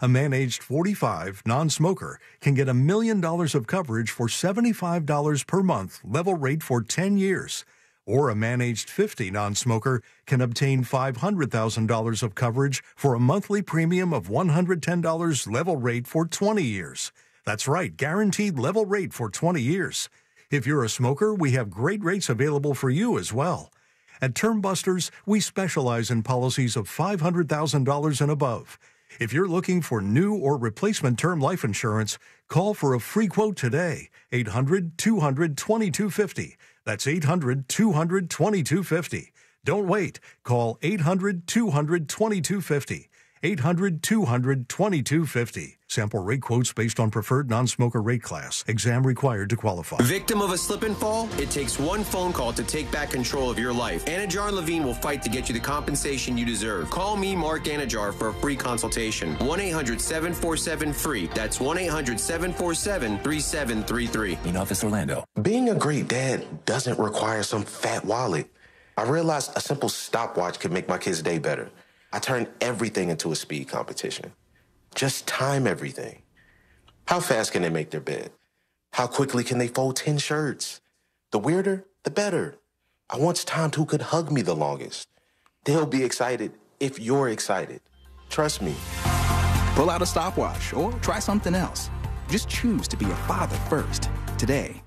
a man aged 45, non smoker, can get a million dollars of coverage for $75 per month, level rate for 10 years. Or a man aged 50, non smoker, can obtain $500,000 of coverage for a monthly premium of $110 level rate for 20 years. That's right, guaranteed level rate for 20 years. If you're a smoker, we have great rates available for you as well. At Term Busters, we specialize in policies of $500,000 and above. If you're looking for new or replacement term life insurance, call for a free quote today. 800 200 2250. That's 800 200 2250. Don't wait. Call 800 200 2250. 800 200 2250. Sample rate quotes based on preferred non smoker rate class. Exam required to qualify. Victim of a slip and fall? It takes one phone call to take back control of your life. Anidjar Levine will fight to get you the compensation you deserve. Call me, Mark Anidjar, for a free consultation. 1 800 747 free. That's 1 800 747 3733. In Office Orlando. Being a great dad doesn't require some fat wallet. I realized a simple stopwatch could make my kid's day better. I turned everything into a speed competition. Just time everything. How fast can they make their bed? How quickly can they fold 10 shirts? The weirder, the better. I want time who could hug me the longest. They'll be excited if you're excited. Trust me. Pull out a stopwatch or try something else. Just choose to be a father first today.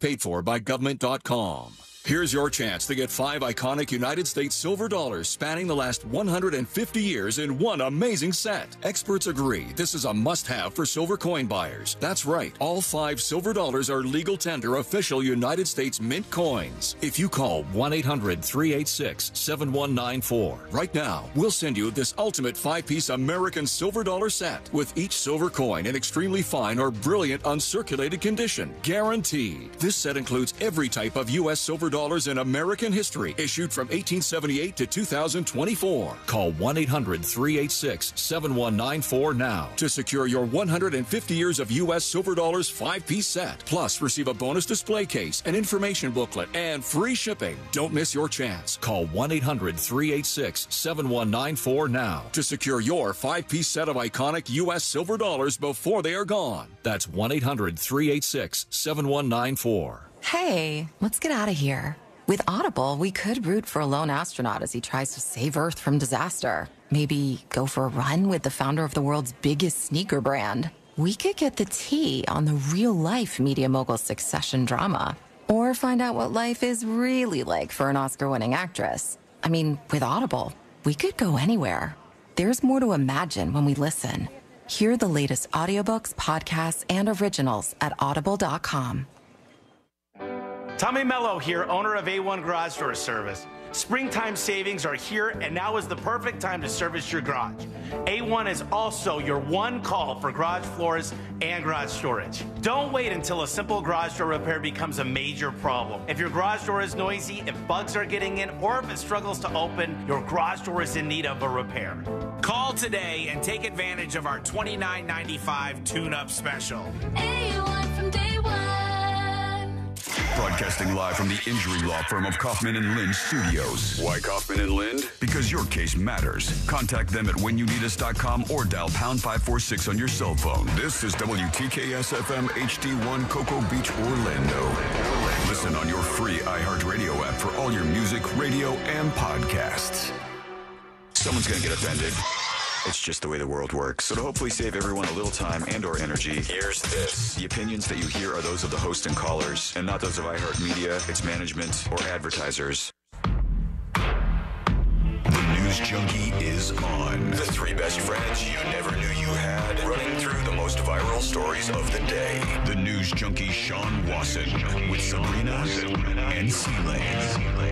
Paid for by government.com. Here's your chance to get five iconic United States silver dollars spanning the last 150 years in one amazing set. Experts agree this is a must have for silver coin buyers. That's right, all five silver dollars are legal tender official United States mint coins. If you call 1 800 386 7194 right now, we'll send you this ultimate five piece American silver dollar set with each silver coin in extremely fine or brilliant uncirculated condition. Guaranteed. This set includes every type of U.S. silver dollars in American history, issued from 1878 to 2024. Call 1 800 386 7194 now to secure your 150 years of U.S. silver dollars five piece set. Plus, receive a bonus display case, an information booklet, and free shipping. Don't miss your chance. Call 1 800 386 7194 now to secure your five piece set of iconic U.S. silver dollars before they are gone. That's 1 800 386 7194. Hey, let's get out of here. With Audible, we could root for a lone astronaut as he tries to save Earth from disaster. Maybe go for a run with the founder of the world's biggest sneaker brand. We could get the tea on the real life media mogul succession drama. Or find out what life is really like for an Oscar winning actress. I mean, with Audible, we could go anywhere. There's more to imagine when we listen. Hear the latest audiobooks, podcasts, and originals at audible.com. Tommy Mello here, owner of A1 Garage Door Service. Springtime savings are here, and now is the perfect time to service your garage. A1 is also your one call for garage floors and garage storage. Don't wait until a simple garage door repair becomes a major problem. If your garage door is noisy, if bugs are getting in, or if it struggles to open, your garage door is in need of a repair. Call today and take advantage of our $29.95 tune up special. A1 from day one. Broadcasting live from the injury law firm of Kaufman and Lynd Studios. Why Kaufman and Lynd? Because your case matters. Contact them at whenyounitus.com or dial pound 546 on your cell phone. This is WTKS FM HD1 Cocoa Beach, Orlando. Listen on your free iHeartRadio app for all your music, radio, and podcasts. Someone's going to get offended. It's just the way the world works. So to hopefully save everyone a little time and or energy, here's this. The opinions that you hear are those of the host and callers, and not those of iHeartMedia, its management, or advertisers. The News Junkie is on. The three best friends you never knew you had, running through the most viral stories of the day. The News Junkie Sean Wasson with Sabrina and C-Lane.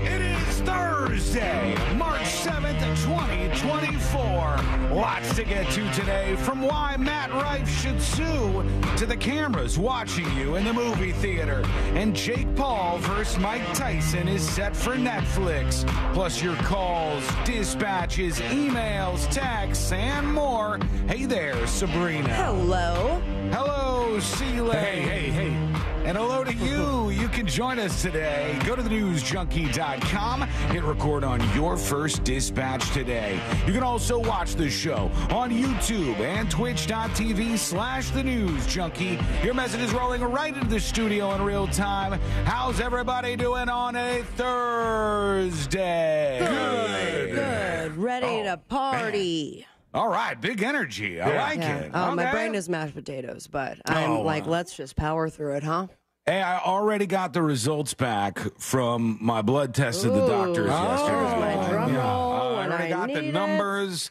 It is Thursday, March 7th, 2024. Lots to get to today from why Matt Rife should sue to the cameras watching you in the movie theater. And Jake Paul versus Mike Tyson is set for Netflix. Plus your calls, dispatches, emails, texts, and more. Hey there, Sabrina. Hello. Hello, Celia. Hey, hey, hey. And hello to you. You can join us today. Go to thenewsjunkie.com. Hit record on your first dispatch today. You can also watch the show on YouTube and twitch.tv slash the news junkie. Your message is rolling right into the studio in real time. How's everybody doing on a Thursday? Good. Good. Ready Oh, to party. All right, big energy. I like Yeah. it. Oh, my brain is mashed potatoes, but I'm Oh, like, wow. let's just power through it, huh? Hey, I already got the results back from my blood test at the Ooh, doctor's yesterday. here's my drum Yeah, roll I already I got the need it. numbers.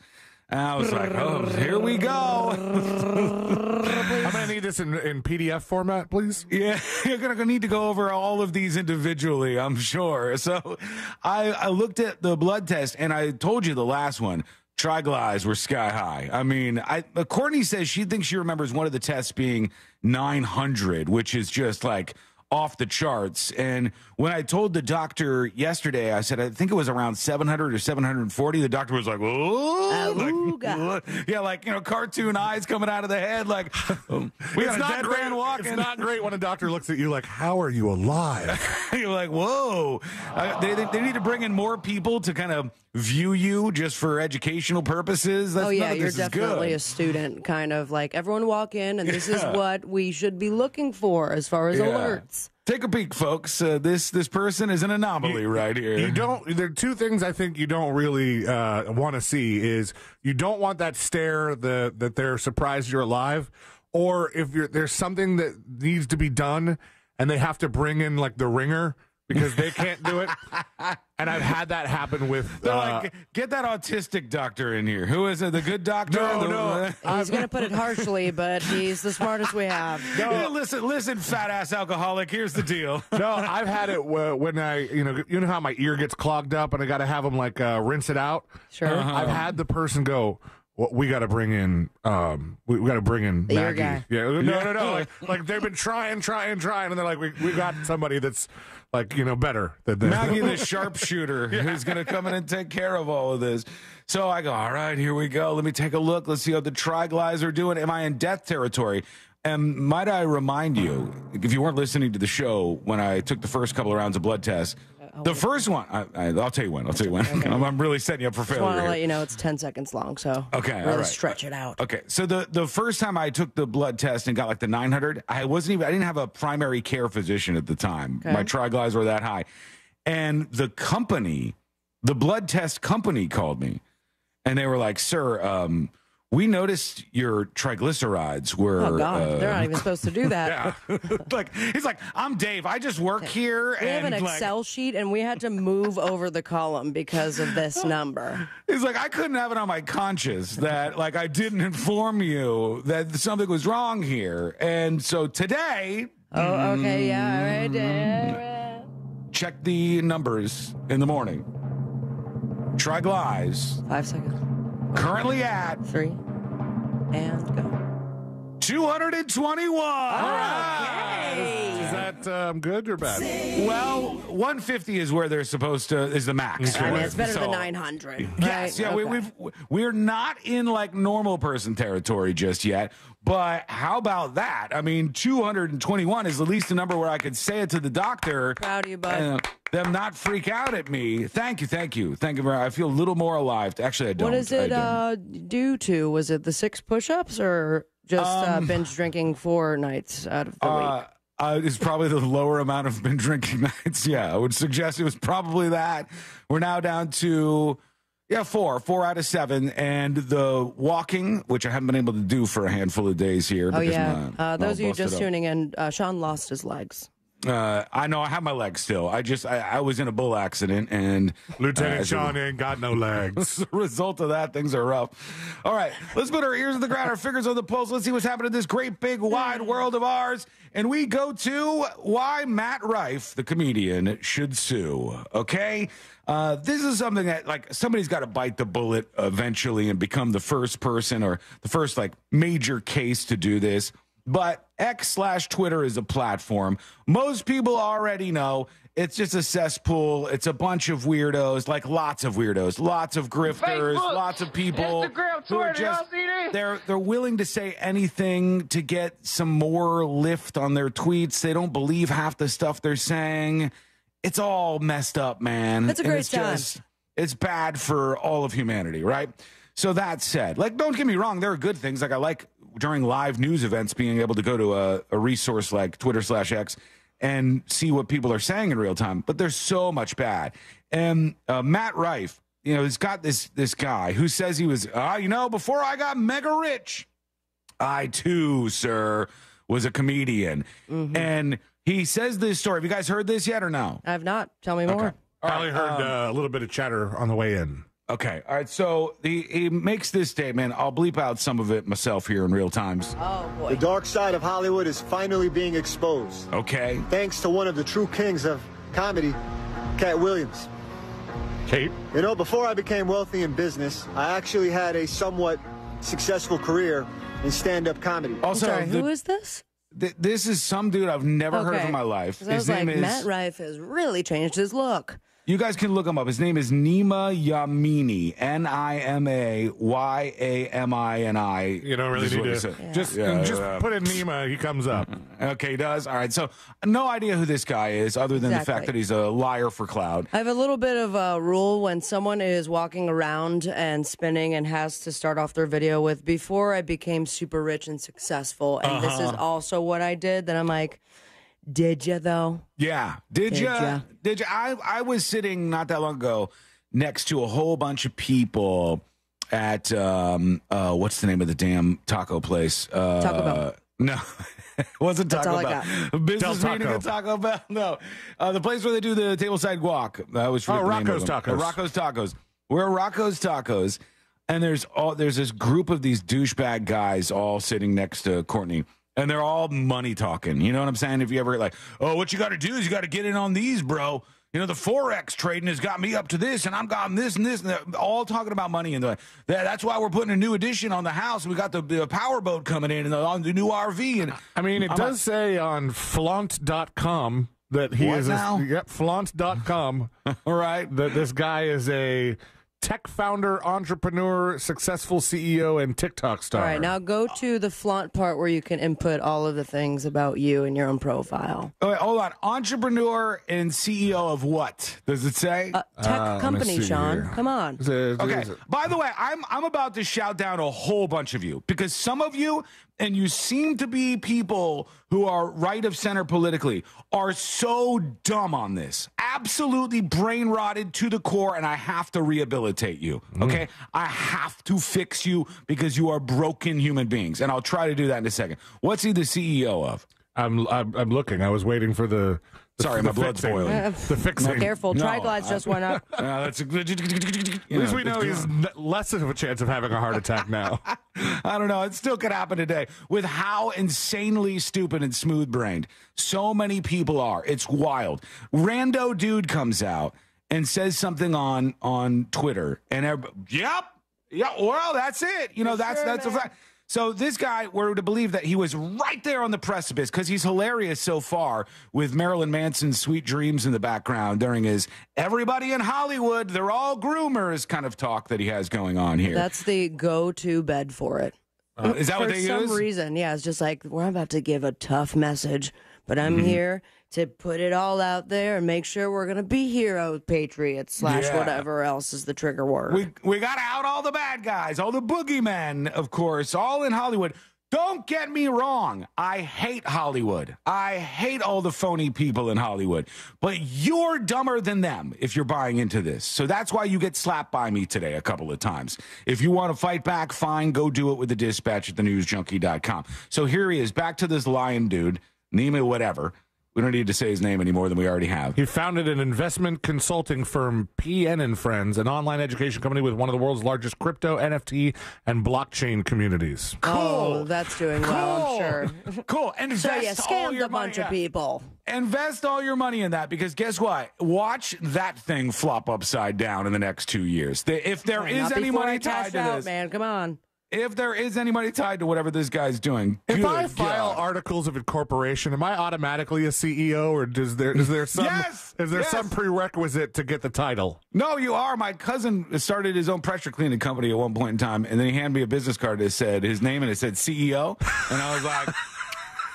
And I was like, oh, here we go. I'm gonna need this in, in PDF format, please. Yeah, you're gonna need to go over all of these individually, I'm sure. So, I I looked at the blood test, and I told you the last one. Triglycerides were sky high. I mean, I uh, Courtney says she thinks she remembers one of the tests being 900, which is just like off the charts. And when I told the doctor yesterday, I said I think it was around 700 or 740. The doctor was like, "Oh, like, yeah, like you know, cartoon eyes coming out of the head, like um, we It's not great. walking." It's not great when a doctor looks at you like, "How are you alive?" You're like, whoa. Uh, they, they, they need to bring in more people to kind of view you just for educational purposes. That's, oh none yeah, of you're definitely good. a student, kind of like everyone walk in, and this is what we should be looking for as far as Yeah. alerts. Take a peek, folks. Uh, this this person is an anomaly right here. You don't. There are two things I think you don't really uh, want to see. Is you don't want that stare that that they're surprised you're alive, or if you're there's something that needs to be done and they have to bring in like the ringer because they can't do it. and I've had that happen with. They're uh, like, get that autistic doctor in here. Who is it? The good doctor? No, The- no. He's gonna put it harshly, but he's the smartest we have. Yeah, listen, listen, fat ass alcoholic. Here's the deal. no, I've had it when I, you know, you know how my ear gets clogged up and I got to have them like uh, rinse it out. Sure. Uh-huh. I've had the person go. Well, we got to bring in. Um, we, we got to bring in The Maggie. guy. Yeah, no, no, no. Like, like they've been trying, trying, trying, and they're like, we, we got somebody that's like, you know, better than this. Maggie the sharpshooter who's going to come in and take care of all of this. So I go, all right, here we go. Let me take a look. Let's see how the triglycerides are doing. Am I in death territory? And might I remind you, if you weren't listening to the show when I took the first couple of rounds of blood tests, the first one, I, I, I'll tell you when. I'll tell you when. I'm, I'm really setting you up for Just failure. want to let you know it's ten seconds long, so Okay, all really right. stretch it out. Okay, so the the first time I took the blood test and got like the 900, I wasn't even I didn't have a primary care physician at the time. Okay. My triglycerides were that high, and the company, the blood test company, called me, and they were like, "Sir, um, we noticed your triglycerides were." Oh God, uh, they're not even supposed to do that. yeah. like he's like, "I'm Dave. I just work here." We have and an like, Excel sheet, and we had to move over the column because of this number. He's like, I couldn't have it on my conscience that like I didn't inform you that something was wrong here. And so today, Oh, okay, yeah, all right. yeah, check the numbers in the morning. Triglyce Five seconds. Currently at Three. And go. 221. Is that um, good or bad? Well, 150 is where they're supposed to is the max. I mean, it's better than 900. Yes, right? yeah, we, we've we're not in like normal person territory just yet. But how about that? I mean, 221 is at least a number where I could say it to the doctor. Proud of you, bud. and them not freak out at me. Thank you, thank you, thank you very. I feel a little more alive. Actually, I don't. What is it uh, due to? Was it the six push-ups or just uh, Um, binge drinking four nights out of the week? Uh, uh, it's probably the lower amount of been drinking nights. Yeah, I would suggest it was probably that. We're now down to yeah four, four out of seven, and the walking, which I haven't been able to do for a handful of days here. Oh because yeah. my- Uh, those of you just tuning in, uh, Sean lost his legs. Uh, I know I have my legs still. I just I, I was in a bull accident and Lieutenant uh, as a- Sean ain't got no legs. as a result of that, things are rough. All right, let's put our ears to the ground, our fingers on the pulse. Let's see what's happening in this great big wide world of ours. And we go to why Matt Rife, the comedian, should sue. Okay, uh, this is something that like somebody's got to bite the bullet eventually and become the first person or the first like major case to do this. But X slash Twitter is a platform. Most people already know it's just a cesspool. It's a bunch of weirdos, like lots of weirdos, lots of grifters, Facebook, lots of people Instagram, who are just they're they're willing to say anything to get some more lift on their tweets. They don't believe half the stuff they're saying. It's all messed up, man. It's a And great it's time. just it's bad for all of humanity, right? So that said, like, don't get me wrong, there are good things. Like, I like during live news events being able to go to a, a resource like Twitter slash X and see what people are saying in real time. But there's so much bad. And uh, Matt Rife, you know, he's got this this guy who says he was, ah, you know, before I got mega rich, I too, sir, was a comedian. And he says this story. Have you guys heard this yet or no? I have not. Tell me more. I only heard uh, a little bit of chatter on the way in. Okay. All right. So he, he makes this statement. I'll bleep out some of it myself here in real times. Oh boy. The dark side of Hollywood is finally being exposed. Okay. Thanks to one of the true kings of comedy, Katt Williams. Kate? You know, before I became wealthy in business, I actually had a somewhat successful career in stand up comedy. I'm sorry, who is this? Th- this is some dude I've never heard of in my life. 'Cause I was His name like, is. Matt Rife has really changed his look. You guys can look him up. His name is Nima Yamini. N I M A Y A M I N I. You don't really need to. said. Just, Yeah, just yeah. put in Nima, he comes up. Okay, he does. All right. So, no idea who this guy is, other than the fact that he's a liar for cloud. I have a little bit of a rule when someone is walking around and spinning and has to start off their video with before I became super rich and successful and this is Uh-huh. also what I did then I'm like did you though? Yeah. Did, Did you? ya? Did you? I, I was sitting not that long ago next to a whole bunch of people at um uh what's the name of the damn taco place? Uh, Taco Bell. No. it wasn't Taco Bell. Business Del meeting Taco. at Taco Bell. No. Uh, the place where they do the tableside guac. That was Oh, the name of Rocco's. Tacos. Uh, Rocco's Tacos. We're at Rocco's Tacos, and there's all there's this group of these douchebag guys all sitting next to Courtney. And they're all money talking. You know what I'm saying? If you ever like, oh, what you got to do is you got to get in on these, bro. You know, the forex trading has got me up to this, and I'm gotten this and this, and they're all talking about money. And like, that's why we're putting a new addition on the house. We got the, the power boat coming in, and the, on the new RV. And I mean, it I'm does say on flaunt.com that he What is now? a yep, flaunt.com. all right, that this guy is a tech founder, entrepreneur, successful CEO, and TikTok star. All right, now go to the flaunt part where you can input all of the things about you in your own profile. Oh, wait, hold on. Entrepreneur and CEO of what? Does it say? Uh, tech company, Sean. Come on. Okay. By the way, I'm I'm about to shout down a whole bunch of you because some of you, and you seem to be people who are right of center politically, are so dumb on this. Absolutely brain rotted to the core, and I have to rehabilitate you. Mm. Okay? I have to fix you because you are broken human beings. And I'll try to do that in a second. What's he the CEO of? I'm, I'm I'm looking. I was waiting for the. The Sorry, the my blood's fixing. boiling. The fixing. Careful, No, triglycerides just went up. Uh, that's a, At least we know he's n- less of a chance of having a heart attack now. I don't know. It still could happen today with how insanely stupid and smooth brained so many people are. It's wild. Rando dude comes out and says something on on Twitter, and everybody, yep, yeah, well, that's it. You know, that's that's a fact. So this guy, we're to believe that he was right there on the precipice because he's hilarious so far with Marilyn Manson's "Sweet Dreams" in the background during his "Everybody in Hollywood, they're all groomers" kind of talk that he has going on here. That's the go-to bed for it. Uh, is that for what they use? For some reason, yeah, it's just like we're about to give a tough message, but I'm Mhm. here to put it all out there and make sure we're gonna be heroes, patriots, slash Yeah. whatever else is the trigger word. We we got to out all the bad guys, all the boogeymen, of course, all in Hollywood. Don't get me wrong. I hate Hollywood. I hate all the phony people in Hollywood. But you're dumber than them if you're buying into this. So that's why you get slapped by me today a couple of times. If you want to fight back, fine, go do it with the dispatch at thenewsjunkie.com. So here he is, back to this lion dude, Nima, whatever. We don't need to say his name any more than we already have. He founded an investment consulting firm, PN and Friends, an online education company with one of the world's largest crypto, NFT, and blockchain communities. Oh, that's doing well, I'm sure. Cool. And so invest you all scammed your a bunch money- of people. Invest all your money in that because guess what? Watch that thing flop upside down in the next two years. The- If there is Not any money I cash tied to out, this, man. Come on. If there is anybody tied to whatever this guy's doing, If good I file God. articles of incorporation, am I automatically a CEO, or does there is there some Yes! is there Yes! some prerequisite to get the title? No, you are. My cousin started his own pressure cleaning company at one point in time, and then he handed me a business card that said his name and it said CEO, and I was like.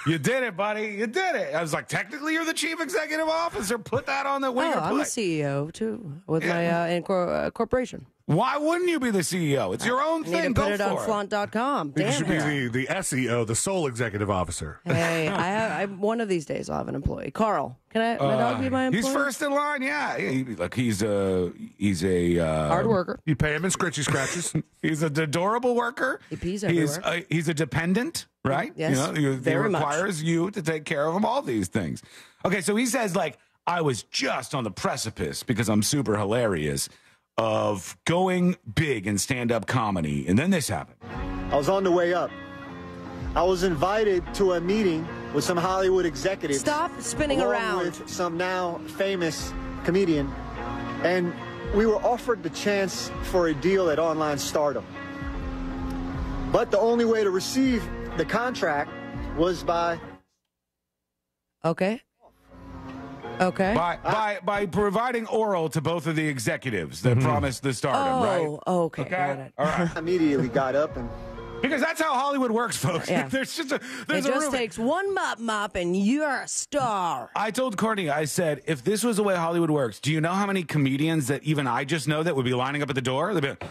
You did it, buddy. You did it. I was like, technically, you're the chief executive officer. Put that on the Oh, winger I'm a. CEO too with my uh, incor- uh, corporation. Why wouldn't you be the CEO? It's your own I thing. need to Go put it on for flaunt.com. You Damn should be it. the, the SEO, the sole executive officer. Hey, I have I, one of these days I'll have an employee. Carl, can I my dog be my Uh, employee? He's first in line. Yeah, He- look, he's a he's a uh, Hard worker. You pay him in scritchy scratches. He's a adorable worker. He pees He's everywhere. a, he's a dependent, right? Yes, you know, you- he very much. requires you to take care of him. All these things. Okay, so he says like I was just on the precipice because I'm super hilarious of going big in stand up comedy, and then this happened. I was on the way up. I was invited to a meeting with some Hollywood executives. Stop spinning along around. With some now famous comedian. And we were offered the chance for a deal at Online Stardom. But the only way to receive the contract was by Okay. Okay. By by by providing oral to both of the executives that mm-hmm. promised the stardom, right? Oh, oh okay. Got it. All right. immediately got up and Because that's how Hollywood works, folks. Yeah. there's just a It there's a just room. takes one mop mop and you're a star. I told Courtney, I said, if this was the way Hollywood works, do you know how many comedians that even I just know that would be lining up at the door? They'd be like,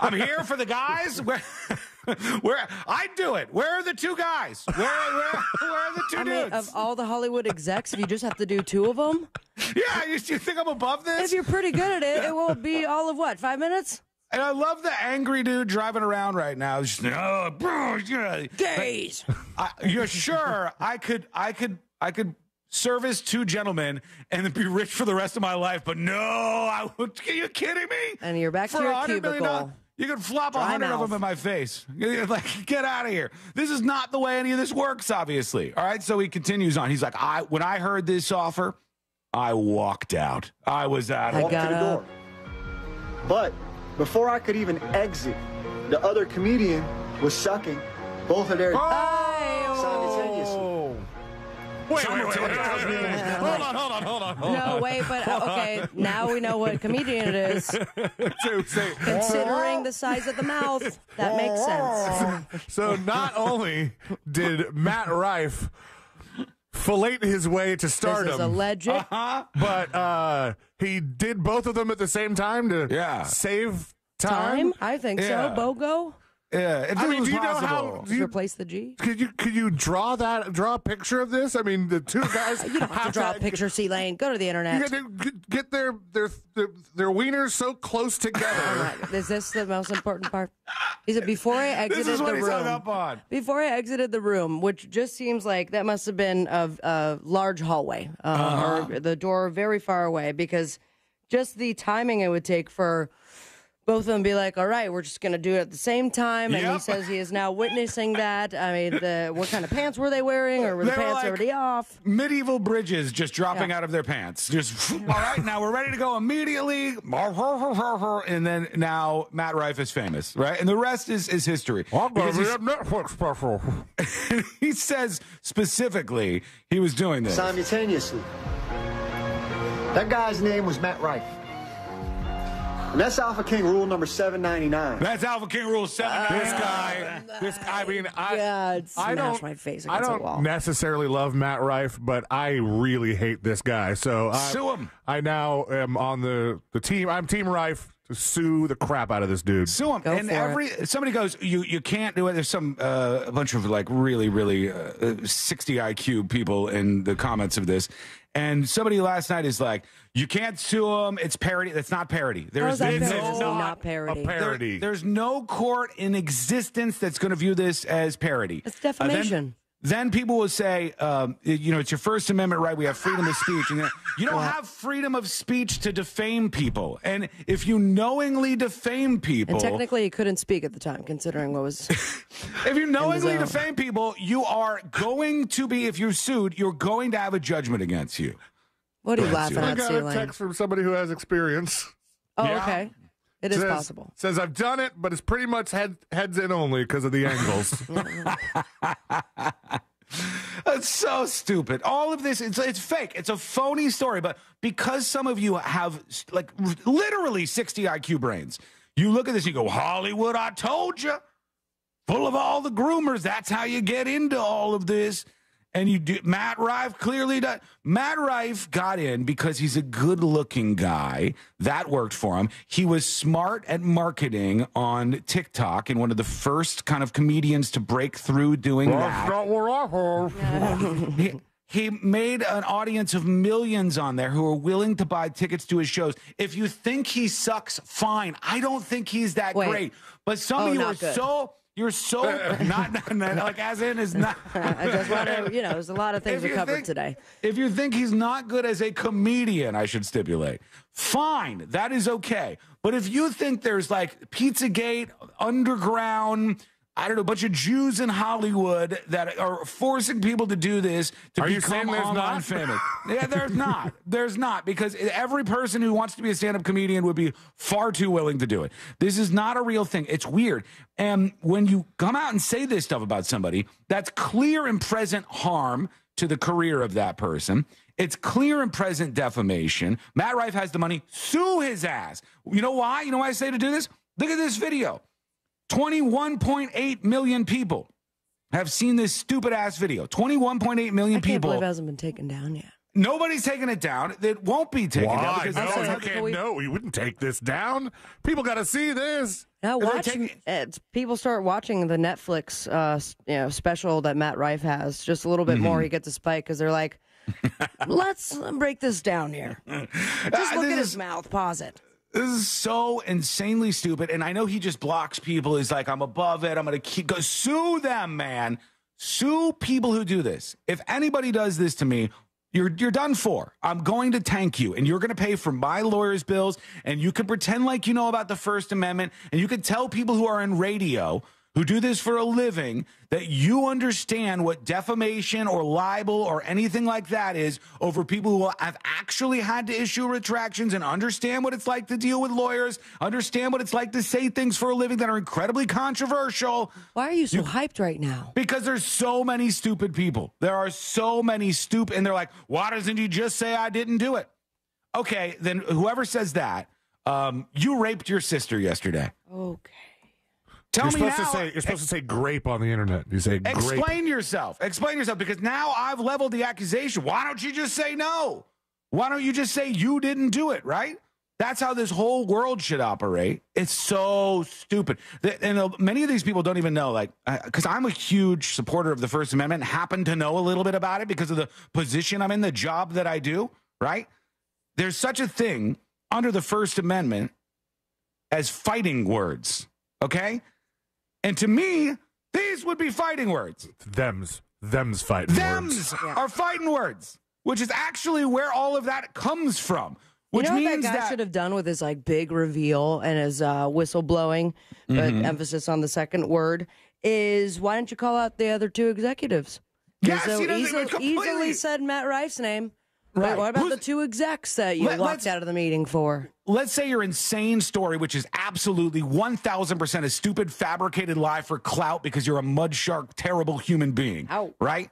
I'm here for the guys. Where, I'd do it. Where are the two guys? Where, where, where are the two I mean, of all the Hollywood execs, if you just have to do two of them, yeah, you, you think I'm above this? if you're pretty good at it, it will be all of what, five minutes? and I love the angry dude driving around right now. Just, oh, bro, yeah. Gays. I, you're sure I could, I could, I could service two gentlemen and be rich for the rest of my life. But no, I would. Are you kidding me? And you're back to your 100 million cubicle. Dollars, You could flop a hundred of them in my face. You're Like, get out of here. This is not the way any of this works, obviously. All right. So he continues on. He's like, I when I heard this offer, I walked out. I was out I walked to the up. door. But before I could even exit, the other comedian was sucking both of their oh! simultaneously. Oh. Wait, wait, wait, wait, wait, wait, wait. Hold on, hold on, hold on. Hold No, wait, but uh, okay, now we know what comedian it is. on. So, say- Considering the size of the mouth, that makes sense. so not only did Matt Rife fillet his way to This is stardom, alleged. but uh, he did both of them at the same time to Yeah. save Time? time. I think Yeah. so. BOGO? Yeah. If I it mean, was do you know possible. how? Do you, Replace the G? could you could you draw that draw a picture of this? I mean, the two guys You don't have to draw a picture, C Lane. Go to the internet. got to get- get their their their, their wieners so close together. right, Is this the most important part? He said, before I exited This is what the room. up on. Before I exited the room, which just seems like that must have been a, a large hallway uh, or the door very far away because just the timing it would take for both of them be like, all right, we're just going to do it at the same time. And he Yep. says he is now witnessing that. I mean, the, what kind of pants were they wearing or were the They were pants like- already off? medieval bridges just dropping Yeah. out of their pants. Just all right, now we're ready to go immediately. And then now Matt Rife is famous, right? And the rest is is history. I'm gonna Because be he's- a Netflix special. he says specifically he was doing this. simultaneously. That guy's name was Matt Rife. And that's Alpha King rule number 799. That's Alpha King Rule Seven. This guy, this I mean, I God, I smash don't, my face I don't wall. necessarily love Matt Rife, but I really hate this guy. So I, Sue him. I now am on the the team. I'm Team Rife sue the crap out of this dude. Sue him. Go and for every somebody goes, you you can't do it. There's some uh, a bunch of like really really uh, 60 IQ people in the comments of this, and somebody last night is like, you can't sue them. It's parody. That's not parody. There How is is no- parody? Not not parody. a There- there's no court in existence that's going to view this as parody. It's Uh, then- defamation. Then, people will say, um, you know, it's your First Amendment right. We have freedom of speech, and you don't have freedom of speech to defame people. And if you knowingly defame people, And technically, he couldn't speak at the time, considering what was. if you knowingly defame people, you are going to be, if you're sued, you're going to have a judgment against you. What are you Bless laughing I at, got a Lane? text from somebody who has experience. Oh, Yeah. okay. It is says, possible. Says I've done it, but it's pretty much head heads in only because of the angles. That's so stupid. All of this, it's, it's fake. It's a phony story. But because some of you have like literally 60 IQ brains, you look at this and you go, Hollywood, I told you. Full of all the groomers. That's how you get into all of this. And you do, Matt Rife clearly does. Matt Rife got in because he's a good looking guy. That worked for him. He was smart at marketing on TikTok and one of the first kind of comedians to break through doing that That's not what I heard. he, he made an audience of millions on there who are willing to buy tickets to his shows. If you think he sucks, fine. I don't think he's that Wait. great. But some Oh, of you are good. so you're so not, not, not- like as in is not. I just want to, you know, there's a lot of things we covered think- today. If you think he's not good as a comedian, I should stipulate. Fine, that is okay. But if you think there's like Pizzagate, underground, I don't know, a bunch of Jews in Hollywood that are forcing people to do this to Are you become saying there's online not? famous. yeah, there's not. There's not because every person who wants to be a stand-up comedian would be far too willing to do it. This is not a real thing. It's weird. And when you come out and say this stuff about somebody, that's clear and present harm to the career of that person. It's clear and present defamation. Matt Rife has the money. Sue his ass. You know why? You know why I say to do this? Look at this video. 21.8 million people have seen this stupid ass video. 21.8 million I can't people. believe it hasn't been taken down yet. Nobody's taking it down. It won't be taken down Why? because No, that's you can't. No, you wouldn't take this down. People got to see this. Now They're watch. taking- people start watching the Netflix, uh, you know, special that Matt Rife has. Just a little bit Mm-hmm. more, he gets a spike because they're like, "Let's break this down here." Just Uh, look this at is- his mouth. Pause it. This is so insanely stupid. And I know he just blocks people. He's like, I'm above it. I'm going to keep go sue them, man. Sue people who do this. If anybody does this to me, you're you're done for. I'm going to tank you, and you're going to pay for my lawyer's bills. And you can pretend like you know about the First Amendment, and you can tell people who are in radio who do this for a living that you understand what defamation or libel or anything like that is over people who have actually had to issue retractions and understand what it's like to deal with lawyers, understand what it's like to say things for a living that are incredibly controversial. Why are you so hyped right now? Because there's so many stupid people. There are so many stupid, and they're like, why doesn't you just say I didn't do it? Okay, then whoever says that, um, you raped your sister yesterday. Okay. Tell you're me supposed now. to say you're supposed to say grape on the internet. You say grape. Explain yourself. Explain yourself because now I've leveled the accusation. Why don't you just say no? Why don't you just say you didn't do it, right? That's how this whole world should operate. It's so stupid. And many of these people don't even know, like, because I'm a huge supporter of the First Amendment, happen to know a little bit about it because of the position I'm in, the job that I do, right? There's such a thing under the First Amendment as fighting words, okay? And to me, these would be fighting words. Them's them's fighting Thems words. are fighting words, which is actually where all of that comes from. Which you know what means that guy that should have done with his like big reveal and his uh, whistle blowing, but Mhm. emphasis on the second word is why don't you call out the other two executives? Yes, so he easily, easily said Matt Rife's name. But Right. what about Who's- the two execs that you Let- walked out of the meeting for? Let's say your insane story, which is absolutely 1000% a stupid fabricated lie for clout because you're a mud shark, terrible human being. Right?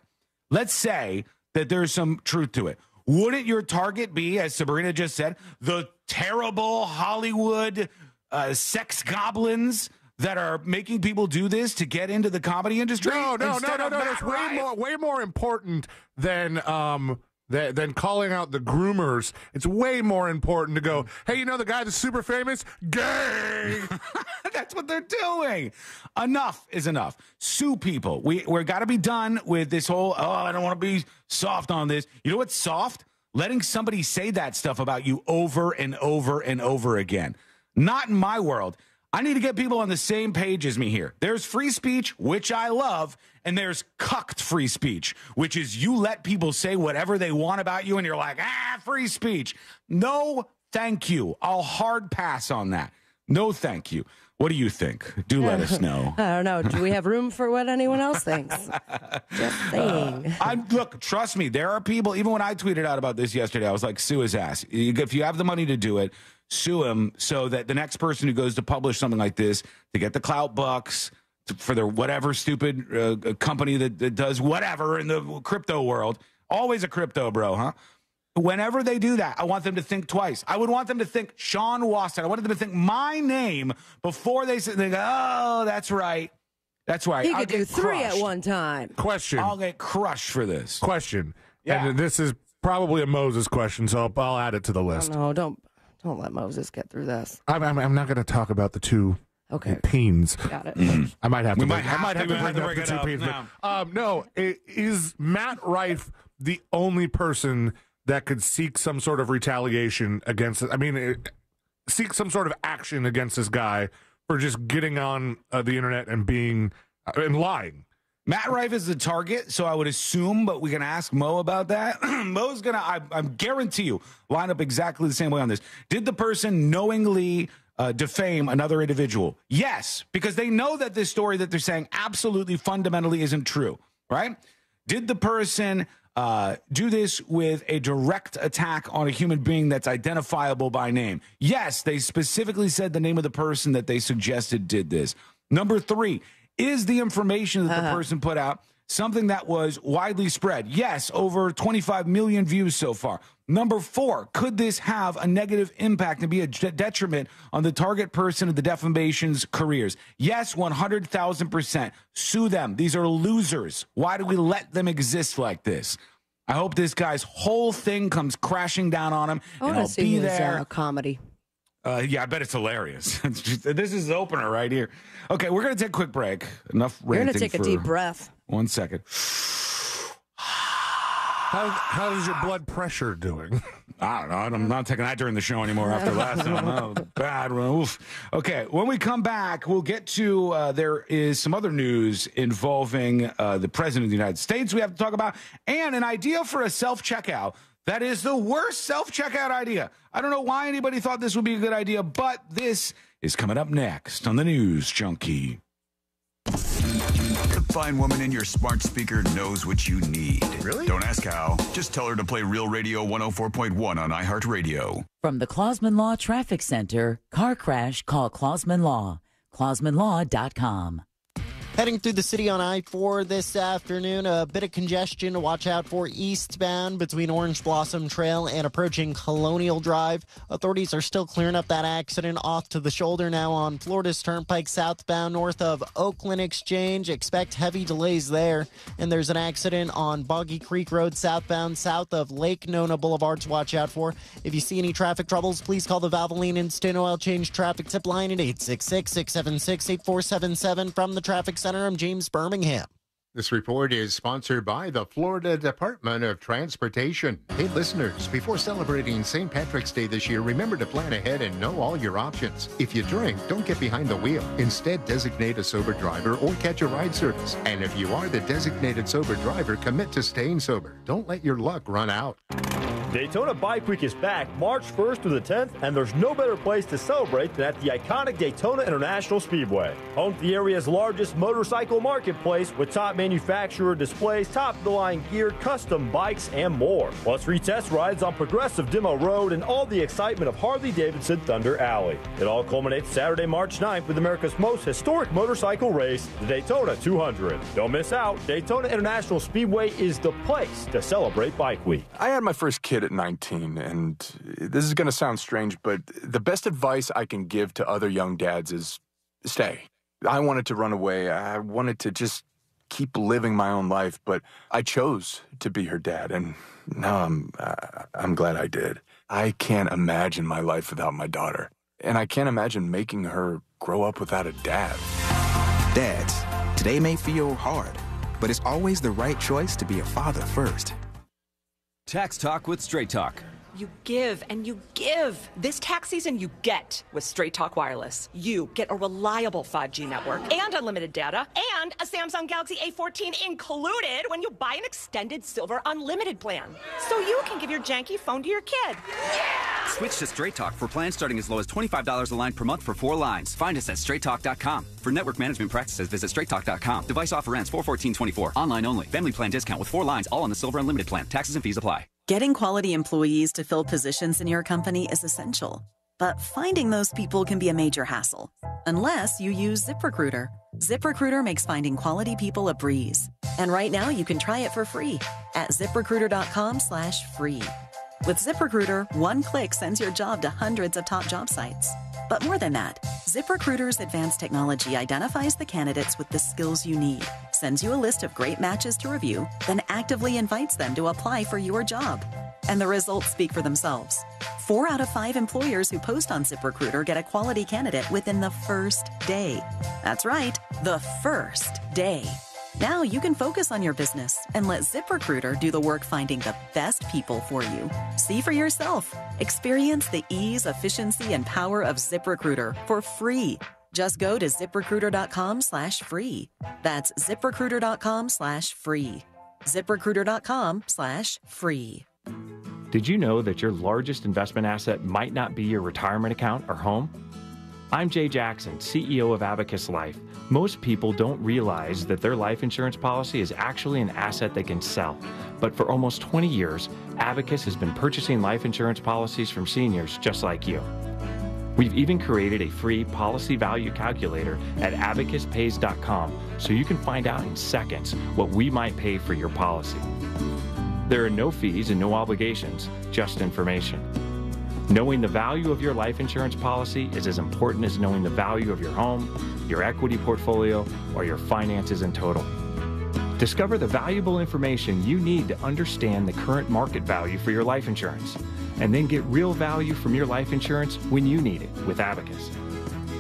Let's say that there's some truth to it. Wouldn't your target be, as Sabrina just said, the terrible Hollywood uh, sex goblins that are making people do this to get into the comedy industry? No, no, no, instead no, of no. Matt That's way more, way more important than um than, than calling out the groomers. It's way more important to go. Hey, you know the guy that's super famous? Gay. That's what they're doing. Enough is enough. Sue people. We we're got to be done with this whole. Oh, I don't want to be soft on this. You know what's soft? Letting somebody say that stuff about you over and over and over again. Not in my world. I need to get people on the same page as me here. There's free speech, which I love, and there's cucked free speech, which is you let people say whatever they want about you, and you're like, ah, free speech. No, thank you. I'll hard pass on that. No, thank you. What do you think? Do let us know. I don't know. Do we have room for what anyone else thinks? Just saying. I'm look, trust me, there are people. Even when I tweeted out about this yesterday, I was like, "Sue his ass." If you have the money to do it, sue him so that the next person who goes to publish something like this to get the clout bucks to, for their whatever stupid uh, company that, that does whatever in the crypto world, always a crypto bro, huh? Whenever they do that, I want them to think twice. I would want them to think Sean Wasson. I wanted them to think my name before they say, they go, oh, that's right. That's right. He I'll could do get three at one time. Question. I'll get crushed for this. Question. Yeah. And this is probably a Moses question, so I'll, I'll add it to the Oh, list. no, don't don't let Moses get through this. I'm, I'm, I'm not going to talk about the two Okay. pains. Got it. I might have We to. might have I might to- have we to bring up the two up pains. now. but, Um, no, i- is Matt Rife the only person that could seek some sort of retaliation against? I mean, it, seek some sort of action against this guy for just getting on uh, the internet and being uh, and lying. Matt Rife is the target, so I would assume, but we can ask Mo about that. Mo's gonna, I, I guarantee you, line up exactly the same way on this. Did the person knowingly uh, defame another individual? Yes, because they know that this story that they're saying absolutely fundamentally isn't true, right? Did the person uh, do this with a direct attack on a human being that's identifiable by name? Yes, they specifically said the name of the person that they suggested did this. Number three, is the information that the person put out something that was widely spread? Yes, over 25 million views so far. Number four, could this have a negative impact and be a detriment on the target person of the defamation's careers? Yes, 100,000%. Sue them. These are losers. Why do we let them exist like this? I hope this guy's whole thing comes crashing down on him, I and I'll see be there. uh, comedy. Uh, yeah, I bet it's hilarious. It's just- this is the opener right here. Okay, we're gonna take a quick break. Enough You're gonna take a deep breath. One second. How, how's your blood pressure doing? I don't know. I'm not taking that during the show anymore after last time. Oh, bad one. Oof. Okay, when we come back, we'll get to uh, there is some other news involving uh, the president of the United States we have to talk about, and an idea for a self checkout that is the worst self checkout idea. I don't know why anybody thought this would be a good idea, but this is coming up next on the News Junkie. The fine woman in your smart speaker knows what you need. Really? Don't ask how. Just tell her to play Real Radio 104.1 on iHeartRadio. From the Clausman Law Traffic Center, car crash, call Clausman Law. ClausmanLaw.com. Heading through the city on I 4 this afternoon, a bit of congestion to watch out for eastbound between Orange Blossom Trail and approaching Colonial Drive. Authorities are still clearing up that accident off to the shoulder now on Florida's Turnpike southbound north of Oakland Exchange. Expect heavy delays there. And there's an accident on Boggy Creek Road southbound south of Lake Nona Boulevard to watch out for. If you see any traffic troubles, please call the Valvoline Instant Oil Change Traffic Tip Line at 866 676 8477 from the Traffic I'm James Birmingham. This report is sponsored by the Florida Department of Transportation. Hey, listeners, before celebrating St. Patrick's Day this year, remember to plan ahead and know all your options. If you drink, don't get behind the wheel. Instead, designate a sober driver or catch a ride service. And if you are the designated sober driver, commit to staying sober. Don't let your luck run out. Daytona Bike Week is back March 1st through the 10th, and there's no better place to celebrate than at the iconic Daytona International Speedway. Home to the area's largest motorcycle marketplace with top manufacturer displays, top of the line gear, custom bikes, and more. Plus free test rides on progressive Demo Road and all the excitement of Harley Davidson Thunder Alley. It all culminates Saturday, March 9th with America's most historic motorcycle race, the Daytona 200. Don't miss out. Daytona International Speedway is the place to celebrate Bike Week. I had my first kid at 19, and this is going to sound strange, but the best advice I can give to other young dads is stay. I wanted to run away. I wanted to just keep living my own life, but I chose to be her dad, and now I'm uh, I'm glad I did. I can't imagine my life without my daughter, and I can't imagine making her grow up without a dad. Dads, today may feel hard, but it's always the right choice to be a father first. Tax Talk with Straight Talk. You give and you give. This tax season, you get with Straight Talk Wireless. You get a reliable 5G network and unlimited data and a Samsung Galaxy A14 included when you buy an extended silver unlimited plan. So you can give your janky phone to your kid. Switch to Straight Talk for plans starting as low as $25 a line per month for four lines. Find us at straighttalk.com. For network management practices, visit straighttalk.com. Device offer ends 41424. Online only. Family plan discount with four lines, all on the silver unlimited plan. Taxes and fees apply. Getting quality employees to fill positions in your company is essential. But finding those people can be a major hassle, unless you use ZipRecruiter. ZipRecruiter makes finding quality people a breeze. And right now you can try it for free at ziprecruiter.com slash free. With ZipRecruiter, one click sends your job to hundreds of top job sites. But more than that, ZipRecruiter's advanced technology identifies the candidates with the skills you need, sends you a list of great matches to review, then actively invites them to apply for your job. And the results speak for themselves. Four out of five employers who post on ZipRecruiter get a quality candidate within the first day. That's right, the first day. Now you can focus on your business and let ZipRecruiter do the work finding the best people for you. See for yourself. Experience the ease, efficiency, and power of ZipRecruiter for free. Just go to ziprecruiter.com slash free. That's ziprecruiter.com slash free. ziprecruiter.com slash free. Did you know that your largest investment asset might not be your retirement account or home? I'm Jay Jackson, CEO of Abacus Life. Most people don't realize that their life insurance policy is actually an asset they can sell. But for almost 20 years, Abacus has been purchasing life insurance policies from seniors just like you. We've even created a free policy value calculator at abacuspays.com so you can find out in seconds what we might pay for your policy. There are no fees and no obligations, just information. Knowing the value of your life insurance policy is as important as knowing the value of your home, your equity portfolio, or your finances in total. Discover the valuable information you need to understand the current market value for your life insurance, and then get real value from your life insurance when you need it with Abacus.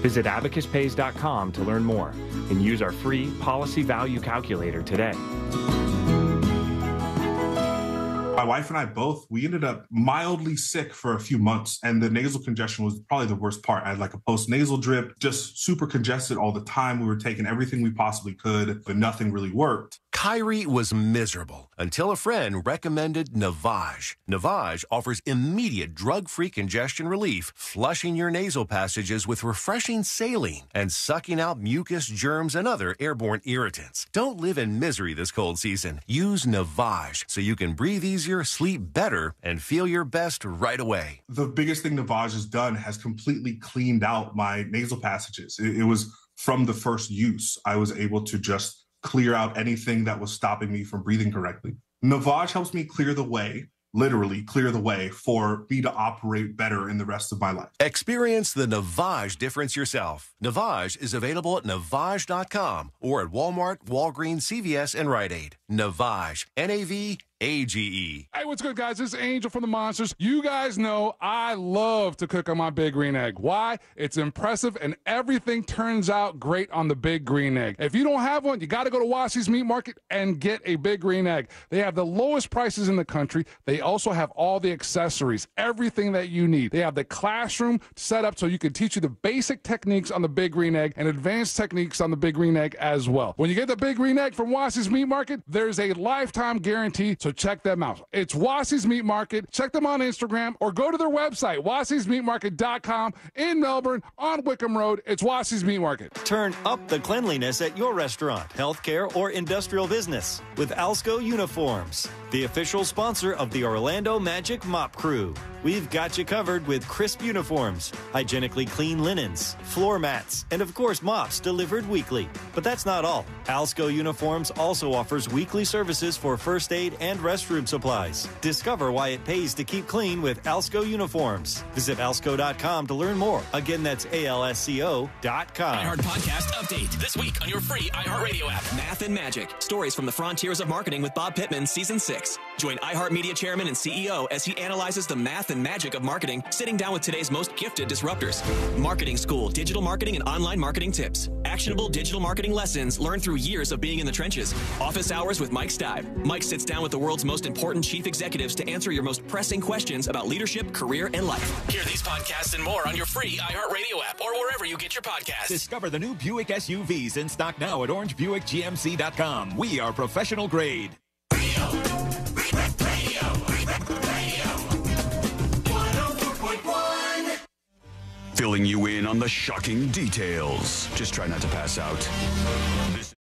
Visit abacuspays.com to learn more and use our free policy value calculator today. My wife and I both, we ended up mildly sick for a few months, and the nasal congestion was probably the worst part. I had like a post nasal drip, just super congested all the time. We were taking everything we possibly could, but nothing really worked. Kyrie was miserable until a friend recommended Navage. Navage offers immediate drug-free congestion relief, flushing your nasal passages with refreshing saline and sucking out mucus, germs, and other airborne irritants. Don't live in misery this cold season. Use Navage so you can breathe easier, sleep better, and feel your best right away. The biggest thing Navage has done has completely cleaned out my nasal passages. It, it was from the first use. I was able to just clear out anything that was stopping me from breathing correctly. Navage helps me clear the way, literally clear the way for me to operate better in the rest of my life. Experience the Navage difference yourself. Navage is available at Navage.com or at Walmart, Walgreens, CVS, and Rite Aid. Navage, N A V A G E. Hey, what's good, guys? This is Angel from the Monsters. You guys know I love to cook on my Big Green Egg. Why? It's impressive and everything turns out great on the Big Green Egg. If you don't have one, you got to go to Wassy's Meat Market and get a Big Green Egg. They have the lowest prices in the country. They also have all the accessories, everything that you need. They have the classroom set up so you can teach you the basic techniques on the Big Green Egg and advanced techniques on the Big Green Egg as well. When you get the Big Green Egg from Wassy's Meat Market, there's a lifetime guarantee, so check them out. It's Wassy's Meat Market. Check them on Instagram or go to their website, wassysmeatmarket.com in Melbourne on Wickham Road. It's Wassy's Meat Market. Turn up the cleanliness at your restaurant, healthcare, or industrial business with Alsco Uniforms, the official sponsor of the Orlando Magic Mop Crew. We've got you covered with crisp uniforms, hygienically clean linens, floor mats, and of course mops delivered weekly. But that's not all. Alsco Uniforms also offers weekly services for first aid and restroom supplies. Discover why it pays to keep clean with Alsco Uniforms. Visit alsco.com to learn more. Again, that's A-L-S-C-O dot com. iHeart Podcast Update. This week on your free iHeartRadio app. Math and Magic. Stories from the frontiers of marketing with Bob Pittman, Season 6. Join iHeartMedia Chairman and CEO as he analyzes the math and magic of marketing, sitting down with today's most gifted disruptors. Marketing School, digital marketing and online marketing tips. Actionable digital marketing lessons learned through years of being in the trenches. Office hours with Mike Steib. Mike sits down with the world's most important chief executives to answer your most pressing questions about leadership, career, and life. Hear these podcasts and more on your free iHeartRadio app or wherever you get your podcasts. Discover the new Buick SUVs in stock now at orangebuickgmc.com. We are professional grade. Radio. Filling you in on the shocking details. Just try not to pass out. in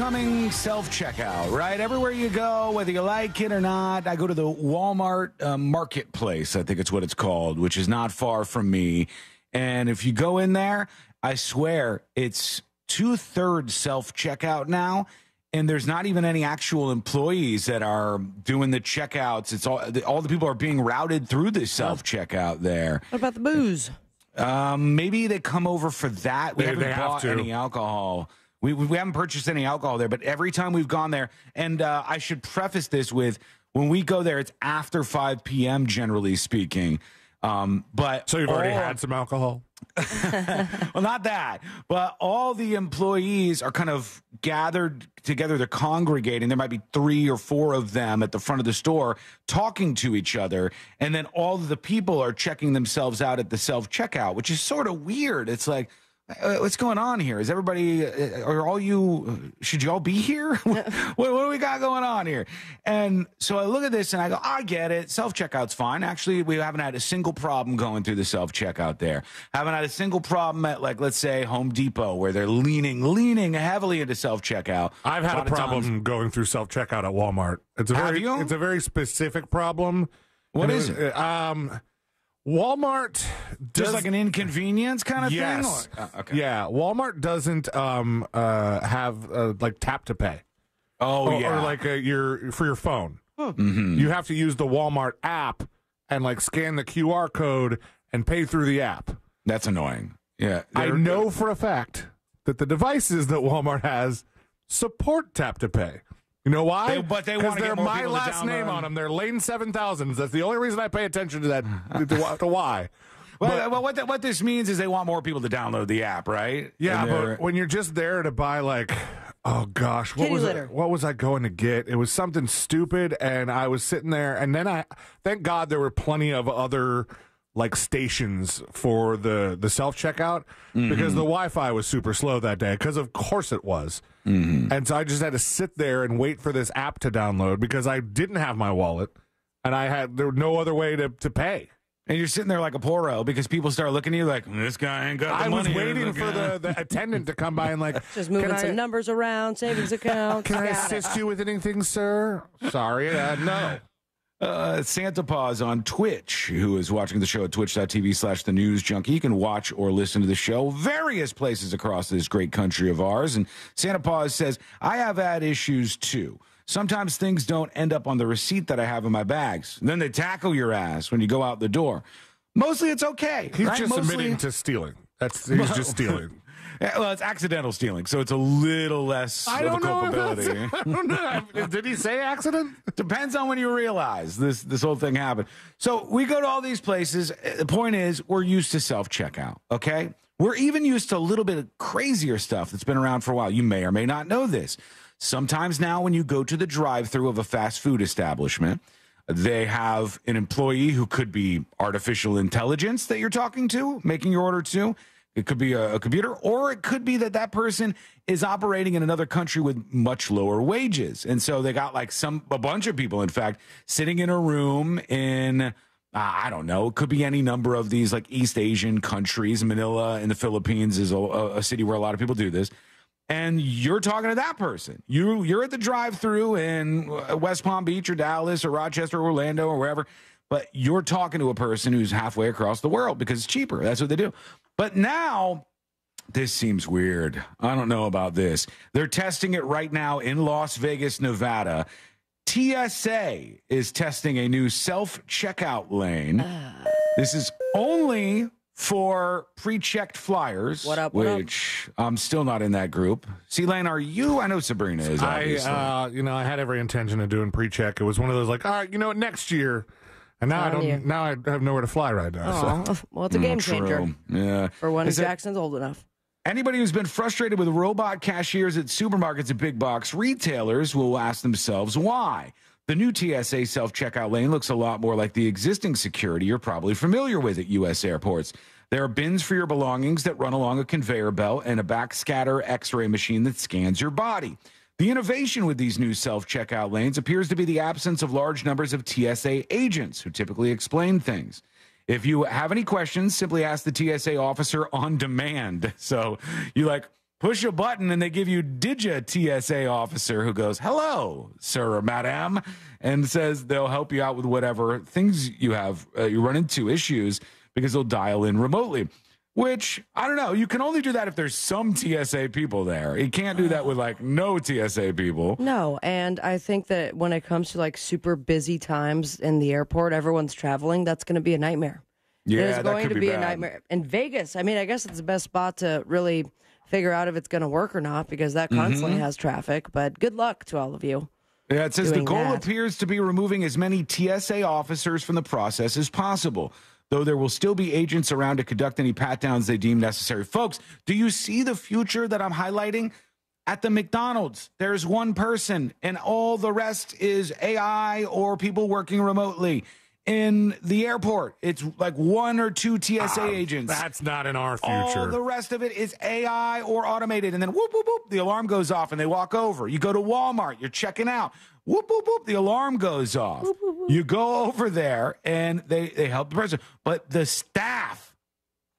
Everything's becoming self checkout, right? Everywhere you go, whether you like it or not. I go to the Walmart uh, marketplace, I think it's what it's called, which is not far from me. And if you go in there, I swear it's two thirds self checkout now. And there's not even any actual employees that are doing the checkouts. It's all all the people are being routed through the self checkout there. What about the booze? Um, maybe they come over for that. We They- haven't they bought to. any alcohol. We, we haven't purchased any alcohol there, but every time we've gone there, and uh, I should preface this with when we go there, it's after 5 p.m. generally speaking. Um, but So you've already all- had some alcohol. well, not that, but all the employees are kind of gathered together. They're congregating. There might be three or four of them at the front of the store talking to each other. And then all of the people are checking themselves out at the self checkout, which is sort of weird. It's like, what's going on here? Is everybody, uh, are all you, should you all be here? what, what do we got going on here? And so I look at this and I go, I get it. Self checkout's fine. Actually, we haven't had a single problem going through the self checkout there. Haven't had a single problem at, like, let's say Home Depot where they're leaning, leaning heavily into self checkout. I've had a problem going through self checkout at Walmart. It's a Have very, you? it's a very specific problem. What And is it? Um, Walmart does Just like an inconvenience kind of yes. thing? Or- uh, okay. Yeah, Walmart doesn't um uh have uh, like tap to pay. Oh, or, yeah. or like uh, your for your phone. Mhm. You have to use the Walmart app and like scan the QR code and pay through the app. That's annoying. Yeah, I know for a fact that the devices that Walmart has support tap to pay. You know why? They- but they 'Cause wanna get they're more my people to last name on them. They're Lane Seven Thousands. That's the only reason I pay attention to that. to, to why? Well, well what, th- what this means is they want more people to download the app, right? Yeah, but when you're just there to buy like, oh gosh, what was litter. it? What was I going to get? It was something stupid, and I was sitting there, and then I thank God there were plenty of other like stations for the the self checkout because Mhm. the Wi-Fi was super slow that day. Because of course it was, Mm-hmm. and so I just had to sit there and wait for this app to download because I didn't have my wallet, and I had there was no other way to to pay. And you're sitting there like a poro because people start looking at you like this guy ain't got the I was waiting for the, the attendant to come by and like Just moving "Can I- some numbers around, savings accounts. Can I Got it. assist you with anything, sir? Sorry, uh, no. Uh, Santa Paws on Twitch, who is watching the show at twitch.tv slash the news junkie. You can watch or listen to the show various places across this great country of ours. And Santa Paws says, I have had issues too. Sometimes things don't end up on the receipt that I have in my bags. Then they tackle your ass when you go out the door. Mostly it's okay. He's right? just Mostly- admitting to stealing. That's he's just stealing. Well, it's accidental stealing, so it's a little less I of a don't know. If culpability. I don't know. Did he say accident? Depends on when you realize this this whole thing happened. So we go to all these places. The point is, we're used to self checkout. Okay, we're even used to a little bit of crazier stuff that's been around for a while. You may or may not know this. Sometimes now, when you go to the drive-through of a fast food establishment, they have an employee who could be artificial intelligence that you're talking to, making your order to. It could be a, a computer, or it could be that that person is operating in another country with much lower wages, and so they got like some a bunch of people, in fact, sitting in a room in uh, I don't know, it could be any number of these like East Asian countries. Manila in the Philippines is a, a city where a lot of people do this and you're talking to that person. You you're at the drive-through in West Palm Beach or Dallas or Rochester or Orlando or wherever, but you're talking to a person who's halfway across the world because it's cheaper. That's what they do. But now this seems weird. I don't know about this. They're testing it right now in Las Vegas, Nevada. TSA is testing a new self-checkout lane. This is only for pre-checked flyers, What up, what up? which I'm still not in that group. See, Lane, are you? I know Sabrina is. I, uh, you know, I had every intention of doing pre-check. It was one of those like, all right, you know, what, next year, and now I don't. you. Now I have nowhere to fly right now. Aw, So. well, it's a game Mm, true. changer Yeah. for when Is it- Jackson's old enough. Anybody who's been frustrated with robot cashiers at supermarkets and big box retailers will ask themselves why. The new TSA self checkout lane looks a lot more like the existing security you're probably familiar with at U.S. airports. There are bins for your belongings that run along a conveyor belt and a backscatter x ray machine that scans your body. The innovation with these new self checkout lanes appears to be the absence of large numbers of TSA agents who typically explain things. If you have any questions, simply ask the TSA officer on demand. So you like, push a button and they give you Digi TSA officer who goes, "Hello, sir or madam," and says they'll help you out with whatever things you have uh, you run into issues because they'll dial in remotely. Which I don't know. You can only do that if there's some TSA people there. You can't do that with like no TSA people. No, and I think that when it comes to like super busy times in the airport, everyone's traveling. That's going to be a nightmare. Yeah, it is going to be be, a nightmare. In Vegas, I mean, I guess it's the best spot to really figure out if it's going to work or not because that constantly Mhm. has traffic. But good luck to all of you. Yeah, it says the goal that. appears to be removing as many TSA officers from the process as possible, though there will still be agents around to conduct any pat downs they deem necessary. Folks, do you see the future that I'm highlighting? At the McDonald's, there's one person, and all the rest is AI or people working remotely. In the airport, it's like one or two TSA ah, agents. That's not in our future. All the rest of it is AI or automated. And then whoop, whoop, whoop, the alarm goes off and they walk over. You go to Walmart, you're checking out. Whoop, whoop, whoop, the alarm goes off. You go over there and they, they help the person. But the staff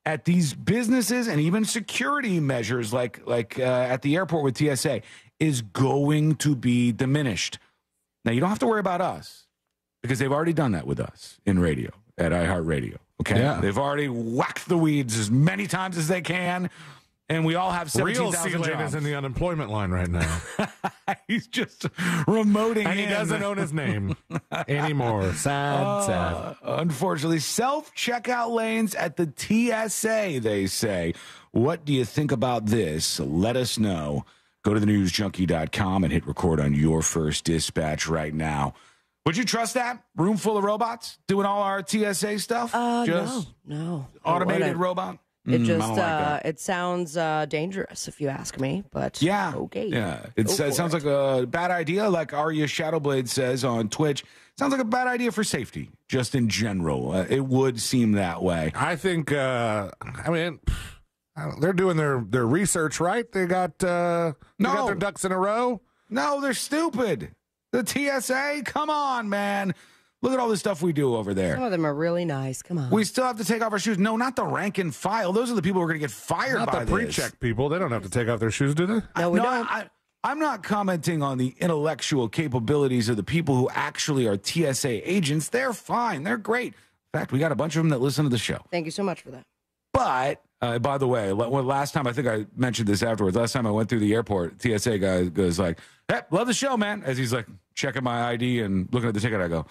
at these businesses and even security measures like, like uh, at the airport with TSA is going to be diminished. Now, you don't have to worry about us because they've already done that with us in radio at iHeartRadio. Okay. Yeah. They've already whacked the weeds as many times as they can. And we all have Real 17,000 C-Lane jobs. is in the unemployment line right now. He's just remoting and he doesn't own his name anymore. Sad, sad. Uh, unfortunately, self checkout lanes at the TSA, they say. What do you think about this? Let us know. Go to the newsjunkie.com and hit record on your first dispatch right now. Would you trust that? Room full of robots doing all our TSA stuff? Uh, Just no, no. automated robot? It Mm, just don't like uh, that. it sounds uh, dangerous if you ask me. But Yeah. okay, Yeah. It's, Go it for sounds like a bad idea, like Arya Shadowblade says on Twitch. Sounds like a bad idea for safety, just in general. Uh, it would seem that way. I think. Uh, I mean, they're doing their their research right. They got uh, they got No. their ducks in a row. No, they're stupid. The TSA, come on, man. Look at all the stuff we do over there. Some of them are really nice. Come on. We still have to take off our shoes. No, not the rank and file. Those are the people who are going to get fired by. Not by the pre-check people. They don't have to take off their shoes, do they? No, we no, don't. I, I'm not commenting on the intellectual capabilities of the people who actually are TSA agents. They're fine. They're great. In fact, we got a bunch of them that listen to the show. Thank you so much for that. But uh, by the way, last time I think I mentioned this afterwards. Last time I went through the airport, TSA guy goes like, "Hey, love the show, man." As he's like checking my ID and looking at the ticket, I go,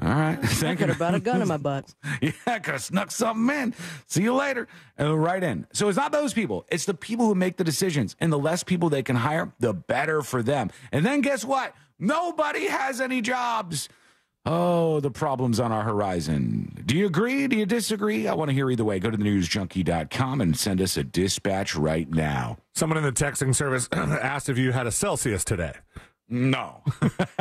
"All right, Thank I thank could have brought a gun in my butt. yeah, I could have snuck something in. See you later. And right in. So it's not those people. It's the people who make the decisions. And the less people they can hire, the better for them. And then guess what? Nobody has any jobs. Oh, the problem's on our horizon. Do you agree? Do you disagree? I want to hear either way. Go to the newsjunkie.com and send us a dispatch right now. Someone in the texting service asked if you had a Celsius today. No.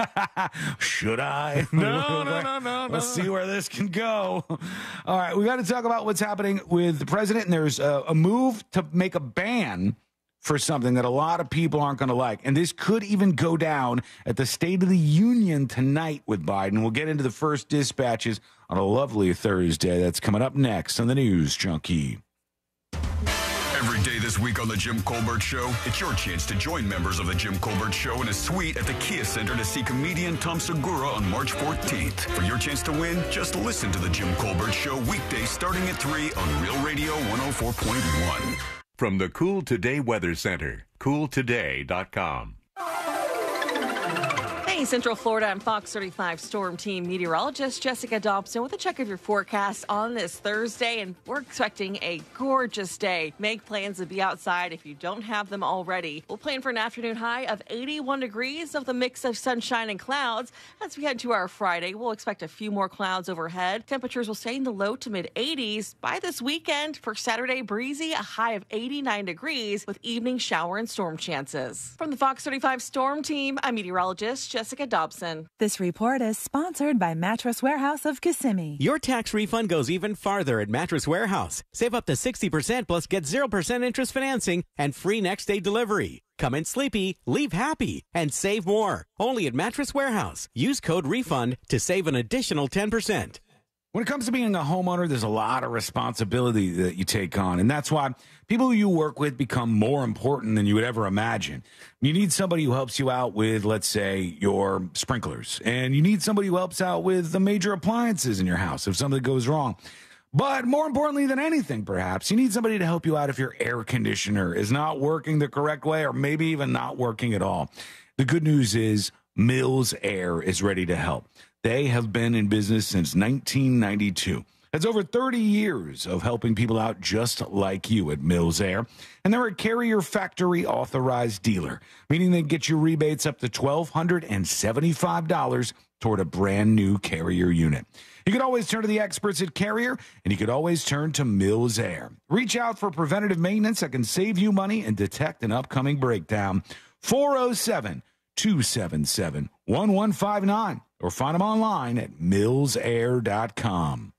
Should I? No, no, no, no, Let's no. see where this can go. All right, we got to talk about what's happening with the president, and there's a, a move to make a ban for something that a lot of people aren't going to like. And this could even go down at the State of the Union tonight with Biden. We'll get into the first dispatches on a lovely Thursday. That's coming up next on the News Junkie. Every day this week on The Jim Colbert Show, it's your chance to join members of The Jim Colbert Show in a suite at the Kia Center to see comedian Tom Segura on March 14th. For your chance to win, just listen to The Jim Colbert Show weekdays starting at 3 on Real Radio 104.1. From the Cool Today Weather Center, cooltoday.com. Hey, Central Florida and Fox 35 Storm Team meteorologist Jessica Dobson with a check of your forecast on this Thursday. And we're expecting a gorgeous day. Make plans to be outside if you don't have them already. We'll plan for an afternoon high of 81 degrees with a mix of sunshine and clouds. As we head to our Friday, we'll expect a few more clouds overhead. Temperatures will stay in the low to mid 80s. By this weekend, for Saturday, breezy, a high of 89 degrees with evening shower and storm chances. From the Fox 35 Storm Team, I'm meteorologist Jessica Dobson. This report is sponsored by Mattress Warehouse of Kissimmee. Your tax refund goes even farther at Mattress Warehouse. Save up to 60% plus get 0% interest financing and free next day delivery. Come in sleepy, leave happy, and save more. Only at Mattress Warehouse. Use code REFUND to save an additional 10%. When it comes to being a homeowner, there's a lot of responsibility that you take on. And that's why people you work with become more important than you would ever imagine. You need somebody who helps you out with, let's say, your sprinklers, and you need somebody who helps out with the major appliances in your house if something goes wrong. But more importantly than anything, perhaps, you need somebody to help you out if your air conditioner is not working the correct way or maybe even not working at all. The good news is Mills Air is ready to help. They have been in business since 1992. That's over 30 years of helping people out just like you at Mills Air. And they're a carrier factory authorized dealer, meaning they get you rebates up to $1,275 toward a brand new carrier unit. You could always turn to the experts at Carrier, and you could always turn to Mills Air. Reach out for preventative maintenance that can save you money and detect an upcoming breakdown. 407 277 1159 or find them online at millsair.com.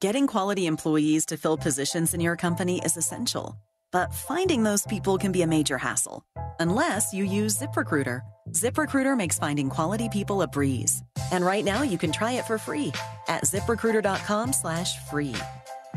Getting quality employees to fill positions in your company is essential, but finding those people can be a major hassle unless you use ZipRecruiter. ZipRecruiter makes finding quality people a breeze. And right now you can try it for free at ziprecruiter.com/free.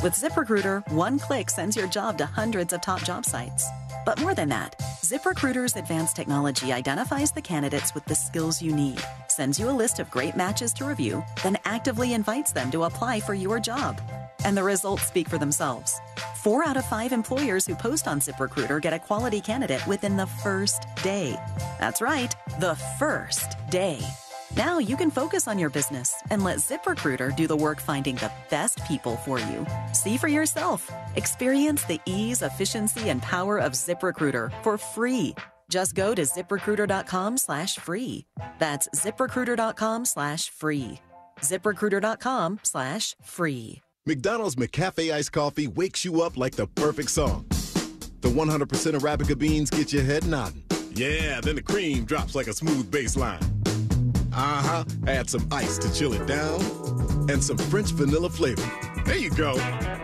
With ZipRecruiter, one click sends your job to hundreds of top job sites. But more than that, ZipRecruiter's advanced technology identifies the candidates with the skills you need, sends you a list of great matches to review, then actively invites them to apply for your job. And the results speak for themselves. Four out of five employers who post on ZipRecruiter get a quality candidate within the first day. That's right, the first day. Now you can focus on your business and let ZipRecruiter do the work finding the best people for you. See for yourself. Experience the ease, efficiency, and power of ZipRecruiter for free. Just go to ziprecruiter.com slash free. That's ziprecruiter.com slash free. ziprecruiter.com slash free. McDonald's McCafe iced coffee wakes you up like the perfect song. The 100% Arabica beans get your head nodding. Yeah, then the cream drops like a smooth bass line. Uh huh. Add some ice to chill it down and some French vanilla flavor. There you go.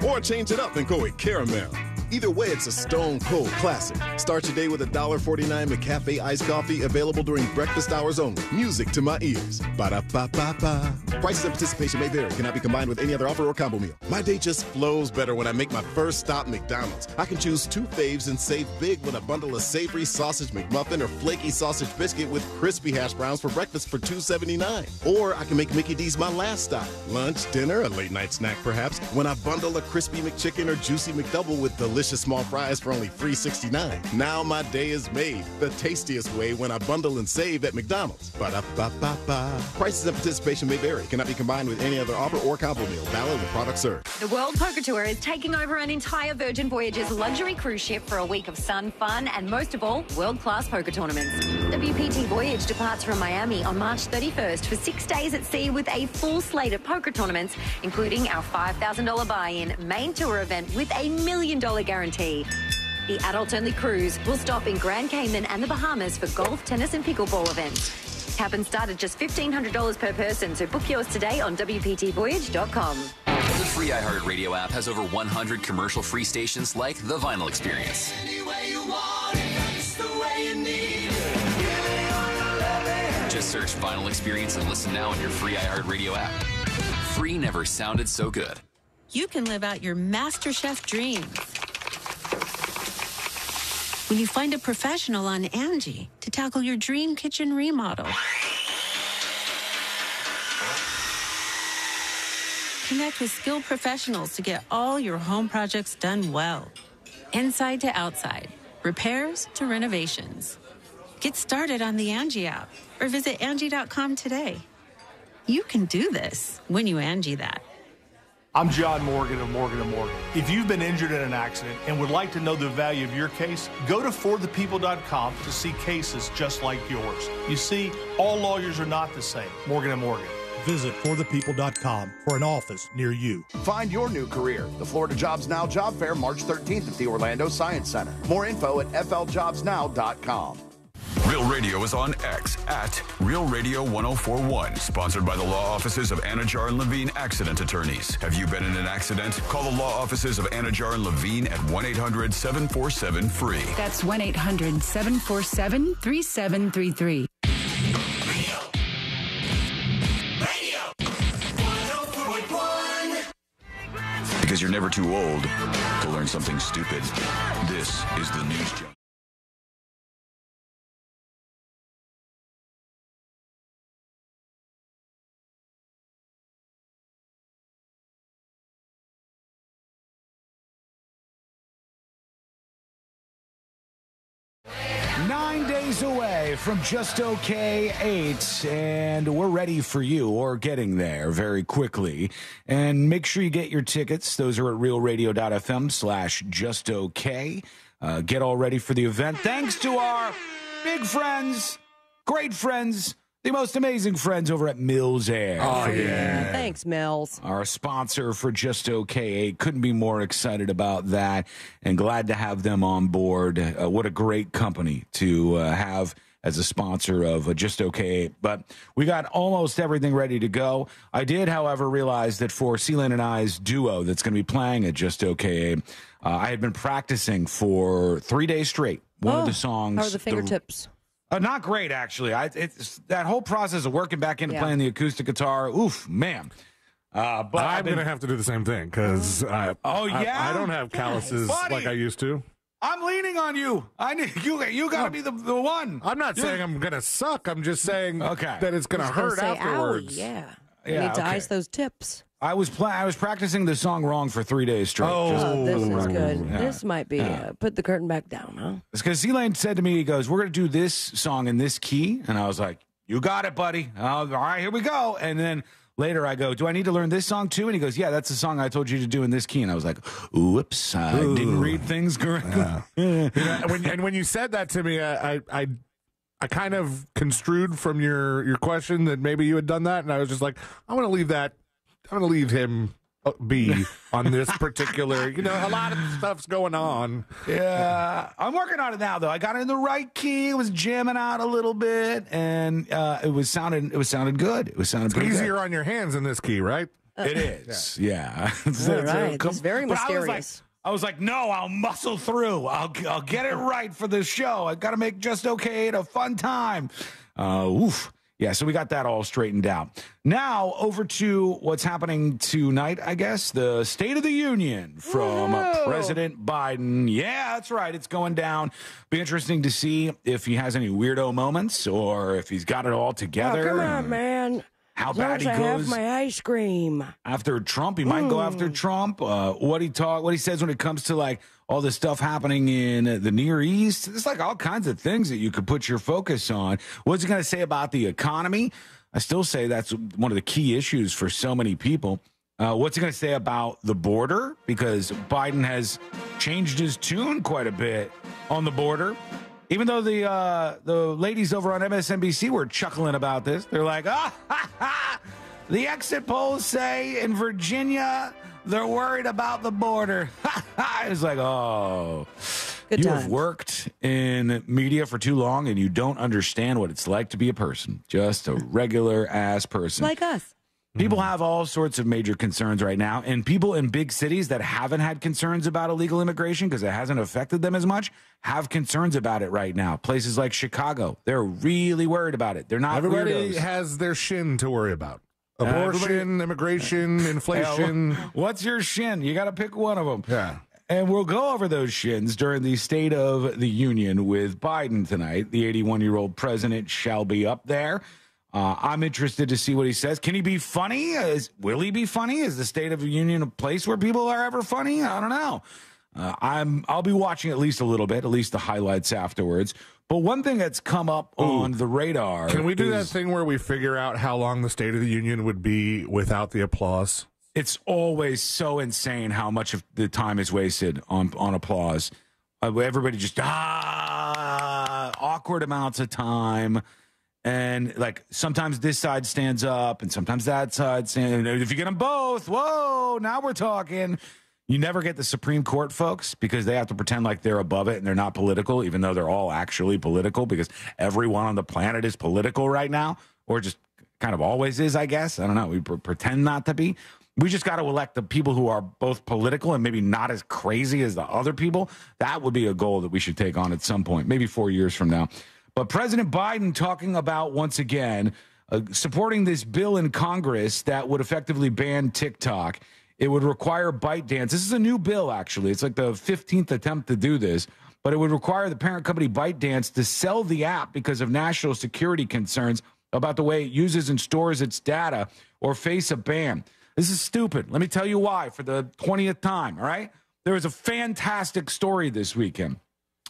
Or change it up and go with caramel. Either way, it's a stone cold classic. Start your day with a $1.49 McCafe iced coffee available during breakfast hours only. Music to my ears. Ba da ba ba ba. Prices and participation may vary. Cannot be combined with any other offer or combo meal. My day just flows better when I make my first stop McDonald's. I can choose two faves and save big with a bundle of savory sausage McMuffin or flaky sausage biscuit with crispy hash browns for breakfast for $2.79. Or I can make Mickey D's my last stop. Lunch, dinner, a late night snack perhaps, when I bundle a crispy McChicken or juicy McDouble with delicious small fries for only $3.69. Now my day is made the tastiest way when I bundle and save at McDonald's. Ba-da-ba-ba-ba. Prices and participation may vary. Cannot be combined with any other offer or combo meal. Valid with product served. The World Poker Tour is taking over an entire Virgin Voyages luxury cruise ship for a week of sun, fun, and most of all, world class poker tournaments. WPT Voyage departs from Miami on March 31st for six days at sea with a full slate of poker tournaments, including our $5,000 buy in main tour event with a million dollar guarantee. The adult only cruise will stop in Grand Cayman and the Bahamas for golf, tennis, and pickleball events. Cabins start at just $1,500 per person, so book yours today on WPTVoyage.com. The free iHeartRadio app has over 100 commercial free stations like The Vinyl Experience. Just search Vinyl Experience and listen now on your free iHeartRadio app. Free never sounded so good. You can live out your MasterChef dreams when you find a professional on Angie to tackle your dream kitchen remodel. Connect with skilled professionals to get all your home projects done well. Inside to outside, repairs to renovations. Get started on the Angie app or visit Angie.com today. You can do this when you Angie that. I'm John Morgan of Morgan & Morgan. If you've been injured in an accident and would like to know the value of your case, go to forthepeople.com to see cases just like yours. You see, all lawyers are not the same. Morgan & Morgan. Visit forthepeople.com for an office near you. Find your new career. The Florida Jobs Now Job Fair March 13th at the Orlando Science Center. More info at fljobsnow.com. Real Radio is on X at Real Radio 1041. Sponsored by the law offices of Anidjar and Levine Accident Attorneys. Have you been in an accident? Call the law offices of Anidjar and Levine at 1 800 747 FREE. That's 1 800 747 3733. because you're never too old to learn something stupid. This is the News Junkie. Away from Just Okay 8, and we're ready for you or getting there very quickly. And make sure you get your tickets. Those are at realradio.fm slash just okay. Uh, get all ready for the event. Thanks to our big friends, great friends, the most amazing friends over at Mills Air. Oh, yeah. Thanks, Mills. Our sponsor for Just Okay couldn't be more excited about that and glad to have them on board. Uh, what a great company to uh, have as a sponsor of uh, Just Okay. But we got almost everything ready to go. I did, however, realize that for C-Lane and I's duo that's going to be playing at Just Okay, uh, I had been practicing for three days straight. One of Oh, the songs. How are the fingertips? Uh, not great, actually. I, it's that whole process of working back into Yeah. playing the acoustic guitar. Oof, man. Uh, but I've I'm been- gonna have to do the same thing because I. Oh, yeah? I, don't have calluses Buddy. like I used to. I'm leaning on you. I need you. You got to be the, the one. I'm not You're- saying I'm gonna suck. I'm just saying Okay. that it's gonna I was gonna hurt say, afterwards. Owie, yeah. Yeah, you need to okay. ice those tips. I was pla- I was practicing the song wrong for three days straight. Oh. Oh, this is good. Yeah. This might be Yeah. uh, put the curtain back down, huh? It's because C-Lane said to me, he goes, "We're going to do this song in this key," and I was like, "You got it, buddy. Uh, all right, here we go." And then later I go, "Do I need to learn this song too?" And he goes, "Yeah, that's the song I told you to do in this key." And I was like, "Whoops, I didn't read things correctly." You know, when, and when you said that to me, I, I, I, I kind of construed from your your question that maybe you had done that, and I was just like, I'm going to leave that. I'm going to leave him uh, be on this particular. You know, a lot of stuff's going on. Yeah, I'm working on it now though. I got it in the right key. It was jamming out a little bit, and uh, it was sounding. It was sounding good. It was sounding It's pretty good. easier on your hands in this key, right? It is, yeah. It's- it's right, com- this is very I was like- mysterious. I was like, no, I'll muscle through. I'll I'll get it right for this show. I got to make just okay it a fun time. Uh, oof. Yeah, so we got that all straightened out. Now over to what's happening tonight. I guess the State of the Union from Whoa. President Biden. Yeah, that's right. It's going down. Be interesting to see if he has any weirdo moments or if he's got it all Oh, together. come on, man. How As bad he I have goes my ice cream. after Trump. He might go after Trump. Uh, what he talk, what he says when it comes to like all this stuff happening in the Near East. There's like all kinds of things that you could put your focus on. What's he going to say about the economy? I still say that's one of the key issues for so many people. Uh, what's he going to say about the border? Because Biden has changed his tune quite a bit on the border. Even though the uh, the ladies over on MSNBC were chuckling about this, they're like, ah, ha, ha. the exit polls say in Virginia they're worried about the border. I was like, oh, Good you times. have worked in media for too long, and you don't understand what it's like to be a person, just a regular ass person. Like us. People mm-hmm. have all sorts of major concerns right now, and people in big cities that haven't had concerns about illegal immigration because it hasn't affected them as much have concerns about it right now. Places like Chicago, they're really worried about it. They're not Everybody weirdos. has their shin to worry about. Uh, everybody- Abortion, immigration, inflation. Yeah, What's your shin? You got to pick one of them. Yeah. And we'll go over those shins during the State of the Union with Biden tonight. The 81 year old president shall be up there. Uh, I'm interested to see what he says. Can he be funny? Is, will he be funny? Is the State of the Union a place where people are ever funny? I don't know. Uh, I'm. I'll be watching at least a little bit, at least the highlights afterwards. But one thing that's come up on the radar. Can we do that thing where we figure out how long the State of the Union would be without the applause? it's always so insane how much of the time is wasted on on applause. Uh, everybody just ah awkward amounts of time, and like sometimes this side stands up and sometimes that side stands. If you get them both, whoa! Now we're talking. You never get the Supreme Court folks because they have to pretend like they're above it and they're not political, even though they're all actually political because everyone on the planet is political right now, or just kind of always is, I guess. I don't know. We pre- pretend not to be. We just got to elect the people who are both political and maybe not as crazy as the other people. That would be a goal that we should take on at some point, maybe four years from now. But President Biden talking about once again uh, supporting this bill in Congress that would effectively ban TikTok It would require ByteDance. This is a new bill, actually. It's like the 15th attempt to do this, but it would require the parent company ByteDance to sell the app because of national security concerns about the way it uses and stores its data or face a ban. This is stupid. Let me tell you why for the 20th time, all right? There was a fantastic story this weekend.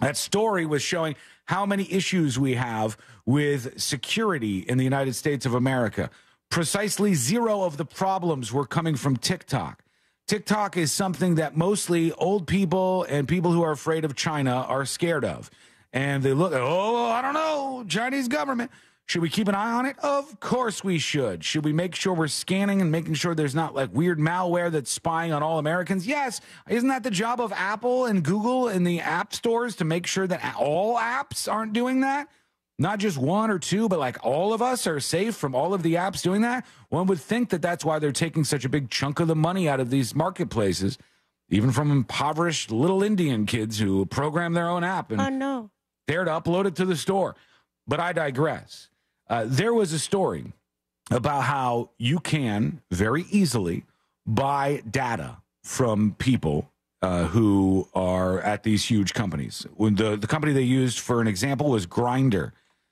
That story was showing how many issues we have with security in the United States of America. Precisely zero of the problems were coming from TikTok. TikTok is something that mostly old people and people who are afraid of China are scared of. And they look, oh, I don't know, Chinese government. Should we keep an eye on it? Of course we should. Should we make sure we're scanning and making sure there's not like weird malware that's spying on all Americans? Yes. Isn't that the job of Apple and Google and the app stores to make sure that all apps aren't doing that? Not just one or two, but like all of us are safe from all of the apps doing that? One would think that that's why they're taking such a big chunk of the money out of these marketplaces, even from impoverished little Indian kids who program their own app and Oh, no. dare to upload it to the store. But I digress. Uh, there was a story about how you can very easily buy data from people uh, who are at these huge companies. When the, the company they used for an example was Grindr.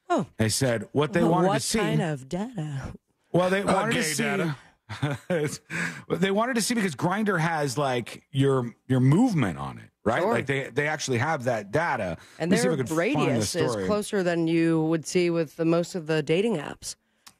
Oh. They said what they Well, wanted what to see. What kind of data? Well, they Uh, wanted to see. data. they wanted to see because Grindr has like your your movement on it, right? Sure. Like they they actually have that data. And Let me see their if I can find the radius is closer than you would see with the most of the dating apps.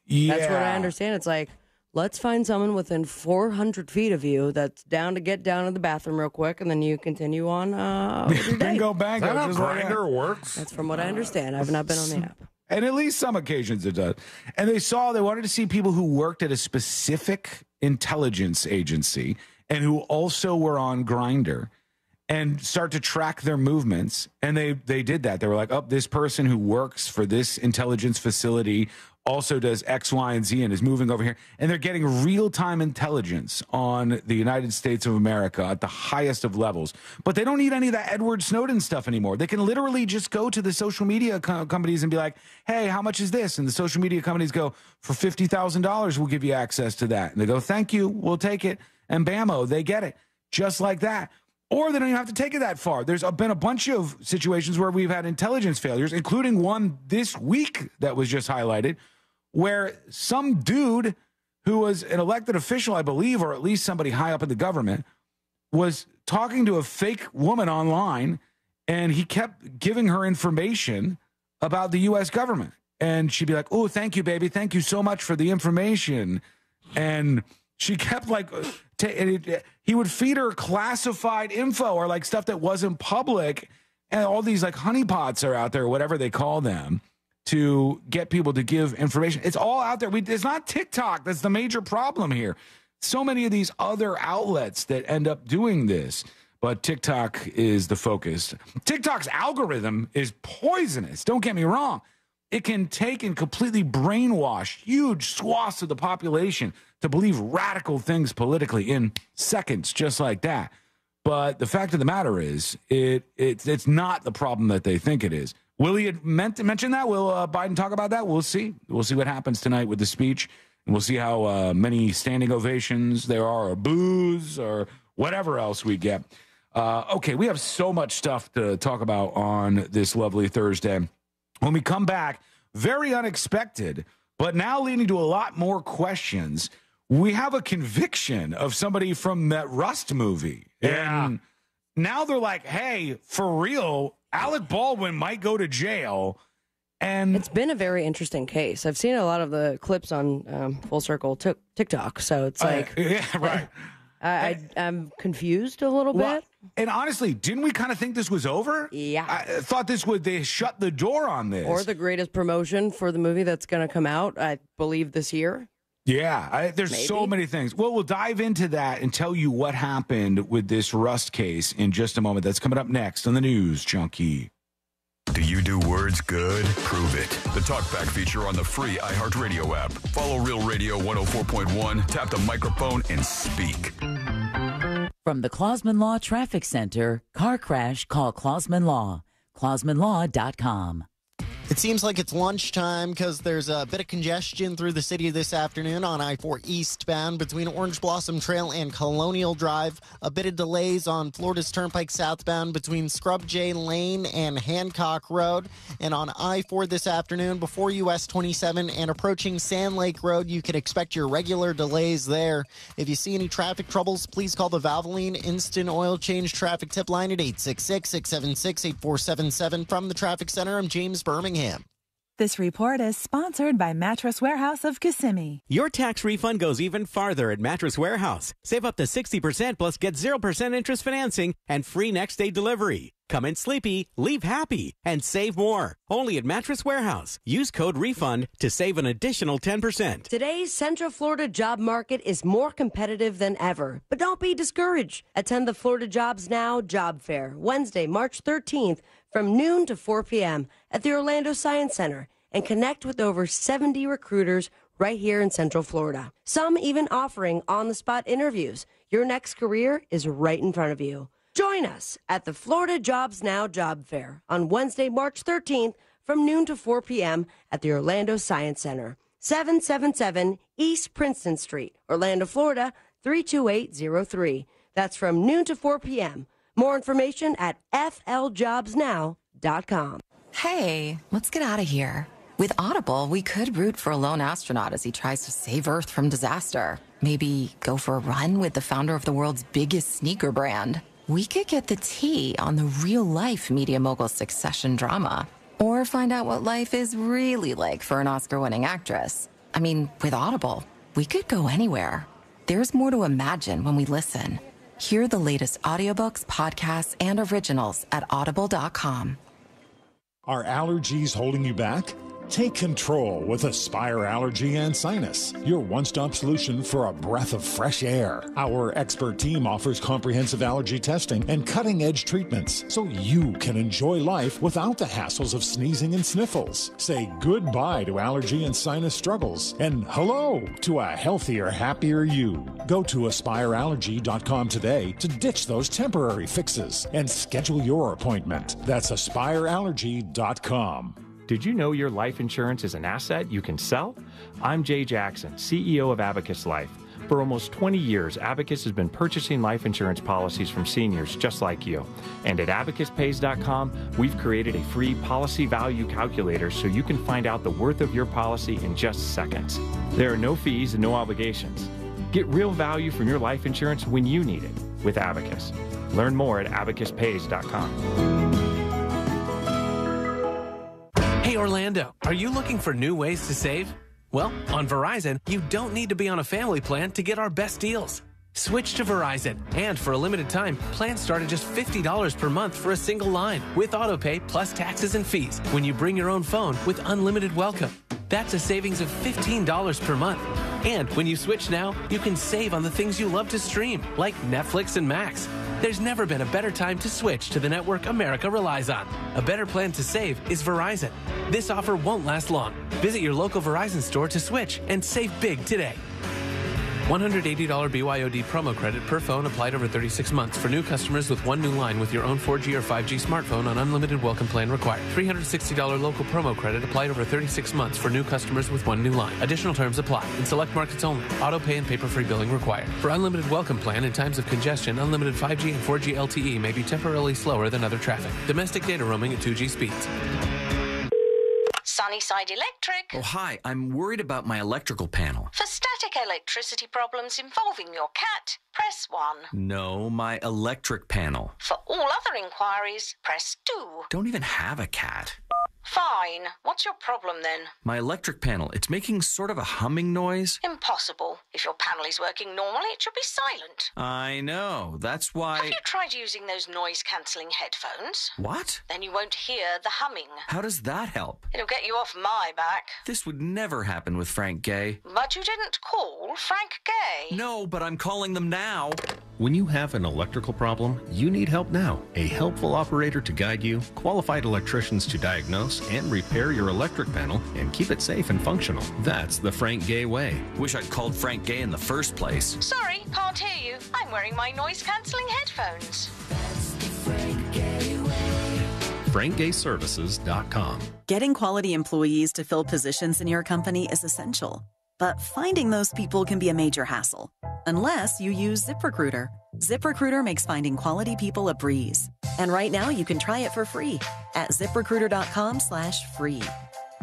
That's what I understand. It's like, let's find someone within 400 feet of you that's down to get down to the bathroom real quick, and then you continue on. Uh, with your. Bingo bango. Is that how just like Grindr works? That's from what I understand. I've not been on the app. And at least some occasions it does. And they saw they wanted to see people who worked at a specific intelligence agency and who also were on Grindr and start to track their movements. And they they did that. They were like, oh, this person who works for this intelligence facility also does X, Y, and Z and is moving over here. And they're getting real time intelligence on the United States of America at the highest of levels. But they don't need any of that Edward Snowden stuff anymore. They can literally just go to the social media co- companies and be like, hey, how much is this? And the social media companies go, for $50,000, we'll give you access to that. And they go, thank you, we'll take it. And bammo, they get it just like that. Or they don't even have to take it that far. There's been a bunch of situations where we've had intelligence failures, including one this week that was just highlighted, where some dude who was an elected official, I believe, or at least somebody high up in the government, was talking to a fake woman online and he kept giving her information about the US government. And she'd be like, Oh, thank you, baby. Thank you so much for the information. And she kept like, it- he would feed her classified info or like stuff that wasn't public. And all these like honeypots are out there, whatever they call them, to get people to give information. It's all out there. We, it's not TikTok. That's the major problem here. So many of these other outlets that end up doing this, but TikTok is the focus. TikTok's algorithm is poisonous. Don't get me wrong. It can take and completely brainwash huge swaths of the population to believe radical things politically in seconds, just like that. But the fact of the matter is, it, it it's not the problem that they think it is. Will he meant to mention that? Will uh, Biden talk about that? We'll see. We'll see what happens tonight with the speech, and we'll see how uh, many standing ovations there are, or boos, or whatever else we get. Uh, okay, we have so much stuff to talk about on this lovely Thursday. When we come back, very unexpected, but now leading to a lot more questions. We have a conviction of somebody from that Rust movie. Yeah. And now they're like, hey, for real, Alec Baldwin might go to jail. And it's been a very interesting case. I've seen a lot of the clips on um, Full Circle Tik TikTok, so it's Uh, like yeah, right. I, I I'm confused a little Well, bit. And honestly, didn't we kind of think this was over? Yeah. I uh, thought this would, they shut the door on this. Or the greatest promotion for the movie that's going to come out, I believe, this year. Yeah, I, there's so many things. Well, we'll dive into that and tell you what happened with this Rust case in just a moment. That's coming up next on the news, Junkie. Do you do words good? Prove it. The Talkback feature on the free iHeartRadio app. Follow Real Radio 104.1, tap the microphone, and speak. From the Clausman Law Traffic Center, car crash, call Clausman Law. ClausmanLaw.com. It seems like it's lunchtime because there's a bit of congestion through the city this afternoon on I 4 eastbound between Orange Blossom Trail and Colonial Drive. A bit of delays on Florida's Turnpike southbound between Scrub J Lane and Hancock Road. And on I 4 this afternoon before US 27 and approaching Sand Lake Road, you can expect your regular delays there. If you see any traffic troubles, please call the Valvoline Instant Oil Change Traffic Tip Line at 866 676 8477. From the Traffic Center, I'm James Birmingham. This report is sponsored by Mattress Warehouse of Kissimmee. Your tax refund goes even farther at Mattress Warehouse. Save up to 60% plus get 0% interest financing and free next day delivery. Come in sleepy, leave happy, and save more. Only at Mattress Warehouse. Use code REFUND to save an additional 10%. Today's Central Florida job market is more competitive than ever, but don't be discouraged. Attend the Florida Jobs Now job fair Wednesday, March 13th from noon to 4 p.m. at the Orlando Science Center and connect with over 70 recruiters right here in Central Florida. Some even offering on the spot interviews. Your next career is right in front of you. Join us at the Florida Jobs Now Job Fair on Wednesday, March 13th from noon to 4 p.m. at the Orlando Science Center, 777 East Princeton Street, Orlando, Florida 32803. That's from noon to 4 p.m. More information at fljobsnow.com. Hey, let's get out of here. With Audible, we could root for a lone astronaut as he tries to save Earth from disaster. Maybe go for a run with the founder of the world's biggest sneaker brand. We could get the tea on the real life media mogul succession drama. Or find out what life is really like for an Oscar winning actress. I mean, with Audible, we could go anywhere. There's more to imagine when we listen. Hear the latest audiobooks, podcasts, and originals at audible.com. Are allergies holding you back? Take control with Aspire Allergy and Sinus, your one stop solution for a breath of fresh air. Our expert team offers comprehensive allergy testing and cutting edge treatments so you can enjoy life without the hassles of sneezing and sniffles. Say goodbye to allergy and sinus struggles and hello to a healthier, happier you. Go to aspireallergy.com today to ditch those temporary fixes and schedule your appointment. That's aspireallergy.com. Did you know your life insurance is an asset you can sell? I'm Jay Jackson, CEO of Abacus Life. For almost 20 years, Abacus has been purchasing life insurance policies from seniors just like you. And at abacuspays.com, we've created a free policy value calculator so you can find out the worth of your policy in just seconds. There are no fees and no obligations. Get real value from your life insurance when you need it with Abacus. Learn more at abacuspays.com. Hey Orlando, are you looking for new ways to save? Well, on Verizon, you don't need to be on a family plan to get our best deals. Switch to Verizon, and for a limited time, plans start at just $50 per month for a single line with autopay plus taxes and fees when you bring your own phone with unlimited welcome. That's a savings of $15 per month. And when you switch now, you can save on the things you love to stream, like Netflix and Max. There's never been a better time to switch to the network America relies on. A better plan to save is Verizon. This offer won't last long. Visit your local Verizon store to switch and save big today. $180 BYOD promo credit per phone applied over 36 months for new customers with one new line with your own 4G or 5G smartphone on unlimited welcome plan required. $360 local promo credit applied over 36 months for new customers with one new line. Additional terms apply. In select markets only. Auto pay and paper-free billing required. For unlimited welcome plan in times of congestion, unlimited 5G and 4G LTE may be temporarily slower than other traffic. Domestic data roaming at 2G speeds. Sunnyside Electric. Oh, hi. I'm worried about my electrical panel. For static electricity problems involving your cat, press 1. No, my electric panel. For all other inquiries, press 2. Don't even have a cat. Fine. What's your problem then? My electric panel, it's making sort of a humming noise. Impossible. If your panel is working normally, it should be silent. I know. That's why. Have you tried using those noise cancelling headphones? What? Then you won't hear the humming. How does that help? It'll get you off my back. This would never happen with Frank Gay. But you didn't call Frank Gay. No, but I'm calling them now. When you have an electrical problem, you need help now. A helpful operator to guide you, qualified electricians to diagnose and repair your electric panel and keep it safe and functional. That's the Frank Gay way. Wish I'd called Frank Gay in the first place. Sorry, can't hear you. I'm wearing my noise cancelling headphones. frankgayservices.com. Getting quality employees to fill positions in your company is essential, but finding those people can be a major hassle. Unless you use ZipRecruiter. ZipRecruiter makes finding quality people a breeze. And right now you can try it for free at ziprecruiter.com slash free.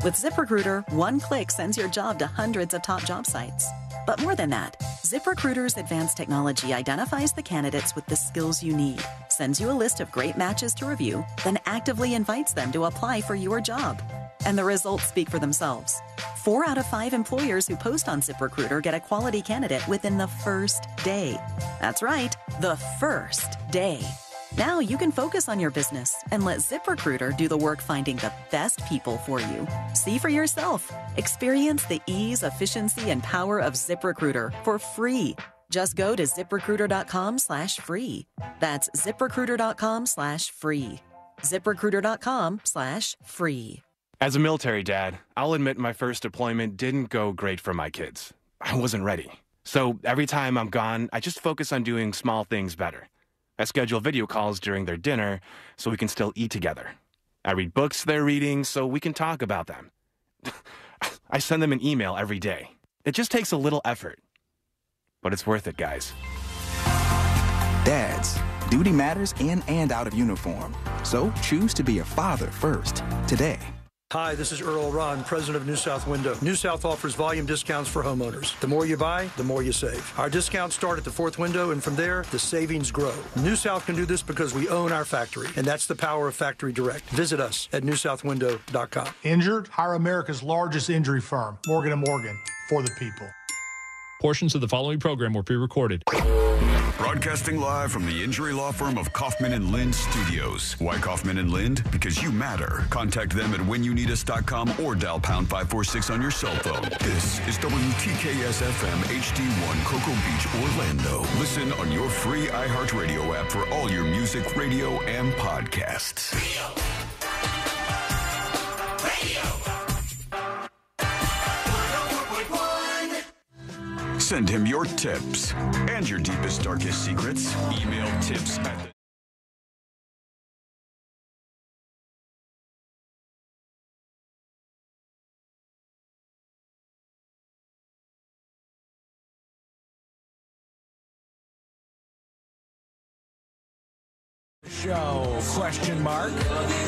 With ZipRecruiter, one click sends your job to hundreds of top job sites. But more than that, ZipRecruiter's advanced technology identifies the candidates with the skills you need, sends you a list of great matches to review, then actively invites them to apply for your job. And the results speak for themselves. Four out of five employers who post on ZipRecruiter get a quality candidate within the first day. That's right, the first day. Now you can focus on your business and let ZipRecruiter do the work finding the best people for you. See for yourself. Experience the ease, efficiency, and power of ZipRecruiter for free. Just go to ziprecruiter.com slash free. That's ziprecruiter.com slash free. ziprecruiter.com slash free. As a military dad, I'll admit my first deployment didn't go great for my kids. I wasn't ready. So every time I'm gone, I just focus on doing small things better. I schedule video calls during their dinner so we can still eat together. I read books they're reading so we can talk about them. I send them an email every day. It just takes a little effort. But it's worth it, guys. Dads, duty matters in and out of uniform. So choose to be a father first today. Hi, this is Earl Ron, president of New South Window. New South offers volume discounts for homeowners. The more you buy, the more you save. Our discounts start at the fourth window, and from there, the savings grow. New South can do this because we own our factory, and that's the power of Factory Direct. Visit us at newsouthwindow.com. Injured? Hire America's largest injury firm, Morgan & Morgan, for the people. Portions of the following program were pre-recorded. Broadcasting live from the injury law firm of Kaufman and Lynd Studios. Why Kaufman and Lynd? Because you matter. Contact them at whenyouneedus.com or dial pound 546 on your cell phone. This is WTKS FM HD1 Cocoa Beach, Orlando. Listen on your free iHeartRadio app for all your music, radio, and podcasts. Send him your tips and your deepest, darkest secrets. Email tips at the question mark.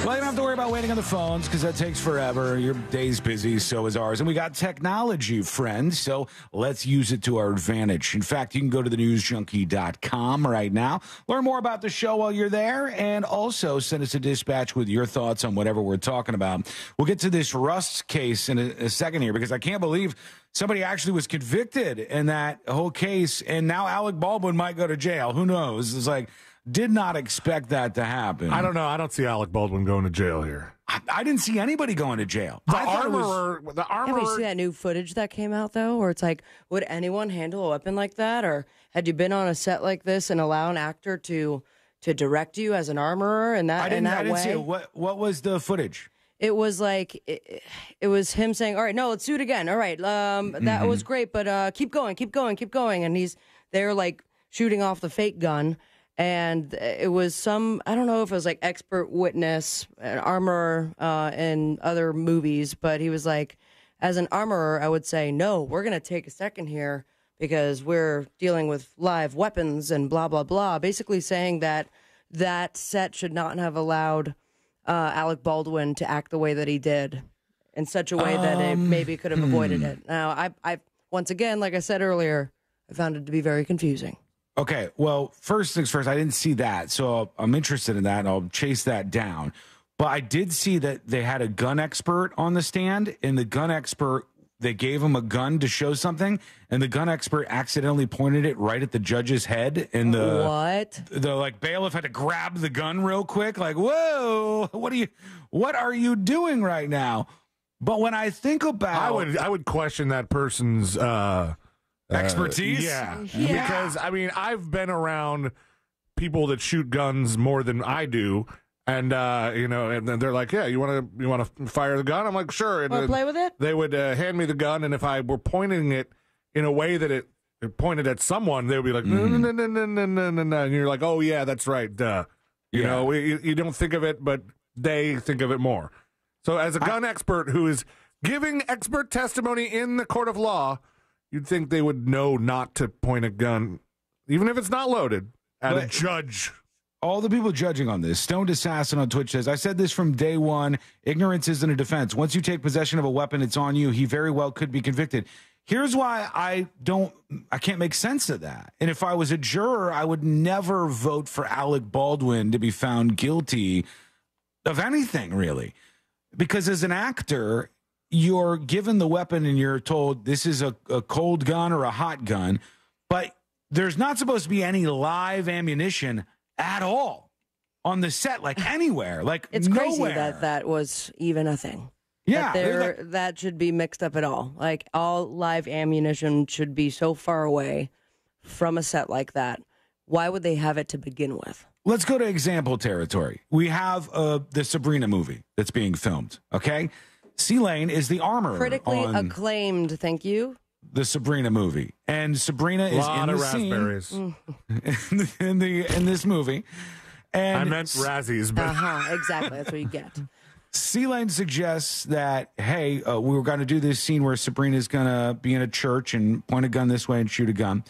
Well, you don't have to worry about waiting on the phones because that takes forever. Your day's busy, so is ours. And we got technology, friends, so let's use it to our advantage. In fact, you can go to thenewsjunkie.com right now, learn more about the show while you're there, and also send us a dispatch with your thoughts on whatever we're talking about. We'll get to this Rust case in a, a second here because I can't believe somebody actually was convicted in that whole case, and now Alec Baldwin might go to jail. Who knows? It's like, did not expect that to happen. I don't know. I don't see Alec Baldwin going to jail here. I, I didn't see anybody going to jail. The I thought it was- armorer, Have you seen that new footage that came out though, where it's like, would anyone handle a weapon like that, or had you been on a set like this and allow an actor to to direct you as an armorer and that I didn't, that I didn't way? see it. What, what was the footage? It was like it, it was him saying, "All right, no, let's do it again. All right, um, that Mhm. was great, but uh, keep going, keep going, keep going." And he's they're like shooting off the fake gun, and it was some I don't know if it was like expert witness, an armorer uh, in other movies, but he was like, as an armorer, I would say, "No, we're gonna take a second here." Because we're dealing with live weapons and blah blah blah, basically saying that that set should not have allowed uh, Alec Baldwin to act the way that he did in such a way that it Um, maybe could have avoided hmm. it. Now, I, I once again, like I said earlier, I found it to be very confusing. Okay, well, first things first, I didn't see that, so I'm interested in that, and I'll chase that down. But I did see that they had a gun expert on the stand, and the gun expert they gave him a gun to show something, and the gun expert accidentally pointed it right at the judge's head, and the what the like bailiff had to grab the gun real quick, like, whoa, what are you, what are you doing right now? But when I think about, I would I would question that person's uh, uh, Expertise? yeah. Yeah. because I mean I've been around people that shoot guns more than I do, and uh, you know, and then they're like, "Yeah, you want to you want to fire the gun?" I'm like, "Sure." And Want to then play with it? They would uh, hand me the gun, and if I were pointing it in a way that it, it pointed at someone, they would be like, "No, Mm-hmm. no, no, no, no, no, no, no," and you're like, "Oh yeah, that's right." Duh. You Yeah. know, you, you don't think of it, but they think of it more. So, as a gun expert who is giving expert testimony in the court of law, you'd think they would know not to point a gun, even if it's not loaded, at a judge. all the people judging on this, Stoned Assassin on Twitch says, I said this from day one. Ignorance isn't a defense. Once you take possession of a weapon, it's on you. He very well could be convicted. Here's why I don't, I can't make sense of that. And if I was a juror, I would never vote for Alec Baldwin to be found guilty of anything, really. Because as an actor, you're given the weapon and you're told this is a, a cold gun or a hot gun, but there's not supposed to be any live ammunition at all on the set, like anywhere, like It's nowhere. crazy that that was even a thing. Yeah, that, they're that should be mixed up at all. Like all live ammunition should be so far away from a set like that. Why would they have it to begin with? Let's go to example territory. We have uh, the Sabrina movie that's being filmed. Okay, C-Lane is the armor Critically on acclaimed, thank you. the Sabrina movie, and Sabrina is in of the scene- raspberries. Mm. in the in this movie. And I meant Razzies, but Uh huh. Exactly. That's what you get. C-Lane suggests that, hey, uh, we were going to do this scene where Sabrina's going to be in a church and point a gun this way and shoot a gun,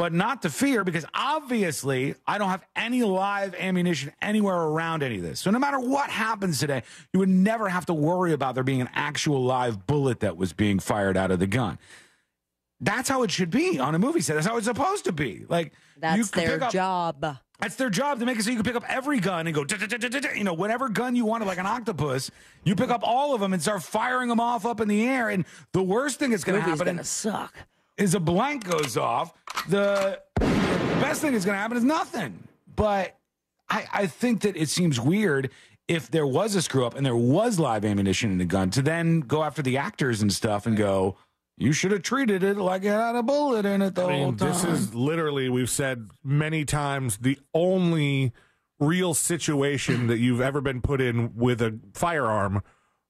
but not to fear because obviously I don't have any live ammunition anywhere around any of this. So no matter what happens today, you would never have to worry about there being an actual live bullet that was being fired out of the gun. That's how it should be on a movie set. That's how it's supposed to be. Like That's their up- job. that's their job to make it so you can pick up every gun and go, you know, whatever gun you wanted, like an octopus. You pick up all of them and start firing them off up in the air. And the worst thing that's going to happen gonna suck. Is a blank goes off. The, the best thing that's going to happen is nothing. But I, I think that it seems weird if there was a screw up and there was live ammunition in the gun to then go after the actors and stuff and go, you should have treated it like it had a bullet in it the I whole time. this is literally, we've said many times, the only real situation that you've ever been put in with a firearm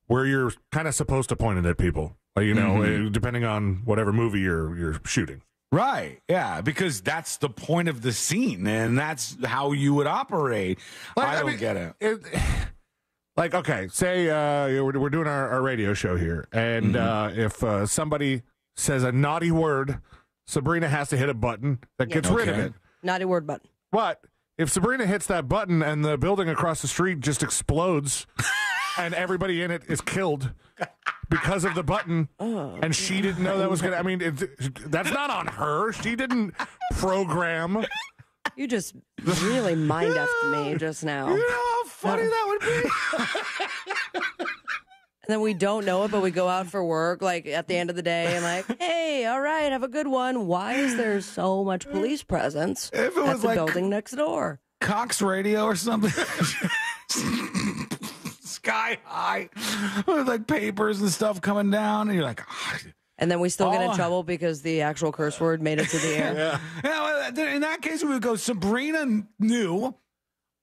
where you're kind of supposed to point it at people. You know, Mhm. uh, depending on whatever movie you're you're shooting. Right. Yeah, because that's the point of the scene and that's how you would operate. Like, I I don't mean, get it. it- Like, okay, say uh, we're, we're doing our, our radio show here, and uh, if uh, somebody says a naughty word, Sabrina has to hit a button that Yeah. gets rid of it. Naughty word button. But if Sabrina hits that button and the building across the street just explodes and everybody in it is killed because of the button oh, and she didn't know that was going to, I mean, it, that's not on her. She didn't program. You just really mind effed me just now. You know how funny that would be? And then we don't know it, but we go out for work like at the end of the day and like, hey, all right, have a good one. Why is there so much police presence If it at was the like- building next door? Cox Radio or something. Sky high with like papers and stuff coming down, and you're like, "Ah." And then we still get in Oh. trouble because the actual curse word made it to the air. yeah. well, in that case, we would go. Sabrina knew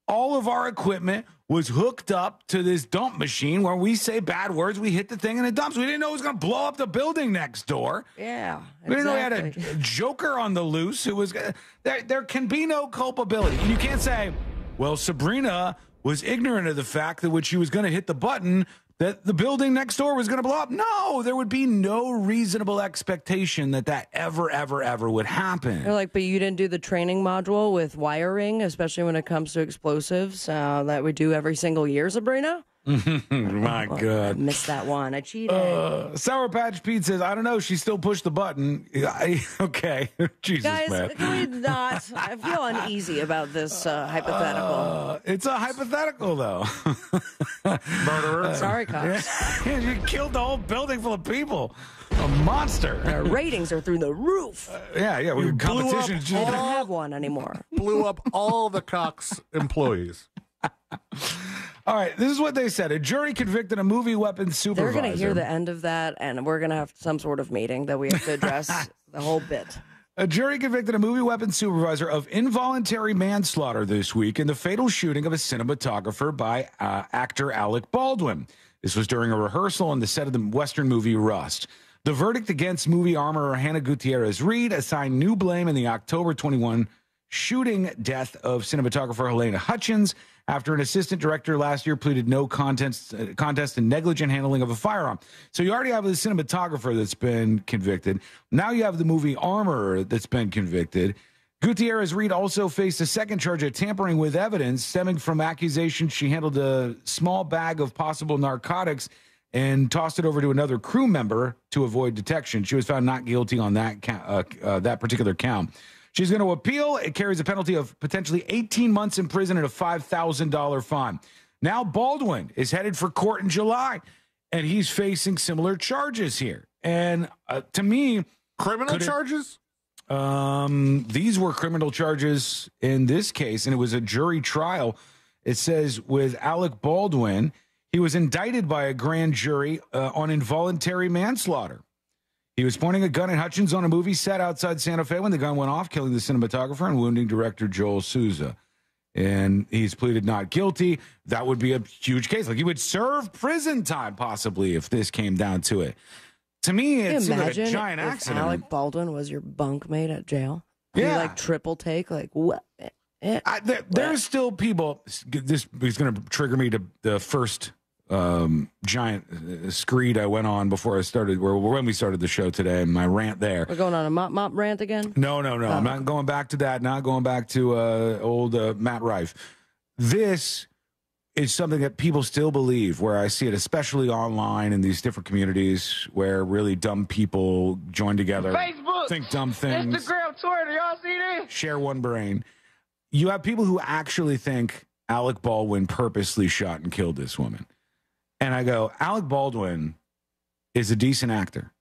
all of our equipment was hooked up to this dump machine where we say bad words, we hit the thing and it dumps. We didn't know it was going to blow up the building next door. Yeah. We didn't know we had a, a joker on the loose who was gonna- there. There can be no culpability, and you can't say, "Well, Sabrina was ignorant of the fact that when she was going to hit the button, that the building next door was going to blow up." No, there would be no reasonable expectation that that ever, ever, ever would happen. They're like, but you didn't do the training module with wiring, especially when it comes to explosives uh, that we do every single year, Sabrina. My I God. missed that one. I cheated. Uh, Sour Patch Pete says, I don't know. She still pushed the button. I, okay. Jesus, Guys, man. can we not? I feel uneasy about this uh, hypothetical. Uh, it's a hypothetical, though. Murderer. Sorry, cops. you killed the whole building full of people. A monster. Our ratings are through the roof. yeah, yeah. We blew up competition. I just- don't have one anymore. Blew up all the Cox employees. All right, this is what they said. A jury convicted a movie weapons They're supervisor. going to hear the end of that, and we're going to have some sort of meeting that we have to address the whole bit. A jury convicted a movie weapons supervisor of involuntary manslaughter this week in the fatal shooting of a cinematographer by uh, actor Alec Baldwin. This was during a rehearsal on the set of the Western movie Rust. The verdict against movie armorer Hannah Gutierrez Reed assigned new blame in the October 21 shooting death of cinematographer Halyna Hutchins after an assistant director last year pleaded no contest, uh, contest and negligent handling of a firearm. So you already have the cinematographer that's been convicted. Now you have the movie Armor that's been convicted. Gutierrez Reed also faced a second charge of tampering with evidence stemming from accusations she handled a small bag of possible narcotics and tossed it over to another crew member to avoid detection. She was found not guilty on that ca- uh, uh, that particular count. She's going to appeal. It carries a penalty of potentially 18 months in prison and a $5,000 fine. Now Baldwin is headed for court in July, and he's facing similar charges here. And uh, to me, criminal it- charges. um, these were criminal charges in this case, and it was a jury trial. It says with Alec Baldwin, he was indicted by a grand jury uh, on involuntary manslaughter. He was pointing a gun at Hutchins on a movie set outside Santa Fe when the gun went off, killing the cinematographer and wounding director Joel Souza. And he's pleaded not guilty. That would be a huge case. Like he would serve prison time possibly if this came down to it. To me, Can you it seemed like a giant accident. Alec Baldwin was your bunkmate at jail? Yeah. like triple take, like what? I, there, there's still people. This is going to trigger me to the first um, giant uh, screed I went on before I started, or when we started the show today, and my rant there. We're going on a mop mop rant again. No, no, no. I'm Oh. not going back to that. Not going back to uh, old uh, Matt Rife. This is something that people still believe, where I see it, especially online in these different communities where really dumb people join together, Facebook, think dumb things Instagram, Twitter. Y'all see this? share one brain. You have people who actually think Alec Baldwin purposely shot and killed this woman. And I go, Alec Baldwin is a decent actor.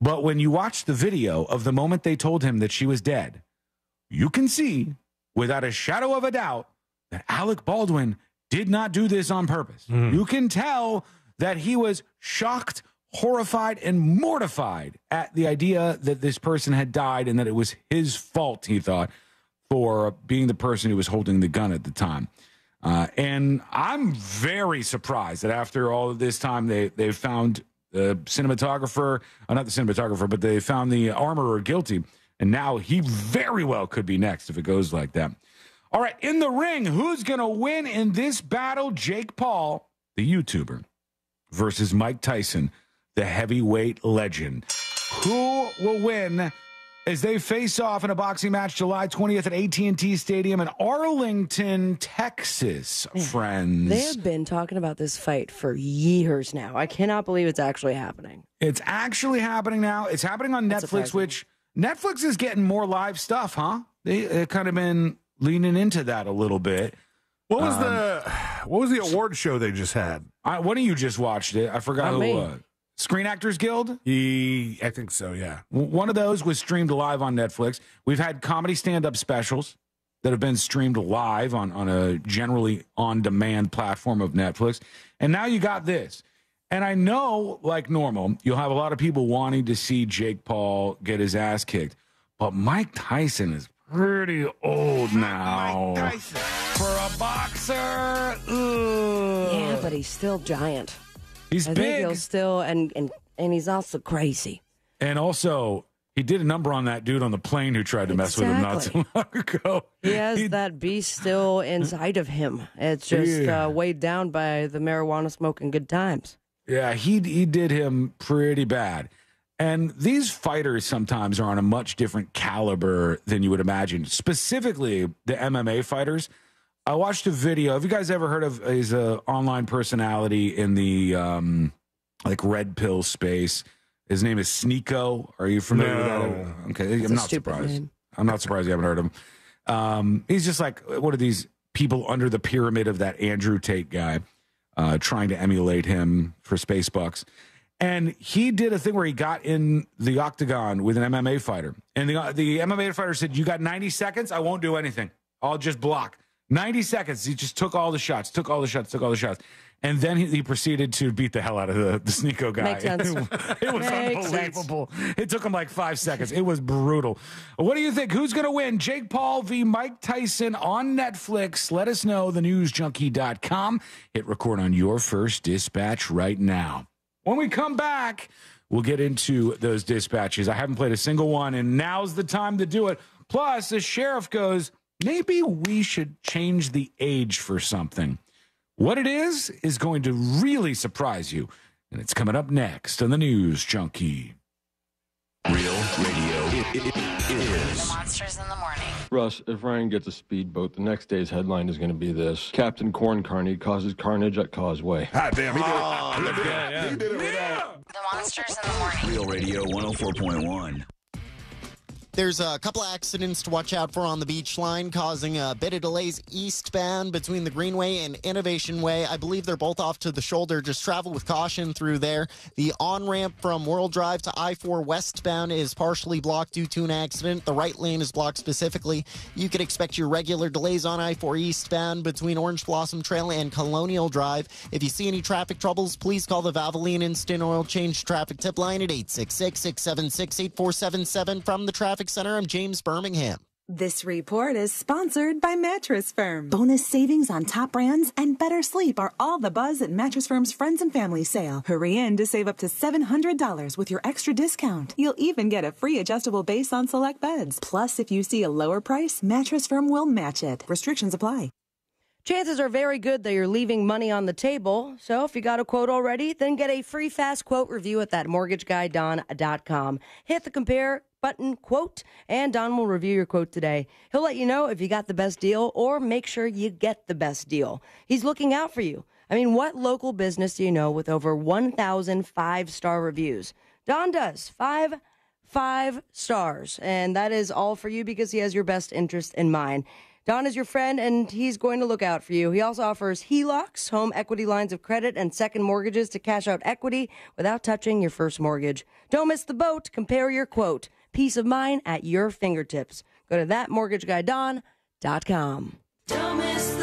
But when you watch the video of the moment they told him that she was dead, you can see without a shadow of a doubt that Alec Baldwin did not do this on purpose. Mm-hmm. You can tell that he was shocked, horrified, and mortified at the idea that this person had died and that it was his fault, he thought, for being the person who was holding the gun at the time. Uh, and I'm very surprised that after all of this time, they they found the cinematographer, uh, not the cinematographer, but they found the armorer guilty, and now he very well could be next if it goes like that. All right, in the ring, who's going to win in this battle? Jake Paul, the YouTuber, versus Mike Tyson, the heavyweight legend. Who will win as they face off in a boxing match July 20th at AT&T Stadium in Arlington, Texas, friends? They have been talking about this fight for years now. I cannot believe it's actually happening. It's actually happening now. It's happening on That's Netflix, surprising. which Netflix is getting more live stuff, huh? They, they kind of been leaning into that a little bit. What was Um, the what was the award show they just had? I, one of you just watched it. I forgot Not who. me. Uh, Screen Actors Guild. He, I think so. Yeah. One of those was streamed live on Netflix. We've had comedy stand-up specials that have been streamed live on on a generally on-demand platform of Netflix, and now you got this. And I know, like normal, you'll have a lot of people wanting to see Jake Paul get his ass kicked, but Mike Tyson is pretty old now for a boxer. Ugh. Yeah, but he's still giant. He's I big. he'll still and and and he's also crazy. And also, he did a number on that dude on the plane who tried to mess with him not too long ago. He has that beast still inside of him. It's just Yeah. uh, weighed down by the marijuana smoking good times. Yeah, he he did him pretty bad. And these fighters sometimes are on a much different caliber than you would imagine. Specifically, the MMA fighters. I watched a video. Have you guys ever heard of? He's a online personality in the um, like red pill space. His name is Sneako. Are you familiar with No. that? Okay, That's I'm not surprised. name. I'm not surprised you haven't heard of him. Um, he's just like one of these people under the pyramid of that Andrew Tate guy, uh, trying to emulate him for space bucks. And he did a thing where he got in the octagon with an MMA fighter, and the the MMA fighter said, "You got 90 seconds. I won't do anything. I'll just block." 90 seconds. He just took all the shots, took all the shots, took all the shots. And then he, he proceeded to beat the hell out of the, the Sneako guy. Makes sense. it was Makes unbelievable. It took him like five seconds. It was brutal. What do you think? Who's going to win? Jake Paul v. Mike Tyson on Netflix. Let us know. TheNewsJunkie.com. Hit record on your first dispatch right now. When we come back, we'll get into those dispatches. I haven't played a single one, and now's the time to do it. Plus, the sheriff goes, maybe we should change the age for something. What it is is going to really surprise you. And it's coming up next on the News Junkie. Real radio is. Monsters in the morning. Russ, if Ryan gets a speedboat, the next day's headline is going to be this Captain Corn Carney causes carnage at Causeway. Ah, damn, he did Oh, it. He did it. yeah, yeah. He did it with that. The Monsters in the morning. Real radio 104.1. There's a couple accidents to watch out for on the beach line, causing a bit of delays eastbound between the Greenway and Innovation Way. I believe they're both off to the shoulder. Just travel with caution through there. The on ramp from World Drive to I 4 westbound is partially blocked due to an accident. The right lane is blocked specifically. You could expect your regular delays on I 4 eastbound between Orange Blossom Trail and Colonial Drive. If you see any traffic troubles, please call the Valvoline Instant Oil Change Traffic Tip Line at 866 676 8477 from the Traffic Center. I'm James Birmingham. This report is sponsored by Mattress Firm. Bonus savings on top brands and better sleep are all the buzz at Mattress Firm's Friends and Family sale. Hurry in to save up to $700 with your extra discount. You'll even get a free adjustable base on select beds. Plus, if you see a lower price, Mattress Firm will match it. Restrictions apply. Chances are very good that you're leaving money on the table. So if you got a quote already, then get a free fast quote review at that mortgageguyDon.com. Hit the compare button quote, and Don will review your quote today. He'll let you know if you got the best deal or make sure you get the best deal. He's looking out for you. I mean, what local business do you know with over 1,000 five star reviews? Don does. Five five stars. And that is all for you because he has your best interest in mind. Don is your friend and he's going to look out for you. He also offers HELOCs, home equity lines of credit, and second mortgages to cash out equity without touching your first mortgage. Don't miss the boat. Compare your quote. Peace of mind at your fingertips. Go to thatmortgageguyDon.com. Don't miss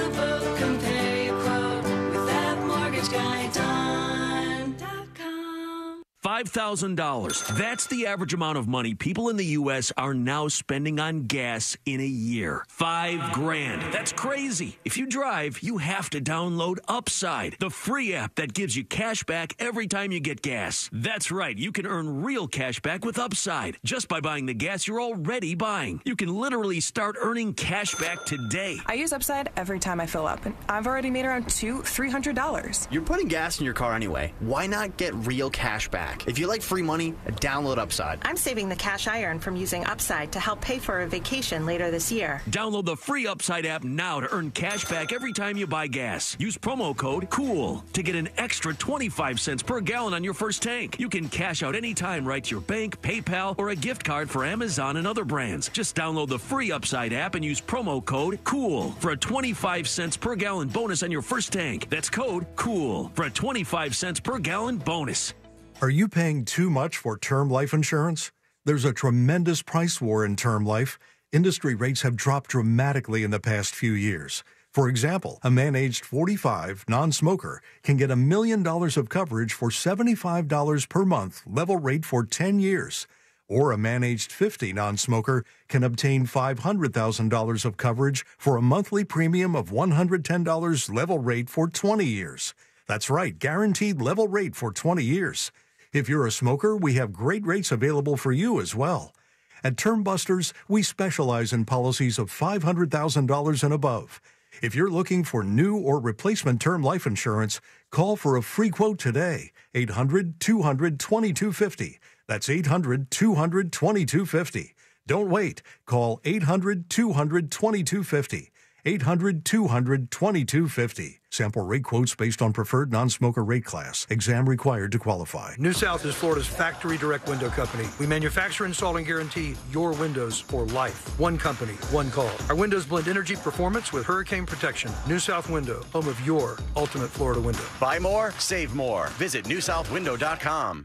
$5,000. That's the average amount of money people in the U.S. are now spending on gas in a year. Five grand. That's crazy. If you drive, you have to download Upside, the free app that gives you cash back every time you get gas. That's right. You can earn real cash back with Upside just by buying the gas you're already buying. You can literally start earning cash back today. I use Upside every time I fill up, and I've already made around two, three hundred dollars. You're putting gas in your car anyway. Why not get real cash back? If you like free money, download Upside. I'm saving the cash I earn from using Upside to help pay for a vacation later this year. Download the free Upside app now to earn cash back every time you buy gas. Use promo code COOL to get an extra 25 cents per gallon on your first tank. You can cash out anytime right to your bank, PayPal, or a gift card for Amazon and other brands. Just download the free Upside app and use promo code COOL for a 25 cents per gallon bonus on your first tank. That's code COOL for a 25 cents per gallon bonus. Are you paying too much for term life insurance? There's a tremendous price war in term life. Industry rates have dropped dramatically in the past few years. For example, a man aged 45, non smoker, can get a million dollars of coverage for $75 per month, level rate for 10 years. Or a man aged 50, non smoker, can obtain $500,000 of coverage for a monthly premium of $110 level rate for 20 years. That's right, guaranteed level rate for 20 years. If you're a smoker, we have great rates available for you as well. At Termbusters, we specialize in policies of $500,000 and above. If you're looking for new or replacement term life insurance, call for a free quote today. 800 200 2250. That's 800 200 2250. Don't wait. Call 800 200 2250. 800 200 2250. Sample rate quotes based on preferred non smoker rate class. Exam required to qualify. New South is Florida's factory direct window company. We manufacture, install, and guarantee your windows for life. One company, one call. Our windows blend energy performance with hurricane protection. New South Window, home of your ultimate Florida window. Buy more, save more. Visit newsouthwindow.com.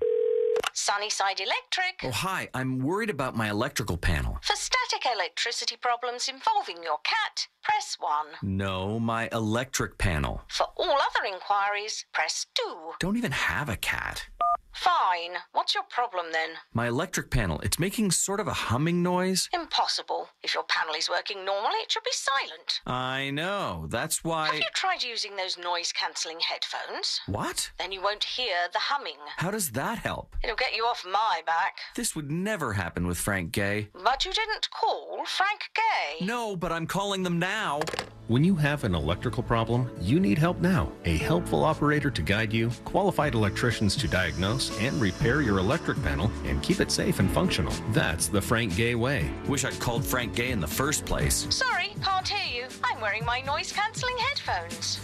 Sunnyside Electric. Oh, hi. I'm worried about my electrical panel. For static electricity problems involving your cat, press 1. No, my electric panel. For all other inquiries, press 2. Don't even have a cat. Fine. What's your problem then? My electric panel, it's making sort of a humming noise. Impossible. If your panel is working normally, it should be silent. I know. That's why. Have you tried using those noise cancelling headphones? What? Then you won't hear the humming. How does that help? It'll get you off my back. This would never happen with Frank Gay. But you didn't call Frank Gay. No, but I'm calling them now. When you have an electrical problem, you need help now. A helpful operator to guide you, qualified electricians to diagnose and repair your electric panel and keep it safe and functional. That's the Frank Gay way. Wish I'd called Frank Gay in the first place. Sorry, can't hear you. I'm wearing my noise cancelling headphones.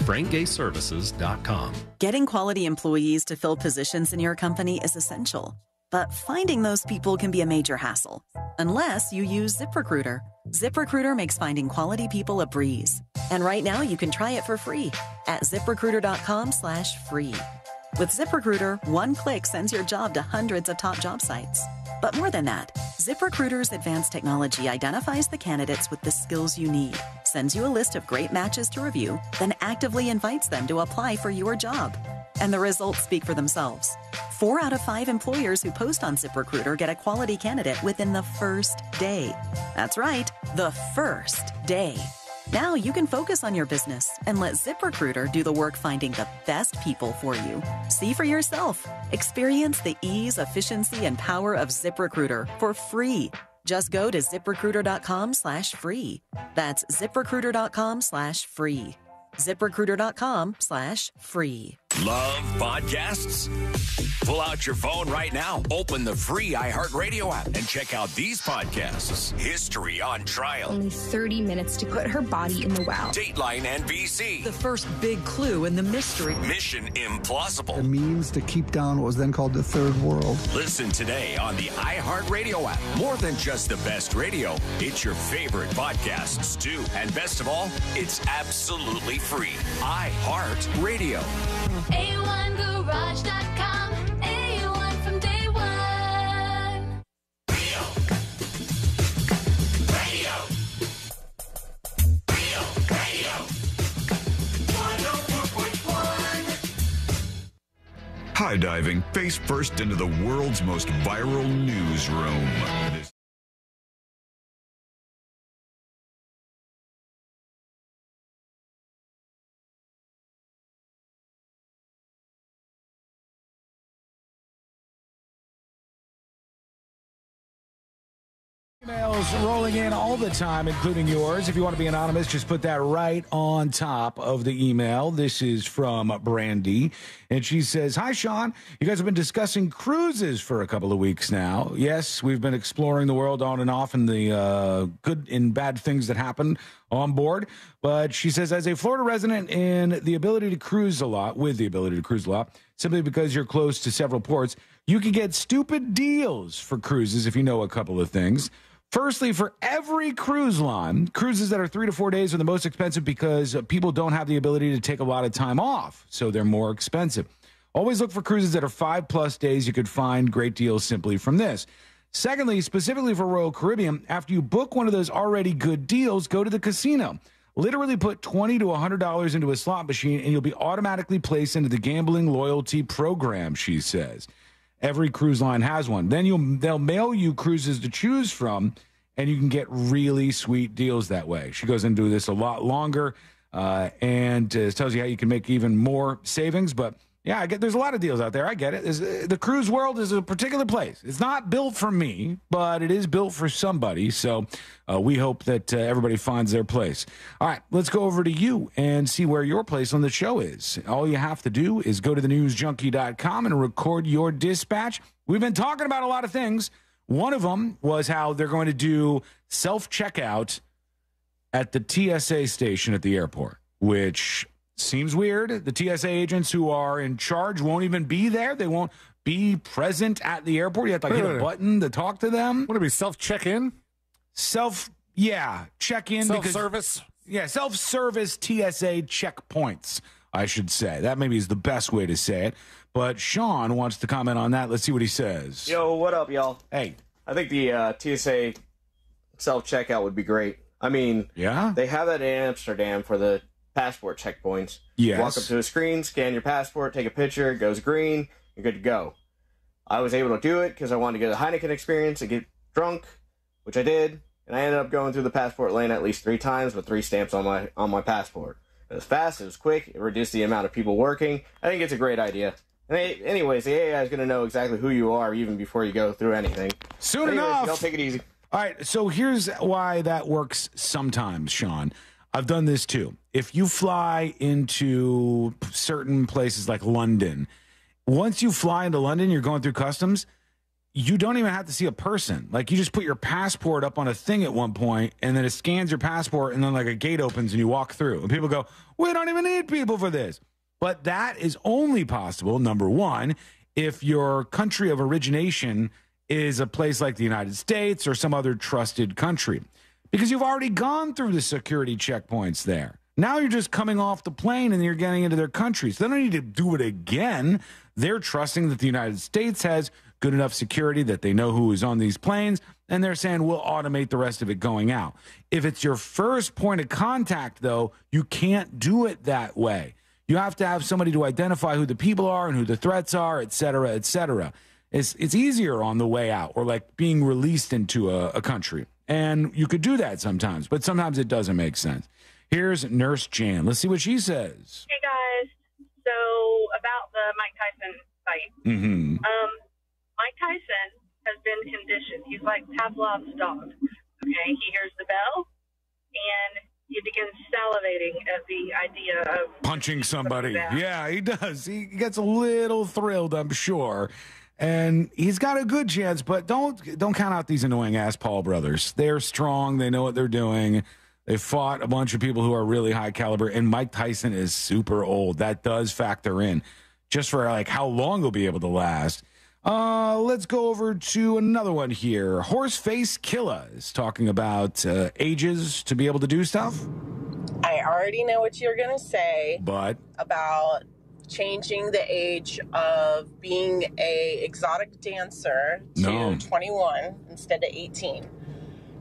FrankGayServices.com. Getting quality employees to fill positions in your company is essential. But finding those people can be a major hassle, unless you use ZipRecruiter. ZipRecruiter makes finding quality people a breeze. And right now you can try it for free at ziprecruiter.com slash free. With ZipRecruiter, one click sends your job to hundreds of top job sites. But more than that, ZipRecruiter's advanced technology identifies the candidates with the skills you need, sends you a list of great matches to review, then actively invites them to apply for your job. And the results speak for themselves. Four out of five employers who post on ZipRecruiter get a quality candidate within the first day. That's right, the first day. Now you can focus on your business and let ZipRecruiter do the work finding the best people for you. See for yourself. Experience the ease, efficiency, and power of ZipRecruiter for free. Just go to ziprecruiter.com slash free. That's ziprecruiter.com slash free. ziprecruiter.com slash free. Love podcasts? Pull out your phone right now, open the free iHeartRadio app, and check out these podcasts History on Trial, Only 30 minutes to put her body in the well. Dateline NBC, The first big clue in the mystery. Mission Implausible. The means to keep down what was then called the Third World. Listen today on the iHeartRadio app. More than just the best radio, it's your favorite podcasts too. And best of all, it's absolutely free. iHeartRadio. A1Garage.com. A1 from day one. High diving face first into the world's most viral newsroom. Rolling in all the time, including yours. If you want to be anonymous, just put that right on top of the email. This is from Brandy. And she says, Hi, Sean. You guys have been discussing cruises for a couple of weeks now. Yes, we've been exploring the world on and off and the uh, good and bad things that happen on board. But she says, as a Florida resident and the ability to cruise a lot, with the ability to cruise a lot, simply because you're close to several ports, you can get stupid deals for cruises if you know a couple of things. Firstly, for every cruise line, cruises that are three to four days are the most expensive because people don't have the ability to take a lot of time off, so they're more expensive. Always look for cruises that are five plus days. You could find great deals simply from this. Secondly, specifically for Royal Caribbean, after you book one of those already good deals, go to the casino. Literally put 20 to $100 into a slot machine and you'll be automatically placed into the gambling loyalty program, she says. Every cruise line has one. Then you'll they'll mail you cruises to choose from, and you can get really sweet deals that way. She goes into this a lot longer, uh, and uh, tells you how you can make even more savings. But yeah, I get there's a lot of deals out there. I get it. Uh, the cruise world is a particular place. It's not built for me, but it is built for somebody. So uh, we hope that uh, everybody finds their place. All right, let's go over to you and see where your place on the show is. All you have to do is go to thenewsjunkie.com and record your dispatch. We've been talking about a lot of things. One of them was how they're going to do self checkout at the TSA station at the airport, which seems weird. The TSA agents who are in charge won't even be there. They won't be present at the airport. You have to like, hit a button to talk to them. What it be self check in? Self, yeah, check in. Self service? Yeah, self service TSA checkpoints, I should say. That maybe is the best way to say it. But Sean wants to comment on that. Let's see what he says. Yo, what up, y'all? Hey. I think the uh, TSA self checkout would be great. I mean, yeah, they have that in Amsterdam for the passport checkpoints. Yes. Walk up to a screen, scan your passport, take a picture, it goes green, you're good to go. I was able to do it because I wanted to get a Heineken experience and get drunk, which I did, and I ended up going through the passport lane at least three times with three stamps on my on my passport. It was fast, it was quick, it reduced the amount of people working. I think it's a great idea. And they, anyways, the AI is going to know exactly who you are even before you go through anything. Soon Anyways, enough. Don't take it easy. All right, so here's why that works sometimes, Sean. I've done this too. If you fly into certain places like London, once you fly into London, you're going through customs, you don't even have to see a person. Like you just put your passport up on a thing at one point and then it scans your passport and then like a gate opens and you walk through. And people go, "We don't even need people for this." But that is only possible number 1 if your country of origination is a place like the United States or some other trusted country because you've already gone through the security checkpoints there. Now you're just coming off the plane and you're getting into their countries. They don't need to do it again. They're trusting that the United States has good enough security that they know who is on these planes and they're saying we'll automate the rest of it going out. If it's your first point of contact though, you can't do it that way. You have to have somebody to identify who the people are and who the threats are, et cetera, et cetera. It's, it's easier on the way out or like being released into a, a country. And you could do that sometimes, but sometimes it doesn't make sense. Here's Nurse Jan. Let's see what she says. Hey guys, so about the Mike Tyson fight. Mm-hmm. Um, Mike Tyson has been conditioned. He's like Pavlov's dog. Okay, he hears the bell and he begins salivating at the idea of Punching somebody. Yeah, he does. He gets a little thrilled, I'm sure. And he's got a good chance, but don't don't count out these annoying ass Paul brothers. They're strong. They know what they're doing. They fought a bunch of people who are really high caliber, and Mike Tyson is super old. That does factor in, just for like how long he'll be able to last. Uh, let's go over to another one here. Horseface Killa is talking about uh, ages to be able to do stuff, I already know what you're going to say but about changing the age of being a exotic dancer to No. 21 instead of 18.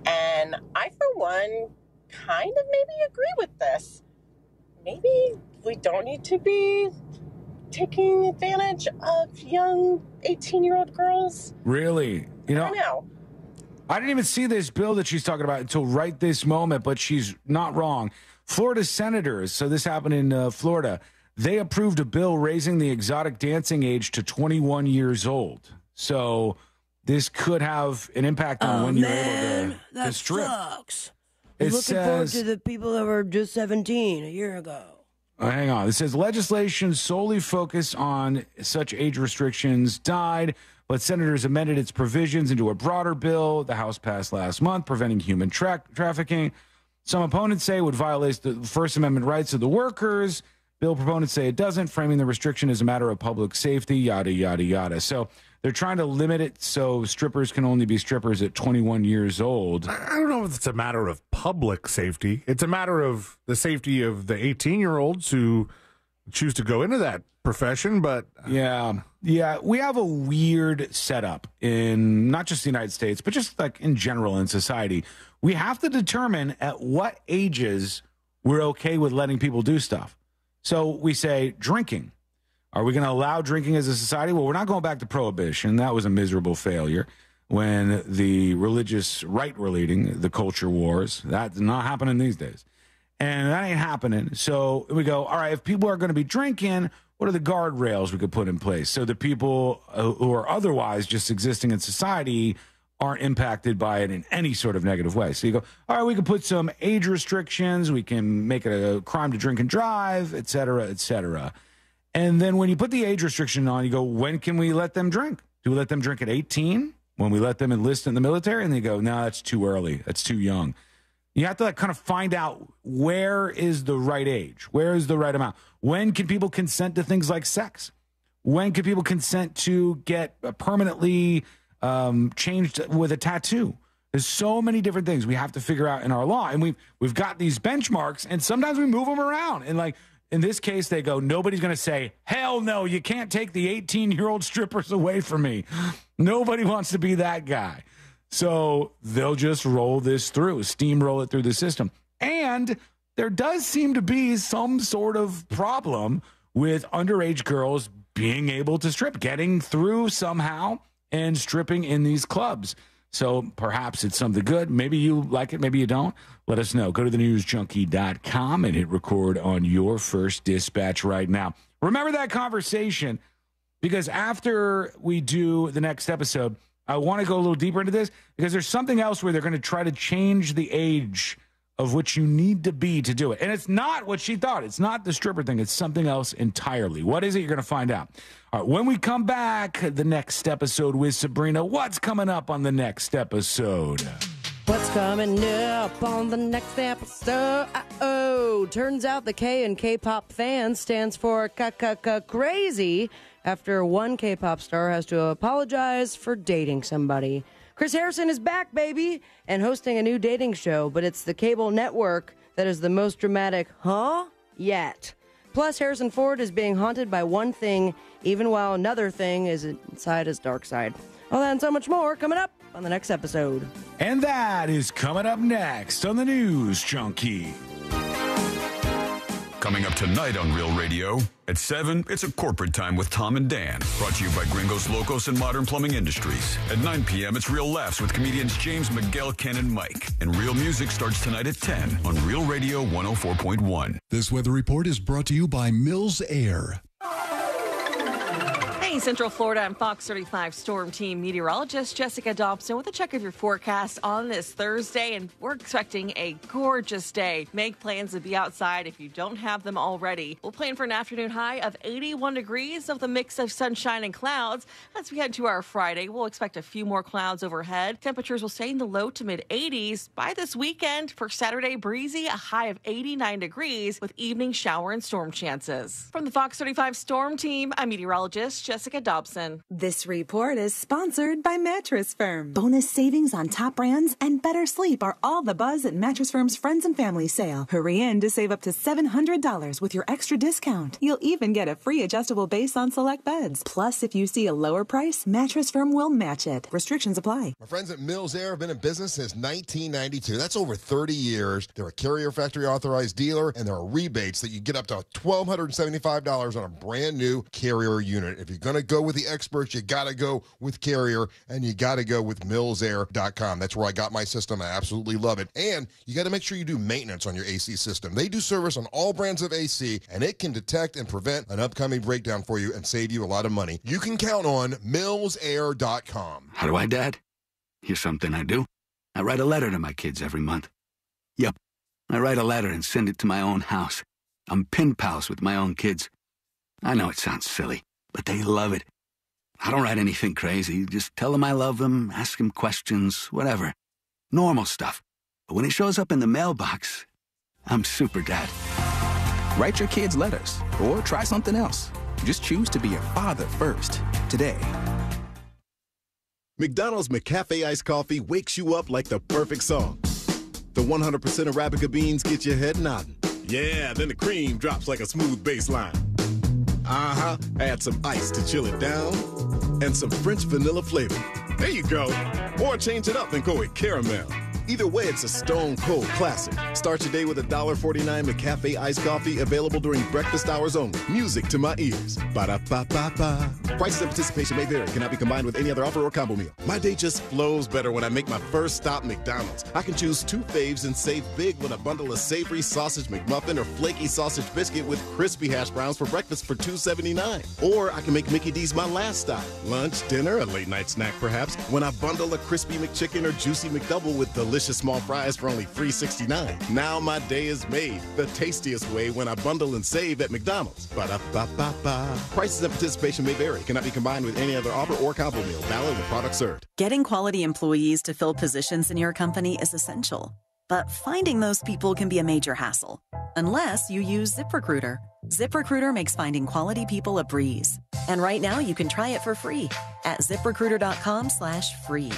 And I for one kind of maybe agree with this. Maybe we don't need to be taking advantage of young 18-year-old girls. really, you know, I know. I didn't even see this bill that she's talking about until right this moment, but she's not wrong. Florida senators, so this happened in uh, Florida, they approved a bill raising the exotic dancing age to 21 years old. So this could have an impact on Oh, when you're man, able to, that to strip. sucks. It Looking forward says- to the people that were just 17 a year ago. Uh, hang on. It says legislation solely focused on such age restrictions died, but senators amended its provisions into a broader bill the House passed last month, preventing human tra- trafficking. Some opponents say it would violate the First Amendment rights of the workers. Bill proponents say it doesn't, framing the restriction as a matter of public safety, yada, yada, yada. So they're trying to limit it so strippers can only be strippers at 21 years old. I don't know if it's a matter of public safety. It's a matter of the safety of the 18 year olds who choose to go into that profession. But uh, Yeah. Yeah. We have a weird setup in not just the United States, but just like in general in society. We have to determine at what ages we're okay with letting people do stuff. So we say drinking. Are we going to allow drinking as a society? Well, we're not going back to prohibition. That was a miserable failure when the religious right were leading the culture wars. That's not happening these days. And that ain't happening. So we go, all right, if people are going to be drinking, what are the guardrails we could put in place so that people uh, who are otherwise just existing in society aren't impacted by it in any sort of negative way? So you go, all right, we can put some age restrictions, we can make it a crime to drink and drive, et cetera, et cetera. And then when you put the age restriction on, you go, when can we let them drink? Do we let them drink at 18? When we let them enlist in the military? And they go, no, that's too early. That's too young. You have to like kind of find out where is the right age? Where is the right amount? When can people consent to things like sex? When can people consent to get permanently um, changed with a tattoo? There's so many different things we have to figure out in our law, and we've we've got these benchmarks, and sometimes we move them around. And like in this case, they go, nobody's going to say, "Hell no, you can't take the 18 year old strippers away from me." Nobody wants to be that guy. So they'll just roll this through, steamroll it through the system. And there does seem to be some sort of problem with underage girls being able to strip, getting through somehow and stripping in these clubs. So perhaps it's something good. Maybe you like it, maybe you don't. Let us know. Go to the newsjunkie.com and hit record on your first dispatch right now. Remember that conversation because after we do the next episode, I want to go a little deeper into this because there's something else where they're going to try to change the age of which you need to be to do it. And it's not what she thought. It's not the stripper thing. It's something else entirely. What is it? You're going to find out. All right, when we come back, the next episode with Sabrina, what's coming up on the next episode? What's coming up on the next episode? Oh, turns out the K in K-pop fans stands for crazy after one K-pop star has to apologize for dating somebody. Chris Harrison is back, baby, and hosting a new dating show, but it's the cable network that is the most dramatic, huh? Yet. Plus, Harrison Ford is being haunted by one thing, even while another thing is inside his dark side. All that and so much more coming up on the next episode. And that is coming up next on the News Junkie. Coming up tonight on Real Radio at 7, it's a corporate time with Tom and Dan. Brought to you by Gringos Locos and Modern Plumbing Industries. At 9 p.m., it's Real Laughs with comedians James, Miguel, Ken, and Mike. And Real Music starts tonight at 10 on Real Radio 104.1. This weather report is brought to you by Mills Air. Central Florida and Fox 35 Storm Team meteorologist Jessica Dobson with a check of your forecast on this Thursday. And we're expecting a gorgeous day. Make plans to be outside if you don't have them already. We'll plan for an afternoon high of 81 degrees with a mix of sunshine and clouds. As we head to our Friday, we'll expect a few more clouds overhead. Temperatures will stay in the low to mid 80s. By this weekend, for Saturday, breezy, a high of 89 degrees with evening shower and storm chances. From the Fox 35 Storm Team, I'm meteorologist Jessica Dobson. This report is sponsored by Mattress Firm. Bonus savings on top brands and better sleep are all the buzz at Mattress Firm's Friends and Family sale. Hurry in to save up to $700 with your extra discount. You'll even get a free adjustable base on select beds. Plus, if you see a lower price, Mattress Firm will match it. Restrictions apply. My friends at Mills Air have been in business since 1992. That's over 30 years. They're a carrier factory authorized dealer, and there are rebates that you get up to $1,275 on a brand new carrier unit. If you're going to go with the experts, you got to go with Carrier, and you got to go with millsair.com. That's where I got my system. I absolutely love it. And you got to make sure you do maintenance on your AC system. They do service on all brands of AC, and it can detect and prevent an upcoming breakdown for you and save you a lot of money. You can count on millsair.com. How do I, Dad? Here's something I do. I write a letter to my kids every month. Yep, I write a letter and send it to my own house. I'm pen pals with my own kids. I know it sounds silly, but they love it. I don't write anything crazy. Just tell them I love them, ask them questions, whatever. Normal stuff. But when it shows up in the mailbox, I'm super dad. Write your kids letters or try something else. Just choose to be a father first today. McDonald's McCafe iced coffee wakes you up like the perfect song. The 100% Arabica beans get your head nodding. Yeah, then the cream drops like a smooth bass line. Uh huh. Add some ice to chill it down and some French vanilla flavor. There you go. Or change it up and go with caramel. Either way, it's a stone cold classic. Start your day with a $1.49 McCafe iced coffee available during breakfast hours only. Music to my ears. Ba da ba ba ba. Prices and participation may vary. Cannot be combined with any other offer or combo meal. My day just flows better when I make my first stop McDonald's. I can choose two faves and save big with a bundle of savory sausage McMuffin or flaky sausage biscuit with crispy hash browns for breakfast for $2.79. Or I can make Mickey D's my last stop. Lunch, dinner, a late night snack perhaps, when I bundle a crispy McChicken or juicy McDouble with delicious small fries for only $3.69. Now my day is made the tastiest way when I bundle and save at McDonald's. Ba-da-ba-ba-ba. Prices and participation may vary. Cannot be combined with any other offer or combo meal. Valid with product served. Getting quality employees to fill positions in your company is essential. But finding those people can be a major hassle, unless you use ZipRecruiter. ZipRecruiter makes finding quality people a breeze. And right now you can try it for free at ziprecruiter.com slash free.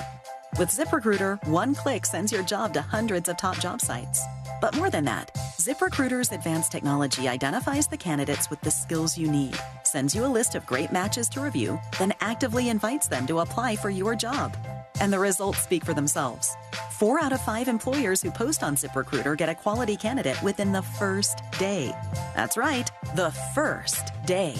With ZipRecruiter, one click sends your job to hundreds of top job sites. But more than that, ZipRecruiter's advanced technology identifies the candidates with the skills you need, sends you a list of great matches to review, then actively invites them to apply for your job. and the results speak for themselves. Four out of five employers who post on ZipRecruiter get a quality candidate within the first day. That's right, the first day.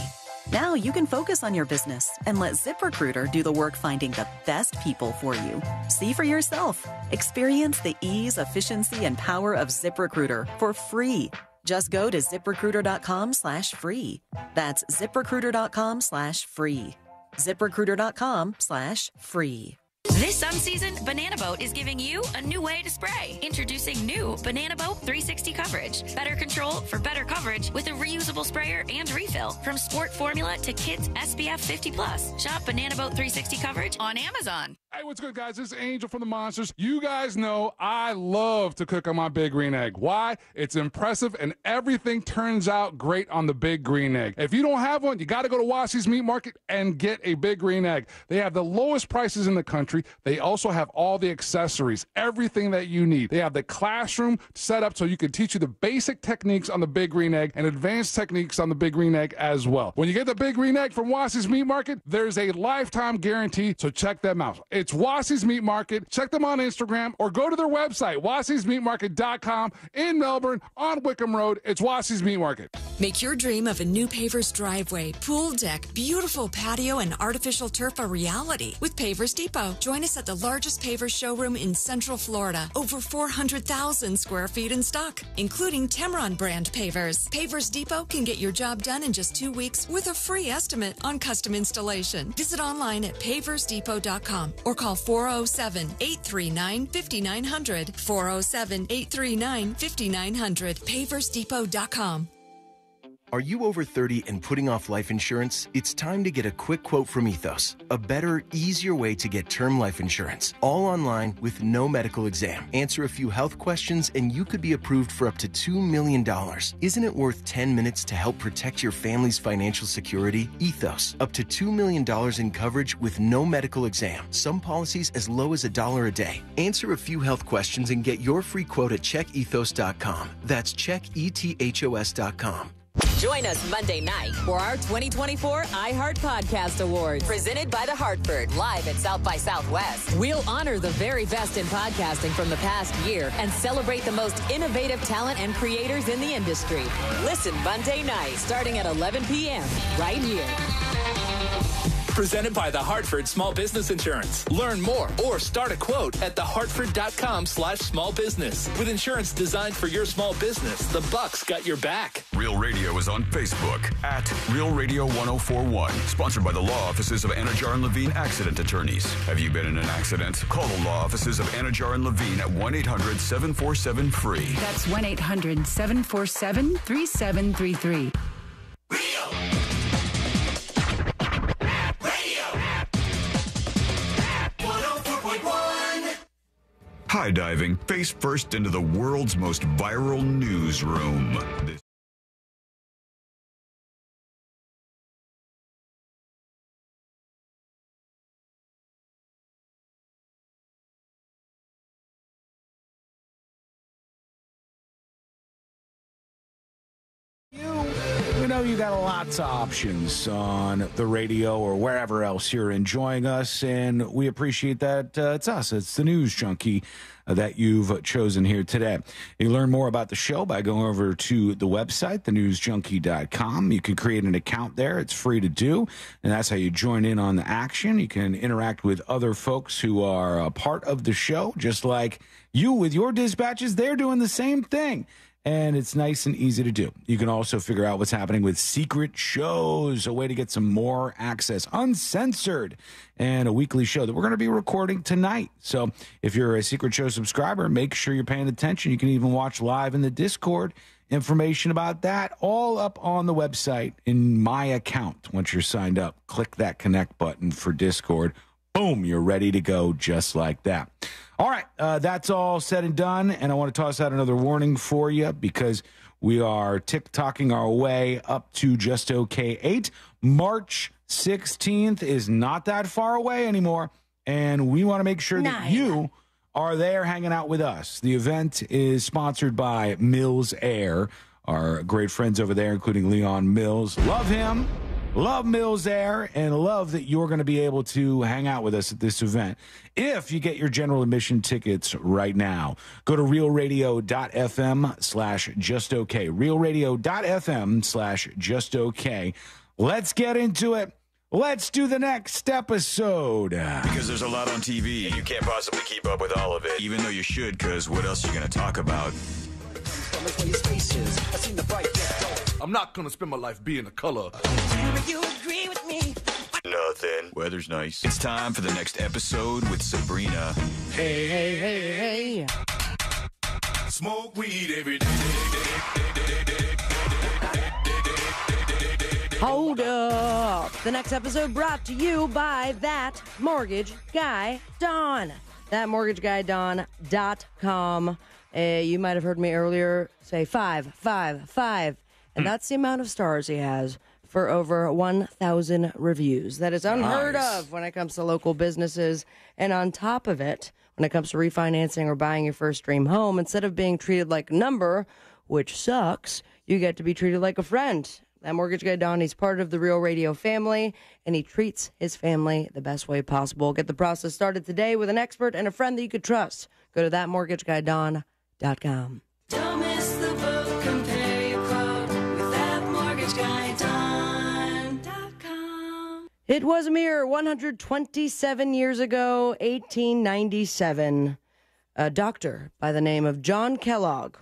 Now you can focus on your business and let ZipRecruiter do the work finding the best people for you. See for yourself. Experience the ease, efficiency, and power of ZipRecruiter for free. Just go to ziprecruiter.com slash free. That's ziprecruiter.com slash free. ziprecruiter.com slash free. This sun season, Banana Boat is giving you a new way to spray. Introducing new Banana Boat 360 coverage. Better control for better coverage with a reusable sprayer and refill. From sport formula to kids SPF 50 plus. Shop Banana Boat 360 coverage on Amazon. Hey, what's good, guys? This is Angel from the Monsters. You guys know I love to cook on my Big Green Egg. Why? It's impressive and everything turns out great on the Big Green Egg. If you don't have one, you got to go to Wassi's Meat Market and get a Big Green Egg. They have the lowest prices in the country. They also have all the accessories, everything that you need. They have the classroom set up so you can teach you the basic techniques on the Big Green Egg and advanced techniques on the Big Green Egg as well. When you get the Big Green Egg from Wassi's Meat Market, there's a lifetime guarantee, so check them out. It's Wassi's Meat Market. Check them on Instagram or go to their website, wassismeatmarket.com in Melbourne on Wickham Road. It's Wassi's Meat Market. Make your dream of a new paver's driveway, pool deck, beautiful patio, and artificial turf a reality with Pavers Depot. Join us at the largest pavers showroom in Central Florida. Over 400,000 square feet in stock, including Tremron brand pavers. Pavers Depot can get your job done in just two weeks with a free estimate on custom installation. Visit online at paversdepot.com or call 407 839 5900. 407 839 5900. Paversdepot.com. Are you over 30 and putting off life insurance? It's time to get a quick quote from Ethos. A better, easier way to get term life insurance. All online with no medical exam. Answer a few health questions and you could be approved for up to $2 million. Isn't it worth 10 minutes to help protect your family's financial security? Ethos. Up to $2 million in coverage with no medical exam. Some policies as low as a dollar a day. Answer a few health questions and get your free quote at checkethos.com. That's checkethos.com. Join us Monday night for our 2024 iHeart Podcast Awards, presented by The Hartford, live at South by Southwest. We'll honor the very best in podcasting from the past year and celebrate the most innovative talent and creators in the industry. Listen Monday night, starting at 11 p.m., right here. Presented by the Hartford Small Business Insurance. Learn more or start a quote at thehartford.com slash small business. With insurance designed for your small business, the Bucks got your back. Real Radio is on Facebook at Real Radio 1041. Sponsored by the law offices of Anidjar and Levine Accident Attorneys. Have you been in an accident? Call the law offices of Anidjar and Levine at 1 800 747 free. That's 1 800 747 3733. High diving face first into the world's most viral newsroom. Know you got lots of options on the radio or wherever else you're enjoying us, and we appreciate that. Uh, it's us, it's the News Junkie uh, that you've chosen here today. You learn more about the show by going over to the website, thenewsjunkie.com. You can create an account there, it's free to do, and that's how you join in on the action. You can interact with other folks who are a part of the show, just like you with your dispatches. They're doing the same thing and it's nice and easy to do. You can also figure out what's happening with secret shows, a way to get some more access, uncensored, and a weekly show that we're going to be recording tonight. So if you're a secret show subscriber, make sure you're paying attention. You can even watch live in the Discord. Information about that all up on the website in my account. Once you're signed up, click that connect button for Discord. Boom, you're ready to go just like that. All right, uh, that's all said and done. And I want to toss out another warning for you because we are tick-tocking our way up to just okay eight. March 16th is not that far away anymore. And we want to make sure that you are there hanging out with us. The event is sponsored by Mills Air, our great friends over there, including Leon Mills. Love him. Love Mills Air and love that you're going to be able to hang out with us at this event. If you get your general admission tickets right now, go to realradio.fm slash just okay. Realradio.fm slash just okay. Let's get into it. Let's do the next episode. Because there's a lot on TV, and you can't possibly keep up with all of it, even though you should, because what else are you going to talk about? I'm not gonna spend my life being a color. You agree with me. Nothing. Weather's nice. It's time for the next episode with Sabrina. Hey, hey, hey, hey. Smoke weed every day. Hold up. The next episode brought to you by that mortgage guy, Don. ThatmortgageguyDon.com. Uh, you might have heard me earlier say five, five, five. And that's the amount of stars he has for over 1,000 reviews. That is unheard Nice. of when it comes to local businesses. And on top of it, when it comes to refinancing or buying your first dream home, instead of being treated like a number, which sucks, you get to be treated like a friend. That mortgage guy Don, he's part of the Real Radio family, and he treats his family the best way possible. Get the process started today with an expert and a friend that you could trust. Go to thatmortgageguydon.com. Don't miss It was a mere 127 years ago, 1897. A doctor by the name of John Kellogg.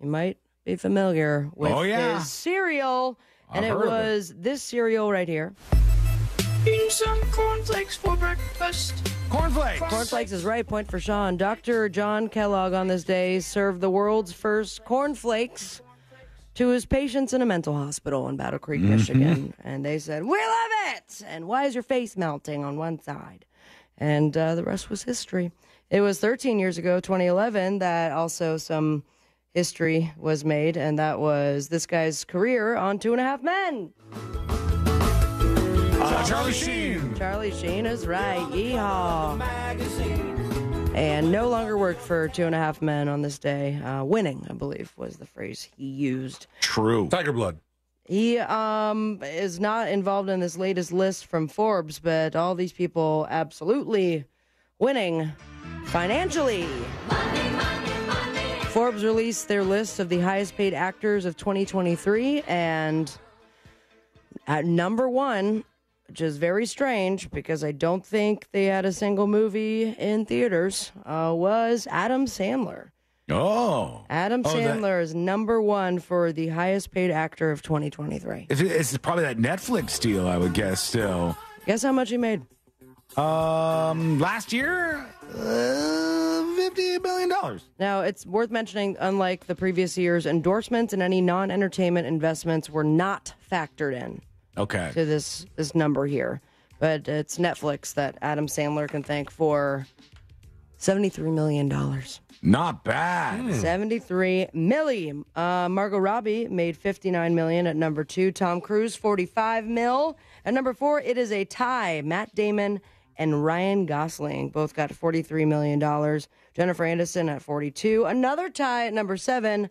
You might be familiar with Oh, yeah. his cereal, and I've it heard of it. was this cereal right here. Eating some cornflakes for breakfast. Cornflakes. Cornflakes is right. Point for Sean. Dr. John Kellogg on this day served the world's first cornflakes to his patients in a mental hospital in Battle Creek, Mhm. Michigan. And they said, We love it! And why is your face melting on one side? And uh, the rest was history. It was 13 years ago, 2011, that also some history was made, and that was this guy's career on Two and a Half Men. Uh, Charlie Sheen. Charlie Sheen is right. Yeehaw. And no longer worked for Two and a Half Men on this day. Uh, winning, I believe, was the phrase he used. True. Tiger Blood. He um, is not involved in this latest list from Forbes, but all these people absolutely winning financially. Forbes released their list of the highest paid actors of 2023, and at number one, which is very strange because I don't think they had a single movie in theaters, uh, was Adam Sandler. Oh. Adam Oh, Sandler is number one for the highest paid actor of 2023. It's, it's probably that Netflix deal, I would guess, still. Guess how much he made? Um, last year, uh, $58 million. Now, it's worth mentioning, unlike the previous years, endorsements and any non entertainment investments were not factored in Okay. to this, this number here. But it's Netflix that Adam Sandler can thank for $73 million. Not bad. 73 million. Uh, Margot Robbie made 59 million at number two. Tom Cruise 45 mil. At number four, it is a tie. Matt Damon and Ryan Gosling both got 43 million dollars. Jennifer Anderson at 42. Another tie at number seven.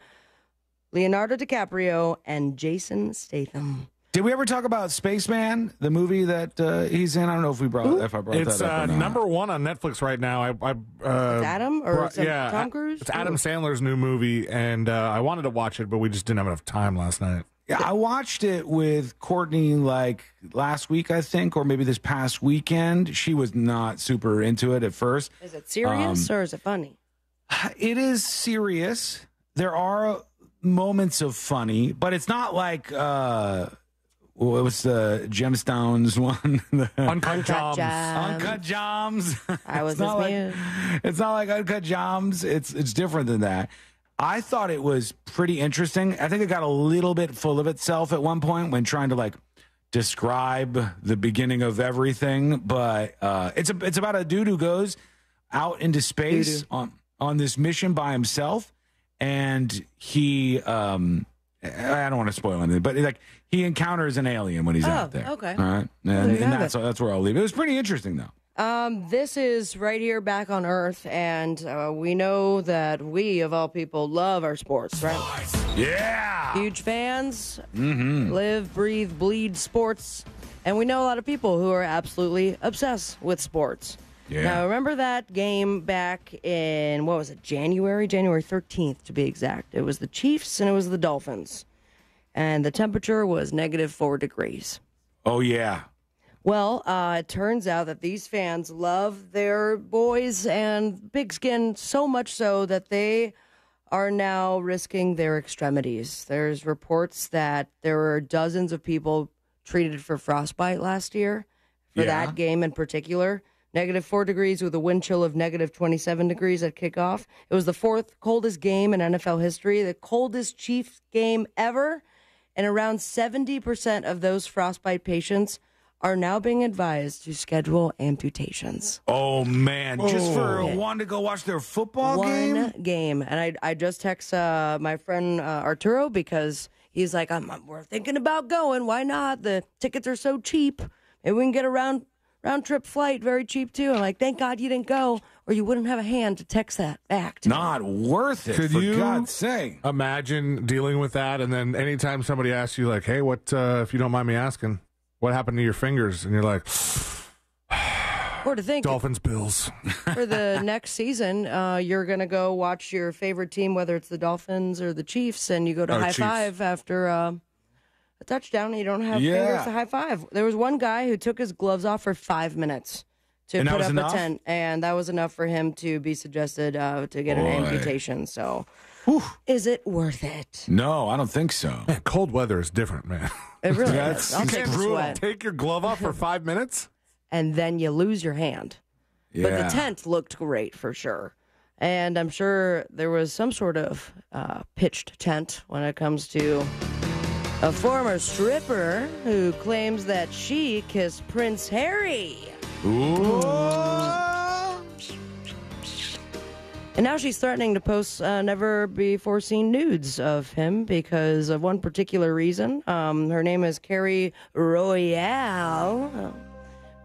Leonardo DiCaprio and Jason Statham. Did we ever talk about Spaceman, the movie that uh, he's in? I don't know if we brought if I brought It's that up. uh, number one on Netflix right now. I, I uh, Adam or brought- some- yeah, Tom Cruise? It's Adam Sandler's new movie, and uh, I wanted to watch it, but we just didn't have enough time last night. Yeah, I watched it with Courtney like last week, I think, or maybe this past weekend. She was not super into it at first. Is it serious Um, or is it funny? It is serious. There are moments of funny, but it's not like uh what was the gemstones one? The- Uncut Uncut Gems. Gems. Uncut Joms. I was it's not like, with. It's not like Uncut Joms. It's it's different than that. I thought it was pretty interesting. I think it got a little bit full of itself at one point when trying to like describe the beginning of everything. But uh, it's a it's about a dude who goes out into space Doo-doo. on on this mission by himself, and he um I don't want to spoil anything, but like he encounters an alien when he's Oh, out there. okay. all right, and, you and that's it. that's where I'll leave it. It was pretty interesting though. Um, this is right here back on Earth, and uh, we know that we, of all people, love our sports, right? Yeah. Huge fans. Mm-hmm. Live, breathe, bleed sports. And we know a lot of people who are absolutely obsessed with sports. Yeah. Now, remember that game back in, what was it, January? January 13th, to be exact. It was the Chiefs and it was the Dolphins. And the temperature was negative four degrees. Oh yeah. Well, uh, it turns out that these fans love their boys and Big Skin so much so that they are now risking their extremities. There's reports that there were dozens of people treated for frostbite last year for Yeah. that game in particular. Negative four degrees with a wind chill of negative 27 degrees at kickoff. It was the fourth coldest game in NFL history, the coldest Chiefs game ever. And around 70% of those frostbite patients are now being advised to schedule amputations. Oh man, just for Oh. one to go watch their football One game. game. And I, I just text uh, my friend uh, Arturo because he's like, I'm, we're thinking about going. Why not? The tickets are so cheap. Maybe we can get a round, round trip flight very cheap too. I'm like, thank God you didn't go or you wouldn't have a hand to text that back. To me. Not worth it. Could for you God's sake. imagine dealing with that? And then anytime somebody asks you, like, "Hey, what? Uh, if you don't mind me asking, what happened to your fingers?" and you're like, Or to think "Dolphins, Bills." for the next season, uh, you're going to go watch your favorite team, whether it's the Dolphins or the Chiefs, and you go to Oh, high Chiefs. five after uh, a touchdown, and you don't have Yeah. fingers to high five. There was one guy who took his gloves off for five minutes to And put up enough? a tent, and that was enough for him to be suggested uh, to get an amputation. So, is it worth it? No, I don't think so. Man, cold weather is different, man. It really That's- is. I'll You take can't sweat. take your glove off for five minutes. and then you lose your hand. But the tent looked great for sure. And I'm sure there was some sort of uh, pitched tent when it comes to a former stripper who claims that she kissed Prince Harry. Ooh. And now she's threatening to post uh, never before seen nudes of him because of one particular reason. Um, her name is Carrie Royale. Oh,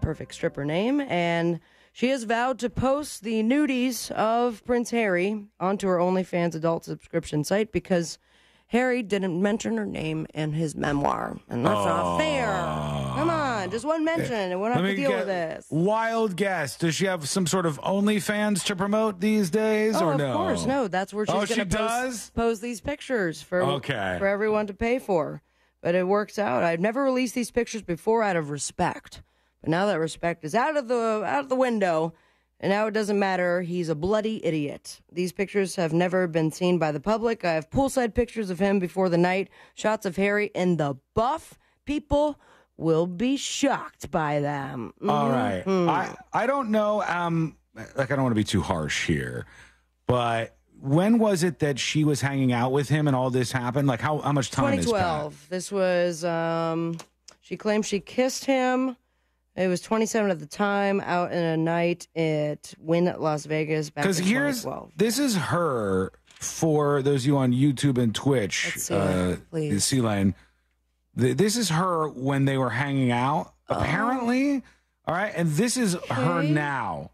perfect stripper name. And she has vowed to post the nudies of Prince Harry onto her OnlyFans adult subscription site because Harry didn't mention her name in his memoir. And that's not fair. Come on, just one mention and have Let to deal with this. wild guess. Does she have some sort of OnlyFans to promote these days, Oh, or of no? course, no. That's where she's Oh, going to post, does? post these pictures for Okay. for everyone to pay for. But it works out. I've never released these pictures before out of respect, but now that respect is out of the out of the window, and now it doesn't matter. He's a bloody idiot. These pictures have never been seen by the public. I have poolside pictures of him before the night, shots of Harry in the buff. People will be shocked by them. All right. Mhm. I I don't know. Um, like I don't want to be too harsh here, but when was it that she was hanging out with him and all this happened? Like how how much time has passed? 2012. This was um she claimed she kissed him. It was 27 at the time out in a night at Wynn at Las Vegas back in Because here's 2012. this is her for those of you on YouTube and Twitch. Let's see uh, please. C-Lane. This is her when they were hanging out. Apparently, all right, and this is her now.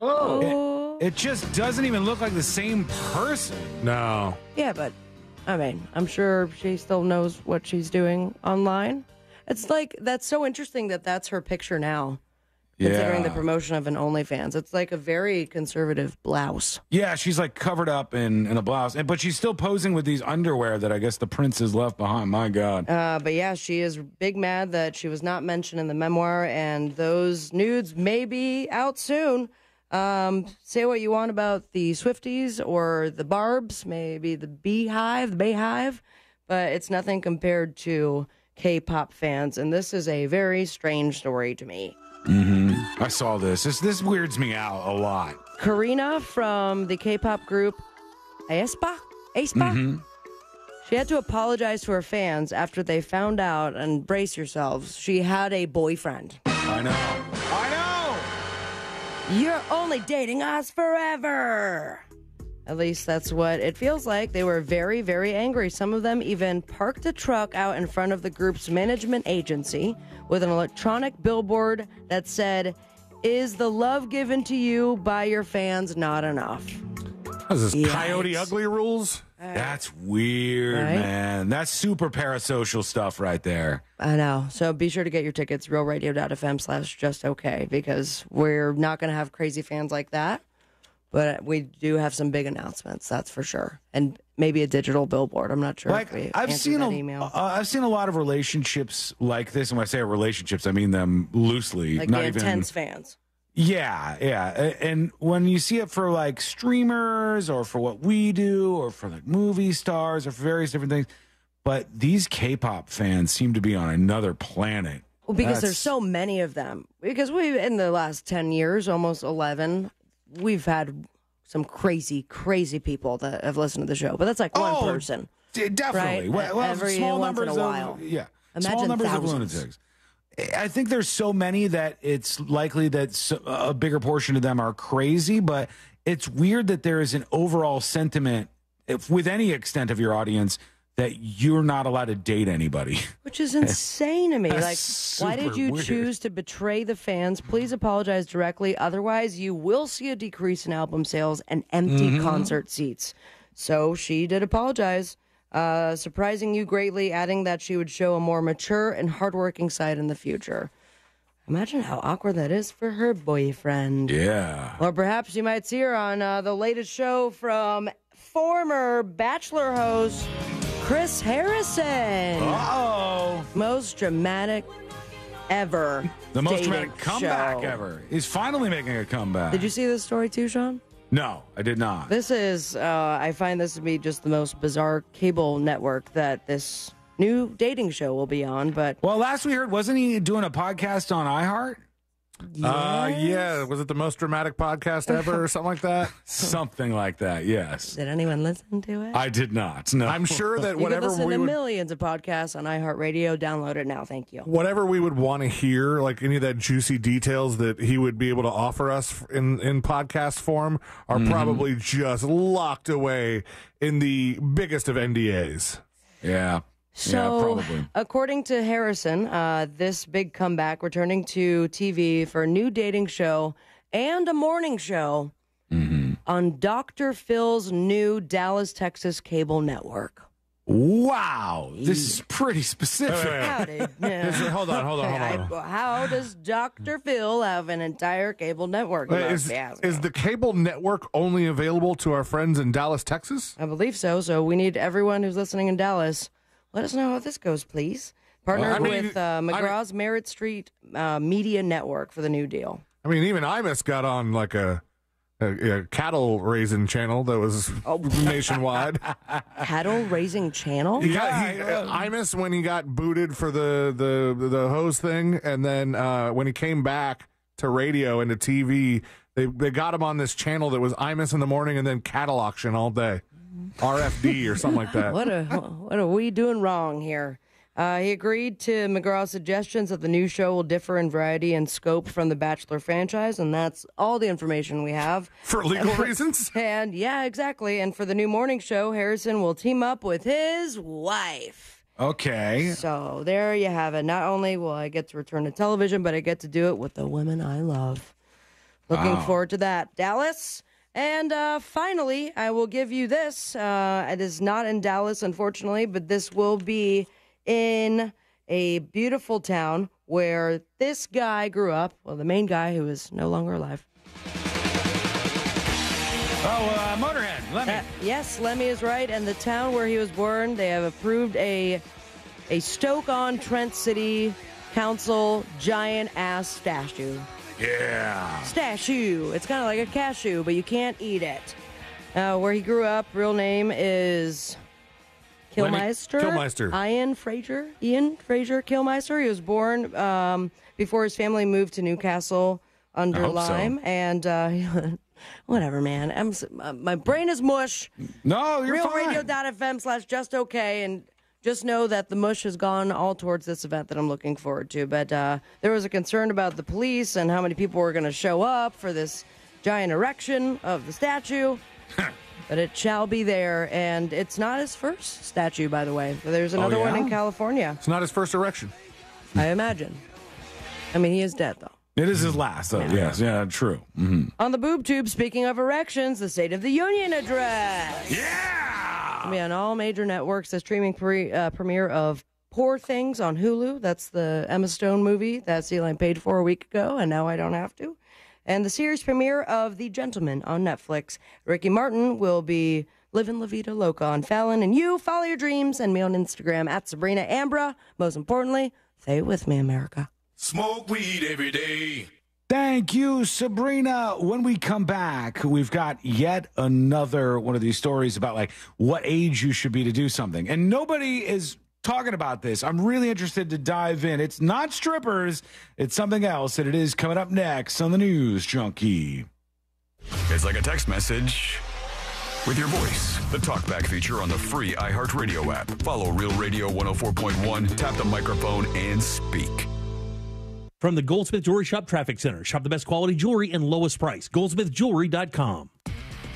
Oh. It, it just doesn't even look like the same person. No. Yeah, but I mean, I'm sure she still knows what she's doing online. It's like that's so interesting that that's her picture now. Considering the promotion of an OnlyFans, it's like a very conservative blouse. Yeah, she's like covered up in, in a blouse, and but she's still posing with these underwear that I guess the prince has left behind. My God. Uh, but yeah, she is big mad that she was not mentioned in the memoir, and those nudes may be out soon. Um, say what you want about the Swifties or the Barbs, maybe the Beehive, the BeyHive, but it's nothing compared to K-pop fans, and this is a very strange story to me. hmm I saw this. This this weirds me out a lot. Karina from the K-pop group aespa, aespa. Mhm. She had to apologize to her fans after they found out, and brace yourselves, she had a boyfriend. I know. I know. You're only dating us forever. At least that's what it feels like. They were very, very angry. Some of them even parked a truck out in front of the group's management agency with an electronic billboard that said, Is the love given to you by your fans not enough? What is this? Yikes. Coyote Ugly rules? That's weird, Right? man. That's super parasocial stuff right there. I know. So be sure to get your tickets, realradio.fm slash just okay, because we're not going to have crazy fans like that. But we do have some big announcements, that's for sure. And maybe a digital billboard. I'm not sure. like I've seen a, email. uh, I've seen a lot of relationships like this, and when I say relationships, I mean them loosely, like not the even intense fans. Yeah, yeah. And when you see it for like streamers or for what we do or for like movie stars or for various different things, but these K-pop fans seem to be on another planet. Well, because That's- there's so many of them. Because we, in the last 10 years, almost 11, we've had some crazy, crazy people that have listened to the show. But that's like one Oh, person. d- definitely. Right? Well, well, Every small once in numbers a of while. yeah, Imagine small numbers thousands. of lunatics. I think there's so many that it's likely that a bigger portion of them are crazy, but it's weird that there is an overall sentiment, if with any extent of your audience, that you're not allowed to date anybody. Which is insane to me. Like, why did you weird. choose to betray the fans? Please apologize directly. Otherwise, you will see a decrease in album sales and empty Mm-hmm. Mhm. concert seats. So she did apologize, uh, surprising you greatly, adding that she would show a more mature and hardworking side in the future. Imagine how awkward that is for her boyfriend. Yeah. Or perhaps you might see her on uh, the latest show from former Bachelor host Chris Harrison. oh. Most dramatic ever. The most dramatic comeback show. ever. He's finally making a comeback. Did you see this story too, Sean? No, I did not. This is, uh, I find this to be just the most bizarre cable network that this new dating show will be on. But Well, last we heard, wasn't he doing a podcast on iHeart? Uh, yeah. Was it the most dramatic podcast ever or something like that? Something like that, yes. did anyone listen to it? I did not. No. I'm sure that you can listen we to would millions of podcasts on iHeartRadio. Download it now. Thank you. whatever we would want to hear, like any of that juicy details that he would be able to offer us in in podcast form, are Mhm. probably just locked away in the biggest of NDAs. Yeah. So, according to Harrison, uh, this big comeback, returning to TV for a new dating show and a morning show Mm-hmm. on Dr. Phil's new Dallas, Texas cable network. Wow. This is pretty specific. Howdy. Yeah. hold on, hold on, hold on. I- how does Dr. Phil have an entire cable network? Wait, is, is the cable network only available to our friends in Dallas, Texas? I believe so. So we need everyone who's listening in Dallas. Let us know how this goes, please. Partnered Well, I mean, with uh, McGraw's Merritt Street uh, Media Network for the new deal. I mean, even Imus got on like a, a, a cattle raising channel that was Oh. nationwide. Cattle raising channel? He got, he, uh, Imus when he got booted for the the the hose thing, and then uh, when he came back to radio and to TV, they they got him on this channel that was Imus in the morning and then cattle auction all day, RFD or something like that. what are what are we doing wrong here? Uh, he agreed to McGraw's suggestions that the new show will differ in variety and scope from the Bachelor franchise, and that's all the information we have. For legal reasons? And yeah, exactly. And for the new morning show, Harrison will team up with his wife. Okay. So there you have it. Not only will I get to return to television, but I get to do it with the women I love. Looking Wow. forward to that. Dallas. And uh, finally, I will give you this. Uh, it is not in Dallas, unfortunately, but this will be in a beautiful town where this guy grew up. Well, the main guy who is no longer alive. Oh, uh, Motorhead, Lemmy. Uh, yes, Lemmy is right. And the town where he was born, they have approved a a Stoke on Trent City Council giant ass statue. Yeah. Statue. It's kind of like a cashew, but you can't eat it. Uh, where he grew up, real name is Lenny Kilmeister. Kilmister. Ian Fraser. Ian Fraser Kilmeister. He was born um, before his family moved to Newcastle under I hope so. Lyme, and uh, whatever, man. I'm uh, my brain is mush. No, you're fine. RealRadio.fm slash just okay, and just know that the mush has gone all towards this event that I'm looking forward to. But uh, there was a concern about the police and how many people were going to show up for this giant erection of the statue. but it shall be there, and it's not his first statue, by the way. There's Oh, another one in California. It's not his first erection. I imagine. I mean, he is dead though. It is his last, though. Yes, yeah, true. hmm On the boob tube, speaking of erections, the State of the Union address. Yeah! It'll be on all major networks. The streaming pre- uh, premiere of Poor Things on Hulu. That's the Emma Stone movie that Celine paid for a week ago, and now I don't have to. And the series premiere of The Gentleman on Netflix. Ricky Martin will be living La Vida Loca on Fallon. And you, follow your dreams, and me on Instagram at Sabrina Ambra. Most importantly, stay with me, America. Smoke weed every day. Thank you, Sabrina. When we come back, we've got yet another one of these stories about like what age you should be to do something. And nobody is talking about this. I'm really interested to dive in. It's not strippers, it's something else, and it is coming up next on the News Junkie. It's like a text message with your voice. The talkback feature on the free iHeartRadio app. Follow Real Radio 104.1, tap the microphone, and speak. From the Goldsmith Jewelry Shop Traffic Center. Shop the best quality jewelry and lowest price. GoldsmithJewelry.com.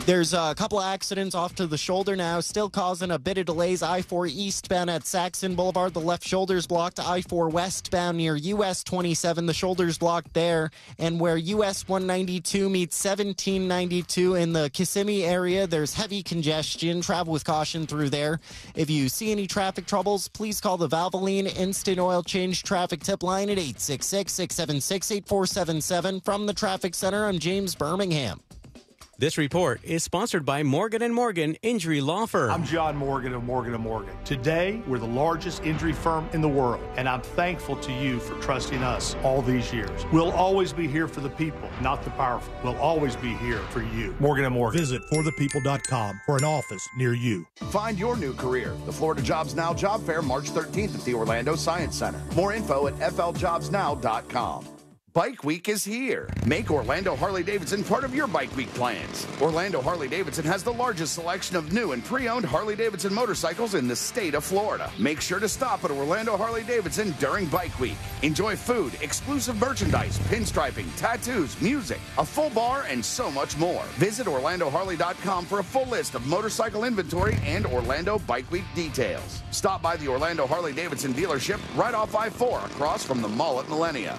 There's a couple of accidents off to the shoulder now, still causing a bit of delays. I 4 eastbound at Saxon Boulevard. The left shoulder's blocked. I 4 westbound near US 27. The shoulder's blocked there. And where US 192 meets 1792 in the Kissimmee area, there's heavy congestion. Travel with caution through there. If you see any traffic troubles, please call the Valvoline Instant Oil Change Traffic Tip Line at 866 676 8477. From the Traffic Center, I'm James Birmingham. This report is sponsored by Morgan & Morgan Injury Law Firm. I'm John Morgan of Morgan & Morgan. Today, we're the largest injury firm in the world, and I'm thankful to you for trusting us all these years. We'll always be here for the people, not the powerful. We'll always be here for you. Morgan & Morgan. Visit forthepeople.com for an office near you. Find your new career. The Florida Jobs Now Job Fair March 13th at the Orlando Science Center. More info at fljobsnow.com. Bike Week is here. Make Orlando Harley Davidson part of your Bike Week plans. Orlando Harley Davidson has the largest selection of new and pre owned Harley Davidson motorcycles in the state of Florida. Make sure to stop at Orlando Harley Davidson during Bike Week. Enjoy food, exclusive merchandise, pinstriping, tattoos, music, a full bar, and so much more. Visit OrlandoHarley.com for a full list of motorcycle inventory and Orlando Bike Week details. Stop by the Orlando Harley Davidson dealership right off I 4 across from the mall at Millennia.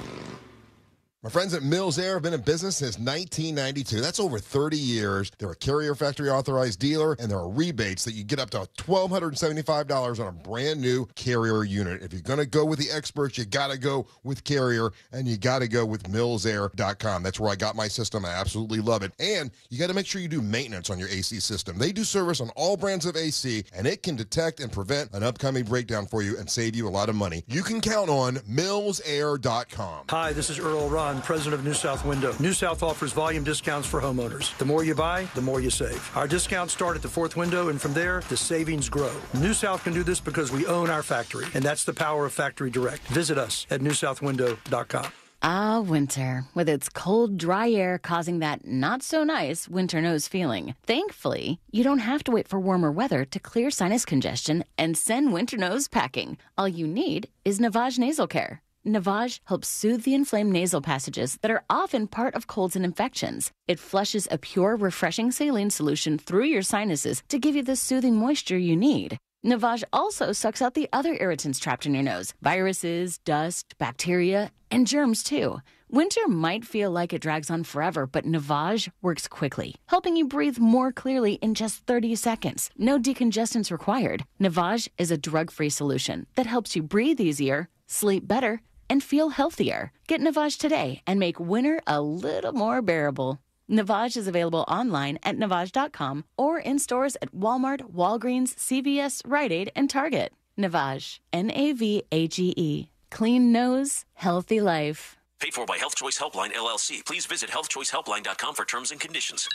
My friends at Mills Air have been in business since 1992. That's over 30 years. They're a carrier factory authorized dealer, and there are rebates that you get up to $1,275 on a brand new carrier unit. If you're going to go with the experts, you got to go with Carrier, and you got to go with millsair.com. That's where I got my system. I absolutely love it. And you got to make sure you do maintenance on your AC system. They do service on all brands of AC, and it can detect and prevent an upcoming breakdown for you and save you a lot of money. You can count on millsair.com. Hi, this is Earl Ron, president of New South Window. New South offers volume discounts for homeowners. The more you buy, the more you save. Our discounts start at the fourth window, and from there, the savings grow. New South can do this because we own our factory, and that's the power of Factory Direct. Visit us at newsouthwindow.com. Ah, winter, with its cold, dry air causing that not so nice winter nose feeling. Thankfully, you don't have to wait for warmer weather to clear sinus congestion and send winter nose packing. All you need is Navage Nasal Care. Navage helps soothe the inflamed nasal passages that are often part of colds and infections. It flushes a pure, refreshing saline solution through your sinuses to give you the soothing moisture you need. Navage also sucks out the other irritants trapped in your nose viruses, dust, bacteria, and germs, too. Winter might feel like it drags on forever, but Navage works quickly, helping you breathe more clearly in just 30 seconds. No decongestants required. Navage is a drug free solution that helps you breathe easier, sleep better, and feel healthier. Get Navage today and make winter a little more bearable. Navage is available online at Navage.com or in stores at Walmart, Walgreens, CVS, Rite Aid, and Target. Navage, N A V A G E. Clean nose, healthy life. Paid for by Health Choice Helpline LLC. Please visit healthchoicehelpline.com for terms and conditions.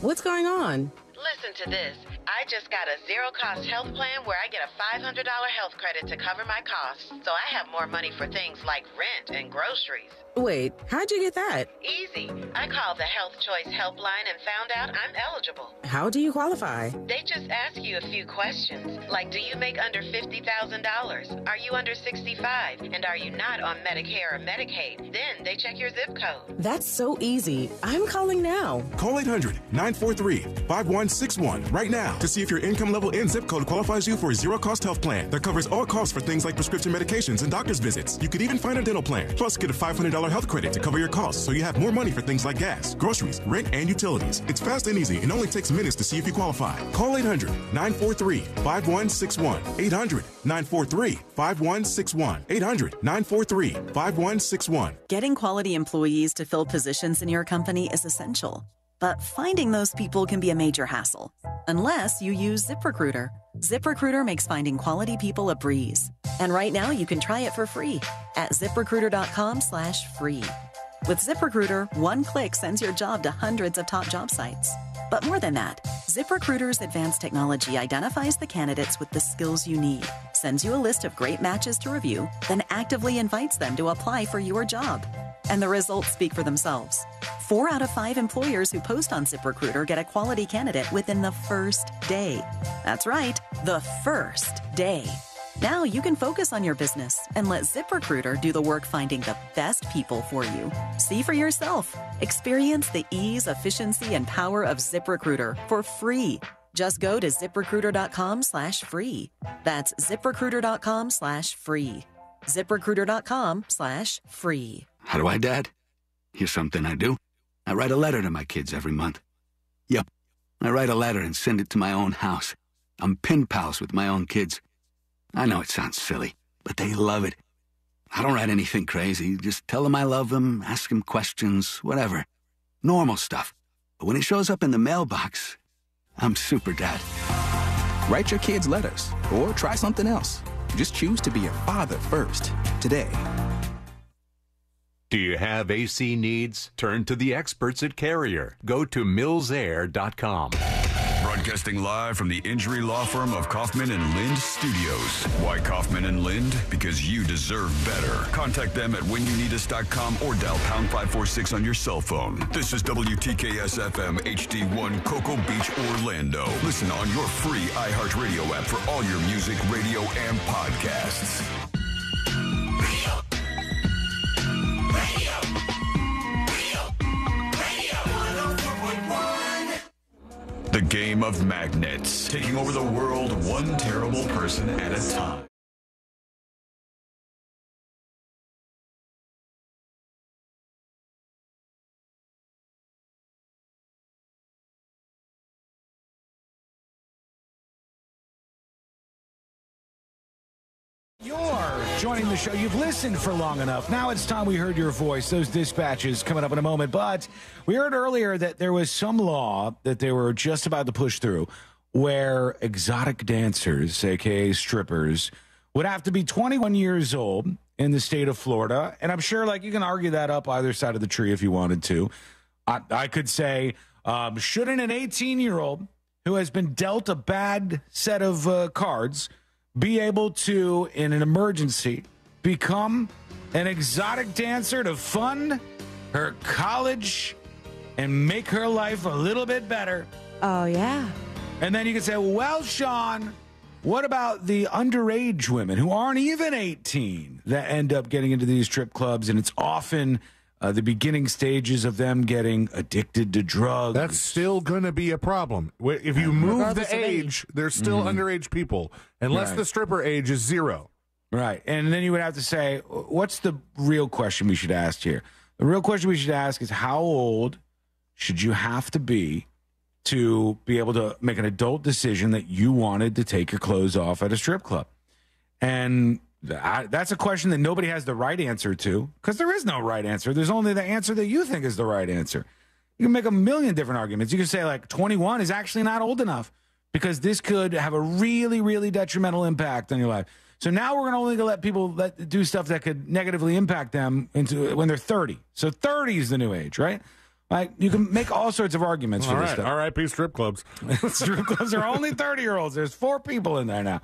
What's going on? Listen to this. I just got a zero cost health plan where I get a $500 health credit to cover my costs, so I have more money for things like rent and groceries. Wait, how'd you get that? Easy. I called the Health Choice Helpline and found out I'm eligible. How do you qualify? They just ask you a few questions, like do you make under $50,000? Are you under 65? And are you not on Medicare or Medicaid? Then they check your zip code. That's so easy. I'm calling now. Call 800 943 5161 right now to see if your income level and zip code qualifies you for a zero cost health plan that covers all costs for things like prescription medications and doctor's visits. You could even find a dental plan, plus get a $500 $100 health credit to cover your costs so you have more money for things like gas, groceries, rent, and utilities. It's fast and easy and only takes minutes to see if you qualify. Call 800 943 5161. 800 943 5161. 800 943 5161. Getting quality employees to fill positions in your company is essential. But finding those people can be a major hassle, unless you use ZipRecruiter. ZipRecruiter makes finding quality people a breeze. And right now you can try it for free at ziprecruiter.com slash free. With ZipRecruiter, one click sends your job to hundreds of top job sites. But more than that, ZipRecruiter's advanced technology identifies the candidates with the skills you need, sends you a list of great matches to review, then actively invites them to apply for your job. And the results speak for themselves. Four out of five employers who post on ZipRecruiter get a quality candidate within the first day. That's right, the first day. Now you can focus on your business and let ZipRecruiter do the work finding the best people for you. See for yourself. Experience the ease, efficiency, and power of ZipRecruiter for free. Just go to ziprecruiter.com slash free. That's ziprecruiter.com slash free. ziprecruiter.com slash free. How do I, Dad? Here's something I do. I write a letter to my kids every month. Yep, I write a letter and send it to my own house. I'm pin pals with my own kids. I know it sounds silly, but they love it. I don't write anything crazy. Just tell them I love them, ask them questions, whatever. Normal stuff. But when it shows up in the mailbox, I'm super dad. Write your kids letters or try something else. Just choose to be a father first today. Do you have AC needs? Turn to the experts at Carrier. Go to millsair.com. Broadcasting live from the injury law firm of Kaufman and Lynd Studios. Why Kaufman and Lynd? Because you deserve better. Contact them at whenyouneedus.com or dial pound 546 on your cell phone. This is WTKS FM HD1 Cocoa Beach, Orlando. Listen on your free iHeartRadio app for all your music, radio, and podcasts. The game of magnets, taking over the world one terrible person at a time. You're joining the show. You've listened for long enough. Now it's time we heard your voice. Those dispatches coming up in a moment. But we heard earlier that there was some law that they were just about to push through where exotic dancers, aka strippers, would have to be 21 years old in the state of Florida. And I'm sure, like, you can argue that up either side of the tree if you wanted to. I, I could say, um, shouldn't an 18 year old who has been dealt a bad set of uh, cards be able to, in an emergency, become an exotic dancer to fund her college and make her life a little bit better? Oh, yeah. And then you can say, well, Sean, what about the underage women who aren't even 18 that end up getting into these strip clubs? And it's often uh, the beginning stages of them getting addicted to drugs. That's still going to be a problem. If you move Regardless the age. age, there's still Mhm. underage people, unless Right. the stripper age is zero. Right. And then you would have to say, what's the real question we should ask here? The real question we should ask is how old should you have to be to be able to make an adult decision that you wanted to take your clothes off at a strip club? And I, that's a question that nobody has the right answer to because there is no right answer. There's only the answer that you think is the right answer. You can make a million different arguments. You can say, like, 21 is actually not old enough because this could have a really, really detrimental impact on your life. So now we're going to only let people let, do stuff that could negatively impact them into when they're 30. So 30 is the new age, right? Like you can make all sorts of arguments for All this right, stuff. R.I.P. strip clubs. strip clubs are only 30 year olds. There's four people in there now.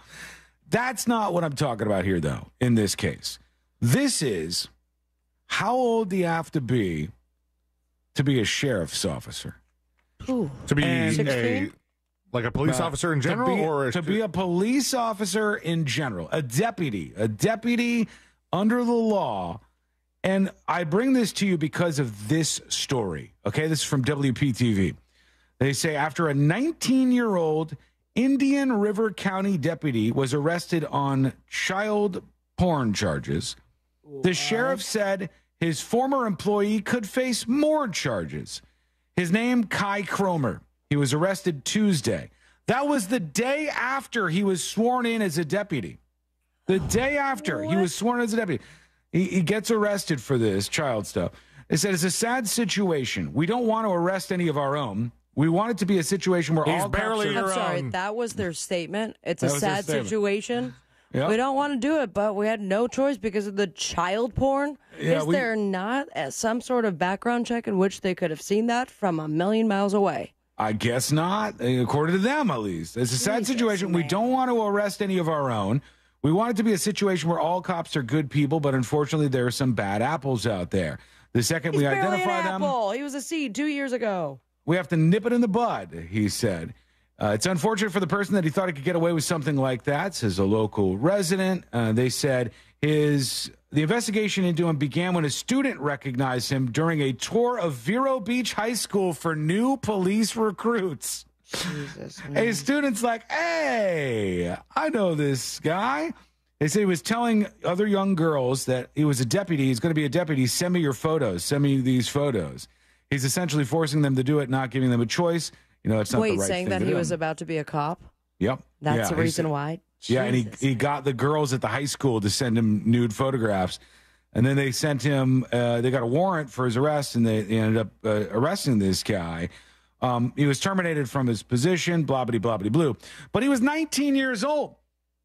That's not what I'm talking about here, though, in this case. This is how old do you have to be to be a sheriff's officer? Ooh. To be And- a like a police Uh, officer in to general, be- or a, to be a police officer in general, a deputy, a deputy under the law. And I bring this to you because of this story. Okay, this is from WPTV. They say after a 19 year old Indian River County deputy was arrested on child porn charges, the sheriff said his former employee could face more charges. His name, Kai Cromer. He was arrested Tuesday. That was the day after he was sworn in as a deputy. The day after he was sworn as a deputy. He, he gets arrested for this child stuff. They said it's a sad situation. We don't want to arrest any of our own. We want it to be a situation where He's all cops barely are- I'm sorry, that was their statement. It's That a sad statement. situation. Yep. We don't want to do it, but we had no choice because of the child porn. Yeah, Is we- there not uh, some sort of background check in which they could have seen that from a million miles away? I guess not, according to them at least. It's a sad situation. We don't want to arrest any of our own. We want it to be a situation where all cops are good people, but unfortunately, there are some bad apples out there. The second He's we barely identify an them, apple. He was a seed two years ago. We have to nip it in the bud, he said. Uh, it's unfortunate for the person that he thought he could get away with something like that, says a local resident. Uh, they said his the investigation into him began when a student recognized him during a tour of Vero Beach High School for new police recruits. A student's like, hey, I know this guy. They said he was telling other young girls that he was a deputy. He's going to be a deputy. Send me your photos. Send me these photos. He's essentially forcing them to do it, not giving them a choice. You know, it's not Wait, the right saying thing that to he do. was about to be a cop? Yep. That's Yeah, the reason said- why? Yeah, and he, he got the girls at the high school to send him nude photographs. And then they sent him, uh, they got a warrant for his arrest, and they, they ended up uh, arresting this guy. Um, he was terminated from his position, blah, blah, blah, blah, blue. But he was 19 years old.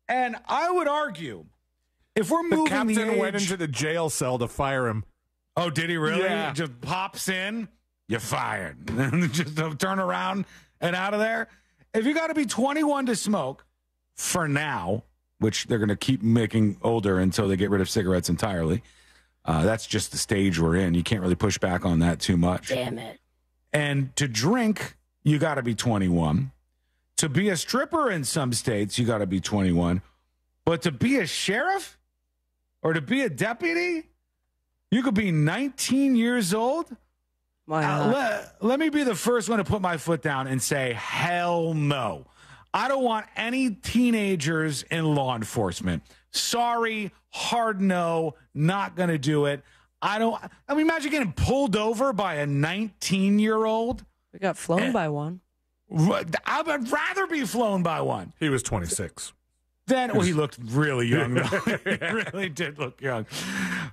And I would argue, if we're The moving captain the age, went into the jail cell to fire him. Oh, did he really? Yeah. Just pops in, you're fired. Just uh, turn around and out of there. If you got to be 21 to smoke for now, which they're going to keep making older until they get rid of cigarettes entirely, uh, that's just the stage we're in. You can't really push back on that too much. Damn it. And to drink, you got to be 21. To be a stripper in some states, you got to be 21. But to be a sheriff or to be a deputy, you could be 19 years old. Why Uh, not? let, let me be the first one to put my foot down and say, hell no. I don't want any teenagers in law enforcement. Sorry, hard no, not going to do it. I don't, I mean, imagine getting pulled over by a 19 year old. We got flown by one. I would rather be flown by one. He was 26. Then, well, he looked really young, though. he really did look young.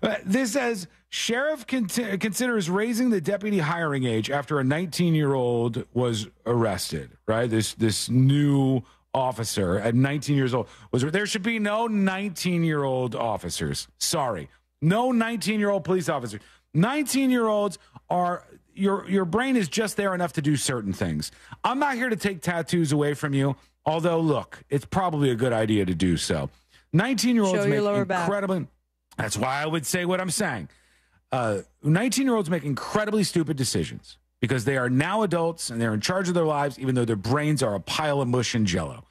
Uh, This says sheriff conti- considers raising the deputy hiring age after a 19 year old was arrested. Right, this this new officer at 19 years old was. There should be no 19 year old officers. Sorry, no 19 year old police officers. 19 year olds are your your brain is just there enough to do certain things. I'm not here to take tattoos away from you. Although, look, it's probably a good idea to do so. 19 year olds make lower back. incredibly. That's why I would say what I'm saying. Uh, 19 year olds make incredibly stupid decisions because they are now adults and they're in charge of their lives, even though their brains are a pile of mush and jello.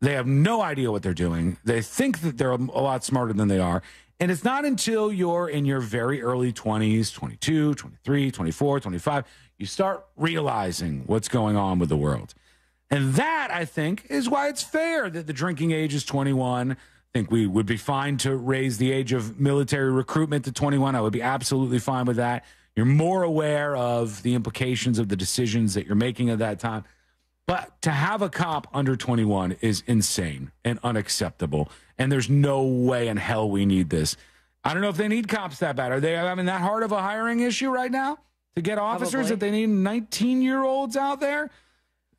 They have no idea what they're doing. They think that they're a lot smarter than they are. And it's not until you're in your very early 20s, 22, 23, 24, 25, you start realizing what's going on with the world. And that, I think, is why it's fair that the drinking age is 21. I think we would be fine to raise the age of military recruitment to 21. I would be absolutely fine with that. You're more aware of the implications of the decisions that you're making at that time. But to have a cop under 21 is insane and unacceptable. And there's no way in hell we need this. I don't know if they need cops that bad. Are they having that hard of a hiring issue right now to get officers Probably. that they need 19 year olds out there?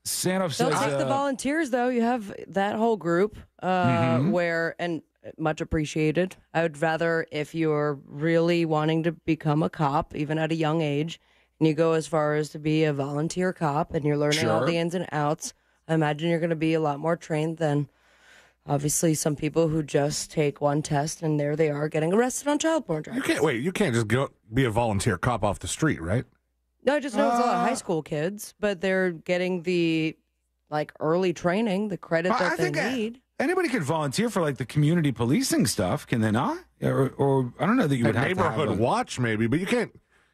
Sanoff says take the uh, volunteers, though. You have that whole group uh, Mhm. where, and much appreciated. I would rather, if you're really wanting to become a cop, even at a young age, and you go as far as to be a volunteer cop and you're learning all the ins and outs, I imagine you're going to be a lot more trained than obviously some people who just take one test and there they are getting arrested on child porn You can't wait. You can't just go be a volunteer cop off the street, right? No, I just know it's a lot of high ah. school kids, but they're getting the like early training, the credit I- that I they think I- need. anybody could volunteer for like the community policing stuff, can they not? Or, or I don't know that you would Like have to have neighborhood a- watch, maybe, but you can't.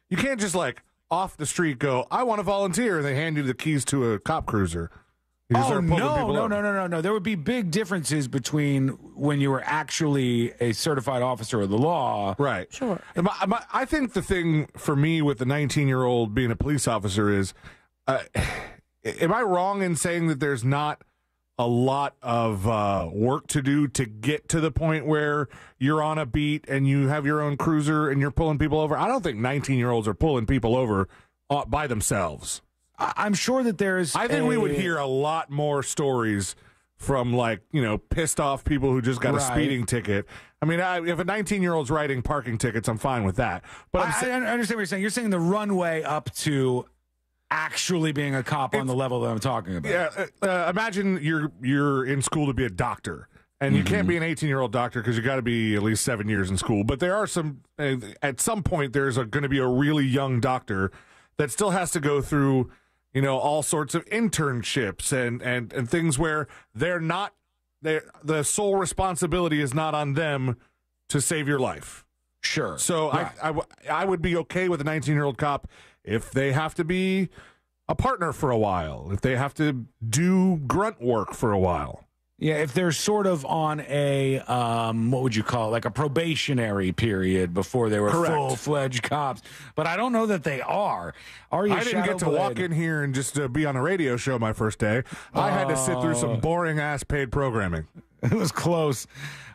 You can't just like off the street go. I want to volunteer, and they hand you the keys to a cop cruiser. You Oh start no, people no, over. no, no, no, no! There would be big differences between when you were actually a certified officer of the law, Right. Sure. My, my, I think the thing for me with the 19 year old being a police officer is, uh, am I wrong in saying that there's not a lot of uh, work to do to get to the point where you're on a beat and you have your own cruiser and you're pulling people over? I don't think 19 year olds are pulling people over uh, by themselves. I- I'm sure that there's. I think we would hear a lot more stories from like you know pissed off people who just got a speeding ticket. I mean, I, if a 19 year old's writing parking tickets, I'm fine with that. But I, sa- I understand what you're saying. You're saying the runway up to actually being a cop on the level that I'm talking about. yeah, uh, uh, imagine you're you're in school to be a doctor. And you Mm-hmm. can't be an 18 year old doctor because you got to be at least seven years in school. But there are some, uh, at some point, there's going to be a really young doctor that still has to go through, you know, all sorts of internships and, and, and things where they're not, they're, the sole responsibility is not on them to save your life. Sure. So Right. I, I, w- I would be okay with a 19 year old cop if they have to be a partner for a while, if they have to do grunt work for a while. Yeah, if they're sort of on a um, what would you call it, like a probationary period before they were full fledged cops. But I don't know that they are. Are you? I didn't get to walk in here and just uh, be on a radio show my first day. I had to sit through Oh. some boring ass paid programming. It was close.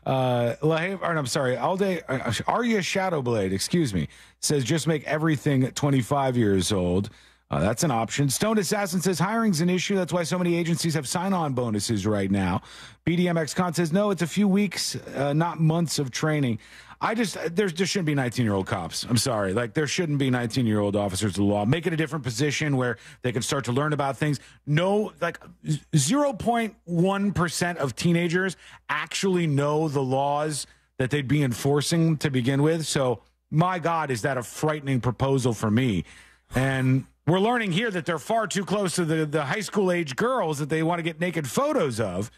Uh, Lahav, or I'm sorry, all day. Uh, Arya Shadowblade, excuse me, says just make everything 25 years old. Uh, that's an option. Stoned Assassin says hiring's an issue. That's why so many agencies have sign-on bonuses right now. BDMX Con says no, it's a few weeks, uh, not months of training. I just there's there shouldn't be 19 year old cops. I'm sorry, like there shouldn't be 19 year old officers of the law. Make it a different position where they can start to learn about things. No, like 0.1 percent of teenagers actually know the laws that they'd be enforcing to begin with. So my God, is that a frightening proposal for me? And we're learning here that they're far too close to the, the high school age girls that they want to get naked photos of,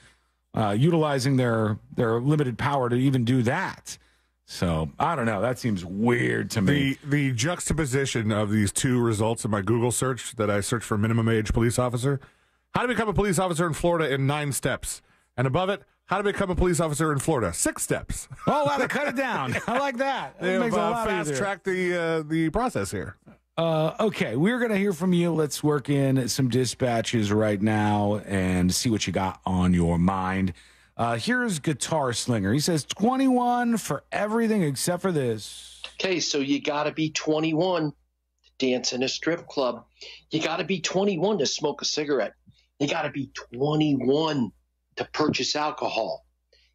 uh, utilizing their their limited power to even do that. So I don't know. That seems weird to me. The the juxtaposition of these two results in my Google search that I searched for minimum age police officer, how to become a police officer in Florida in nine steps, and above it, how to become a police officer in Florida six steps. Oh wow, they cut it down. I like that. That makes have, it a uh, lot fast easier. track the uh, the process here. Uh, okay, we're going to hear from you. Let's work in some dispatches right now and see what you got on your mind. Uh, here's Guitar Slinger. He says 21 for everything except for this. Okay, so you got to be 21 to dance in a strip club. You got to be 21 to smoke a cigarette. You got to be 21 to purchase alcohol.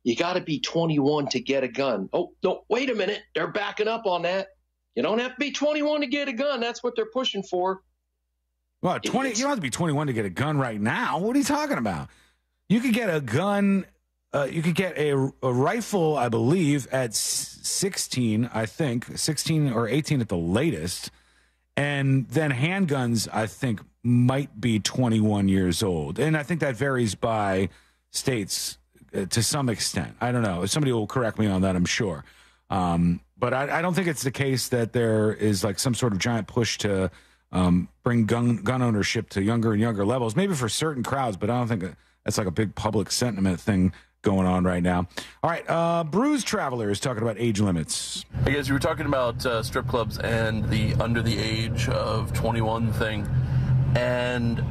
You got to be 21 to get a gun. Oh, no, wait a minute. They're backing up on that. You don't have to be 21 to get a gun. That's what they're pushing for. Well, 20, you don't have to be 21 to get a gun right now. What are you talking about? You could get a gun, uh, you could get a, a rifle, I believe, at 16, I think, 16 or 18 at the latest. And then handguns, I think, might be 21 years old. And I think that varies by states uh, to some extent. I don't know. Somebody will correct me on that, I'm sure. Um, but I, I don't think it's the case that there is like some sort of giant push to um, bring gun gun ownership to younger and younger levels. Maybe for certain crowds, but I don't think that's like a big public sentiment thing going on right now. All right, uh, Bruise Traveler is talking about age limits. I guess you were talking about uh, strip clubs and the under the age of 21 thing. And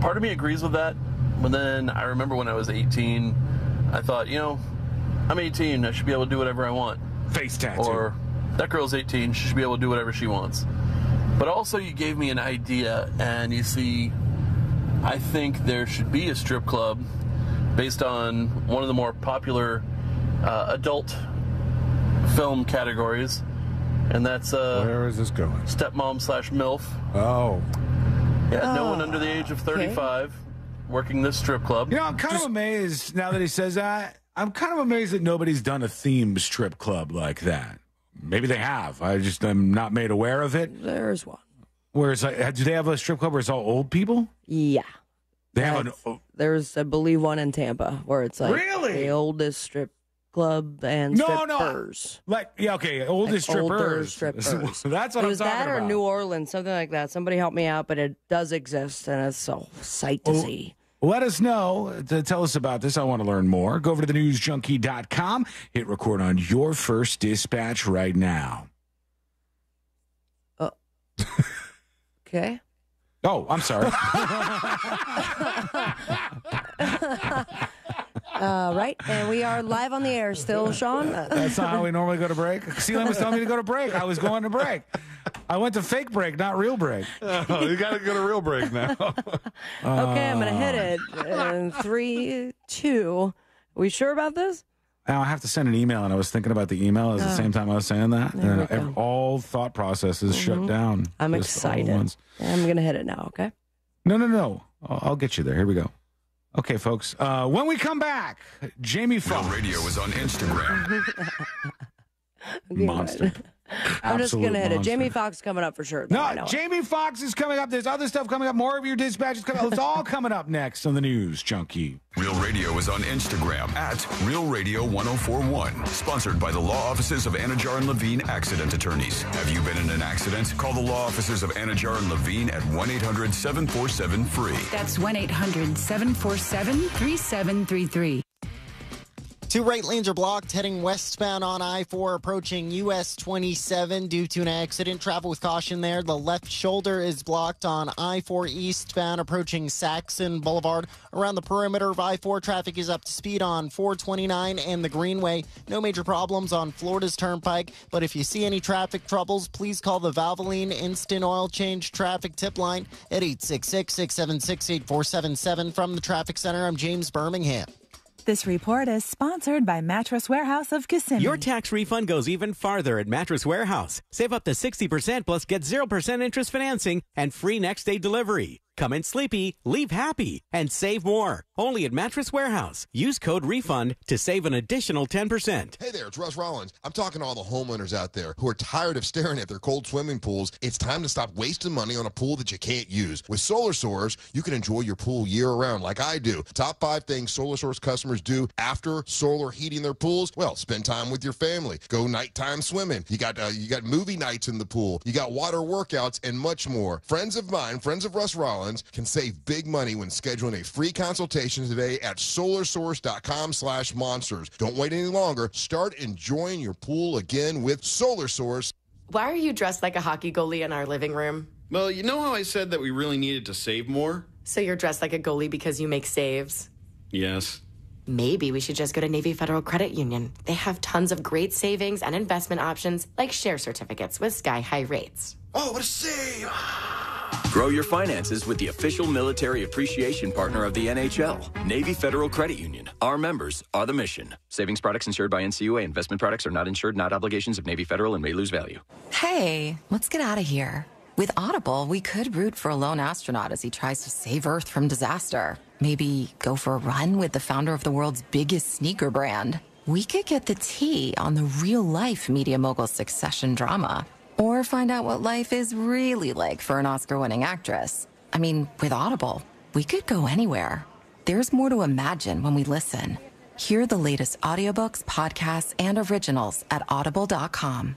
part of me agrees with that. But then I remember when I was 18, I thought, you know, I'm 18. I should be able to do whatever I want. Face tattoo. Or that girl's 18. She should be able to do whatever she wants. But also, you gave me an idea. And you see, I think there should be a strip club based on one of the more popular uh, adult film categories, and that's uh, where is this going? Stepmom slash MILF. Oh, yeah, no one under the age of thirty-five working this strip club. You know, I'm kind of amazed now that he says that. I'm kind of amazed that nobody's done a themed strip club like that. Maybe they have. I just am not made aware of it. There's one. Where it's like, do they have a strip club where it's all old people? Yeah. They have an. That's- There's, I believe, one in Tampa where it's like Really? the oldest strip club and No, no. strippers. Like, yeah, okay, oldest Like strippers. strippers. That's what it I'm was talking that or about. New Orleans, something like that. Somebody help me out, but it does exist, and it's a sight to Oh, see. Let us know to tell us about this. I want to learn more. Go over to thenewsjunkie.com. Hit record on your first dispatch right now. Uh, okay. Oh, I'm sorry. uh, right, and we are live on the air still, Sean. That's not how we normally go to break. Celine was telling me to go to break. I was going to break. I went to fake break, not real break. Oh, you got to go to real break now. Okay, I'm gonna hit it. In three, two. We sure about this? Now I have to send an email, and I was thinking about the email at the Oh. same time I was saying that, and we go. ev- all thought processes shut Mhm. down. I'm Just all at excited. once. I'm gonna hit it now. Okay. No, no, no. I'll, I'll get you there. Here we go. Okay, folks. Uh, when we come back, Jamie Foxx. Radio is on Instagram. Monster. I'm just gonna hit it. monster. Jamie Foxx coming up for sure. though. I know No. Jamie Foxx is coming up. There's other stuff coming up. More of your dispatches coming up. It's all coming up next on the news, Junkie. Real Radio is on Instagram at Real Radio 1041. Sponsored by the law offices of Anidjar and Levine Accident Attorneys. Have you been in an accident? Call the law offices of Anidjar and Levine at 1 800 747 free. That's 1 800 747 3733. Two right lanes are blocked heading westbound on I 4 approaching US 27 due to an accident. Travel with caution there. The left shoulder is blocked on I 4 eastbound approaching Saxon Boulevard. Around the perimeter of I 4, traffic is up to speed on 429 and the Greenway. No major problems on Florida's Turnpike, but if you see any traffic troubles, please call the Valvoline Instant Oil Change Traffic Tip Line at 866 676 8477. From the Traffic Center, I'm James Birmingham. This report is sponsored by Mattress Warehouse of Kissimmee. Your tax refund goes even farther at Mattress Warehouse. Save up to 60% plus get 0% interest financing and free next day delivery. Come in sleepy, leave happy, and save more. Only at Mattress Warehouse. Use code REFUND to save an additional 10%. Hey there, it's Russ Rollins. I'm talking to all the homeowners out there who are tired of staring at their cold swimming pools. It's time to stop wasting money on a pool that you can't use. With Solar Source, you can enjoy your pool year round like I do. Top five things Solar Source customers do after solar heating their pools? Well, spend time with your family. Go nighttime swimming. You got uh, you got movie nights in the pool. You got water workouts and much more. Friends of mine, friends of Russ Rollins, can save big money when scheduling a free consultation today at solarsource.com slash monsters. Don't wait any longer. Start enjoying your pool again with Solar Source. Why are you dressed like a hockey goalie in our living room? Well, you know how I said that we really needed to save more? So you're dressed like a goalie because you make saves? Yes. Maybe we should just go to Navy Federal Credit Union. They have tons of great savings and investment options like share certificates with sky high rates. Oh, what a save! Grow your finances with the official military appreciation partner of the NHL, Navy Federal Credit Union. Our members are the mission. Savings products insured by NCUA. Investment products are not insured, not obligations of Navy Federal and may lose value. Hey, let's get out of here. With Audible, we could root for a lone astronaut as he tries to save Earth from disaster. Maybe go for a run with the founder of the world's biggest sneaker brand. We could get the tea on the real life media mogul succession drama. Or find out what life is really like for an Oscar winning actress. I mean, with Audible, we could go anywhere. There's more to imagine when we listen. Hear the latest audiobooks, podcasts, and originals at audible.com.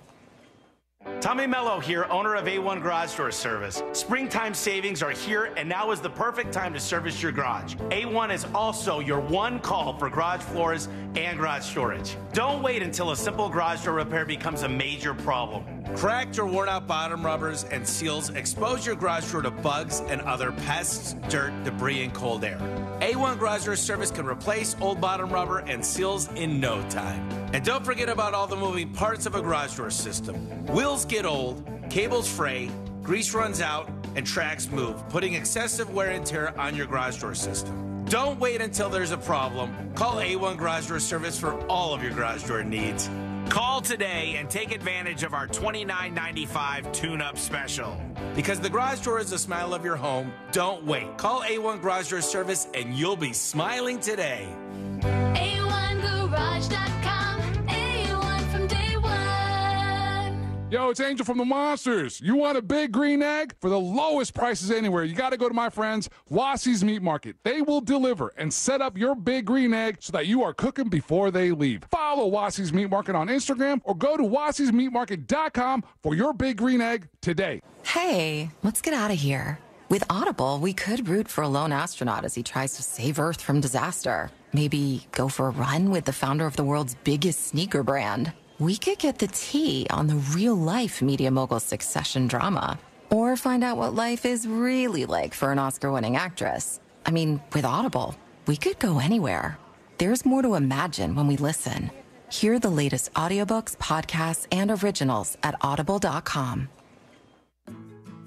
Tommy Mello here, owner of A1 Garage Door Service. Springtime savings are here, and now is the perfect time to service your garage. A1 is also your one call for garage floors and garage storage. Don't wait until a simple garage door repair becomes a major problem. Cracked or worn out bottom rubbers and seals expose your garage door to bugs and other pests, dirt, debris, and cold air. A1 Garage Door Service can replace old bottom rubber and seals in no time. And don't forget about all the moving parts of a garage door system. Wheels get old, cables fray, grease runs out, and tracks move, putting excessive wear and tear on your garage door system. Don't wait until there's a problem. Call A1 Garage Door Service for all of your garage door needs. Call today and take advantage of our $29.95 tune up special. Because the garage door is the smile of your home, don't wait. Call A1 Garage Door Service and you'll be smiling today. A1Garage.com. A1 Yo, it's Angel from the Monsters. You want a big green egg for the lowest prices anywhere? You got to go to my friends Wassi's Meat Market. They will deliver and set up your big green egg so that you are cooking before they leave. Follow Wassi's Meat Market on Instagram or go to wassismeatmarket.com for your big green egg today. Hey, let's get out of here. With Audible, we could root for a lone astronaut as he tries to save Earth from disaster. Maybe go for a run with the founder of the world's biggest sneaker brand. We could get the tea on the real life media mogul succession drama. Or find out what life is really like for an Oscar winning actress. I mean, with Audible, we could go anywhere. There's more to imagine when we listen. Hear the latest audiobooks, podcasts, and originals at audible.com.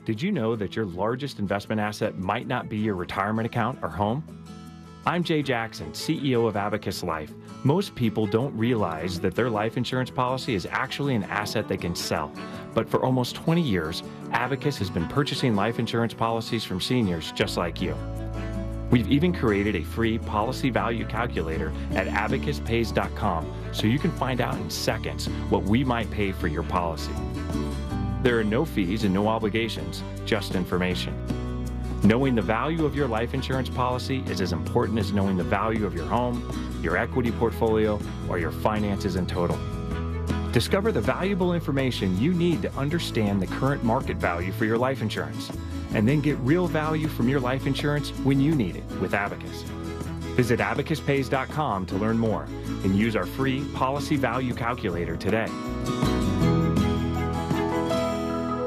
Did you know that your largest investment asset might not be your retirement account or home? I'm Jay Jackson, CEO of Abacus Life. Most people don't realize that their life insurance policy is actually an asset they can sell. But for almost 20 years, Abacus has been purchasing life insurance policies from seniors just like you. We've even created a free policy value calculator at abacuspays.com so you can find out in seconds what we might pay for your policy. There are no fees and no obligations, just information. Knowing the value of your life insurance policy is as important as knowing the value of your home, your equity portfolio, or your finances in total. Discover the valuable information you need to understand the current market value for your life insurance, and then get real value from your life insurance when you need it with Abacus. Visit abacuspays.com to learn more and use our free policy value calculator today.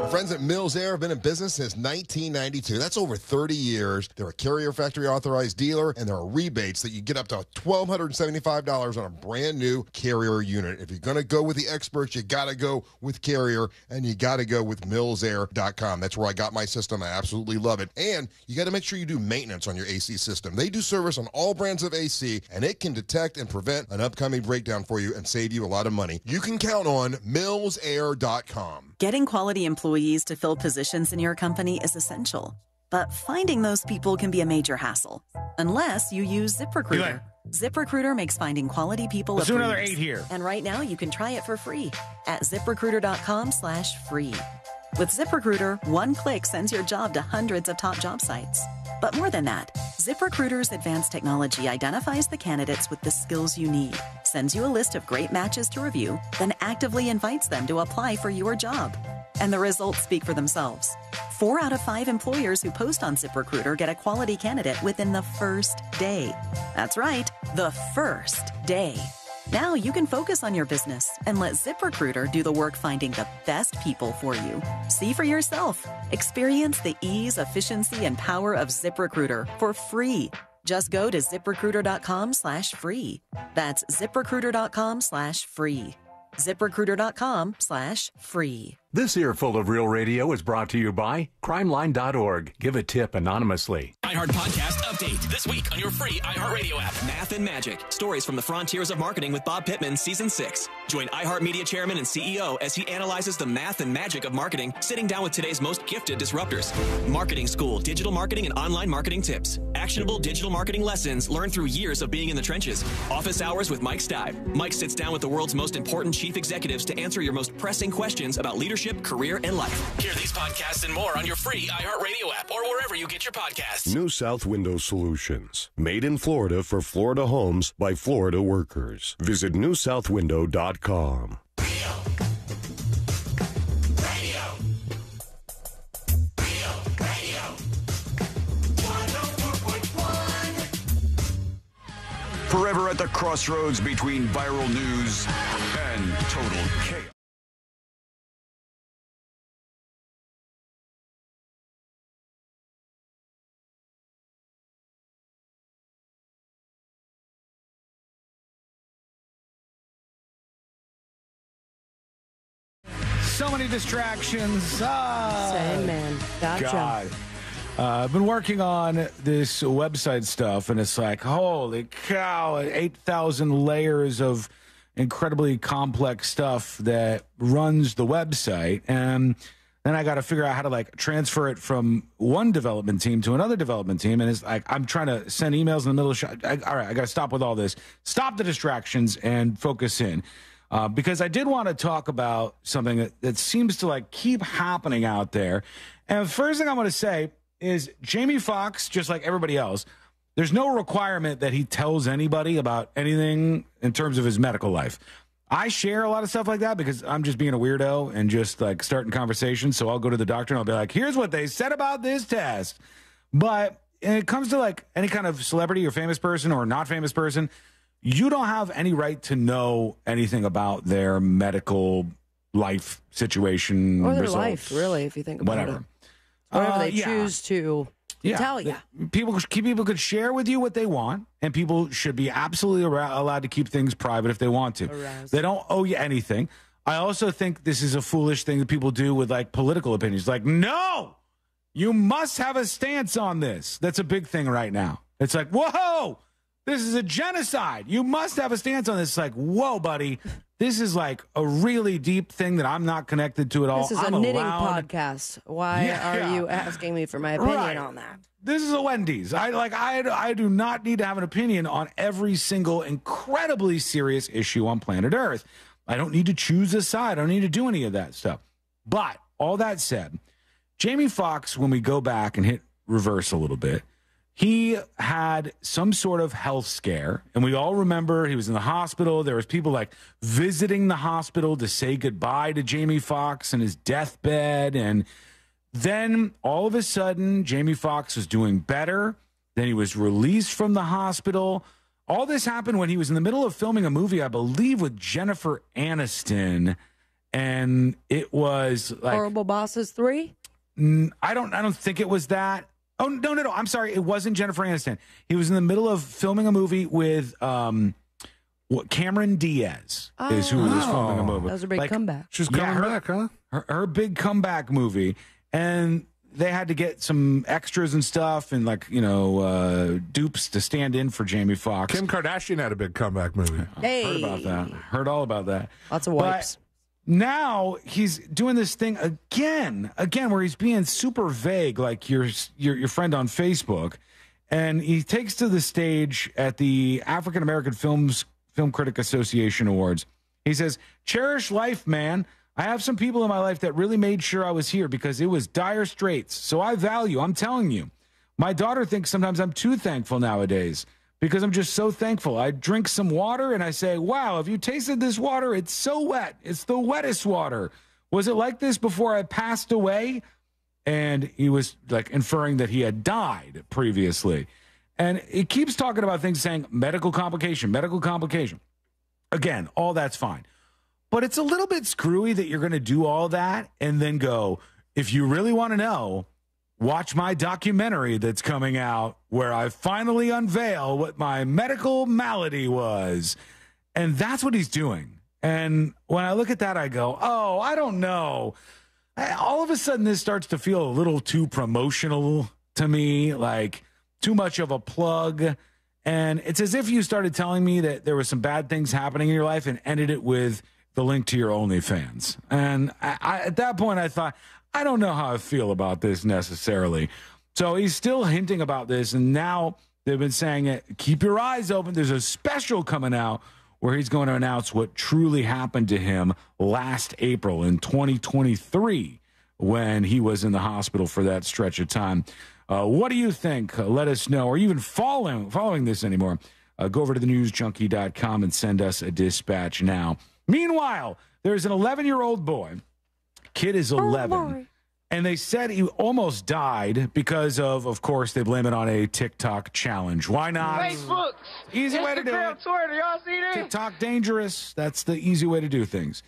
Our friends at Mills Air have been in business since 1992. That's over 30 years. They're a carrier factory authorized dealer, and there are rebates that you get up to $1,275 on a brand new carrier unit. If you're going to go with the experts, you got to go with Carrier, and you got to go with millsair.com. That's where I got my system. I absolutely love it. And you got to make sure you do maintenance on your AC system. They do service on all brands of AC, and it can detect and prevent an upcoming breakdown for you and save you a lot of money. You can count on millsair.com. Getting quality employees to fill positions in your company is essential, but finding those people can be a major hassle unless you use ZipRecruiter. ZipRecruiter makes finding quality people Let's a do another breeze. eight here. And right now you can try it for free at ziprecruiter.com/free. With ZipRecruiter, one click sends your job to hundreds of top job sites. But more than that, ZipRecruiter's advanced technology identifies the candidates with the skills you need, sends you a list of great matches to review, then actively invites them to apply for your job. And the results speak for themselves. Four out of five employers who post on ZipRecruiter get a quality candidate within the first day. That's right, the first day. Now you can focus on your business and let ZipRecruiter do the work finding the best people for you. See for yourself. Experience the ease, efficiency, and power of ZipRecruiter for free. Just go to ziprecruiter.com slash free. That's ziprecruiter.com slash free. ziprecruiter.com slash free. This earful of real radio is brought to you by crimeline.org. Give a tip anonymously. iHeart Podcast Update. This week on your free iHeartRadio app. Math and Magic. Stories from the frontiers of marketing with Bob Pittman, Season 6. Join iHeart Media Chairman and CEO as he analyzes the math and magic of marketing, sitting down with today's most gifted disruptors. Marketing School, digital marketing and online marketing tips. Actionable digital marketing lessons learned through years of being in the trenches. Office hours with Mike Steib. Mike sits down with the world's most important chief executives to answer your most pressing questions about leadership, career, and life. Hear these podcasts and more on your free iHeartRadio app or wherever you get your podcasts. New South Window Solutions. Made in Florida for Florida homes by Florida workers. Visit newsouthwindow.com. Radio. Forever at the crossroads between viral news and total chaos. Distractions. Ah, Same, man. Gotcha. God. Uh, I've been working on this website stuff, and it's like, holy cow, 8,000 layers of incredibly complex stuff that runs the website. And then I got to figure out how to like transfer it from one development team to another development team. And it's like, I'm trying to send emails in the middle of, sh- I, all right, I got to stop with all this, stop the distractions and focus in. Uh, because I did want to talk about something that, that seems to like keep happening out there. And the first thing I want to say is Jamie Foxx, just like everybody else, there's no requirement that he tells anybody about anything in terms of his medical life. I share a lot of stuff like that because I'm just being a weirdo and just like starting conversations. So I'll go to the doctor and I'll be like, here's what they said about this test. But when it comes to like any kind of celebrity or famous person or not famous person, you don't have any right to know anything about their medical life situation Or their results, life, really, if you think about whatever. it. Whatever Uh, they yeah. choose to tell you. People people could share with you what they want, and people should be absolutely allowed to keep things private if they want to. They don't owe you anything. I also think this is a foolish thing that people do with like political opinions. Like, no, you must have a stance on this. That's a big thing right now. It's like, whoa, this is a genocide. You must have a stance on this. It's like, whoa, buddy, this is like a really deep thing that I'm not connected to at all. This is I'm a knitting allowed- podcast. Why Yeah, are yeah. you asking me for my opinion Right. on that? This is a Wendy's. I like I I do not need to have an opinion on every single incredibly serious issue on planet Earth. I don't need to choose a side. I don't need to do any of that stuff. But all that said, Jamie Foxx, when we go back and hit reverse a little bit, he had some sort of health scare and we all remember he was in the hospital there was people like visiting the hospital to say goodbye to jamie foxx and his deathbed and then all of a sudden jamie foxx was doing better then he was released from the hospital all this happened when he was in the middle of filming a movie i believe with jennifer aniston and it was like Horrible Bosses 3? Mm, I don't. I don't think it was that. Oh no, no, no. I'm sorry. It wasn't Jennifer Aniston. He was in the middle of filming a movie with um, what Cameron Diaz is who was filming a movie. That was a big comeback. She's coming back, huh? Her, her big comeback movie, and they had to get some extras and stuff, and like you know uh, dupes to stand in for Jamie Foxx. Kim Kardashian had a big comeback movie. Hey. Heard about that. Heard all about that. Lots of But wipes. Now he's doing this thing again, again, where he's being super vague, like your your your friend on Facebook, and he takes to the stage at the African American Films Film Critic Association Awards. He says, "Cherish life, man." I have some people in my life that really made sure I was here because it was dire straits. So I value, I'm telling you. My daughter thinks sometimes I'm too thankful nowadays because I'm just so thankful. I drink some water and I say, Wow, have you tasted this water? It's so wet. It's the wettest water. Was it like this before I passed away? And he was like inferring that he had died previously. And it keeps talking about things saying medical complication, medical complication. Again, all that's fine. But it's a little bit screwy that you're going to do all that and then go, if you really want to know, watch my documentary that's coming out where I finally unveil what my medical malady was. And that's what he's doing. And when I look at that, I go, oh, I don't know. All of a sudden, this starts to feel a little too promotional to me, like too much of a plug. And it's as if you started telling me that there were some bad things happening in your life and ended it with the link to your OnlyFans. And I, I, at that point, I thought, I don't know how I feel about this necessarily. So he's still hinting about this. And now they've been saying it. Keep your eyes open. There's a special coming out where he's going to announce what truly happened to him last April in 2023 when he was in the hospital for that stretch of time. Uh, what do you think? Uh, let us know. Are you even following following this anymore? Uh, go over to thenewsjunkie.com and send us a dispatch now. Meanwhile, there's an 11 year old boy. Kid is 11. and they said he almost died because of, of course, they blame it on a TikTok challenge. Why not? Facebook, Easy way to do it. Twitter, y'all see this? TikTok dangerous. That's the easy way to do things.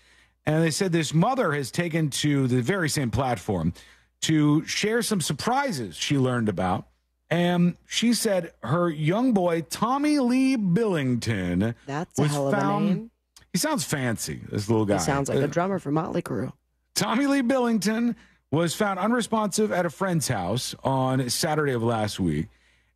And they said this mother has taken to the very same platform to share some surprises she learned about. And she said her young boy, Tommy Lee Billington, That's a was hell of a found. name. He sounds fancy, this little guy. He sounds like Uh, a drummer for Motley Crue. Tommy Lee Billington was found unresponsive at a friend's house on Saturday of last week.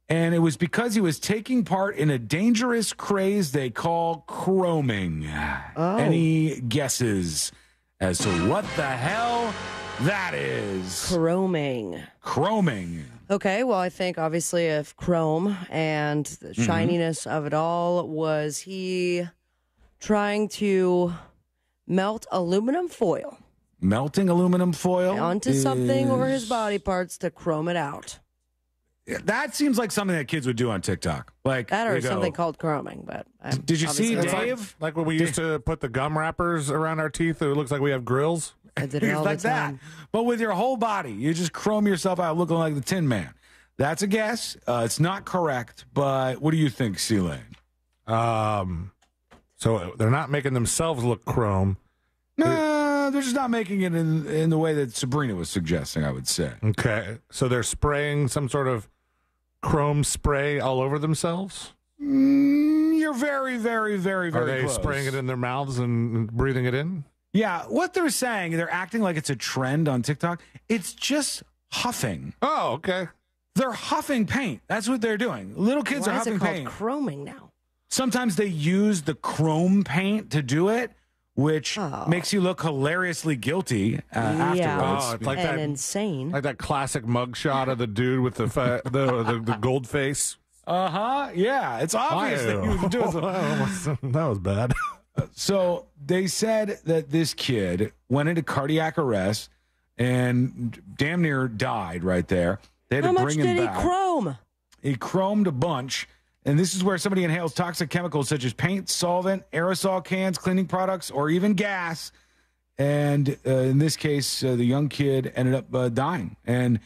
And it was because he was taking part in a dangerous craze they call chroming. Oh. Any guesses as to what the hell that is? Chroming. Chroming. Okay, well, I think obviously if Chrome and the Mm-hmm. shininess of it all was he trying to melt aluminum foil Melting aluminum foil onto something or his body parts to chrome it out. That seems like something that kids would do on TikTok. Like That or something called chroming, but I'm Did you see obviously It's wrong. like, Dave? like when we used to put the gum wrappers around our teeth, it looks like we have grills. I did it all like the time. that, but with your whole body. You just chrome yourself out looking like the Tin Man. That's a guess. Uh, it's not correct, but what do you think, C-Lane? Um, so they're not making themselves look chrome. No, they're just not making it in in the way that Sabrina was suggesting. I would say. Okay, so they're spraying some sort of chrome spray all over themselves. Mm, you're very, very, very, very. Are they close. spraying it in their mouths and breathing it in? Yeah, what they're saying, they're acting like it's a trend on TikTok. It's just huffing. Oh, okay. They're huffing paint. That's what they're doing. Little kids Why are is it huffing called paint. chroming now? Sometimes they use the chrome paint to do it, which makes you look hilariously guilty uh, afterwards. Oh, like and that, insane. like that classic mugshot of the dude with the fa- the, the the gold face. Uh huh. Yeah, it's obvious that you was doing something. that was bad. So they said that this kid went into cardiac arrest and damn near died right there. They had How to much bring did him he back. chrome? He chromed a bunch. And this is where somebody inhales toxic chemicals such as paint, solvent, aerosol cans, cleaning products, or even gas. And uh, in this case, uh, the young kid ended up uh, dying. And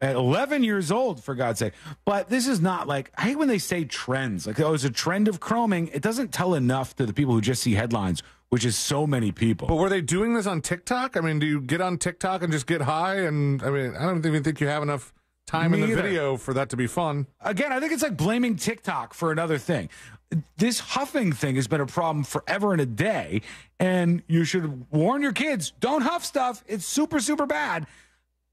at 11 years old, for God's sake. But this is not like, I hate when they say trends. Like, oh, it's a trend of chroming. It doesn't tell enough to the people who just see headlines, which is so many people. But were they doing this on TikTok? I mean, do you get on TikTok and just get high? And I mean, I don't even think you have enough time in the video for that to be fun. Again, I think it's like blaming TikTok for another thing. This huffing thing has been a problem forever and a day, and you should warn your kids don't huff stuff. It's super, super bad.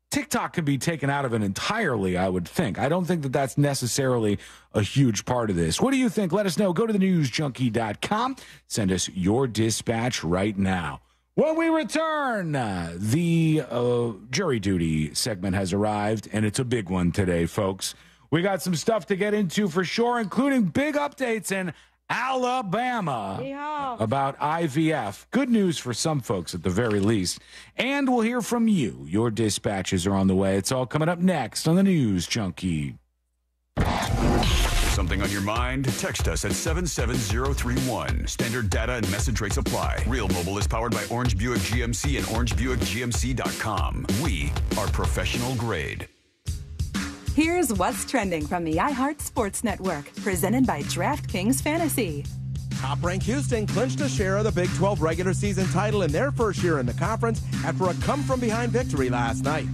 TikTok can be taken out of it entirely, I would think. I don't think that that's necessarily a huge part of this. What do you think? Let us know. Go to the newsjunkie.com. Send us your dispatch right now. When we return, uh, the uh, jury duty segment has arrived, and it's a big one today, folks. We got some stuff to get into for sure, including big updates in Alabama about IVF. Good news for some folks at the very least. And we'll hear from you. Your dispatches are on the way. It's all coming up next on the News Junkie. Something on your mind? Text us at 77031. Standard data and message rates apply. Real Mobile is powered by Orange Buick GMC and OrangeBuickGMC.com. We are professional grade. Here's what's trending from the iHeart Sports Network, presented by DraftKings Fantasy. Top ranked Houston clinched a share of the Big 12 regular season title in their first year in the conference after a come from behind victory last night.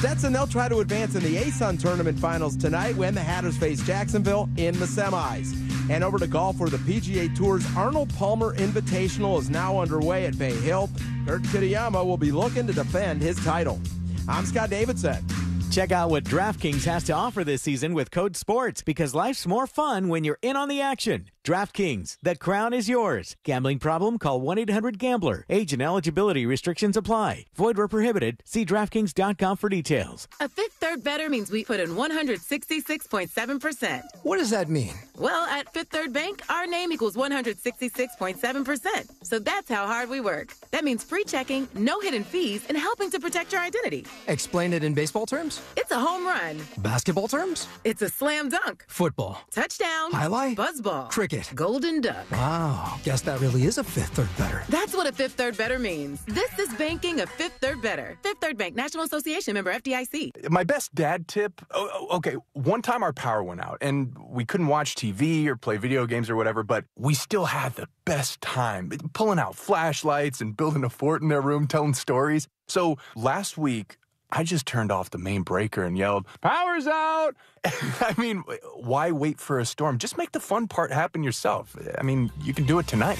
Stetson, they'll try to advance in the ASUN tournament finals tonight when the Hatters face Jacksonville in the semis. And over to golf where the PGA Tour's Arnold Palmer Invitational is now underway at Bay Hill. Kurt Kitayama will be looking to defend his title. I'm Scott Davidson. Check out what DraftKings has to offer this season with Code SPORTS because life's more fun when you're in on the action. DraftKings, the crown is yours. Gambling problem? Call 1 800 Gambler. Age and eligibility restrictions apply. Void where prohibited. See DraftKings.com for details. A fifth third better means we put in 166.7%. What does that mean? Well, at Fifth Third Bank, our name equals 166.7%. So that's how hard we work. That means free checking, no hidden fees, and helping to protect your identity. Explain it in baseball terms? It's a home run. Basketball terms? It's a slam dunk. Football. Touchdown. Highlight? Buzzball. Cricket. Golden duck. Wow, guess that really is a fifth third better. That's what a Fifth Third Better means. This is banking a Fifth Third Better. Fifth Third Bank, National Association member FDIC. My best dad tip oh, oh, okay, one time our power went out and we couldn't watch TV or play video games or whatever, but we still had the best time pulling out flashlights and building a fort in their room, telling stories. So last week, I just turned off the main breaker and yelled, Power's out! I mean, why wait for a storm? Just make the fun part happen yourself. I mean, you can do it tonight.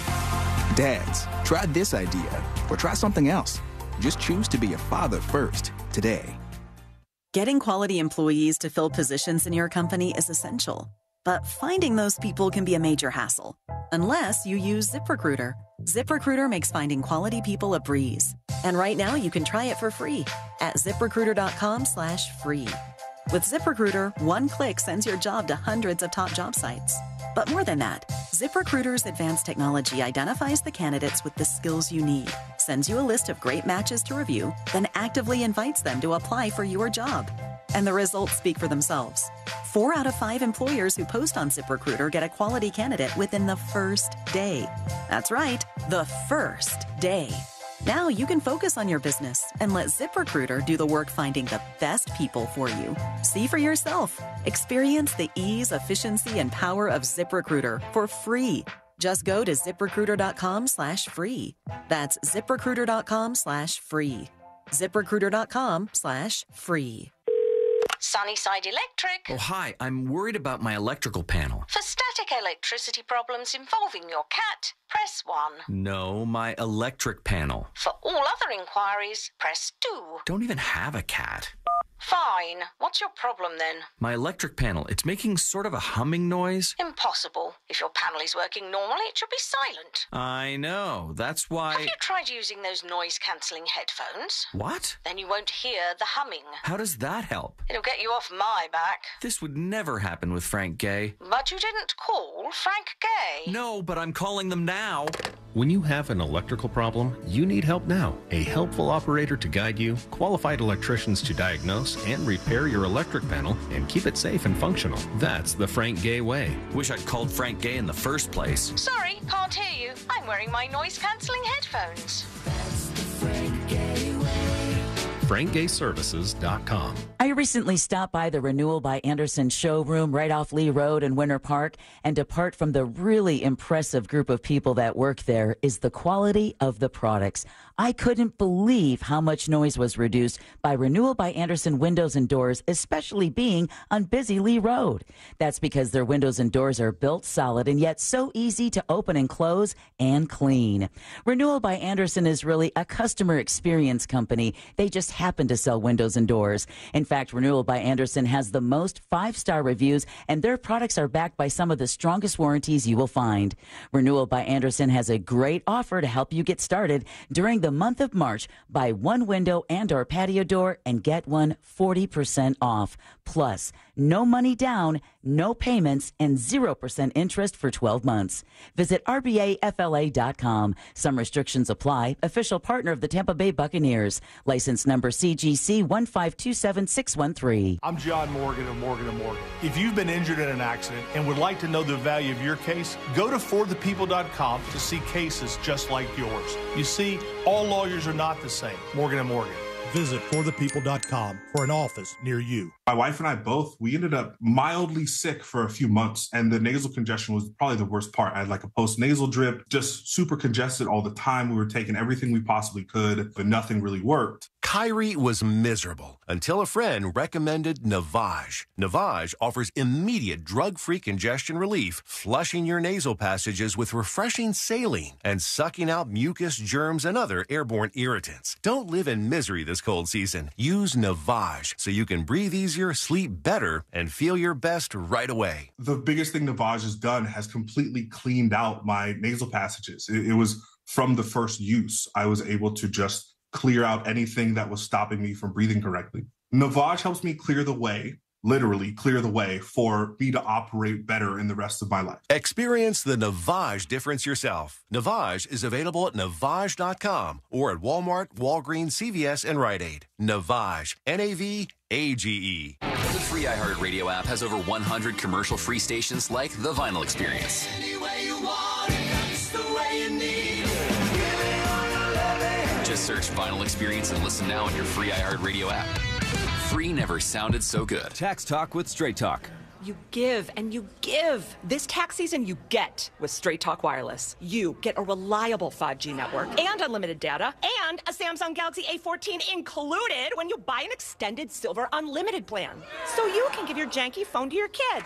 Dads, try this idea or try something else. Just choose to be a father first today. Getting quality employees to fill positions in your company is essential, but finding those people can be a major hassle unless you use ZipRecruiter. ZipRecruiter makes finding quality people a breeze. And right now you can try it for free at ziprecruiter.com/free. With ZipRecruiter, one click sends your job to hundreds of top job sites. But more than that, ZipRecruiter's advanced technology identifies the candidates with the skills you need, sends you a list of great matches to review, then actively invites them to apply for your job. And the results speak for themselves. Four out of five employers who post on ZipRecruiter get a quality candidate within the first day. That's right, the first day. Now you can focus on your business and let ZipRecruiter do the work finding the best people for you. See for yourself. Experience the ease, efficiency, and power of ZipRecruiter for free. Just go to ziprecruiter.com slash free. That's ziprecruiter.com slash free. ziprecruiter.com slash free. Sunnyside Electric. Oh, hi. I'm worried about my electrical panel. For static electricity problems involving your cat, press 1. No, my electric panel. For all other inquiries, press 2. Don't even have a cat. Fine. What's your problem then? My electric panel, it's making sort of a humming noise. Impossible. If your panel is working normally, it should be silent. I know. That's why. Have you tried using those noise cancelling headphones? What? Then you won't hear the humming. How does that help? It'll get you off my back. This would never happen with Frank Gay. But you didn't call Frank Gay. No, but I'm calling them now. When you have an electrical problem, you need help now. A helpful operator to guide you, qualified electricians to diagnose and repair your electric panel and keep it safe and functional. That's the Frank Gay way. Wish I'd called Frank Gay in the first place. Sorry, can't hear you. I'm wearing my noise cancelling headphones. FrankGayServices.com. I recently stopped by the Renewal by Andersen showroom right off Lee Road in Winter Park, and apart from the really impressive group of people that work there is the quality of the products. I couldn't believe how much noise was reduced by Renewal by Andersen windows and doors, especially being on busy Lee Road. That's because their windows and doors are built solid and yet so easy to open and close and clean. Renewal by Andersen is really a customer experience company. They just happen to sell windows and doors. In fact, Renewal by Andersen has the most five star reviews, and their products are backed by some of the strongest warranties you will find. Renewal by Andersen has a great offer to help you get started during the month of March. Buy one window and or patio door and get one 40% off. Plus, no money down, no payments, and 0% interest for 12 months. Visit RBAFLA.com. Some restrictions apply. Official partner of the Tampa Bay Buccaneers. License number CGC 1527613. I'm John Morgan of Morgan & Morgan. If you've been injured in an accident and would like to know the value of your case, go to forthepeople.com to see cases just like yours. You see, all lawyers are not the same. Morgan & Morgan. Visit forthepeople.com for an office near you. My wife and I both, we ended up mildly sick for a few months, and the nasal congestion was probably the worst part. I had like a post nasal drip, just super congested all the time. We were taking everything we possibly could, but nothing really worked. Kyrie was miserable until a friend recommended Navage. Navage offers immediate drug-free congestion relief, flushing your nasal passages with refreshing saline and sucking out mucus, germs, and other airborne irritants. Don't live in misery this cold season. Use Navage so you can breathe easier, sleep better, and feel your best right away. The biggest thing Navage has done has completely cleaned out my nasal passages. It, it was from the first use. I was able to just clear out anything that was stopping me from breathing correctly. Navage helps me clear the way, literally clear the way for me to operate better in the rest of my life. Experience the Navage difference yourself. Navage is available at Navage.com or at Walmart, Walgreens, CVS, and Rite Aid. Navage, N A V A G E. The free iHeartRadio app has over 100 commercial free stations like The Vinyl Experience. Search Vinyl Experience and listen now on your free iHeartRadio app. Free never sounded so good. Tax Talk with Straight Talk. You give and you give. This tax season, you get with Straight Talk Wireless. You get a reliable 5G network and unlimited data and a Samsung Galaxy A14 included when you buy an extended silver unlimited plan. So you can give your janky phone to your kid.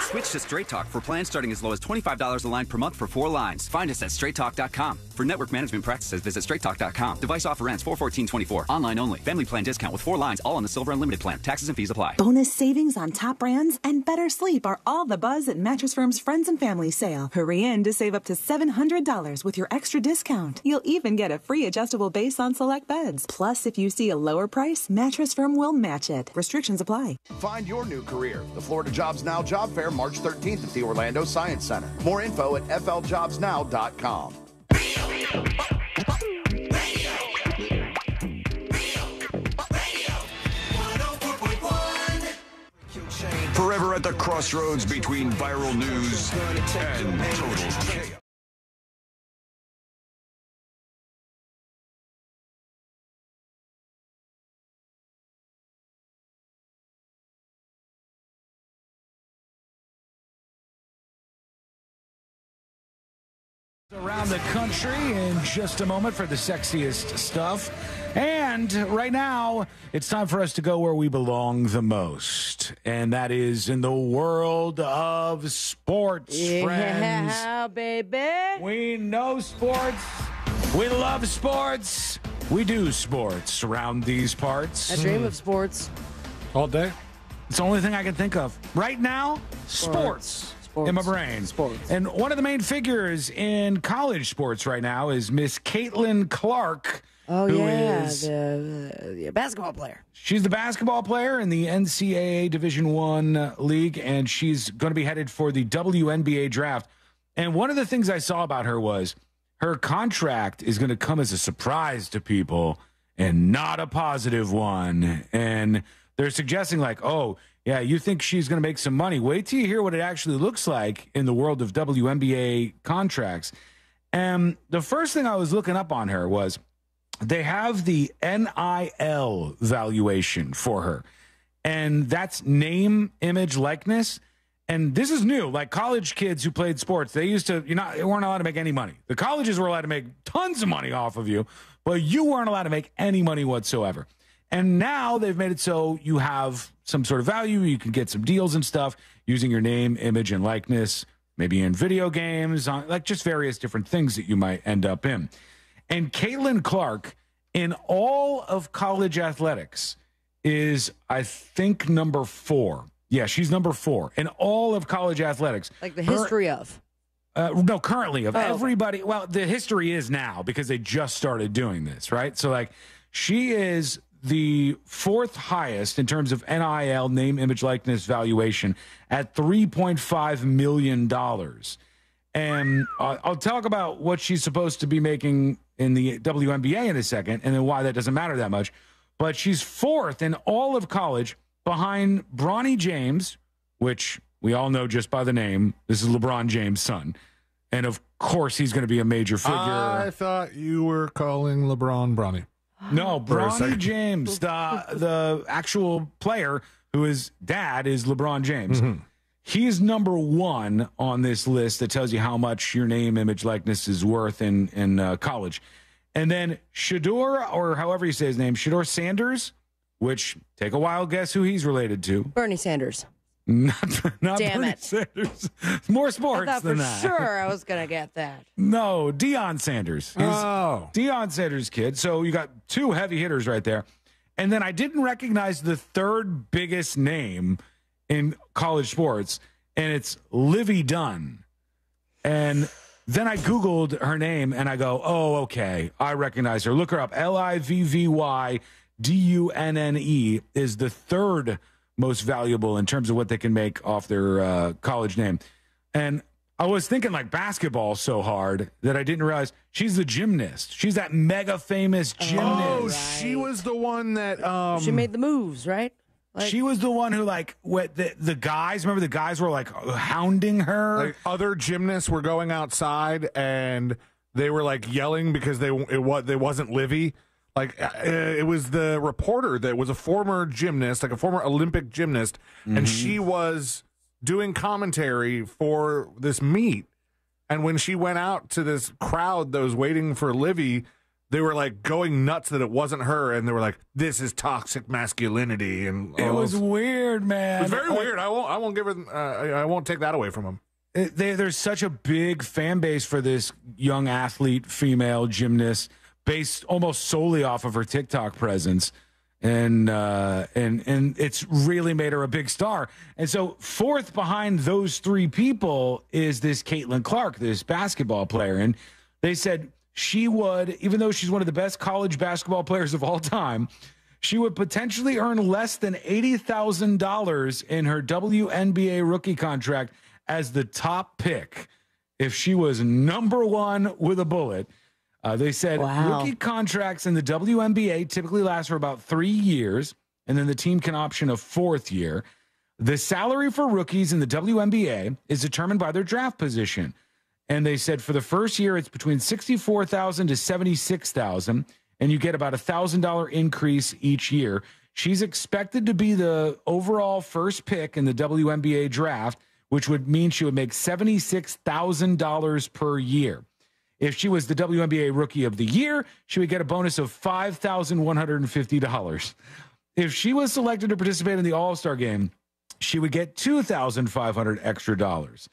Switch to Straight Talk for plans starting as low as $25 a line per month for four lines. Find us at straighttalk.com. For network management practices, visit straighttalk.com. Device offer ends 41424. Online only. Family plan discount with four lines, all on the Silver Unlimited plan. Taxes and fees apply. Bonus savings on top brands and better sleep are all the buzz at Mattress Firm's Friends and Family sale. Hurry in to save up to $700 with your extra discount. You'll even get a free adjustable base on select beds. Plus, if you see a lower price, Mattress Firm will match it. Restrictions apply. Find your new career. The Florida Jobs Now Job Fair March 13th at the Orlando Science Center. More info at fljobsnow.com. at the crossroads between viral news and total chaos. The country in just a moment for the sexiest stuff. And right now, it's time for us to go where we belong the most, and that is in the world of sports, friends. Yeah, baby. We know sports. We love sports. We do sports around these parts. I dream of sports. all day. It's the only thing I can think of right now. Sports. In my brain. Sports. And one of the main figures in college sports right now is Miss Caitlin Clark. Oh who yeah, is- the, the basketball player. She's the basketball player in the NCAA Division One league, and she's going to be headed for the WNBA draft. And one of the things I saw about her was her contract is going to come as a surprise to people and not a positive one. And they're suggesting, like, oh, yeah, you think she's going to make some money. Wait till you hear what it actually looks like in the world of WNBA contracts. And the first thing I was looking up on her was they have the NIL valuation for her. And that's name, image, likeness. And this is new. Like college kids who played sports, they used to, you're not, they weren't allowed to make any money. The colleges were allowed to make tons of money off of you, but you weren't allowed to make any money whatsoever. And now they've made it so you have some sort of value. You can get some deals and stuff using your name, image, and likeness, maybe in video games, on, like just various different things that you might end up in. And Caitlin Clark, in all of college athletics, is, I think, number four. Yeah, she's number four in all of college athletics. Like the Her- history of. uh, no, currently of Oh, everybody. Well, the history is now because they just started doing this, right? So, like, she is the fourth highest in terms of NIL name, image, likeness valuation at three point five million dollars. And uh, I'll talk about what she's supposed to be making in the WNBA in a second, and then why that doesn't matter that much. But she's fourth in all of college behind Bronny James, which we all know just by the name. This is LeBron James' son. And of course, he's going to be a major figure. I thought you were calling LeBron Bronny. No, For a Bronny. James, the the actual player who is dad is LeBron James. Mm-hmm. He's number one on this list that tells you how much your name, image, likeness is worth in in uh, college. And then Shedeur, or however you say his name, Shedeur Sanders, which take a wild guess who he's related to. Bernie Sanders. Not, not Damn Bernie it. Sanders. More I sports thought for than that. sure I was gonna get that. No, Deion Sanders. He's Oh. Deion Sanders' kid. So you got two heavy hitters right there. And then I didn't recognize the third biggest name in college sports, and it's Livvy Dunne. And then I Googled her name and I go, oh, okay, I recognize her. Look her up. L I V V Y D U N N E is the third most valuable in terms of what they can make off their uh, college name. And I was thinking like basketball so hard that I didn't realize she's the gymnast. She's that mega famous gymnast. Oh, gymnast. she was the one that um She made the moves, right? Like, she was the one who like what the the guys remember the guys were like hounding her. like other gymnasts were going outside and they were like yelling because they it was they wasn't Livvy. Like uh, it was the reporter that was a former gymnast, like a former Olympic gymnast, and Mm-hmm. she was doing commentary for this meet. And when she went out to this crowd that was waiting for Livvy, they were like going nuts that it wasn't her, and they were like, "This is toxic masculinity." And it was this- weird, man. it was very Like, weird. I won't. I won't give it. Uh, I I won't take that away from him. they, there's such a big fan base for this young athlete, female gymnast, based almost solely off of her TikTok presence, and uh, and and it's really made her a big star. And so, fourth behind those three people is this Caitlin Clark, this basketball player, and they said she would, even though she's one of the best college basketball players of all time. She would potentially earn less than $80,000 in her WNBA rookie contract as the top pick if she was number one with a bullet. Uh, they said Wow. rookie contracts in the WNBA typically last for about three years, and then the team can option a fourth year. The salary for rookies in the WNBA is determined by their draft position. And they said for the first year, it's between 64,000 to 76,000, and you get about a $1,000 increase each year. She's expected to be the overall first pick in the WNBA draft, which would mean she would make $76,000 per year. If she was the WNBA Rookie of the Year, she would get a bonus of $5,150. If she was selected to participate in the All Star game, she would get 2500 extra dollars.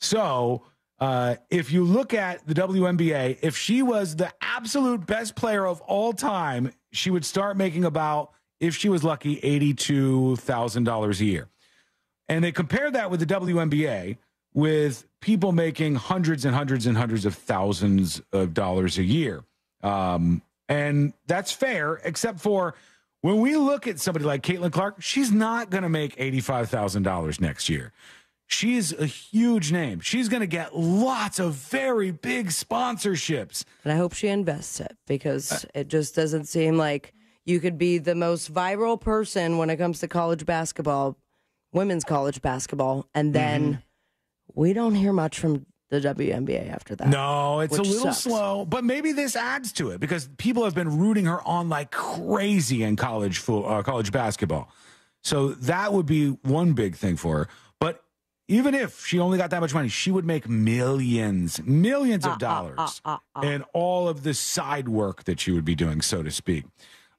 So, uh, if you look at the WNBA, if she was the absolute best player of all time, she would start making about, if she was lucky, $82,000 a year. And they compare that with the WNBA with people making hundreds and hundreds and hundreds of thousands of dollars a year. Um, and that's fair, except for when we look at somebody like Caitlin Clark, she's not going to make $85,000 next year. She's a huge name. She's going to get lots of very big sponsorships. And I hope she invests it because it just doesn't seem like you could be the most viral person when it comes to college basketball, women's college basketball, and then Mm-hmm. We don't hear much from the WNBA after that. No, it's a little sucks. slow, but maybe this adds to it because people have been rooting her on like crazy in college fo- uh, college basketball. So that would be one big thing for her. But even if she only got that much money, she would make millions, millions Uh, of dollars, and all of the side work that she would be doing, so to speak.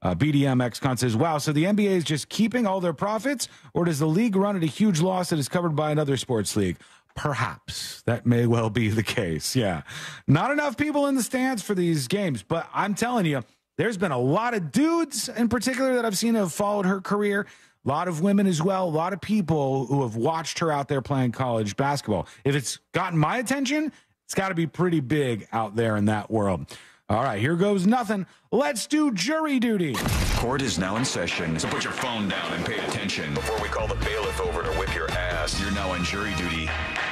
Uh, BDM XCon says, wow, so the NBA is just keeping all their profits, or does the league run at a huge loss that is covered by another sports league? Perhaps that may well be the case. Yeah. Not enough people in the stands for these games, but I'm telling you, there's been a lot of dudes in particular that I've seen have followed her career. A lot of women as well. A lot of people who have watched her out there playing college basketball. If it's gotten my attention, it's got to be pretty big out there in that world. All right, here goes nothing. Let's do jury duty. Court is now in session, so put your phone down and pay attention. Before we call the bailiff over to whip your ass, you're now on jury duty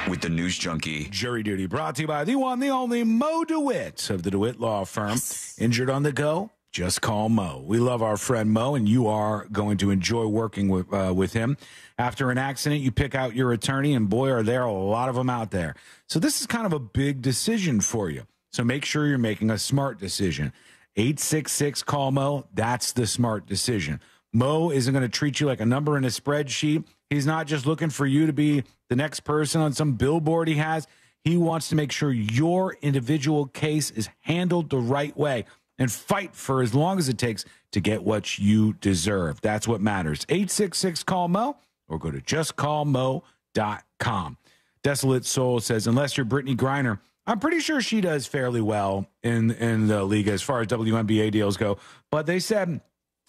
with the news junkie. Jury duty brought to you by the one, the only Mo DeWitt of the DeWitt Law Firm. Injured on the go? Just call Mo. We love our friend Mo, and you are going to enjoy working with uh, with him. After an accident, you pick out your attorney, and boy, are there a lot of them out there. So this is kind of a big decision for you. So make sure you're making a smart decision. 866 call Mo. That's the smart decision. Mo isn't going to treat you like a number in a spreadsheet. He's not just looking for you to be the next person on some billboard he has. He wants to make sure your individual case is handled the right way and fight for as long as it takes to get what you deserve. That's what matters. 866 call Mo or go to justcallmo.com. Desolate Soul says, unless you're Brittney Griner, I'm pretty sure she does fairly well in in the league as far as WNBA deals go. But they said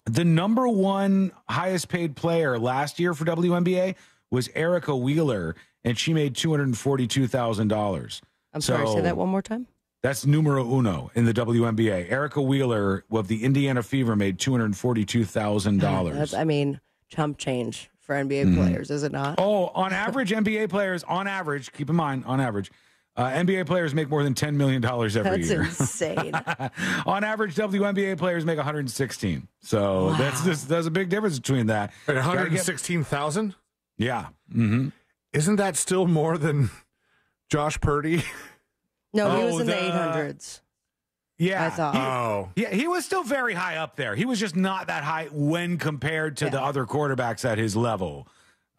the number one highest paid player last year for WNBA was Erica Wheeler, and she made two hundred forty two thousand dollars. I'm sorry, say that one more time. That's numero uno in the WNBA. Erica Wheeler of the Indiana Fever made two hundred forty two thousand dollars. That's, I mean, chump change for NBA Mhm. players, is it not? Oh, on average, NBA players, on average, keep in mind, on average, uh, NBA players make more than ten million dollars every That's year. That's insane. on average, WNBA players make one hundred sixteen. So Wow. that's just, there's a big difference between that. At Gotta get- 116,000? Yeah. Mm-hmm. Isn't that still more than Josh Purdy? No, he Oh, was in the, the- 800s. Yeah. I thought. He- Oh. Yeah, he was still very high up there. He was just not that high when compared to the other quarterbacks at his level.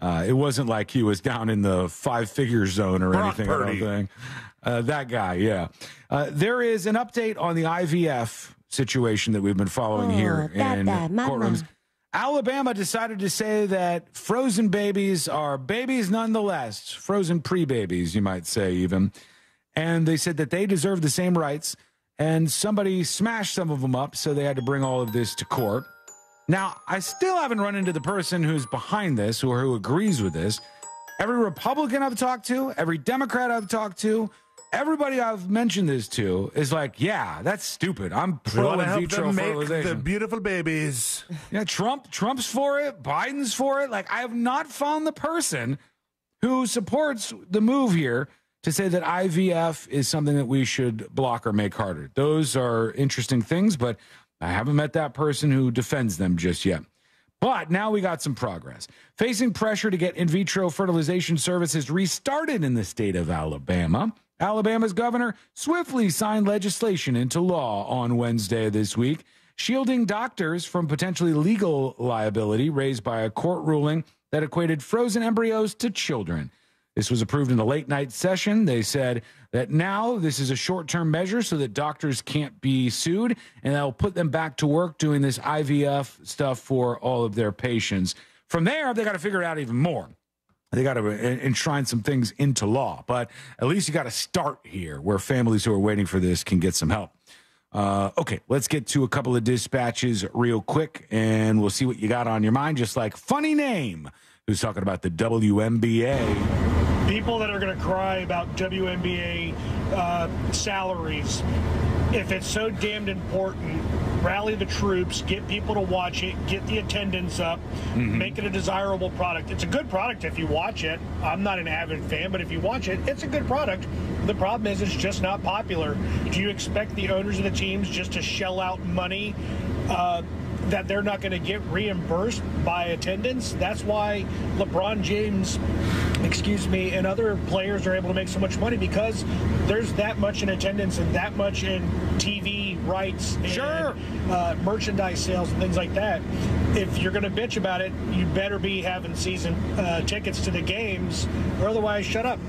Uh, it wasn't like he was down in the five figure zone or Brock anything. I don't think. Uh, that guy, yeah. Uh, there is an update on the IVF situation that we've been following Oh, here in Dada, courtrooms. Alabama decided to say that frozen babies are babies nonetheless, frozen pre babies, you might say, even. And they said that they deserve the same rights. And somebody smashed some of them up, so they had to bring all of this to court. Now, I still haven't run into the person who's behind this or who agrees with this. Every Republican I've talked to, every Democrat I've talked to, everybody I've mentioned this to is like, yeah, that's stupid. I'm pro in vitro them make fertilization. the beautiful babies. Yeah, Trump, Trump's for it. Biden's for it. Like, I have not found the person who supports the move here to say that IVF is something that we should block or make harder. Those are interesting things, but I haven't met that person who defends them just yet. But now we got some progress. Facing pressure to get in vitro fertilization services restarted in the state of Alabama, Alabama's governor swiftly signed legislation into law on Wednesday this week, shielding doctors from potentially legal liability raised by a court ruling that equated frozen embryos to children. This was approved in a late night session. They said that now this is a short term measure so that doctors can't be sued, and that'll put them back to work doing this IVF stuff for all of their patients. From there, they got to figure it out even more. They got to enshrine some things into law, but at least you got to start here where families who are waiting for this can get some help. Uh, okay, let's get to a couple of dispatches real quick, and we'll see what you got on your mind. Just like funny name, who's talking about the WNBA. People that are going to cry about WNBA uh, salaries. If it's so damned important, rally the troops, get people to watch it, get the attendance up, Mm-hmm. make it a desirable product. It's a good product if you watch it. I'm not an avid fan, but if you watch it, it's a good product. The problem is it's just not popular. Do you expect the owners of the teams just to shell out money uh, that they're not going to get reimbursed by attendance? That's why LeBron James, excuse me, and other players are able to make so much money because there's that much in attendance and that much in TV rights and Sure. uh, merchandise sales and things like that. If you're going to bitch about it, you better be having season uh, tickets to the games, or otherwise, shut up.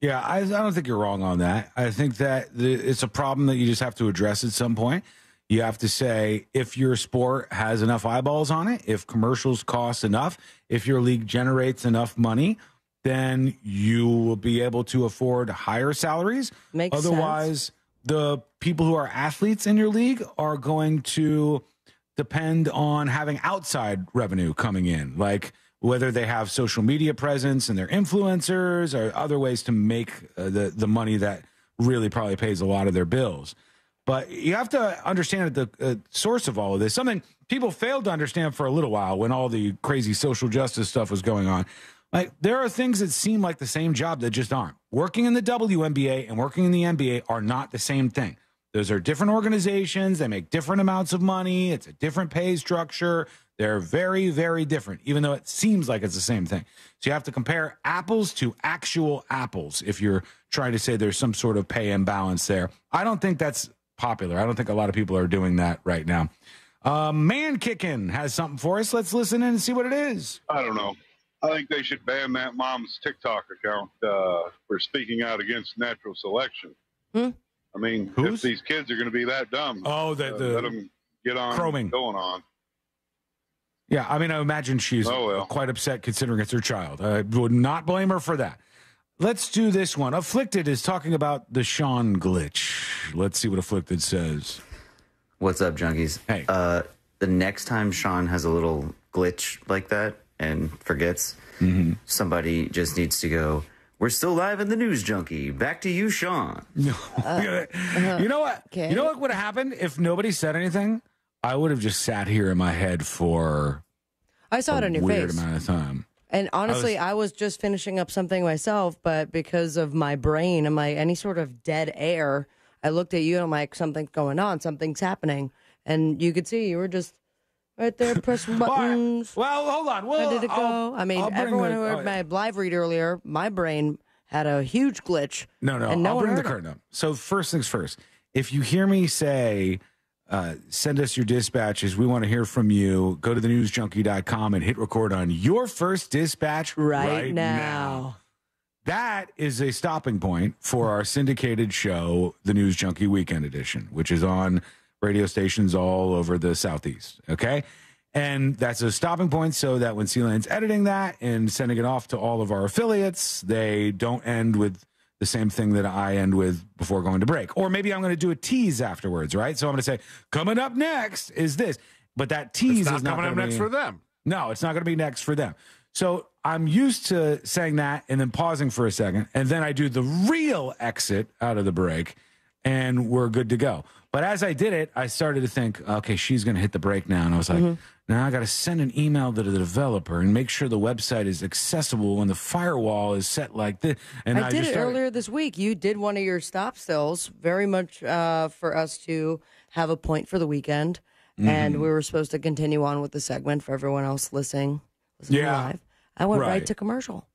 Yeah, I, I don't think you're wrong on that. I think that the, it's a problem that you just have to address at some point. You have to say if your sport has enough eyeballs on it, if commercials cost enough, if your league generates enough money, then you will be able to afford higher salaries. Makes Otherwise, the people who are athletes in your league are going to depend on having outside revenue coming in, like whether they have social media presence and they're influencers or other ways to make uh, the the money that really probably pays a lot of their bills. But you have to understand the uh, source of all of this. Something people failed to understand for a little while when all the crazy social justice stuff was going on. Like there are things that seem like the same job that just aren't. Working in the WNBA and working in the NBA are not the same thing. Those are different organizations. They make different amounts of money. It's a different pay structure. They're very, very different, even though it seems like it's the same thing. So you have to compare apples to actual apples if you're trying to say there's some sort of pay imbalance there. I don't think that's popular. I don't think a lot of people are doing that right now. Uh, Man Kicking has something for us. Let's listen in and see what it is. I don't know. I think they should ban that mom's TikTok account uh, for speaking out against natural selection. Hmm? I mean, Who's? if these kids are going to be that dumb, Oh, the- uh, the let them get on Chroming. going on. Yeah, I mean, I imagine she's Oh, quite upset considering it's her child. I would not blame her for that. Let's do this one. Afflicted is talking about the Sean glitch. Let's see what Afflicted says. What's up, junkies? Hey. Uh, the next time Sean has a little glitch like that and forgets, Mm-hmm. somebody just needs to go. We're still live in the news, junkie. Back to you, Sean. No. you know what? You know what would have happened if nobody said anything? I would have just sat here in my head for I saw it on your weird face. amount of time. And honestly, I was, just finishing up something myself, but because of my brain and my any sort of dead air, I looked at you and I'm like, something's going on, something's happening, and you could see you were just right there pressing buttons. Well, hold on. Well, did it go? I'll- I mean, everyone the- who heard oh, my live read earlier, my brain had a huge glitch. No, no, and no I'll bring the curtain up. So first things first. If you hear me say, uh, send us your dispatches, we want to hear from you. Go to thenewsjunkie.com and hit record on your first dispatch right, Right now. That is a stopping point for our syndicated show, the News Junkie Weekend Edition, which is on radio stations all over the Southeast. Okay. And that's a stopping point so that when C-Lane's editing that and sending it off to all of our affiliates, they don't end with the same thing that I end with before going to break. Or maybe I'm going to do a tease afterwards, right? So I'm going to say, coming up next is this. But that tease not is not coming up gonna next be- for them. No, it's not going to be next for them. So I'm used to saying that and then pausing for a second. And then I do the real exit out of the break and we're good to go. But as I did it, I started to think, okay, she's going to hit the break now. And I was like, mm-hmm. Now I got to send an email to the developer and make sure the website is accessible when the firewall is set like this. And I, did just it started- earlier this week. You did one of your stop stills, very much uh, for us to have a point for the weekend. and Mhm. we were supposed to continue on with the segment for everyone else listening. listening Yeah. live. I went right. Right. to commercial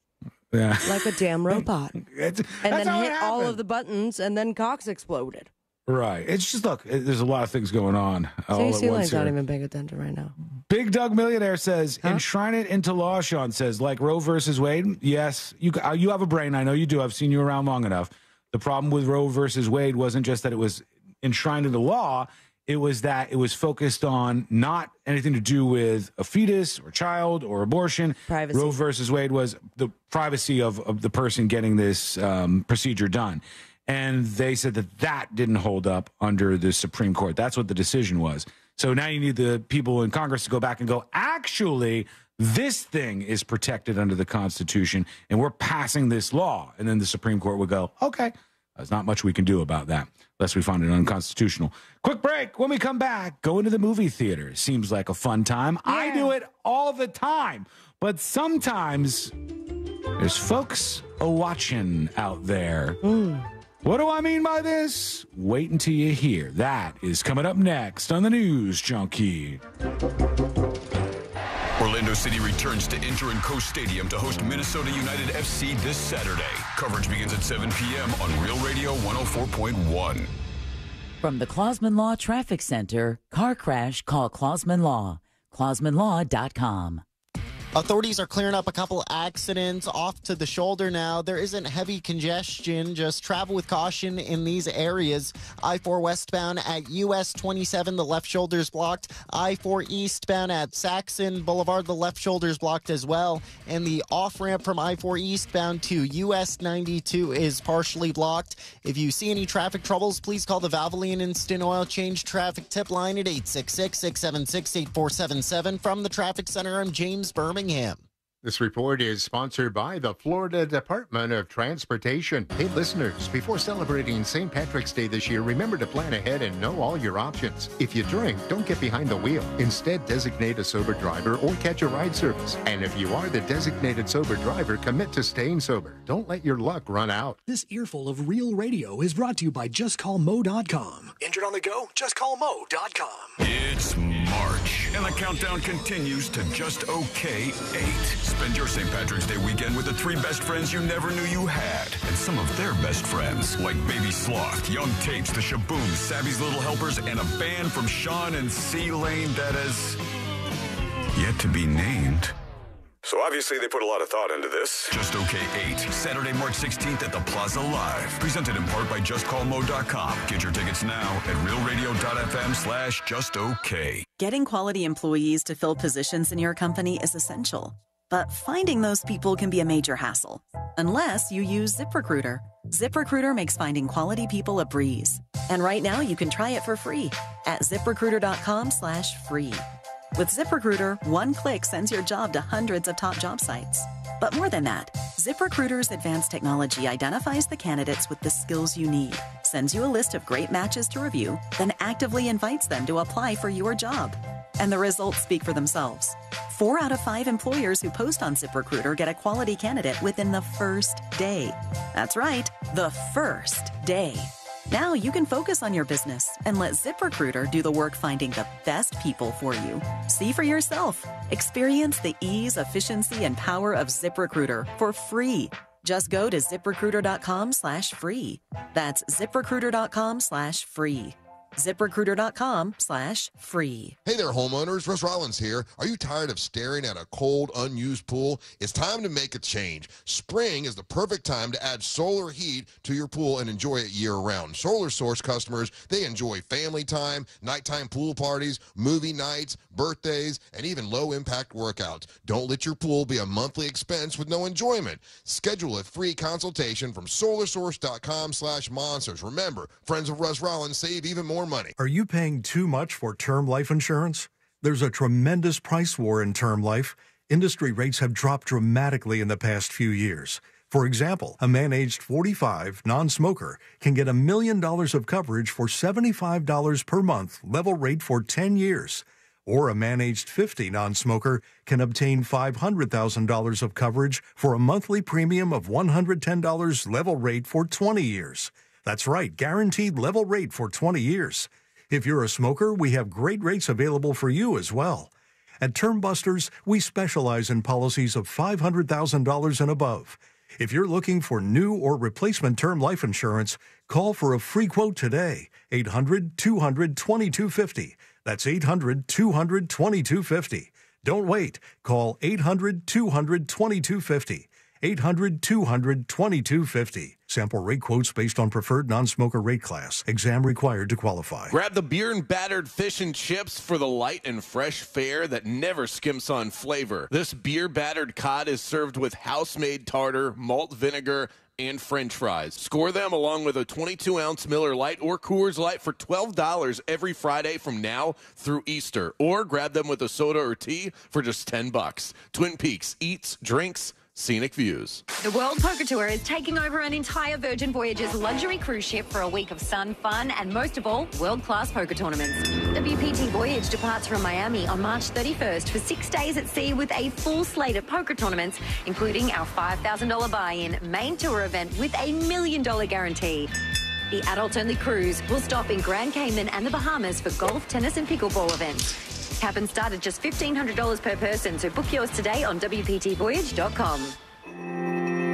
Yeah. like a damn robot, and then hit all of the buttons, and then Cox exploded. Right. It's just look. it- There's a lot of things going on all at Stacey once Lane's not here. even paying attention right now. Big Doug Millionaire says, enshrine it into law. Sean says, like Roe versus Wade. Yes, you uh, you have a brain. I know you do. I've seen you around long enough. The problem with Roe versus Wade wasn't just that it was enshrined into law. It was that it was focused on not anything to do with a fetus or child or abortion. Privacy. Roe versus Wade was the privacy of, of the person getting this um, procedure done. And they said that that didn't hold up under the Supreme Court. That's what the decision was. So now you need the people in Congress to go back and go, actually, this thing is protected under the Constitution, and we're passing this law. And then the Supreme Court would go, okay, there's not much we can do about that unless we find it unconstitutional. Quick break. When we come back, going to the movie theater seems like a fun time. I do it all the time, but sometimes there's folks a watching out there. Hmm. What do I mean by this? Wait until you hear. That is coming up next on the News Junkie. Orlando City returns to Inter and Coast Stadium to host Minnesota United FC this Saturday. Coverage begins at 7 p.m. on Real Radio 104.1. From the Clausman Law Traffic Center, car crash, call Clausman Law. ClausmanLaw.com. Authorities are clearing up a couple accidents off to the shoulder now. There isn't heavy congestion. Just travel with caution in these areas. I 4 westbound at US 27, the left shoulder is blocked. I 4 eastbound at Saxon Boulevard, the left shoulder is blocked as well. And the off ramp from I 4 eastbound to US 92 is partially blocked. If you see any traffic troubles, please call the Valvoline Instant Oil Change Traffic Tip Line at 866 676 8477. From the Traffic Center, I'm James Birmingham. This report is sponsored by the Florida Department of Transportation. Hey, listeners, before celebrating St. Patrick's Day this year, remember to plan ahead and know all your options. If you drink, don't get behind the wheel. Instead, designate a sober driver or catch a ride service. And if you are the designated sober driver, commit to staying sober. Don't let your luck run out. This earful of real radio is brought to you by JustCallMo.com. Injured on the go? JustCallMo.com. It's March, and the countdown continues to just okay eight. Spend your St. Patrick's Day weekend with the three best friends you never knew you had, and some of their best friends, like Baby Sloth, Young Tapes, the Shabooms, Savvy's Little Helpers, and a band from Sean and C-Lane that is yet to be named. So obviously they put a lot of thought into this. Just Okay 8, Saturday, March 16th at the Plaza Live. Presented in part by JustCallMo.com. Get your tickets now at realradio.fm slash just OK. Getting quality employees to fill positions in your company is essential. But finding those people can be a major hassle. Unless you use ZipRecruiter. ZipRecruiter makes finding quality people a breeze. And right now you can try it for free at ziprecruiter.com slash free. With ZipRecruiter, one click sends your job to hundreds of top job sites. But more than that, ZipRecruiter's advanced technology identifies the candidates with the skills you need, sends you a list of great matches to review, then actively invites them to apply for your job. And the results speak for themselves. Four out of five employers who post on ZipRecruiter get a quality candidate within the first day. That's right, the first day. Now you can focus on your business and let ZipRecruiter do the work finding the best people for you. See for yourself. Experience the ease, efficiency, and power of ZipRecruiter for free. Just go to ziprecruiter.com slash free. That's ziprecruiter.com slash free. ZipRecruiter.com slash free. Hey there, homeowners. Russ Rollins here. Are you tired of staring at a cold, unused pool? It's time to make a change. Spring is the perfect time to add solar heat to your pool and enjoy it year round. Solar Source customers, they enjoy family time, nighttime pool parties, movie nights, birthdays, and even low impact workouts. Don't let your pool be a monthly expense with no enjoyment. Schedule a free consultation from solarsource.com slash monsters. Remember, friends of Russ Rollins save even more money. Are you paying too much for term life insurance? There's a tremendous price war in term life. Industry rates have dropped dramatically in the past few years. For example, a man aged 45, non smoker, can get a million dollars of coverage for $75 per month, level rate for 10 years. Or a man aged 50, non smoker, can obtain $500,000 of coverage for a monthly premium of $110 level rate for 20 years. That's right, guaranteed level rate for 20 years. If you're a smoker, we have great rates available for you as well. At Term Busters, we specialize in policies of $500,000 and above. If you're looking for new or replacement term life insurance, call for a free quote today. 800 200 2250. That's 800 200 2250. Don't wait. Call 800 200 2250. 800 200 2250. Sample rate quotes based on preferred non smoker rate class. Exam required to qualify. Grab the beer and battered fish and chips for the light and fresh fare that never skimps on flavor. This beer battered cod is served with house made tartar, malt vinegar, and french fries. Score them along with a 22 ounce Miller Lite or Coors Light for $12 every Friday from now through Easter. Or grab them with a soda or tea for just 10 bucks. Twin Peaks eats, drinks, scenic views. The World Poker Tour is taking over an entire Virgin Voyages luxury cruise ship for a week of sun, fun, and most of all, world-class poker tournaments. WPT Voyage departs from Miami on March 31st for six days at sea with a full slate of poker tournaments, including our $5,000 buy-in main tour event with a million dollar guarantee. The adult-only cruise will stop in Grand Cayman and the Bahamas for golf, tennis, and pickleball events. Cabins start at just $1,500 per person, so book yours today on WPTVoyage.com.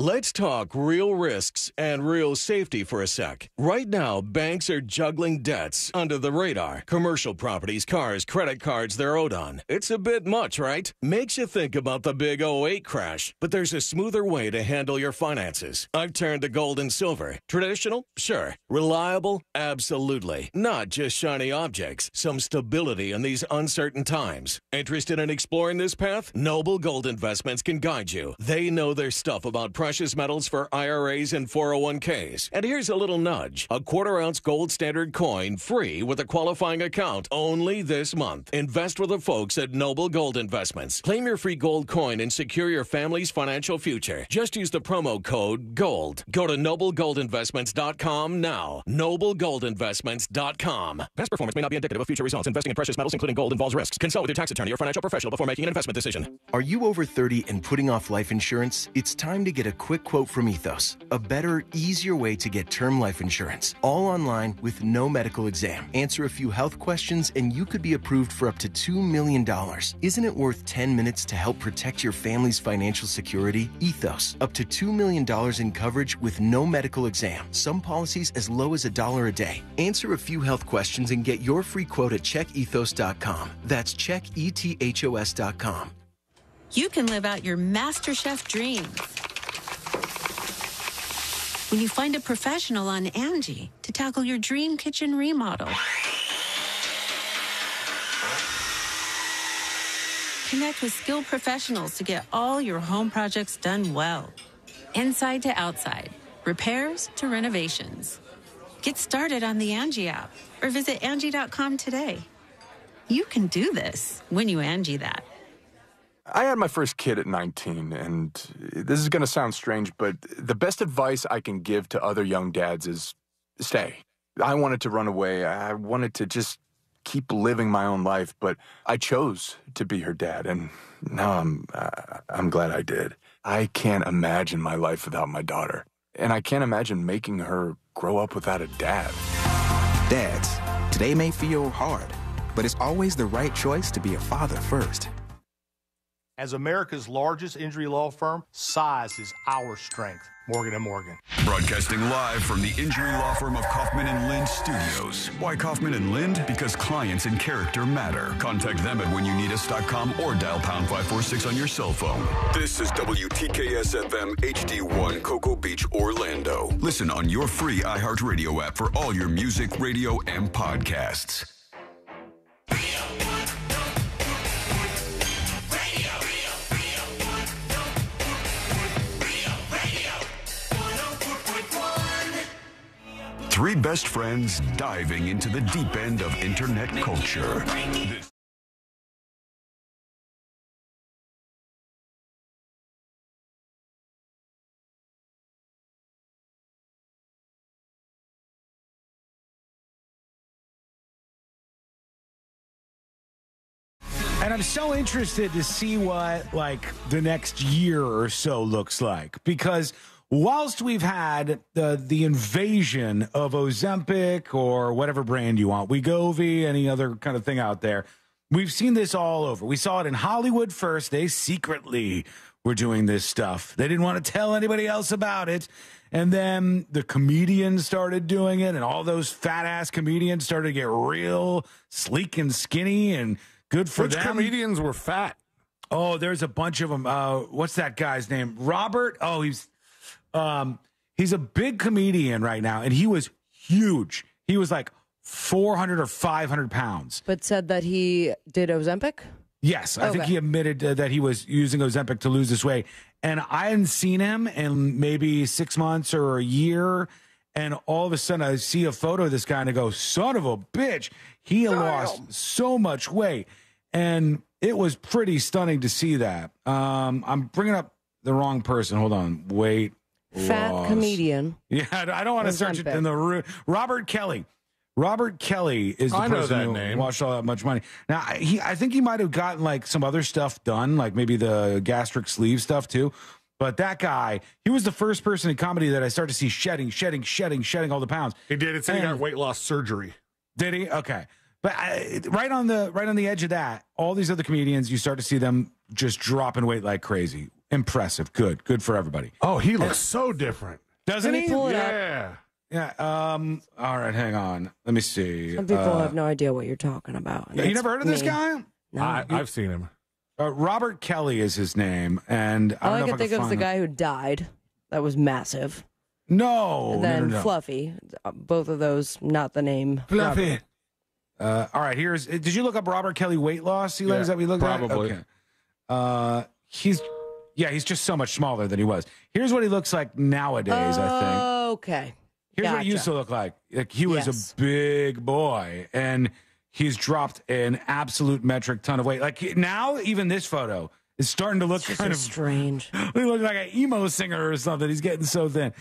Let's talk real risks and real safety for a sec. Right now, banks are juggling debts under the radar. Commercial properties, cars, credit cards they're owed on. It's a bit much, right? Makes you think about the big 08 crash, but there's a smoother way to handle your finances. I've turned to gold and silver. Traditional? Sure. Reliable? Absolutely. Not just shiny objects, some stability in these uncertain times. Interested in exploring this path? Noble Gold Investments can guide you. They know their stuff about precious metals for IRAs and 401ks. And here's a little nudge a quarter ounce gold standard coin free with a qualifying account only this month. Invest with the folks at Noble Gold Investments. Claim your free gold coin and secure your family's financial future. Just use the promo code GOLD. Go to noblegoldinvestments.com now. Noblegoldinvestments.com. Past performance may not be indicative of future results. Investing in precious metals, including gold, involves risks. Consult with your tax attorney or financial professional before making an investment decision. Are you over 30 and putting off life insurance? It's time to get a quick quote from Ethos. A better, easier way to get term life insurance. All online with no medical exam. Answer a few health questions and you could be approved for up to $2 million. Isn't it worth 10 minutes to help protect your family's financial security? Ethos. Up to $2 million in coverage with no medical exam. Some policies as low as a dollar a day. Answer a few health questions and get your free quote at checkethos.com. That's checkethos.com. You can live out your MasterChef dreams when you find a professional on Angie to tackle your dream kitchen remodel. Connect with skilled professionals to get all your home projects done well. Inside to outside, repairs to renovations. Get started on the Angie app or visit Angie.com today. You can do this when you Angie that. I had my first kid at 19, and this is going to sound strange, but the best advice I can give to other young dads is stay. I wanted to run away. I wanted to just keep living my own life, but I chose to be her dad, and now I'm uh, I'm glad I did. I can't imagine my life without my daughter, and I can't imagine making her grow up without a dad. Dads, today may feel hard, but it's always the right choice to be a father first. As America's largest injury law firm, size is our strength. Morgan and Morgan. Broadcasting live from the injury law firm of Kaufman and Lynd Studios. Why Kaufman and Lynd? Because clients and character matter. Contact them at whenyounitus.com or dial pound 546 on your cell phone. This is WTKS FM HD1 Cocoa Beach, Orlando. Listen on your free iHeartRadio app for all your music, radio, and podcasts. Three best friends diving into the deep end of internet culture. And I'm so interested to see what like the next year or so looks like because whilst we've had the the invasion of Ozempic or whatever brand you want, Wegovy, any other kind of thing out there, we've seen this all over. We saw it in Hollywood first. They secretly were doing this stuff. They didn't want to tell anybody else about it. And then the comedians started doing it, and all those fat ass comedians started to get real sleek and skinny and good for Which them. comedians were fat? Oh, there's a bunch of them. Uh, what's that guy's name? Robert. Oh, he's um, he's a big comedian right now, and he was huge. He was like 400 or 500 pounds. But said that he did Ozempic. Yes, I think he admitted uh, that he was using Ozempic to lose this weight, and I hadn't seen him in maybe six months or a year. And all of a sudden, I see a photo of this guy, and I go, "Son of a bitch!" He had lost so much weight, and it was pretty stunning to see that. Um, I'm bringing up the wrong person. Hold on, weight Fat loss. comedian. Yeah, I don't want to search it in the room. Robert Kelly. Robert Kelly is oh, the I person that who name. watched all that much money. Now he, I think he might have gotten like some other stuff done, like maybe the gastric sleeve stuff too. But that guy, he was the first person in comedy that I started to see shedding, shedding, shedding, shedding all the pounds. He did. It said he got weight loss surgery. Did he? Okay. But I, right on the right on the edge of that, all these other comedians, you start to see them just dropping weight like crazy. Impressive. Good. Good for everybody. Oh, he looks so different. Doesn't he? pull it up. Yeah. Yeah. Um. All right. Hang on. Let me see. Some people Uh, have no idea what you're talking about. yeah, you never heard of this me. guy? No. I, I've seen him. Uh, Robert Kelly is his name, and I All I can think I of is the guy who died. That was massive. No, and then no, no. Fluffy. Uh, Both of those, not the name. Fluffy. Robert. Uh, all right. Here's. Did you look up Robert Kelly weight loss? Eli? Yeah, is that what you looked probably. at? Okay. Uh, he's. Yeah, he's just so much smaller than he was. Here's what he looks like nowadays. I think. Okay. Here's what he used to look like. Like he was Yes. a big boy, and he's dropped an absolute metric ton of weight. Like now, even this photo is starting to look It's kind just of strange. he looks like an emo singer or something. He's getting so thin,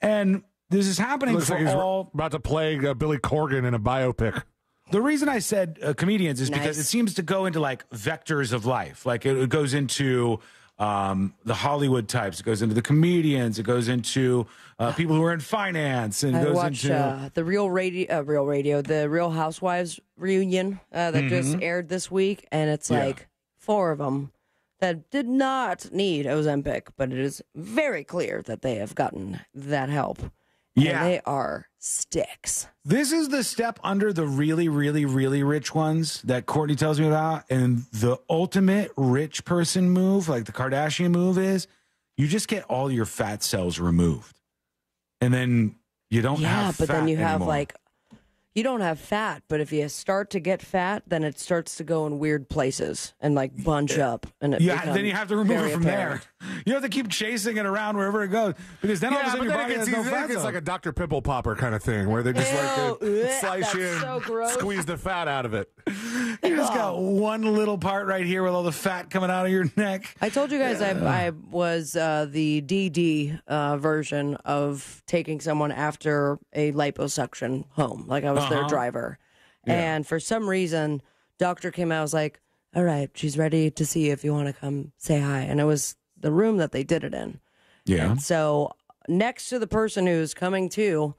and this is happening Looks for like he's all. about to play uh, Billy Corgan in a biopic. The reason I said uh, comedians is because Nice. it seems to go into like vectors of life. Like it, it goes into um, the Hollywood types. It goes into the comedians. It goes into uh, people who are in finance, and I goes watched into uh, the real radio, uh, real radio, the Real Housewives reunion uh, that just Mhm. aired this week, and it's Yeah. like four of them that did not need Ozempic, but it is very clear that they have gotten that help. Yeah. and they are sticks. This is the step under the really, really, really rich ones that Courtney tells me about. And the ultimate rich person move, like the Kardashian move, is you just get all your fat cells removed. And then you don't have yeah, have but then you have anymore. like you don't have fat, but if you start to get fat, then it starts to go in weird places and like bunch up, and it yeah, then you have to remove it from apparent. there. You have to keep chasing it around wherever it goes because then all of a sudden your body gets, has no fat it gets like a Dr. Pimple Popper kind of thing where they just like uh, Ew, ugh, slice you in, so squeeze the fat out of it. you just got one little part right here with all the fat coming out of your neck. I told you guys I, I was uh, the DD uh, version of taking someone after a liposuction home. Like I was their Uh-huh. driver. Yeah. And for some reason, doctor came out, was like, all right, she's ready to see you if you want to come say hi. And it was the room that they did it in. Yeah. And so next to the person who's coming to,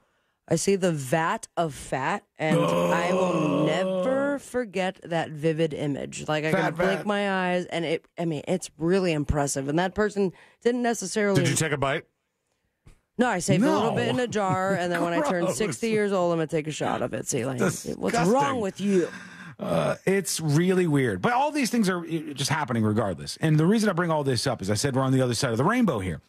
I see the vat of fat, and I will never forget that vivid image. Like I Fat can blink vat. my eyes, and it. I mean, it's really impressive. And that person didn't necessarily. Did you take a bite? No, I saved a little No. bit in a jar, and then when I turn Gross. sixty years old, I'm gonna take a shot of it. See, like, what's Disgusting. wrong with you? Uh, it's really weird. But all these things are uh, just happening regardless. And the reason I bring all this up is I said we're on the other side of the rainbow here.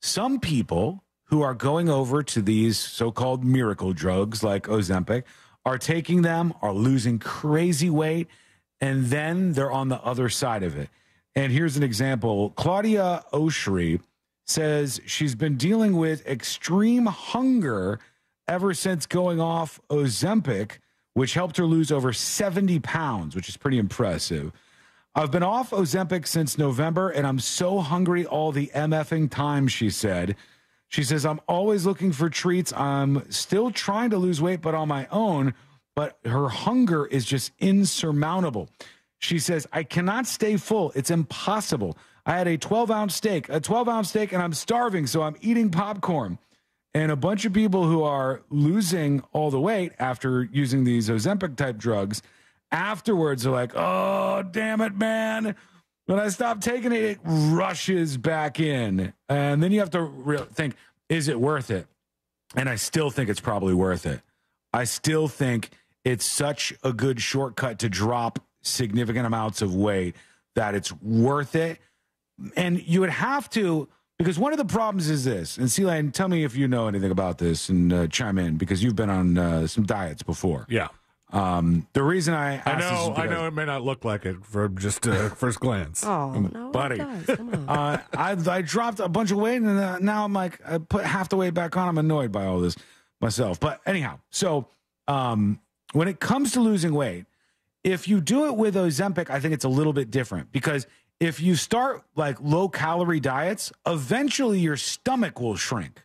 Some people who are going over to these so called miracle drugs like Ozempic are taking them, are losing crazy weight, and then they're on the other side of it. And here's an example Claudia Oshry says she's been dealing with extreme hunger ever since going off Ozempic, which helped her lose over 70 pounds, which is pretty impressive. I've been off Ozempic since November and I'm so hungry all the MFing time, she said. She says, I'm always looking for treats. I'm still trying to lose weight, but on my own. But her hunger is just insurmountable. She says, I cannot stay full. It's impossible. I had a 12 ounce steak, a 12 ounce steak, and I'm starving, so I'm eating popcorn. And a bunch of people who are losing all the weight after using these Ozempic type drugs afterwards are like, oh, damn it, man. When I stop taking it, it rushes back in. And then you have to re- think, is it worth it? And I still think it's probably worth it. I still think it's such a good shortcut to drop significant amounts of weight that it's worth it. And you would have to, because one of the problems is this. And Celine, tell me if you know anything about this and uh, chime in because you've been on uh, some diets before. Yeah. Um, the reason I I asked this is know. I know it may not look like it from just uh, first glance. Oh, no, buddy. It does. Come on. uh, I I dropped a bunch of weight and uh, now I'm like I put half the weight back on. I'm annoyed by all this myself. But anyhow, so um, when it comes to losing weight, if you do it with Ozempic, I think it's a little bit different because if you start like low calorie diets, eventually your stomach will shrink.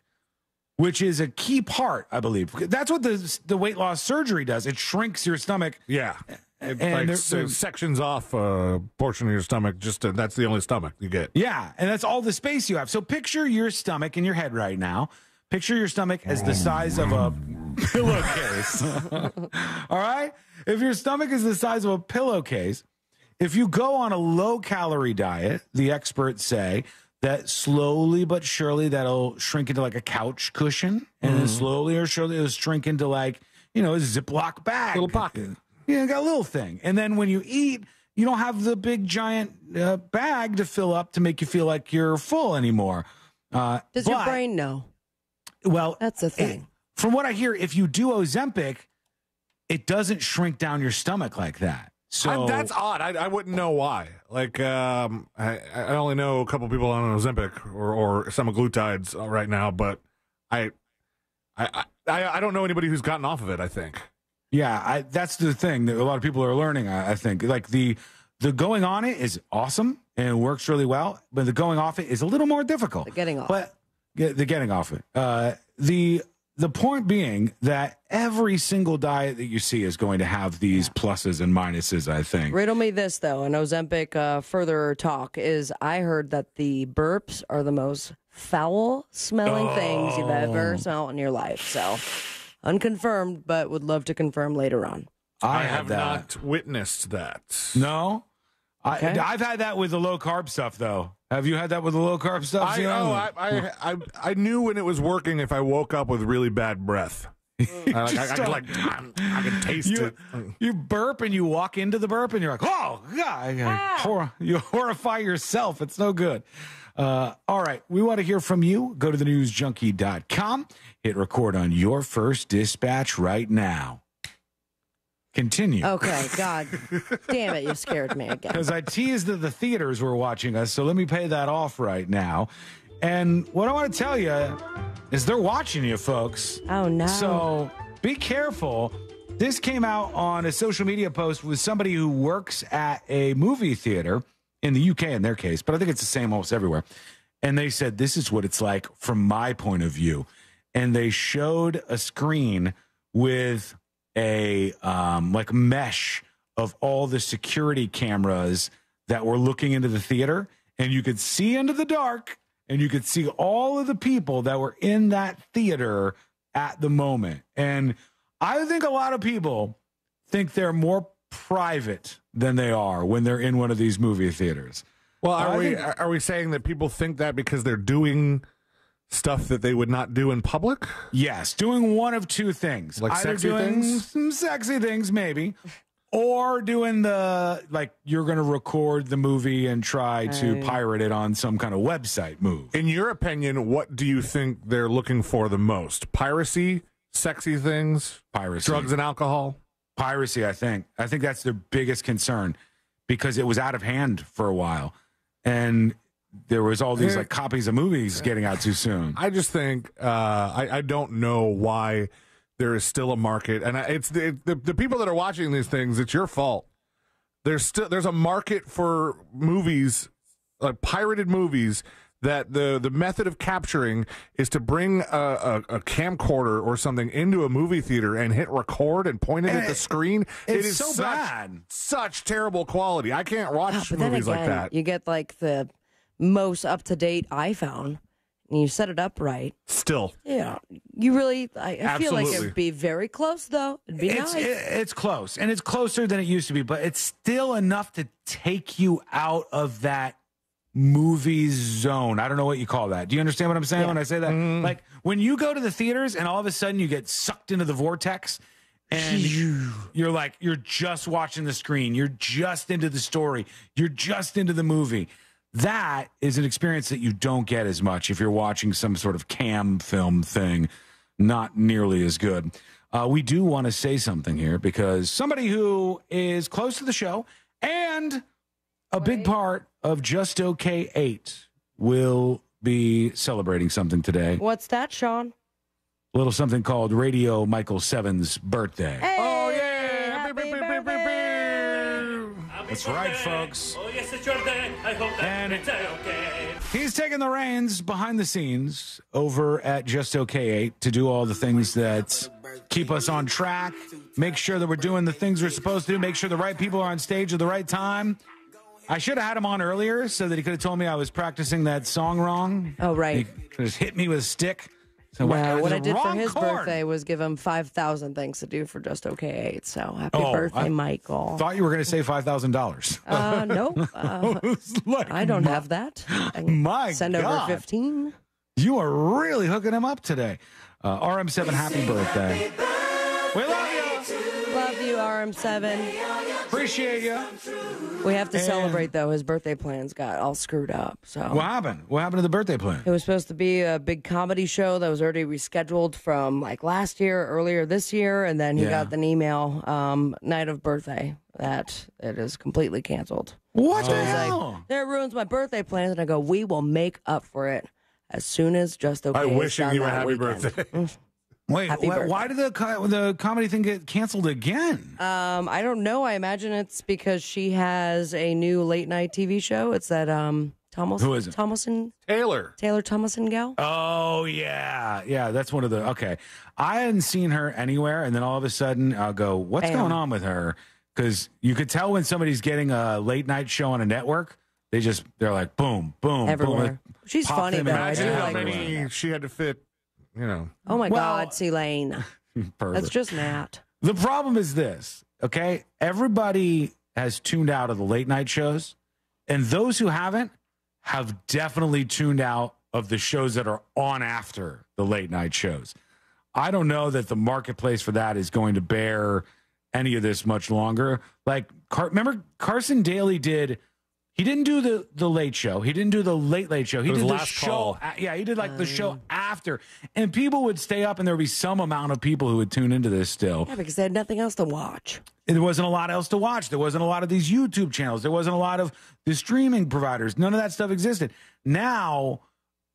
Which is a key part, I believe. That's what the the weight loss surgery does. It shrinks your stomach. Yeah. It, And like so sections off a portion of your stomach. Just to, that's the only stomach you get. Yeah, and that's all the space you have. So picture your stomach in your head right now. Picture your stomach as the size of a pillowcase. all right? If your stomach is the size of a pillowcase, if you go on a low calorie diet, the experts say that slowly but surely that'll shrink into like a couch cushion, and then slowly or surely it'll shrink into like, you know, a Ziploc bag. Little pocket. Yeah, got a little thing. And then when you eat, you don't have the big giant uh, bag to fill up to make you feel like you're full anymore. Uh, Does your brain know? Well, That's the thing. from what I hear, if you do Ozempic, it doesn't shrink down your stomach like that. So I- that's odd. I, I wouldn't know why. Like, um, I, I only know a couple people on Ozempic or, or semaglutides uh, right now, but I, I, I, I don't know anybody who's gotten off of it. I think. Yeah, I, that's the thing that a lot of people are learning. I, I think like the the going on it is awesome and it works really well, but the going off it is a little more difficult. The getting off. but yeah, the getting off it. Uh, the the point being that every single diet that you see is going to have these pluses and minuses. I think. Riddle me this though, and Ozempic uh, further talk is I heard that the burps are the most foul smelling things you've ever Oh. smelled in your life. So unconfirmed, but would love to confirm later on. I, I have have that. not witnessed that. No, Okay. I, I've had that with the low carb stuff though. Have you had that with the low carb stuff? I, Zeno? oh, I, I, I, I knew when it was working if I woke up with really bad breath. I, like, I, I Just could like I could taste you, it. you burp and you walk into the burp and you're like, oh, God. Hor- you horrify yourself. It's no good. Uh, all right. We want to hear from you. Go to the newsjunkie.com. Hit record on your first dispatch right now. Continue. Okay, God damn it, you scared me again. Because I teased that the theaters were watching us, so let me pay that off right now. And what I want to tell you is they're watching you, folks. Oh no. So be careful. This came out on a social media post with somebody who works at a movie theater in the UK in their case, but I think it's the same almost everywhere. And they said, This is what it's like from my point of view. And they showed a screen with a um, like mesh of all the security cameras that were looking into the theater. And you could see into the dark and you could see all of the people that were in that theater at the moment. And I think a lot of people think they're more private than they are when they're in one of these movie theaters. Well, are I we think- are we saying that people think that because they're doing stuff that they would not do in public? Yes, doing one of two things. Like Either sexy doing things? some sexy things, maybe, or doing the like you're going to record the movie and try to pirate it on some kind of website move. In your opinion, what do you think they're looking for the most? Piracy, sexy things, piracy, drugs and alcohol? Piracy, I think. I think that's their biggest concern because it was out of hand for a while, and there was all these like copies of movies getting out too soon. I just think uh, I, I don't know why there is still a market, and I- it's the, the the people that are watching these things. It's your fault. There's still there's a market for movies, like pirated movies. That the the method of capturing is to bring a, a, a camcorder or something into a movie theater and hit record and point it at the screen. it it's is so such, bad. such terrible quality. I can't watch Ah, movies again, like that. you get like the most up to date iPhone and you set it up right, Still. yeah, you really. I, I feel like it'd be very close though. It'd be it's, nice. it- it's close, and it's closer than it used to be, but it's still enough to take you out of that movie zone. I don't know what you call that. Do you understand what I'm saying when I say that? Mm-hmm. Like when you go to the theaters and all of a sudden you get sucked into the vortex and you're like you're just watching the screen, you're just into the story, you're just into the movie. That is an experience that you don't get as much if you're watching some sort of cam film thing. Not nearly as good. Uh, we do want to say something here because somebody who is close to the show and a big part of Just Okay 8 will be celebrating something today. What's that, Sean? A little something called Radio Michael Seven's birthday. oh That's right, folks. Oh, yes, it's your day. I hope that And it's okay. He's taking the reins behind the scenes over at Just Okay 8 to do all the things that keep us on track, make sure that we're doing the things we're supposed to do, make sure the right people are on stage at the right time. I should have had him on earlier so that he could have told me I was practicing that song wrong. Oh, right. He could have hit me with a stick. So No, what I did for his birthday was give him five thousand things to do for just okay eight. So happy Oh, birthday, I Michael. Thought you were going to say $5,000. Uh, no, uh, I don't have that. I My send over fifteen. You are really hooking him up today. Uh, RM7, happy birthday. We love you. Love RM7. Appreciate you. We have to And- celebrate though. His birthday plans got all screwed up. So What happened? What happened to the birthday plan? It was supposed to be a big comedy show that was already rescheduled from like last year, earlier this year, and then he Yeah. got an email um, night of birthday that it is completely canceled. What So the hell? Like, that ruins my birthday plans, and I go, we will make up for it as soon as just okay. I is wishing you a happy weekend. birthday. Wait, Happy wh- why did the co- the comedy thing get canceled again? Um, I don't know. I imagine it's because she has a new late night TV show. It's that um Thomas Who is it? Thomason Taylor. Taylor Thomason gal. Oh yeah, yeah. That's one of the okay. I hadn't seen her anywhere, and then all of a sudden I'll go, "What's Bam. going on with her?" Because you could tell when somebody's getting a late night show on a network. They just they're like boom, boom, Everywhere. boom. She's Pop funny, them in though. I ads do Imagine how like everywhere. many she had to fit, you know. Oh my Well- God, C-Lane. Pervert. That's just Matt. The problem is this, okay? Everybody has tuned out of the late night shows, and those who haven't have definitely tuned out of the shows that are on after the late night shows. I don't know that the marketplace for that is going to bear any of this much longer. Like, Car- remember Carson Daly did. He didn't do the the late show. He didn't do the late late show. He did the Last show. Call. a- yeah, he did like the show after, and people would stay up, and there would be some amount of people who would tune into this still. Yeah, because they had nothing else to watch. And there wasn't a lot else to watch. There wasn't a lot of these YouTube channels. There wasn't a lot of the streaming providers. None of that stuff existed. Now,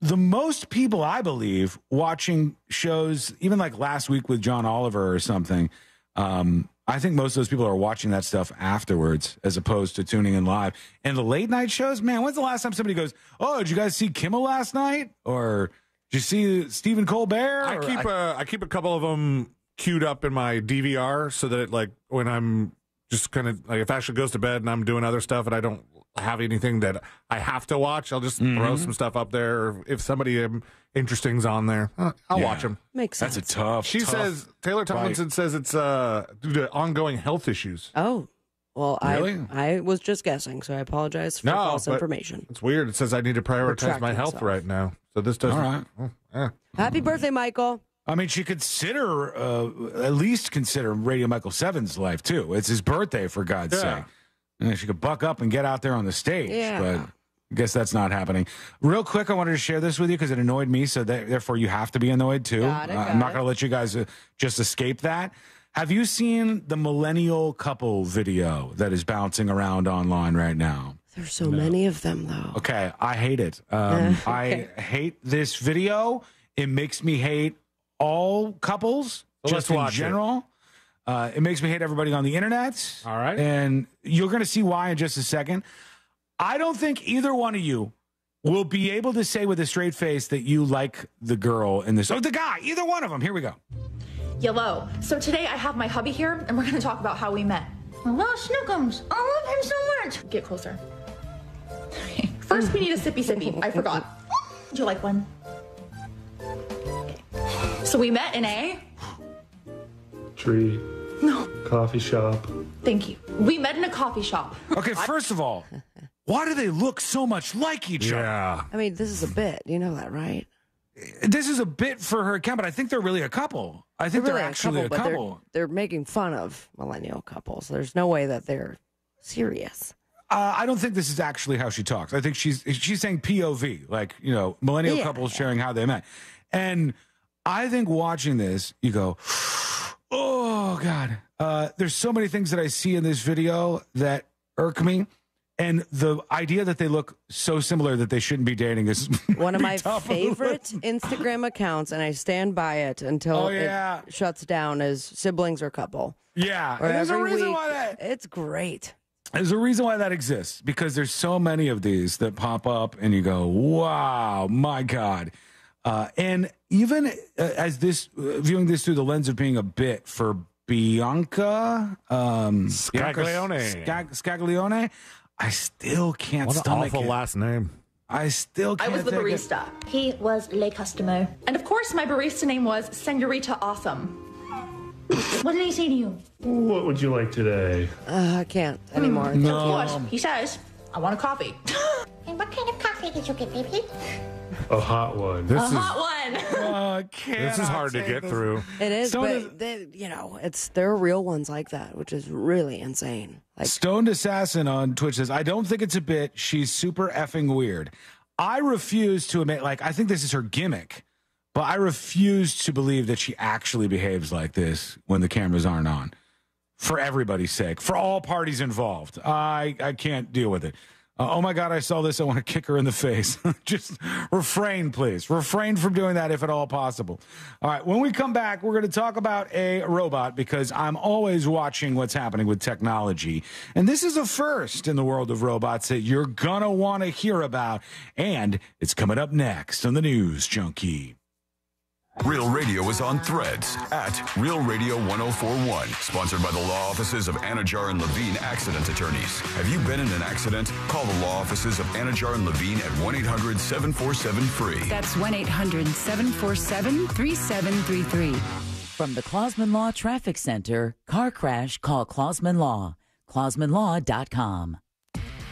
the most people I believe watching shows, even like last week with John Oliver or something, um, I think most of those people are watching that stuff afterwards as opposed to tuning in live. And the late night shows, man, when's the last time somebody goes, "Oh, did you guys see Kimmel last night?" Or did you see Stephen Colbert? I keep a uh, I keep a couple of them queued up in my DVR so that it like when I'm just kind of like if Ashley goes to bed and I'm doing other stuff and I don't have anything that I have to watch, I'll just throw Mhm. some stuff up there. If somebody um, interesting's on there, uh, I'll Yeah. watch them. Makes sense. That's a tough. She tough says Taylor Tomlinson says it's uh due to ongoing health issues. Oh, well, Really? I I was just guessing, so I apologize for No, false information. It's weird. It says I need to prioritize my health himself. right now. So this doesn't. All right. oh, yeah. Happy birthday, Michael. I mean, she consider uh, at least consider Radio Michael Seven's life too. It's his birthday, for God's Yeah. sake. And she could buck up and get out there on the stage, Yeah. but I guess that's not happening. Real quick, I wanted to share this with you because it annoyed me. So that, therefore, you have to be annoyed too. Got it, Uh, I'm not going to let you guys uh, just escape that. Have you seen the millennial couple video that is bouncing around online right now? There's so many of them, though. Okay, I hate it. Um, I hate this video. It makes me hate all couples, Well, just in general. it. General. Uh, it makes me hate everybody on the internet. All right. and you're going to see why in just a second. I don't think either one of you will be able to say with a straight face that you like the girl in this Oh, the guy. Either one of them. Here we go. Yellow. So today I have my hubby here, and we're gonna talk about how we met. Hello, Snookums. I love him so much. Get closer. First, we need a sippy sippy. I forgot. Do you like one? Okay. So we met in a. Tree. No. Coffee shop. Thank you. We met in a coffee shop. Okay, first of all, why do they look so much like each other? Yeah. I mean, this is a bit. You know that, right? This is a bit for her account, but I think they're really a couple. I think they're, really actually a but they're- couple. They're, making fun of millennial couples. There's no way that they're serious. Uh, I don't think this is actually how she talks. I think she's she's saying POV, like you know, millennial Yeah. couples sharing how they met. And I think watching this, you go, oh god. Uh, there's so many things that I see in this video that irk me, and the idea that they look so similar that they shouldn't be dating is One of my favorite. Instagram accounts, and I stand by it until Oh, yeah. it shuts down, as siblings or couple. Yeah, Or there's a reason week- why that It's great. There's a reason why that exists because there's so many of these that pop up, and you go, "Wow, my God!" Uh, and even uh, as this uh, viewing this through the lens of being a bit for Bianca um, Bianca Scaglione. Scaglione, I still can't What an stomach awful it. last name. I still I can't. I was the take it. barista. He was le customer. And of course, my barista name was Senorita Awesome. what did he say to you? What would you like today? Uh, I can't anymore. Of course, he says, I want a coffee. And what kind of coffee did you get, baby? A hot one. This a hot one. Uh, This is hard to get through. It is, Stone but is- they, you know, it's there are real ones like that, which is really insane. Like Stoned Assassin on Twitch says, I don't think it's a bit. She's super effing weird. I refuse to admit, like, I think this is her gimmick, but I refuse to believe that she actually behaves like this when the cameras aren't on. For everybody's sake, for all parties involved. I, I can't deal with it. Uh, oh my God, I saw this. I want to kick her in the face. Just refrain, please. Refrain from doing that if at all possible. All right, when we come back, we're going to talk about a robot because I'm always watching what's happening with technology. And this is a first in the world of robots that you're going to want to hear about. And it's coming up next on the News Junkie. Real Radio is on threads at Real Radio 1041. Sponsored by the law offices of Anidjar and Levine Accident Attorneys. Have you been in an accident? Call the law offices of Anidjar and Levine at 1 800 747 free. That's 1 800 747 3733. From the Clausman Law Traffic Center, car crash, call Clausman Law. ClausmanLaw.com.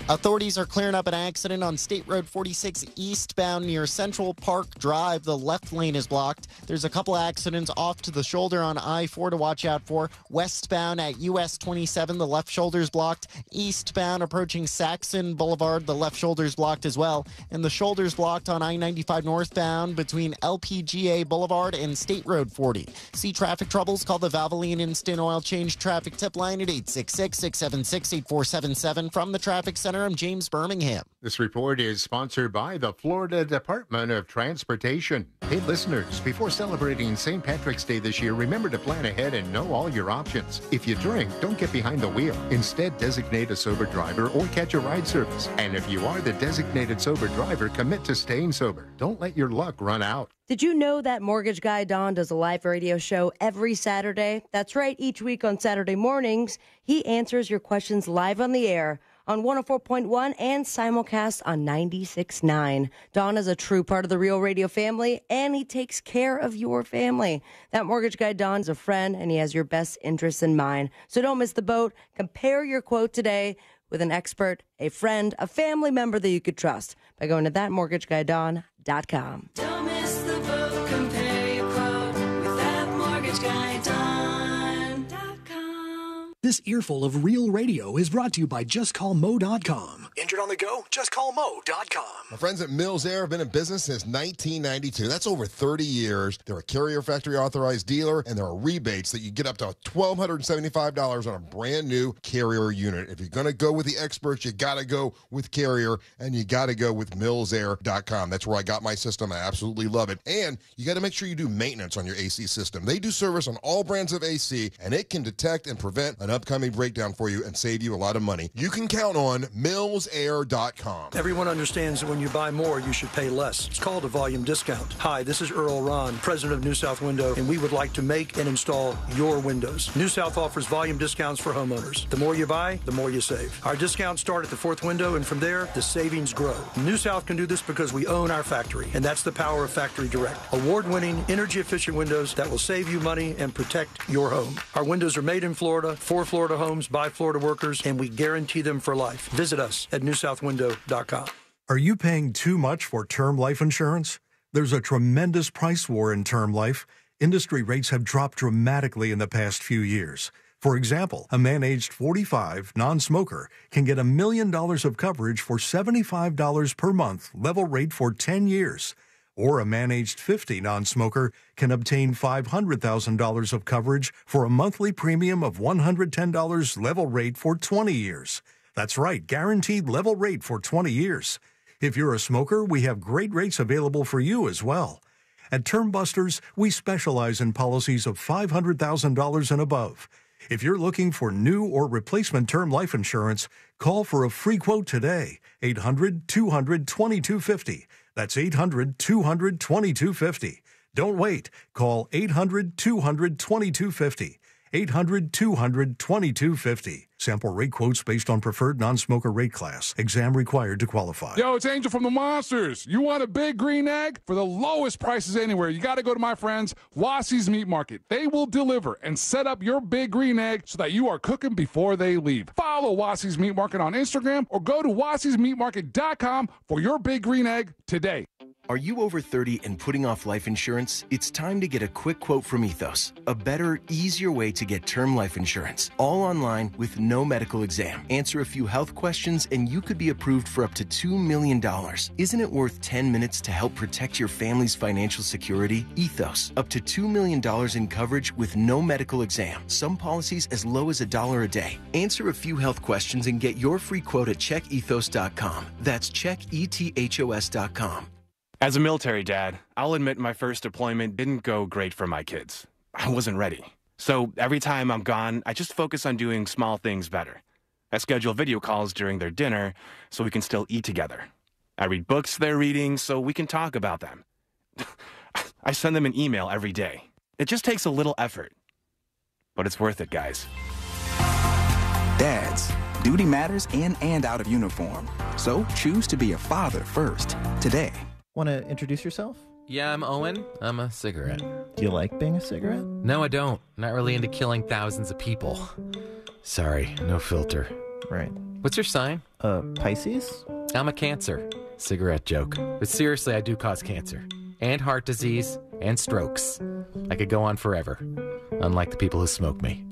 Authorities are clearing up an accident on State Road 46 eastbound near Central Park Drive. The left lane is blocked. There's a couple accidents off to the shoulder on I 4 to watch out for. Westbound at US 27, the left shoulder is blocked. Eastbound approaching Saxon Boulevard, the left shoulder is blocked as well. And the shoulder is blocked on I 95 northbound between LPGA Boulevard and State Road 40. See traffic troubles? Call the Valvoline Instant Oil Change Traffic Tip Line at 866 676 8477. From the Traffic Center, I'm James Birmingham. This report is sponsored by the Florida Department of Transportation. Hey, listeners, before celebrating St. Patrick's Day this year, remember to plan ahead and know all your options. If you drink, don't get behind the wheel. Instead, designate a sober driver or catch a ride service. And if you are the designated sober driver, commit to staying sober. Don't let your luck run out. Did you know that Mortgage Guy Don does a live radio show every Saturday? That's right. Each week on Saturday mornings, he answers your questions live on the air on 104.1 and simulcast on 96.9. Don is a true part of the Real Radio family, and he takes care of your family. That Mortgage Guy Don is a friend, and he has your best interests in mind. So don't miss the boat. Compare your quote today with an expert, a friend, a family member that you could trust by going to thatmortgageguydon.com. Don't miss the boat. Compare your quote with that mortgage guy. This earful of real radio is brought to you by JustCallMo.com. Injured on the go? JustCallMo.com. My friends at Mills Air have been in business since 1992. That's over 30 years. They're a carrier factory authorized dealer, and there are rebates that you get up to $1,275 on a brand new carrier unit. If you're going to go with the experts, you got to go with Carrier, and you got to go with MillsAir.com. That's where I got my system. I absolutely love it. And you got to make sure you do maintenance on your AC system. They do service on all brands of AC, and it can detect and prevent an an upcoming breakdown for you and save you a lot of money. You can count on millsair.com. Everyone understands that when you buy more, you should pay less. It's called a volume discount. Hi, this is Earl Ron, president of New South Window, and we would like to make and install your windows. New South offers volume discounts for homeowners. The more you buy, the more you save. Our discounts start at the fourth window, and from there, the savings grow. New South can do this because we own our factory, and that's the power of Factory Direct. Award winning, energy efficient windows that will save you money and protect your home. Our windows are made in Florida, for Florida homes, by Florida workers, and we guarantee them for life. Visit us at newsouthwindow.com. Are you paying too much for term life insurance? There's a tremendous price war in term life. Industry rates have dropped dramatically in the past few years. For example, a man aged 45, non smoker, can get a million dollars of coverage for $75 per month, level rate for 10 years. Or a man aged 50, non smoker, can obtain $500,000 of coverage for a monthly premium of $110 level rate for 20 years. That's right, guaranteed level rate for 20 years. If you're a smoker, we have great rates available for you as well. At Term Busters, we specialize in policies of $500,000 and above. If you're looking for new or replacement term life insurance, call for a free quote today. 800 200 2250. That's 800 200 2250. Don't wait. Call 800 200 2250. 800 200 2250. Sample rate quotes based on preferred non smoker rate class. Exam required to qualify. Yo, it's Angel from the Monsters. You want a big green egg for the lowest prices anywhere? You got to go to my friends Wassi's Meat Market. They will deliver and set up your big green egg so that you are cooking before they leave. Follow Wassi's Meat Market on Instagram or go to wassismeatmarket.com for your big green egg today. Are you over 30 and putting off life insurance? It's time to get a quick quote from Ethos. A better, easier way to get term life insurance. All online with no medical exam. Answer a few health questions and you could be approved for up to $2 million. Isn't it worth 10 minutes to help protect your family's financial security? Ethos. Up to $2 million in coverage with no medical exam. Some policies as low as a dollar a day. Answer a few health questions and get your free quote at checkethos.com. That's checkethos.com. As a military dad, I'll admit my first deployment didn't go great for my kids. I wasn't ready. So every time I'm gone, I just focus on doing small things better. I schedule video calls during their dinner so we can still eat together. I read books they're reading so we can talk about them. I send them an email every day. It just takes a little effort. But it's worth it, guys. Dads, duty matters in and out of uniform. So choose to be a father first today. Want to introduce yourself? Yeah, I'm Owen. I'm a cigarette. Do you like being a cigarette? No, I don't. Not really into killing thousands of people. Sorry, no filter. Right. What's your sign? Uh, Pisces? I'm a cancer. Cigarette joke. But seriously, I do cause cancer. And heart disease. And strokes. I could go on forever. Unlike the people who smoke me.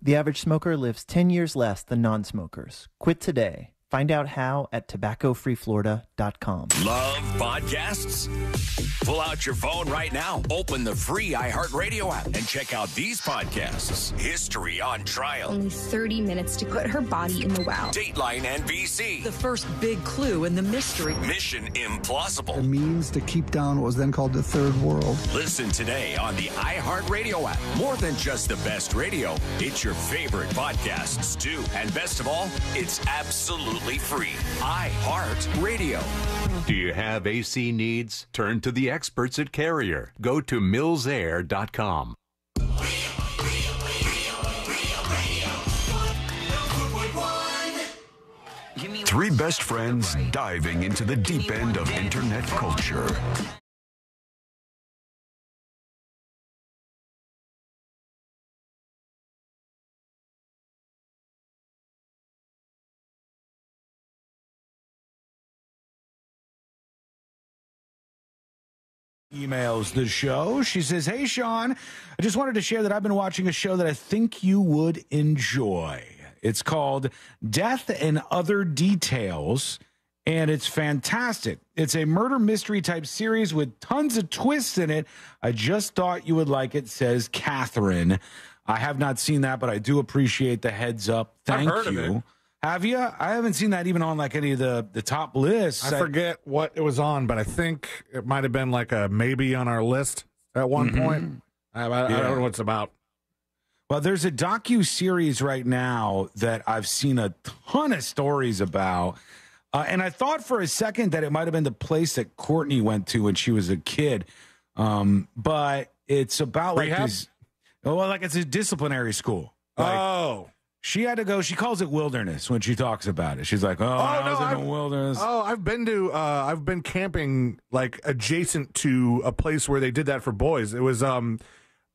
The average smoker lives 10 years less than non smokers. Quit today. Find out how at tobaccofreeflorida.com. Love podcasts? Pull out your phone right now, open the free iHeartRadio app, and check out these podcasts History on Trial, Only 30 minutes to put her body in the wow. Dateline NBC, The first big clue in the mystery. Mission Implausible. The means to keep down what was then called the Third World. Listen today on the iHeartRadio app. More than just the best radio, it's your favorite podcasts too. And best of all, it's absolutely free. iHeartRadio. Do you have AC needs? Turn to the experts at Carrier. Go to millsair.com. Three best friends diving into the deep end of internet culture. Emails the show. She says, Hey, Sean, I just wanted to share that I've been watching a show that I think you would enjoy. It's called Death and Other Details, and it's fantastic. It's a murder mystery type series with tons of twists in it. I just thought you would like it, says Catherine. I have not seen that, but I do appreciate the heads up. Thank you. Have you? I haven't seen that even on like any of the the top lists. I forget what it was on, but I think it might have been like a maybe on our list at one Mhm. point. I, I, I don't know what it's about. Well, there's a docu series right now that I've seen a ton of stories about. Uh, and I thought for a second that it might have been the place that Courtney went to when she was a kid. Um, but it's about like Rehab? this. Well, like it's a disciplinary school. Like, oh. She had to go. She calls it wilderness when she talks about it. She's like, "Oh, I was in I've- the wilderness." Oh, I've been to uh I've been camping like adjacent to a place where they did that for boys. It was um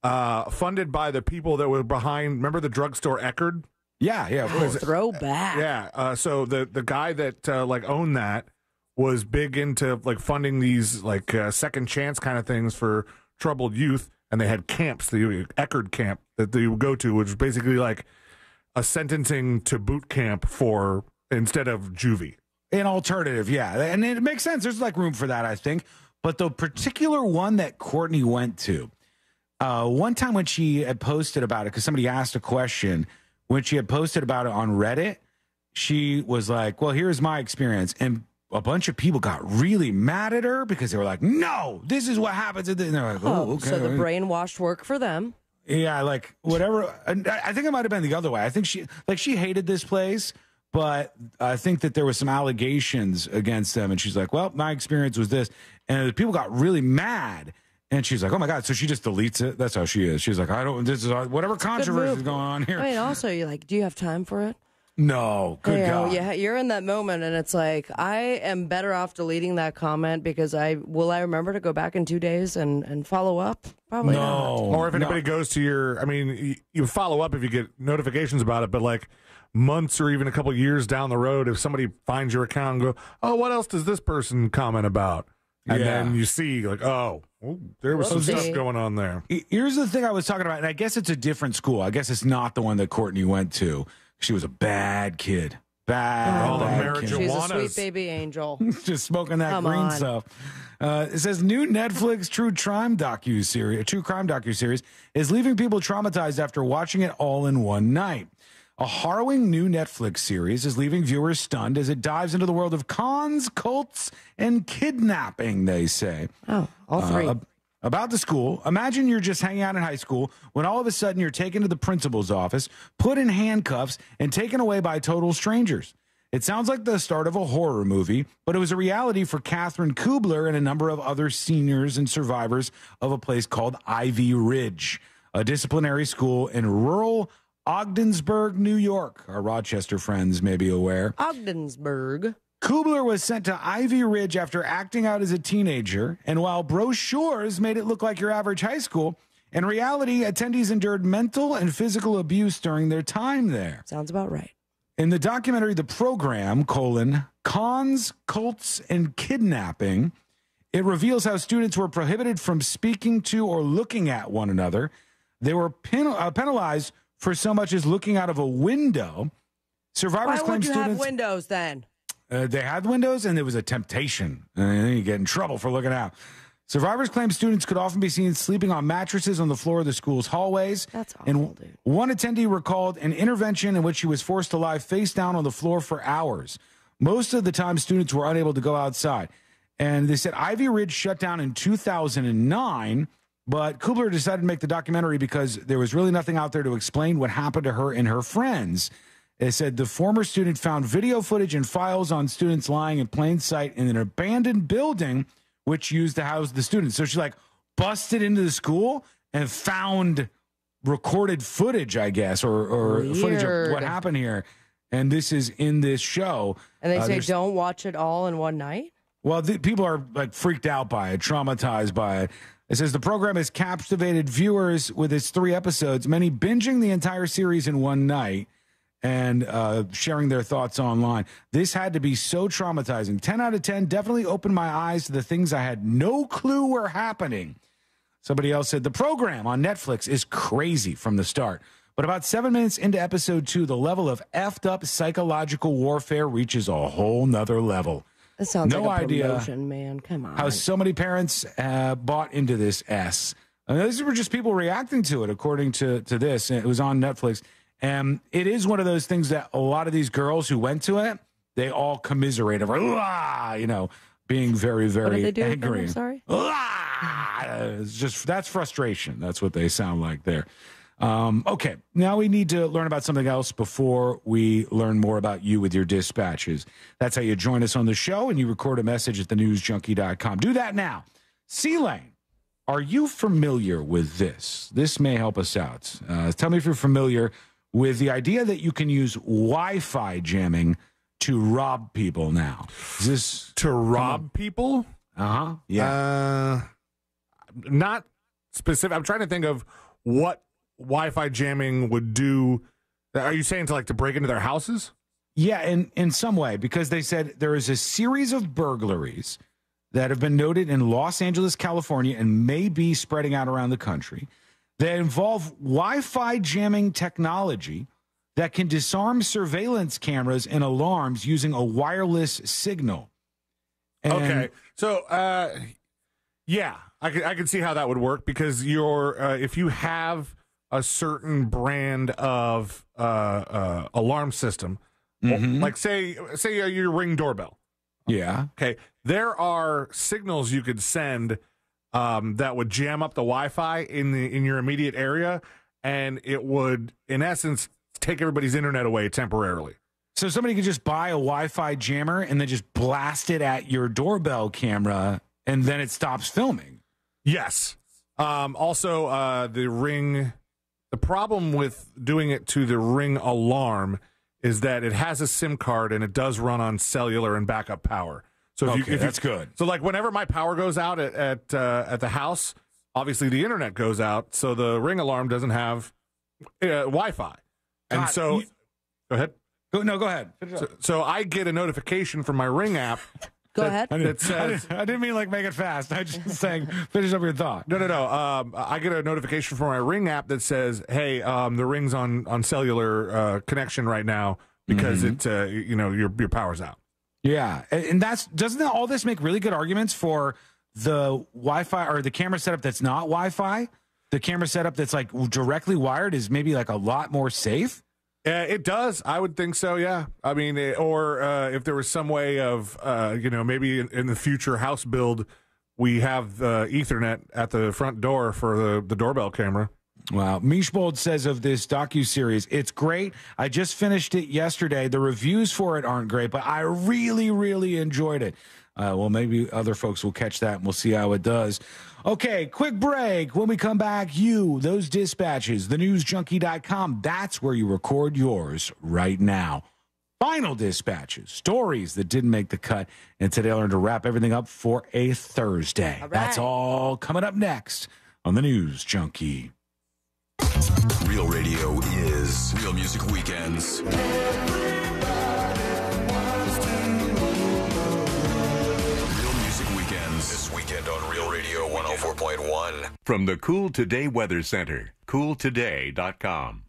uh funded by the people that were behind remember the drugstore Eckerd? Yeah, yeah, of Oh, course. throwback. Yeah, uh so the the guy that uh, like owned that was big into like funding these like uh, second chance kind of things for troubled youth and they had camps, the Eckerd camp that they would go to which was basically like a sentencing to boot camp for instead of juvie. An alternative, yeah. And it makes sense. There's like room for that, I think. But the particular one that Courtney went to, uh, one time when she had posted about it, because somebody asked a question, when she had posted about it on Reddit, she was like, Well, here's my experience. And a bunch of people got really mad at her because they were like, No, this is what happens. And they're like, Oh, Oh, okay. so the brainwashed work for them. Yeah, like whatever. I think it might have been the other way. I think she like she hated this place, but I think that there was some allegations against them, and she's like, "Well, my experience was this," and the people got really mad. And she's like, "Oh my god!" So she just deletes it. That's how she is. She's like, "I don't. This is whatever controversy is going on here." I mean, also, you're like, do you have time for it? No, good you know, god. yeah, you're in that moment, and it's like I am better off deleting that comment because I will. I remember to go back in two days and and follow up. Probably not. Or if anybody goes to your, I mean, you, you follow up if you get notifications about it, but like months or even a couple years down the road, if somebody finds your account and go, oh, what else does this person comment about? And Yeah. then you see, like, oh, oh, there was some Whoopsie. stuff going on there. Here's the thing I was talking about, and I guess it's a different school. I guess it's not the one that Courtney went to. She was a bad kid. Bad. Oh, bad kid. She's a sweet baby angel. just smoking that Come green on. stuff. Uh, it says new Netflix true crime docu series, true crime docu series is leaving people traumatized after watching it all in one night. A harrowing new Netflix series is leaving viewers stunned as it dives into the world of cons, cults, and kidnapping. They say. Oh, all three. Uh, about the school. Imagine you're just hanging out in high school when all of a sudden you're taken to the principal's office, put in handcuffs, and taken away by total strangers. It sounds like the start of a horror movie, but it was a reality for Katherine Kubler and a number of other seniors and survivors of a place called Ivy Ridge, a disciplinary school in rural Ogdensburg, New York. Our Rochester friends may be aware. Ogdensburg. Kubler was sent to Ivy Ridge after acting out as a teenager, and while brochures made it look like your average high school, in reality, attendees endured mental and physical abuse during their time there. Sounds about right. In the documentary The Program, colon, Cons, Cults, and Kidnapping, it reveals how students were prohibited from speaking to or looking at one another. They were pen- uh, penalized for so much as looking out of a window. Survivors Why claim would you students have windows then? Uh, they had windows and there was a temptation. And then you get in trouble for looking out. Survivors claim students could often be seen sleeping on mattresses on the floor of the school's hallways. That's awful, and dude. one attendee recalled an intervention in which she was forced to lie face down on the floor for hours. Most of the time, students were unable to go outside. And they said Ivy Ridge shut down in 2009, but Kubler decided to make the documentary because there was really nothing out there to explain what happened to her and her friends. It said the former student found video footage and files on students lying in plain sight in an abandoned building, which used to house the students. So she like busted into the school and found recorded footage, I guess, or, or footage of what happened here. And this is in this show. And they Uh, say don't watch it all in one night. well, the, people are like freaked out by it, traumatized by it. It says the program has captivated viewers with its three episodes, many binging the entire series in one night and uh, sharing their thoughts online. This had to be so traumatizing. 10 out of 10 definitely opened my eyes to the things I had no clue were happening. Somebody else said the program on Netflix is crazy from the start. But about seven minutes into episode two, the level of effed up psychological warfare reaches a whole nother level. That sounds no like a idea promotion, man. Come on. how so many parents uh, bought into this S. And these were just people reacting to it, according to, to this. It was on Netflix. And it is one of those things that a lot of these girls who went to it, they all commiserate over, you know, being very, very angry. I'm sorry. Ah, it's just that's frustration. That's what they sound like there. Um, okay, now we need to learn about something else before we learn more about you with your dispatches. That's how you join us on the show and you record a message at thenewsjunkie.com. Do that now. C-Lane, are you familiar with this? This may help us out. Uh, tell me if you're familiar with the idea that you can use Wi Fi jamming to rob people now. Is this to rob people? Uh huh. Yeah. Uh, not specific. I'm trying to think of what Wi-Fi jamming would do. Are you saying to like to break into their houses? Yeah, in in some way, because they said there is a series of burglaries that have been noted in Los Angeles, California, and may be spreading out around the country that involve Wi-Fi jamming technology that can disarm surveillance cameras and alarms using a wireless signal. And- okay, so uh, yeah, I could I could see how that would work because you're uh, if you have a certain brand of uh, uh, alarm system, Mhm. like say say uh, your ring doorbell. Yeah. Okay. There are signals you could send um, that would jam up the Wi-Fi in the in your immediate area, and it would, in essence, take everybody's internet away temporarily. So somebody could just buy a Wi-Fi jammer and then just blast it at your doorbell camera, and then it stops filming. Yes. Um, also, uh, the ring. The problem with doing it to the ring alarm is that it has a SIM card and it does run on cellular and backup power. So if you, Okay, if you- that's good. So like whenever my power goes out at at, uh, at the house, obviously the internet goes out, so the ring alarm doesn't have uh, Wi-Fi, and God, so you- go ahead. Go, no, go ahead. So, so I get a notification from my ring app. Go that- ahead. I That didn't, I, says didn't, I didn't mean like make it fast. I just saying finish up your thought. No, no, no. Um, I get a notification from my Ring app that says, "Hey, um, the Ring's on on cellular uh, connection right now because Mhm. it, uh, you know, your your power's out." Yeah, and that's doesn't all this make really good arguments for the Wi-Fi or the camera setup that's not Wi-Fi? The camera setup that's like directly wired is maybe like a lot more safe. Uh, it does. I would think so. Yeah. I mean, eh, or uh, if there was some way of, uh, you know, maybe in, in the future house build, we have Ethernet at the front door for the the doorbell camera. Wow. Mishbold says of this docu-series, it's great. I just finished it yesterday. The reviews for it aren't great, but I really, really enjoyed it. Uh, well, maybe other folks will catch that and we'll see how it does. Okay, quick break. When we come back, you, those dispatches, thenewsjunkie.com, that's where you record yours right now. Final dispatches, stories that didn't make the cut. And today I learned to wrap everything up for a Thursday. That's all coming up next on the News Junkie. Real radio is Real Music Weekends. Real Music Weekends. This weekend on Real Radio 104.1. From the Cool Today Weather Center, cooltoday.com.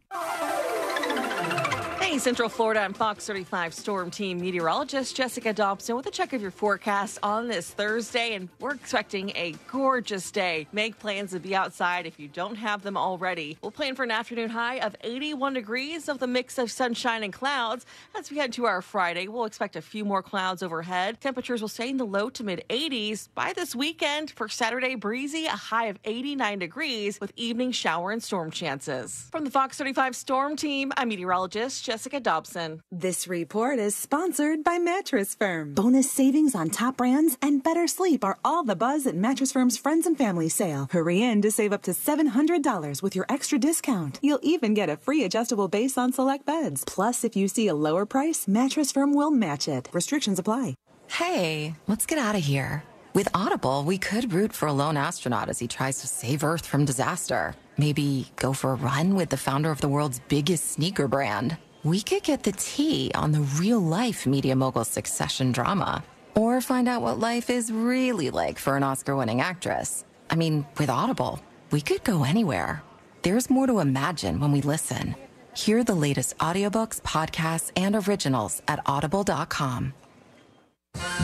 Hey, Central Florida and Fox 35 Storm Team meteorologist Jessica Dobson with a check of your forecast on this Thursday. And we're expecting a gorgeous day. Make plans to be outside if you don't have them already. We'll plan for an afternoon high of 81 degrees with a mix of sunshine and clouds. As we head to our Friday, we'll expect a few more clouds overhead. Temperatures will stay in the low to mid 80s. By this weekend, for Saturday, breezy, a high of 89 degrees with evening shower and storm chances. From the Fox 35 Storm Team, I'm meteorologist Jessica Dobson. This report is sponsored by Mattress Firm. Bonus savings on top brands and better sleep are all the buzz at Mattress Firm's Friends and Family sale. Hurry in to save up to $700 with your extra discount. You'll even get a free adjustable base on select beds. Plus, if you see a lower price, Mattress Firm will match it. Restrictions apply. Hey, let's get out of here. With Audible, we could root for a lone astronaut as he tries to save Earth from disaster. Maybe go for a run with the founder of the world's biggest sneaker brand. We could get the tea on the real life media mogul succession drama. Or find out what life is really like for an Oscar winning actress. I mean, with Audible, we could go anywhere. There's more to imagine when we listen. Hear the latest audiobooks, podcasts, and originals at audible.com.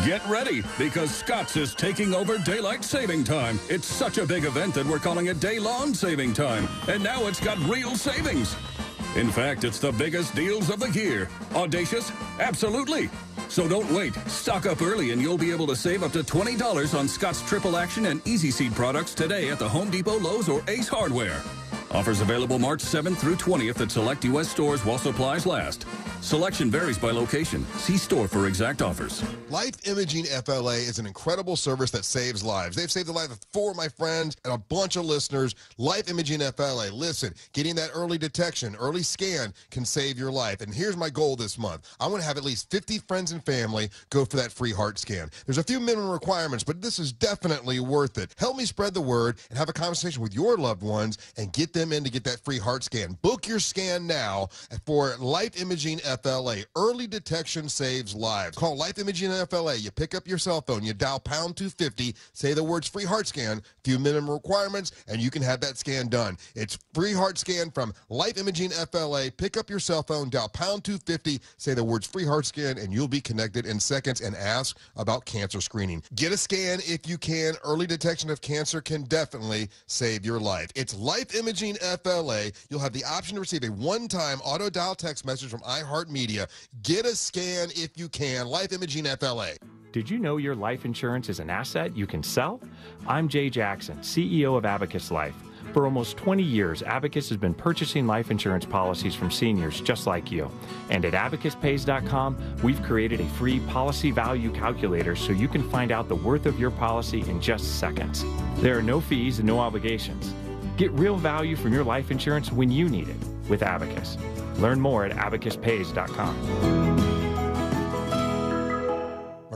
Get ready because Scott's is taking over daylight saving time. It's such a big event that we're calling it day long saving time. And now it's got real savings. In fact, it's the biggest deals of the year. Audacious? Absolutely. So don't wait. Stock up early and you'll be able to save up to $20 on Scott's Triple Action and Easy Seed products today at the Home Depot, Lowe's, or Ace Hardware. Offers available March 7th through 20th at select U.S. stores while supplies last. Selection varies by location. See store for exact offers. Life Imaging FLA is an incredible service that saves lives. They've saved the life of four of my friends and a bunch of listeners. Life Imaging FLA. Listen, getting that early detection, early scan can save your life. And here's my goal this month I want to have at least 50 friends and family go for that free heart scan. There's a few minimum requirements, but this is definitely worth it. Help me spread the word and have a conversation with your loved ones and get them in to get that free heart scan. Book your scan now for Life Imaging FLA. Early detection saves lives. Call Life Imaging FLA. You pick up your cell phone, you dial pound 250, say the words free heart scan, few minimum requirements, and you can have that scan done. It's free heart scan from Life Imaging FLA. Pick up your cell phone, dial pound 250, say the words free heart scan, and you'll be connected in seconds and ask about cancer screening. Get a scan if you can. Early detection of cancer can definitely save your life. It's Life Imaging FLA. You'll have the option to receive a one time auto dial text message from iHeartMedia. Get a scan if you can. Life Imaging FLA. Did you know your life insurance is an asset you can sell? I'm Jay Jackson, CEO of Abacus Life. For almost 20 years, Abacus has been purchasing life insurance policies from seniors just like you. And at abacuspays.com, we've created a free policy value calculator so you can find out the worth of your policy in just seconds. There are no fees and no obligations. Get real value from your life insurance when you need it with Abacus. Learn more at abacuspays.com.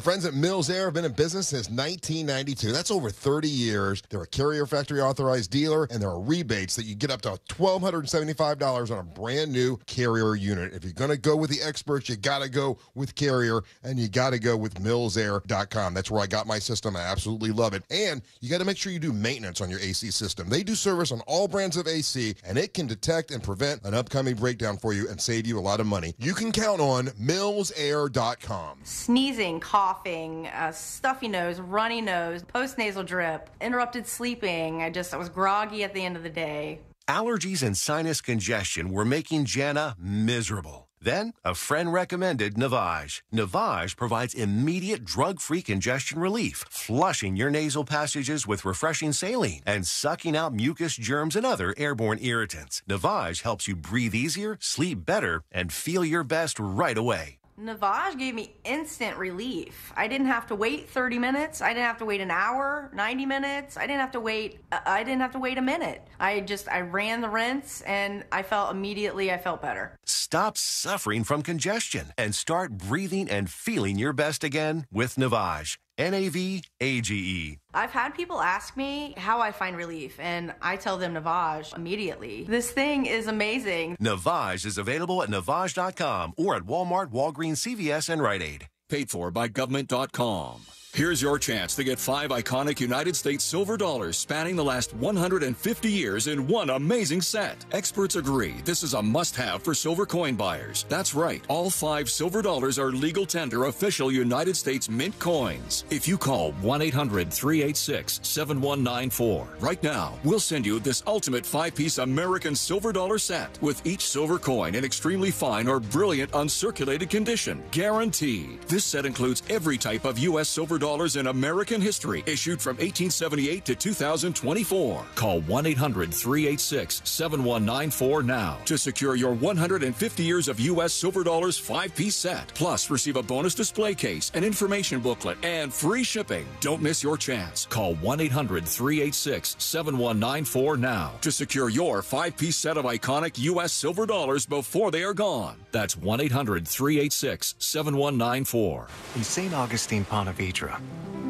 My friends at Mills Air have been in business since 1992. That's over 30 years. They're a carrier factory authorized dealer, and there are rebates that you get up to $1,275 on a brand new carrier unit. If you're going to go with the experts, you got to go with Carrier, and you got to go with millsair.com. That's where I got my system. I absolutely love it. And you got to make sure you do maintenance on your AC system. They do service on all brands of AC, and it can detect and prevent an upcoming breakdown for you and save you a lot of money. You can count on millsair.com. Sneezing, coughing, stuffy nose, runny nose, postnasal drip, interrupted sleeping. I just I was groggy at the end of the day. Allergies and sinus congestion were making Jana miserable. Then, a friend recommended Navage. Navage provides immediate drug-free congestion relief, flushing your nasal passages with refreshing saline and sucking out mucus, germs, and other airborne irritants. Navage helps you breathe easier, sleep better, and feel your best right away. Navage gave me instant relief. I didn't have to wait 30 minutes. I didn't have to wait an hour, 90 minutes. I didn't have to wait uh, I didn't have to wait a minute. I just I ran the rinse and I felt immediately I felt better. Stop suffering from congestion and start breathing and feeling your best again with Navage. N A V A G E. I've had people ask me how I find relief, and I tell them Navage immediately. This thing is amazing. Navage is available at Navage.com or at Walmart, Walgreens, CVS, and Rite Aid. Paid for by government.com. Here's your chance to get five iconic United States silver dollars spanning the last 150 years in one amazing set. Experts agree this is a must have for silver coin buyers. That's right, all five silver dollars are legal tender official United States mint coins. If you call 1 800 386 7194 right now, we'll send you this ultimate five piece American silver dollar set with each silver coin in extremely fine or brilliant uncirculated condition. Guaranteed. This set includes every type of U.S. silver dollars in American history, issued from 1878 to 2024. Call 1 800 386 7194 now to secure your 150 years of U.S. silver dollars five piece set. Plus, receive a bonus display case, an information booklet, and free shipping. Don't miss your chance. Call 1 800 386 7194 now to secure your five piece set of iconic U.S. silver dollars before they are gone. That's 1 800 386 7194. In St. Augustine, Ponte Vedra,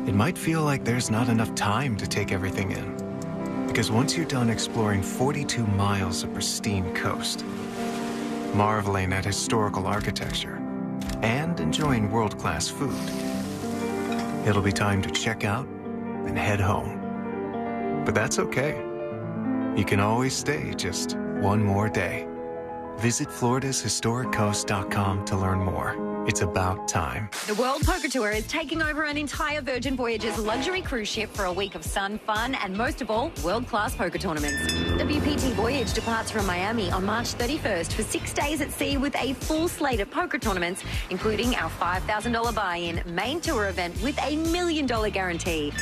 it might feel like there's not enough time to take everything in. Because once you're done exploring 42 miles of pristine coast, marveling at historical architecture, and enjoying world class food, it'll be time to check out and head home. But that's okay. You can always stay just one more day. Visit FloridasHistoricCoast.com to learn more. It's about time. The World Poker Tour is taking over an entire Virgin Voyages luxury cruise ship for a week of sun, fun, and most of all, world class poker tournaments. WPT Voyage departs from Miami on March 31st for six days at sea with a full slate of poker tournaments, including our $5,000 buy in main tour event with a million dollar guarantee.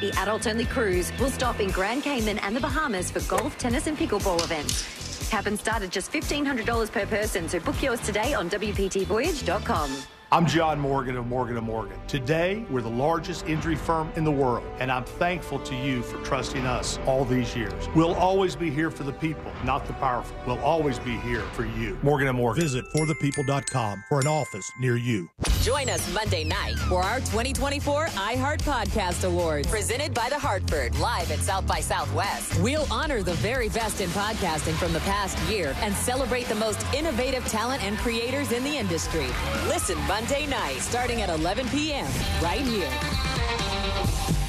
The adult only cruise will stop in Grand Cayman and the Bahamas for golf, tennis, and pickleball events. Cabins start at just $1,500 per person, so book yours today on WPTVoyage.com. I'm John Morgan of Morgan & Morgan. Today, we're the largest injury firm in the world, and I'm thankful to you for trusting us all these years. We'll always be here for the people, not the powerful. We'll always be here for you. Morgan & Morgan. Visit forthepeople.com for an office near you. Join us Monday night for our 2024 iHeart Podcast Awards, presented by The Hartford, live at South by Southwest. We'll honor the very best in podcasting from the past year and celebrate the most innovative talent and creators in the industry. Listen Monday night, starting at 11 p.m., right here.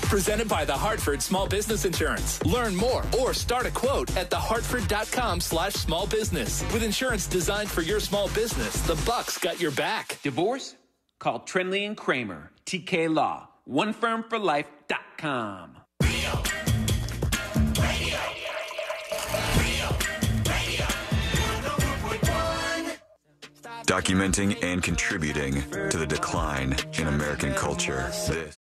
Presented by the Hartford Small Business Insurance. Learn more or start a quote at thehartford.com slash small business. With insurance designed for your small business, the Bucks got your back. Divorce? Call Trenley and Kramer, TK Law, onefirmforlife.com. Documenting and contributing to the decline in American culture. This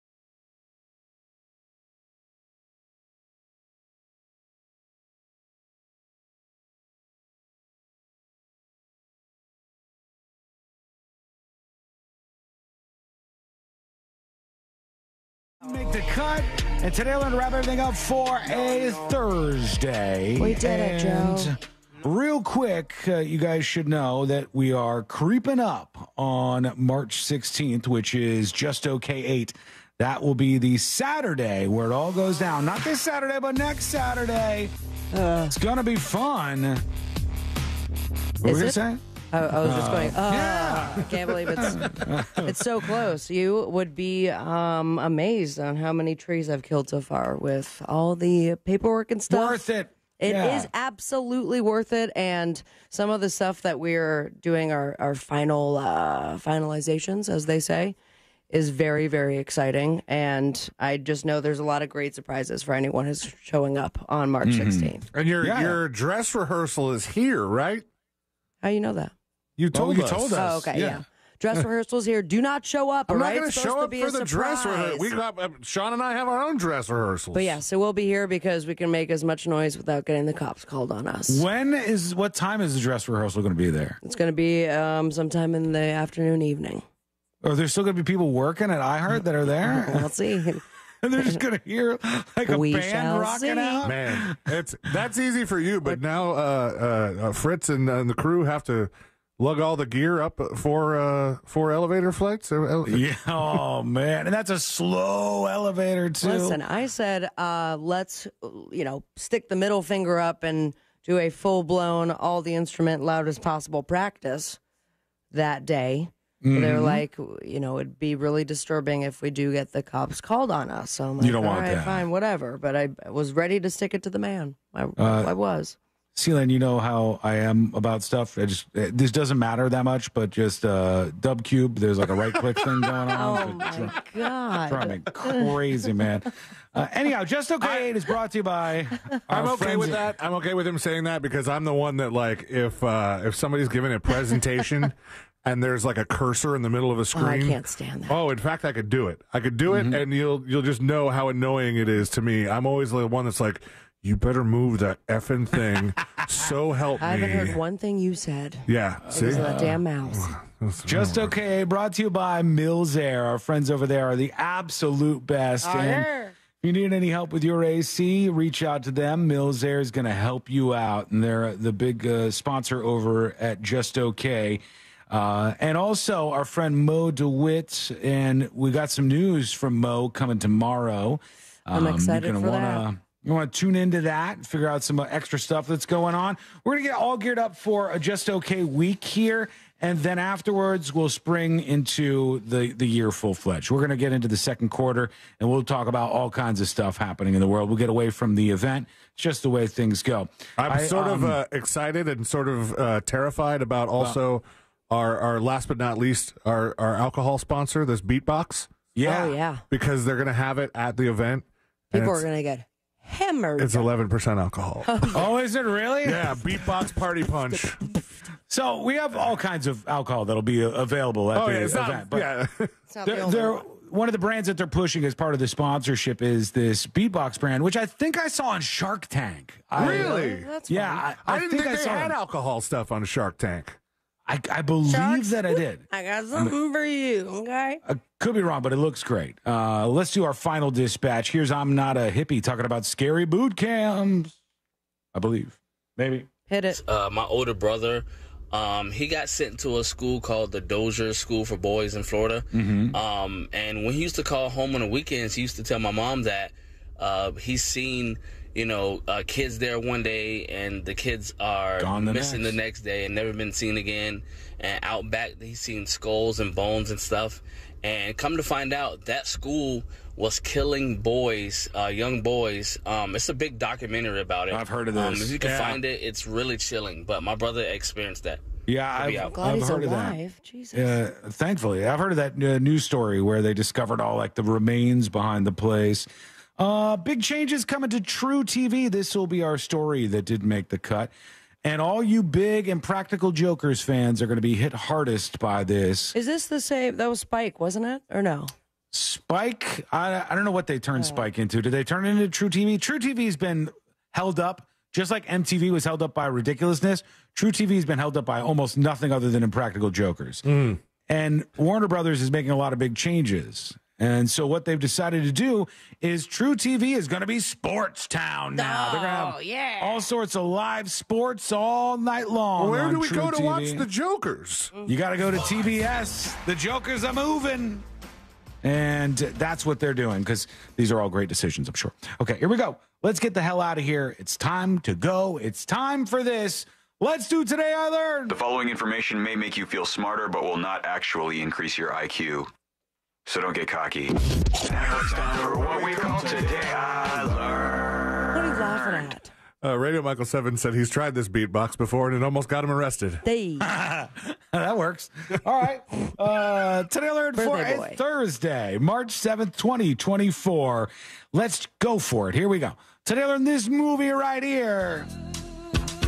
Make the cut. And today we're going to wrap everything up for a Thursday. We did it, Joe. Real quick, uh, you guys should know that we are creeping up on March 16th, which is just okay 8. That will be the Saturday where it all goes down. Not this Saturday, but next Saturday. it's going to be fun. What were you Is going to it? say? I, I was just Uh, going. Oh, I can't believe it's it's so close. You would be um, amazed on how many trees I've killed so far with all the paperwork and stuff. Worth it. It is Yeah. absolutely worth it, and some of the stuff that we're doing our our final uh, finalizations, as they say, is very very exciting. And I just know there's a lot of great surprises for anyone who's showing up on March Mhm. 16th. And your Yeah. your dress rehearsal is here, right? How you know that? You Well, told you us. told us. Oh, okay, yeah. Dress rehearsals here. Do not show up. I'm all not going to supposed show to up be for a the dress rehearsal. We got uh, Sean and I have our own dress rehearsals. But yeah, so we'll be here because we can make as much noise without getting the cops called on us. When is what time is the dress rehearsal going to be there? It's going to be um, sometime in the afternoon, evening. Are there still going to be people working at iHeart that are there? We'll see. and they're just going to hear like a We band shall rocking see. out. Man, it's that's easy for you, but now uh, uh, uh, Fritz and, uh, the crew have to lug all the gear up for uh, for elevator flights. Ele- Yeah. Oh man, and that's a slow elevator too. Listen, I said, uh, let's, you know, stick the middle finger up and do a full blown, all the instrument loud as possible practice that day. They're Mhm. like, you know, it'd be really disturbing if we do get the cops called on us. So I'm like, You don't all want right, that. fine, whatever. But I was ready to stick it to the man. I, Uh, I was. C-Lane, you know how I am about stuff. I just uh, this doesn't matter that much, but just uh, Dub Cube. There's like a right click thing going on. Oh my god! Driving me crazy, man. Uh, anyhow, just okay. Eight is brought to you by. I'm our okay with that. I'm okay with him saying that because I'm the one that like if uh, if somebody's giving a presentation and there's like a cursor in the middle of a Oh, I can't stand that. Oh, in fact, I could do it. I could do it, Mm-hmm. and you'll you'll just know how annoying it is to me. I'm always the one that's like, you better move that effing thing. so help I me. haven't heard one thing you said. Yeah, Because see, of that damn mouse. Just okay. Brought to you by Mills Air. Our friends over there are the absolute best. Oh, and yeah. if you need any help with your AC, reach out to them. Mills Air is going to help you out, and they're the big uh, sponsor over at Just Okay. Uh, and also our friend Mo DeWitt, and we got some news from Mo coming tomorrow. I'm excited you're gonna for wanna, You want to tune into that, and figure out some uh, extra stuff that's going on. We're going to get all geared up for a Just Okay week here. And then afterwards, we'll spring into the, the year full fledged. We're going to get into the second quarter and we'll talk about all kinds of stuff happening in the world. We'll get away from the event. It's just the way things go. I'm I, sort of um, uh, excited and sort of uh, terrified about also our our last but not least our our alcohol sponsor, this Beatbox, yeah. Oh yeah. because they're going to have it at the event. People are gonna get hammered. It's 11% alcohol. Oh, is it really? yeah, Beatbox Party Punch. So we have all kinds of alcohol that'll be uh, available at Oh, the yeah, it's event. not, but yeah. It's not the there, only there, one. one of the brands that they're pushing as part of the sponsorship is this beatbox brand, which I think I saw on Shark Tank. I- Really? yeah, I, I, didn't think, I they saw had it. alcohol stuff on Shark Tank. I, I believe Sharks? that I did. I got something for you, okay? I could be wrong, but it looks great. Uh, let's do our final dispatch. Here's I'm not a hippie talking about scary boot camps. I believe. Maybe. Hit it. uh, my older brother, um, he got sent to a school called the Dozier School for Boys in Florida. Mhm. Um, and when he used to call home on the weekends, he used to tell my mom that uh, he's seen, you know, uh, kids there one day and the kids are Gone the missing next. the next day and never been seen again. And out back, he's seen skulls and bones and stuff. And come to find out, that school was killing boys, uh, young boys. Um, it's a big documentary about it. I've heard of Um, this. if you can Yeah. find it, it's really chilling. But my brother experienced that. Yeah, He'll be I've. Glad I've he's heard alive. of that. Jesus. Uh, thankfully, I've heard of that uh, news story where they discovered all like the remains behind the place. Uh, big changes coming to truTV. This will be our story that did make the cut. And all you big and practical Jokers fans are going to be hit hardest by this. Is this the same? That was Spike, wasn't it? Or no? Spike, I, I don't know what they turned oh. Spike into. Did they turn it into truTV? True TV has been held up, just like MTV was held up by ridiculousness. truTV has been held up by almost nothing other than Impractical Jokers. Hmm. And Warner Brothers is making a lot of big changes. And so what they've decided to do is truTV is going to be Sports Town now. They're going to have Oh, yeah. all sorts of live sports all night long. Where on do we True go to TV. watch the Jokers? You got to go to TBS. The Jokers are moving. And that's what they're doing because these are all great decisions, I'm sure. Okay, here we go. Let's get the hell out of here. It's time to go. It's time for this. Let's do today I learned. The following information may make you feel smarter, but will not actually increase your IQ. So don't get cocky. Now it's time for what we call Today I Learned. What are you laughing at? Uh, Radio Michael Seven said he's tried this beatbox before and it almost got him arrested. They. that works. All right. Uh, today I learned for Birthday a. Thursday, March 7th, 2024. Let's go for it. Here we go. Today I learned this movie right here.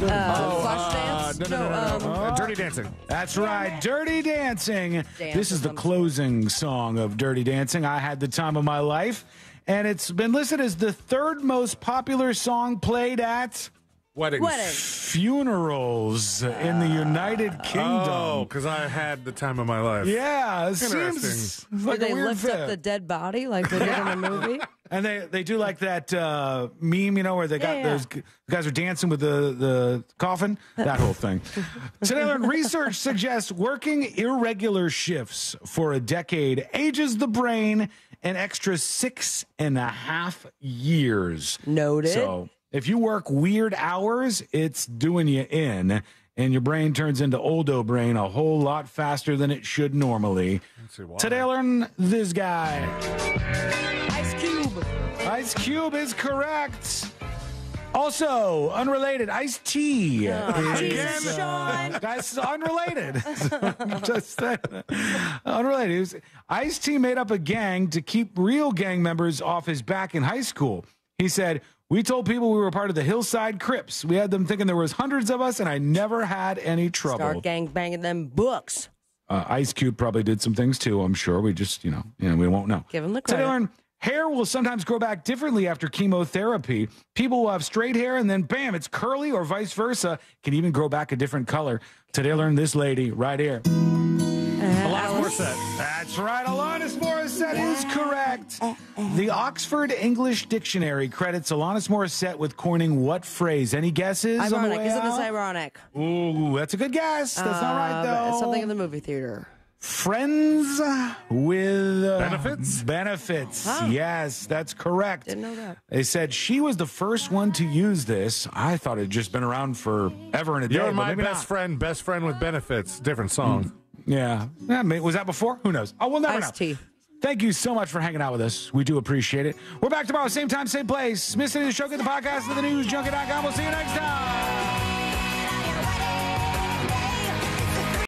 Uh, Flash Uh, dance? no, no, no, no. um, Uh, Dirty Dancing. That's right, Dirty Dancing. Dance this is the something. closing song of Dirty Dancing. I had the time of my life, and it's been listed as the third most popular song played at Weddings. Wedding. funerals in the United Kingdom. Oh, Kingdom. because I had the time of my life. Yeah, it Interesting. seems Did like a they weird lift fit. up the dead body like they did in the movie? And they, they do like that uh, meme, you know, where they got Yeah, yeah. those g- guys are dancing with the, the coffin, that whole thing. Today, I learned research suggests working irregular shifts for a decade ages the brain an extra six and a half years. Noted. So if you work weird hours, it's doing you in. And your brain turns into oldo brain a whole lot faster than it should normally. Today, I learned this guy. Ice Cube. Ice Cube is correct. Also, unrelated, Ice T. Oh, Jesus, uh, Sean. That's unrelated. Just that. Unrelated. Ice T made up a gang to keep real gang members off his back in high school. He said, "We told people we were part of the Hillside Crips. We had them thinking there was hundreds of us, and I never had any trouble." Start gang banging them books. Uh, Ice Cube probably did some things too. I'm sure. We just, you know, you know, we won't know. Give him the Today credit. learned hair will sometimes grow back differently after chemotherapy. People will have straight hair and then bam, it's curly or vice versa. Can even grow back a different color. Today I learned this lady right here. Alanis Morissette. That's right. Alanis Morissette is correct. The Oxford English Dictionary credits Alanis Morissette with coining what phrase? Any guesses? on the Ironic. way Isn't this ironic? Ooh, that's a good guess. That's not right Um, though. Something in the movie theater. Friends with uh, Benefits? Benefits. Huh. Yes, that's correct. Didn't know that. They said she was the first one to use this. I thought it had just been around forever and a day. You're my best not. friend, best friend with benefits. Different song. Yeah. yeah. may- Was that before? Who knows? Oh, we'll never know. Ice-T. Thank you so much for hanging out with us. We do appreciate it. We're back tomorrow, same time, same place. Missing the show, get the podcast of the news, junkie.com. We'll see you next time.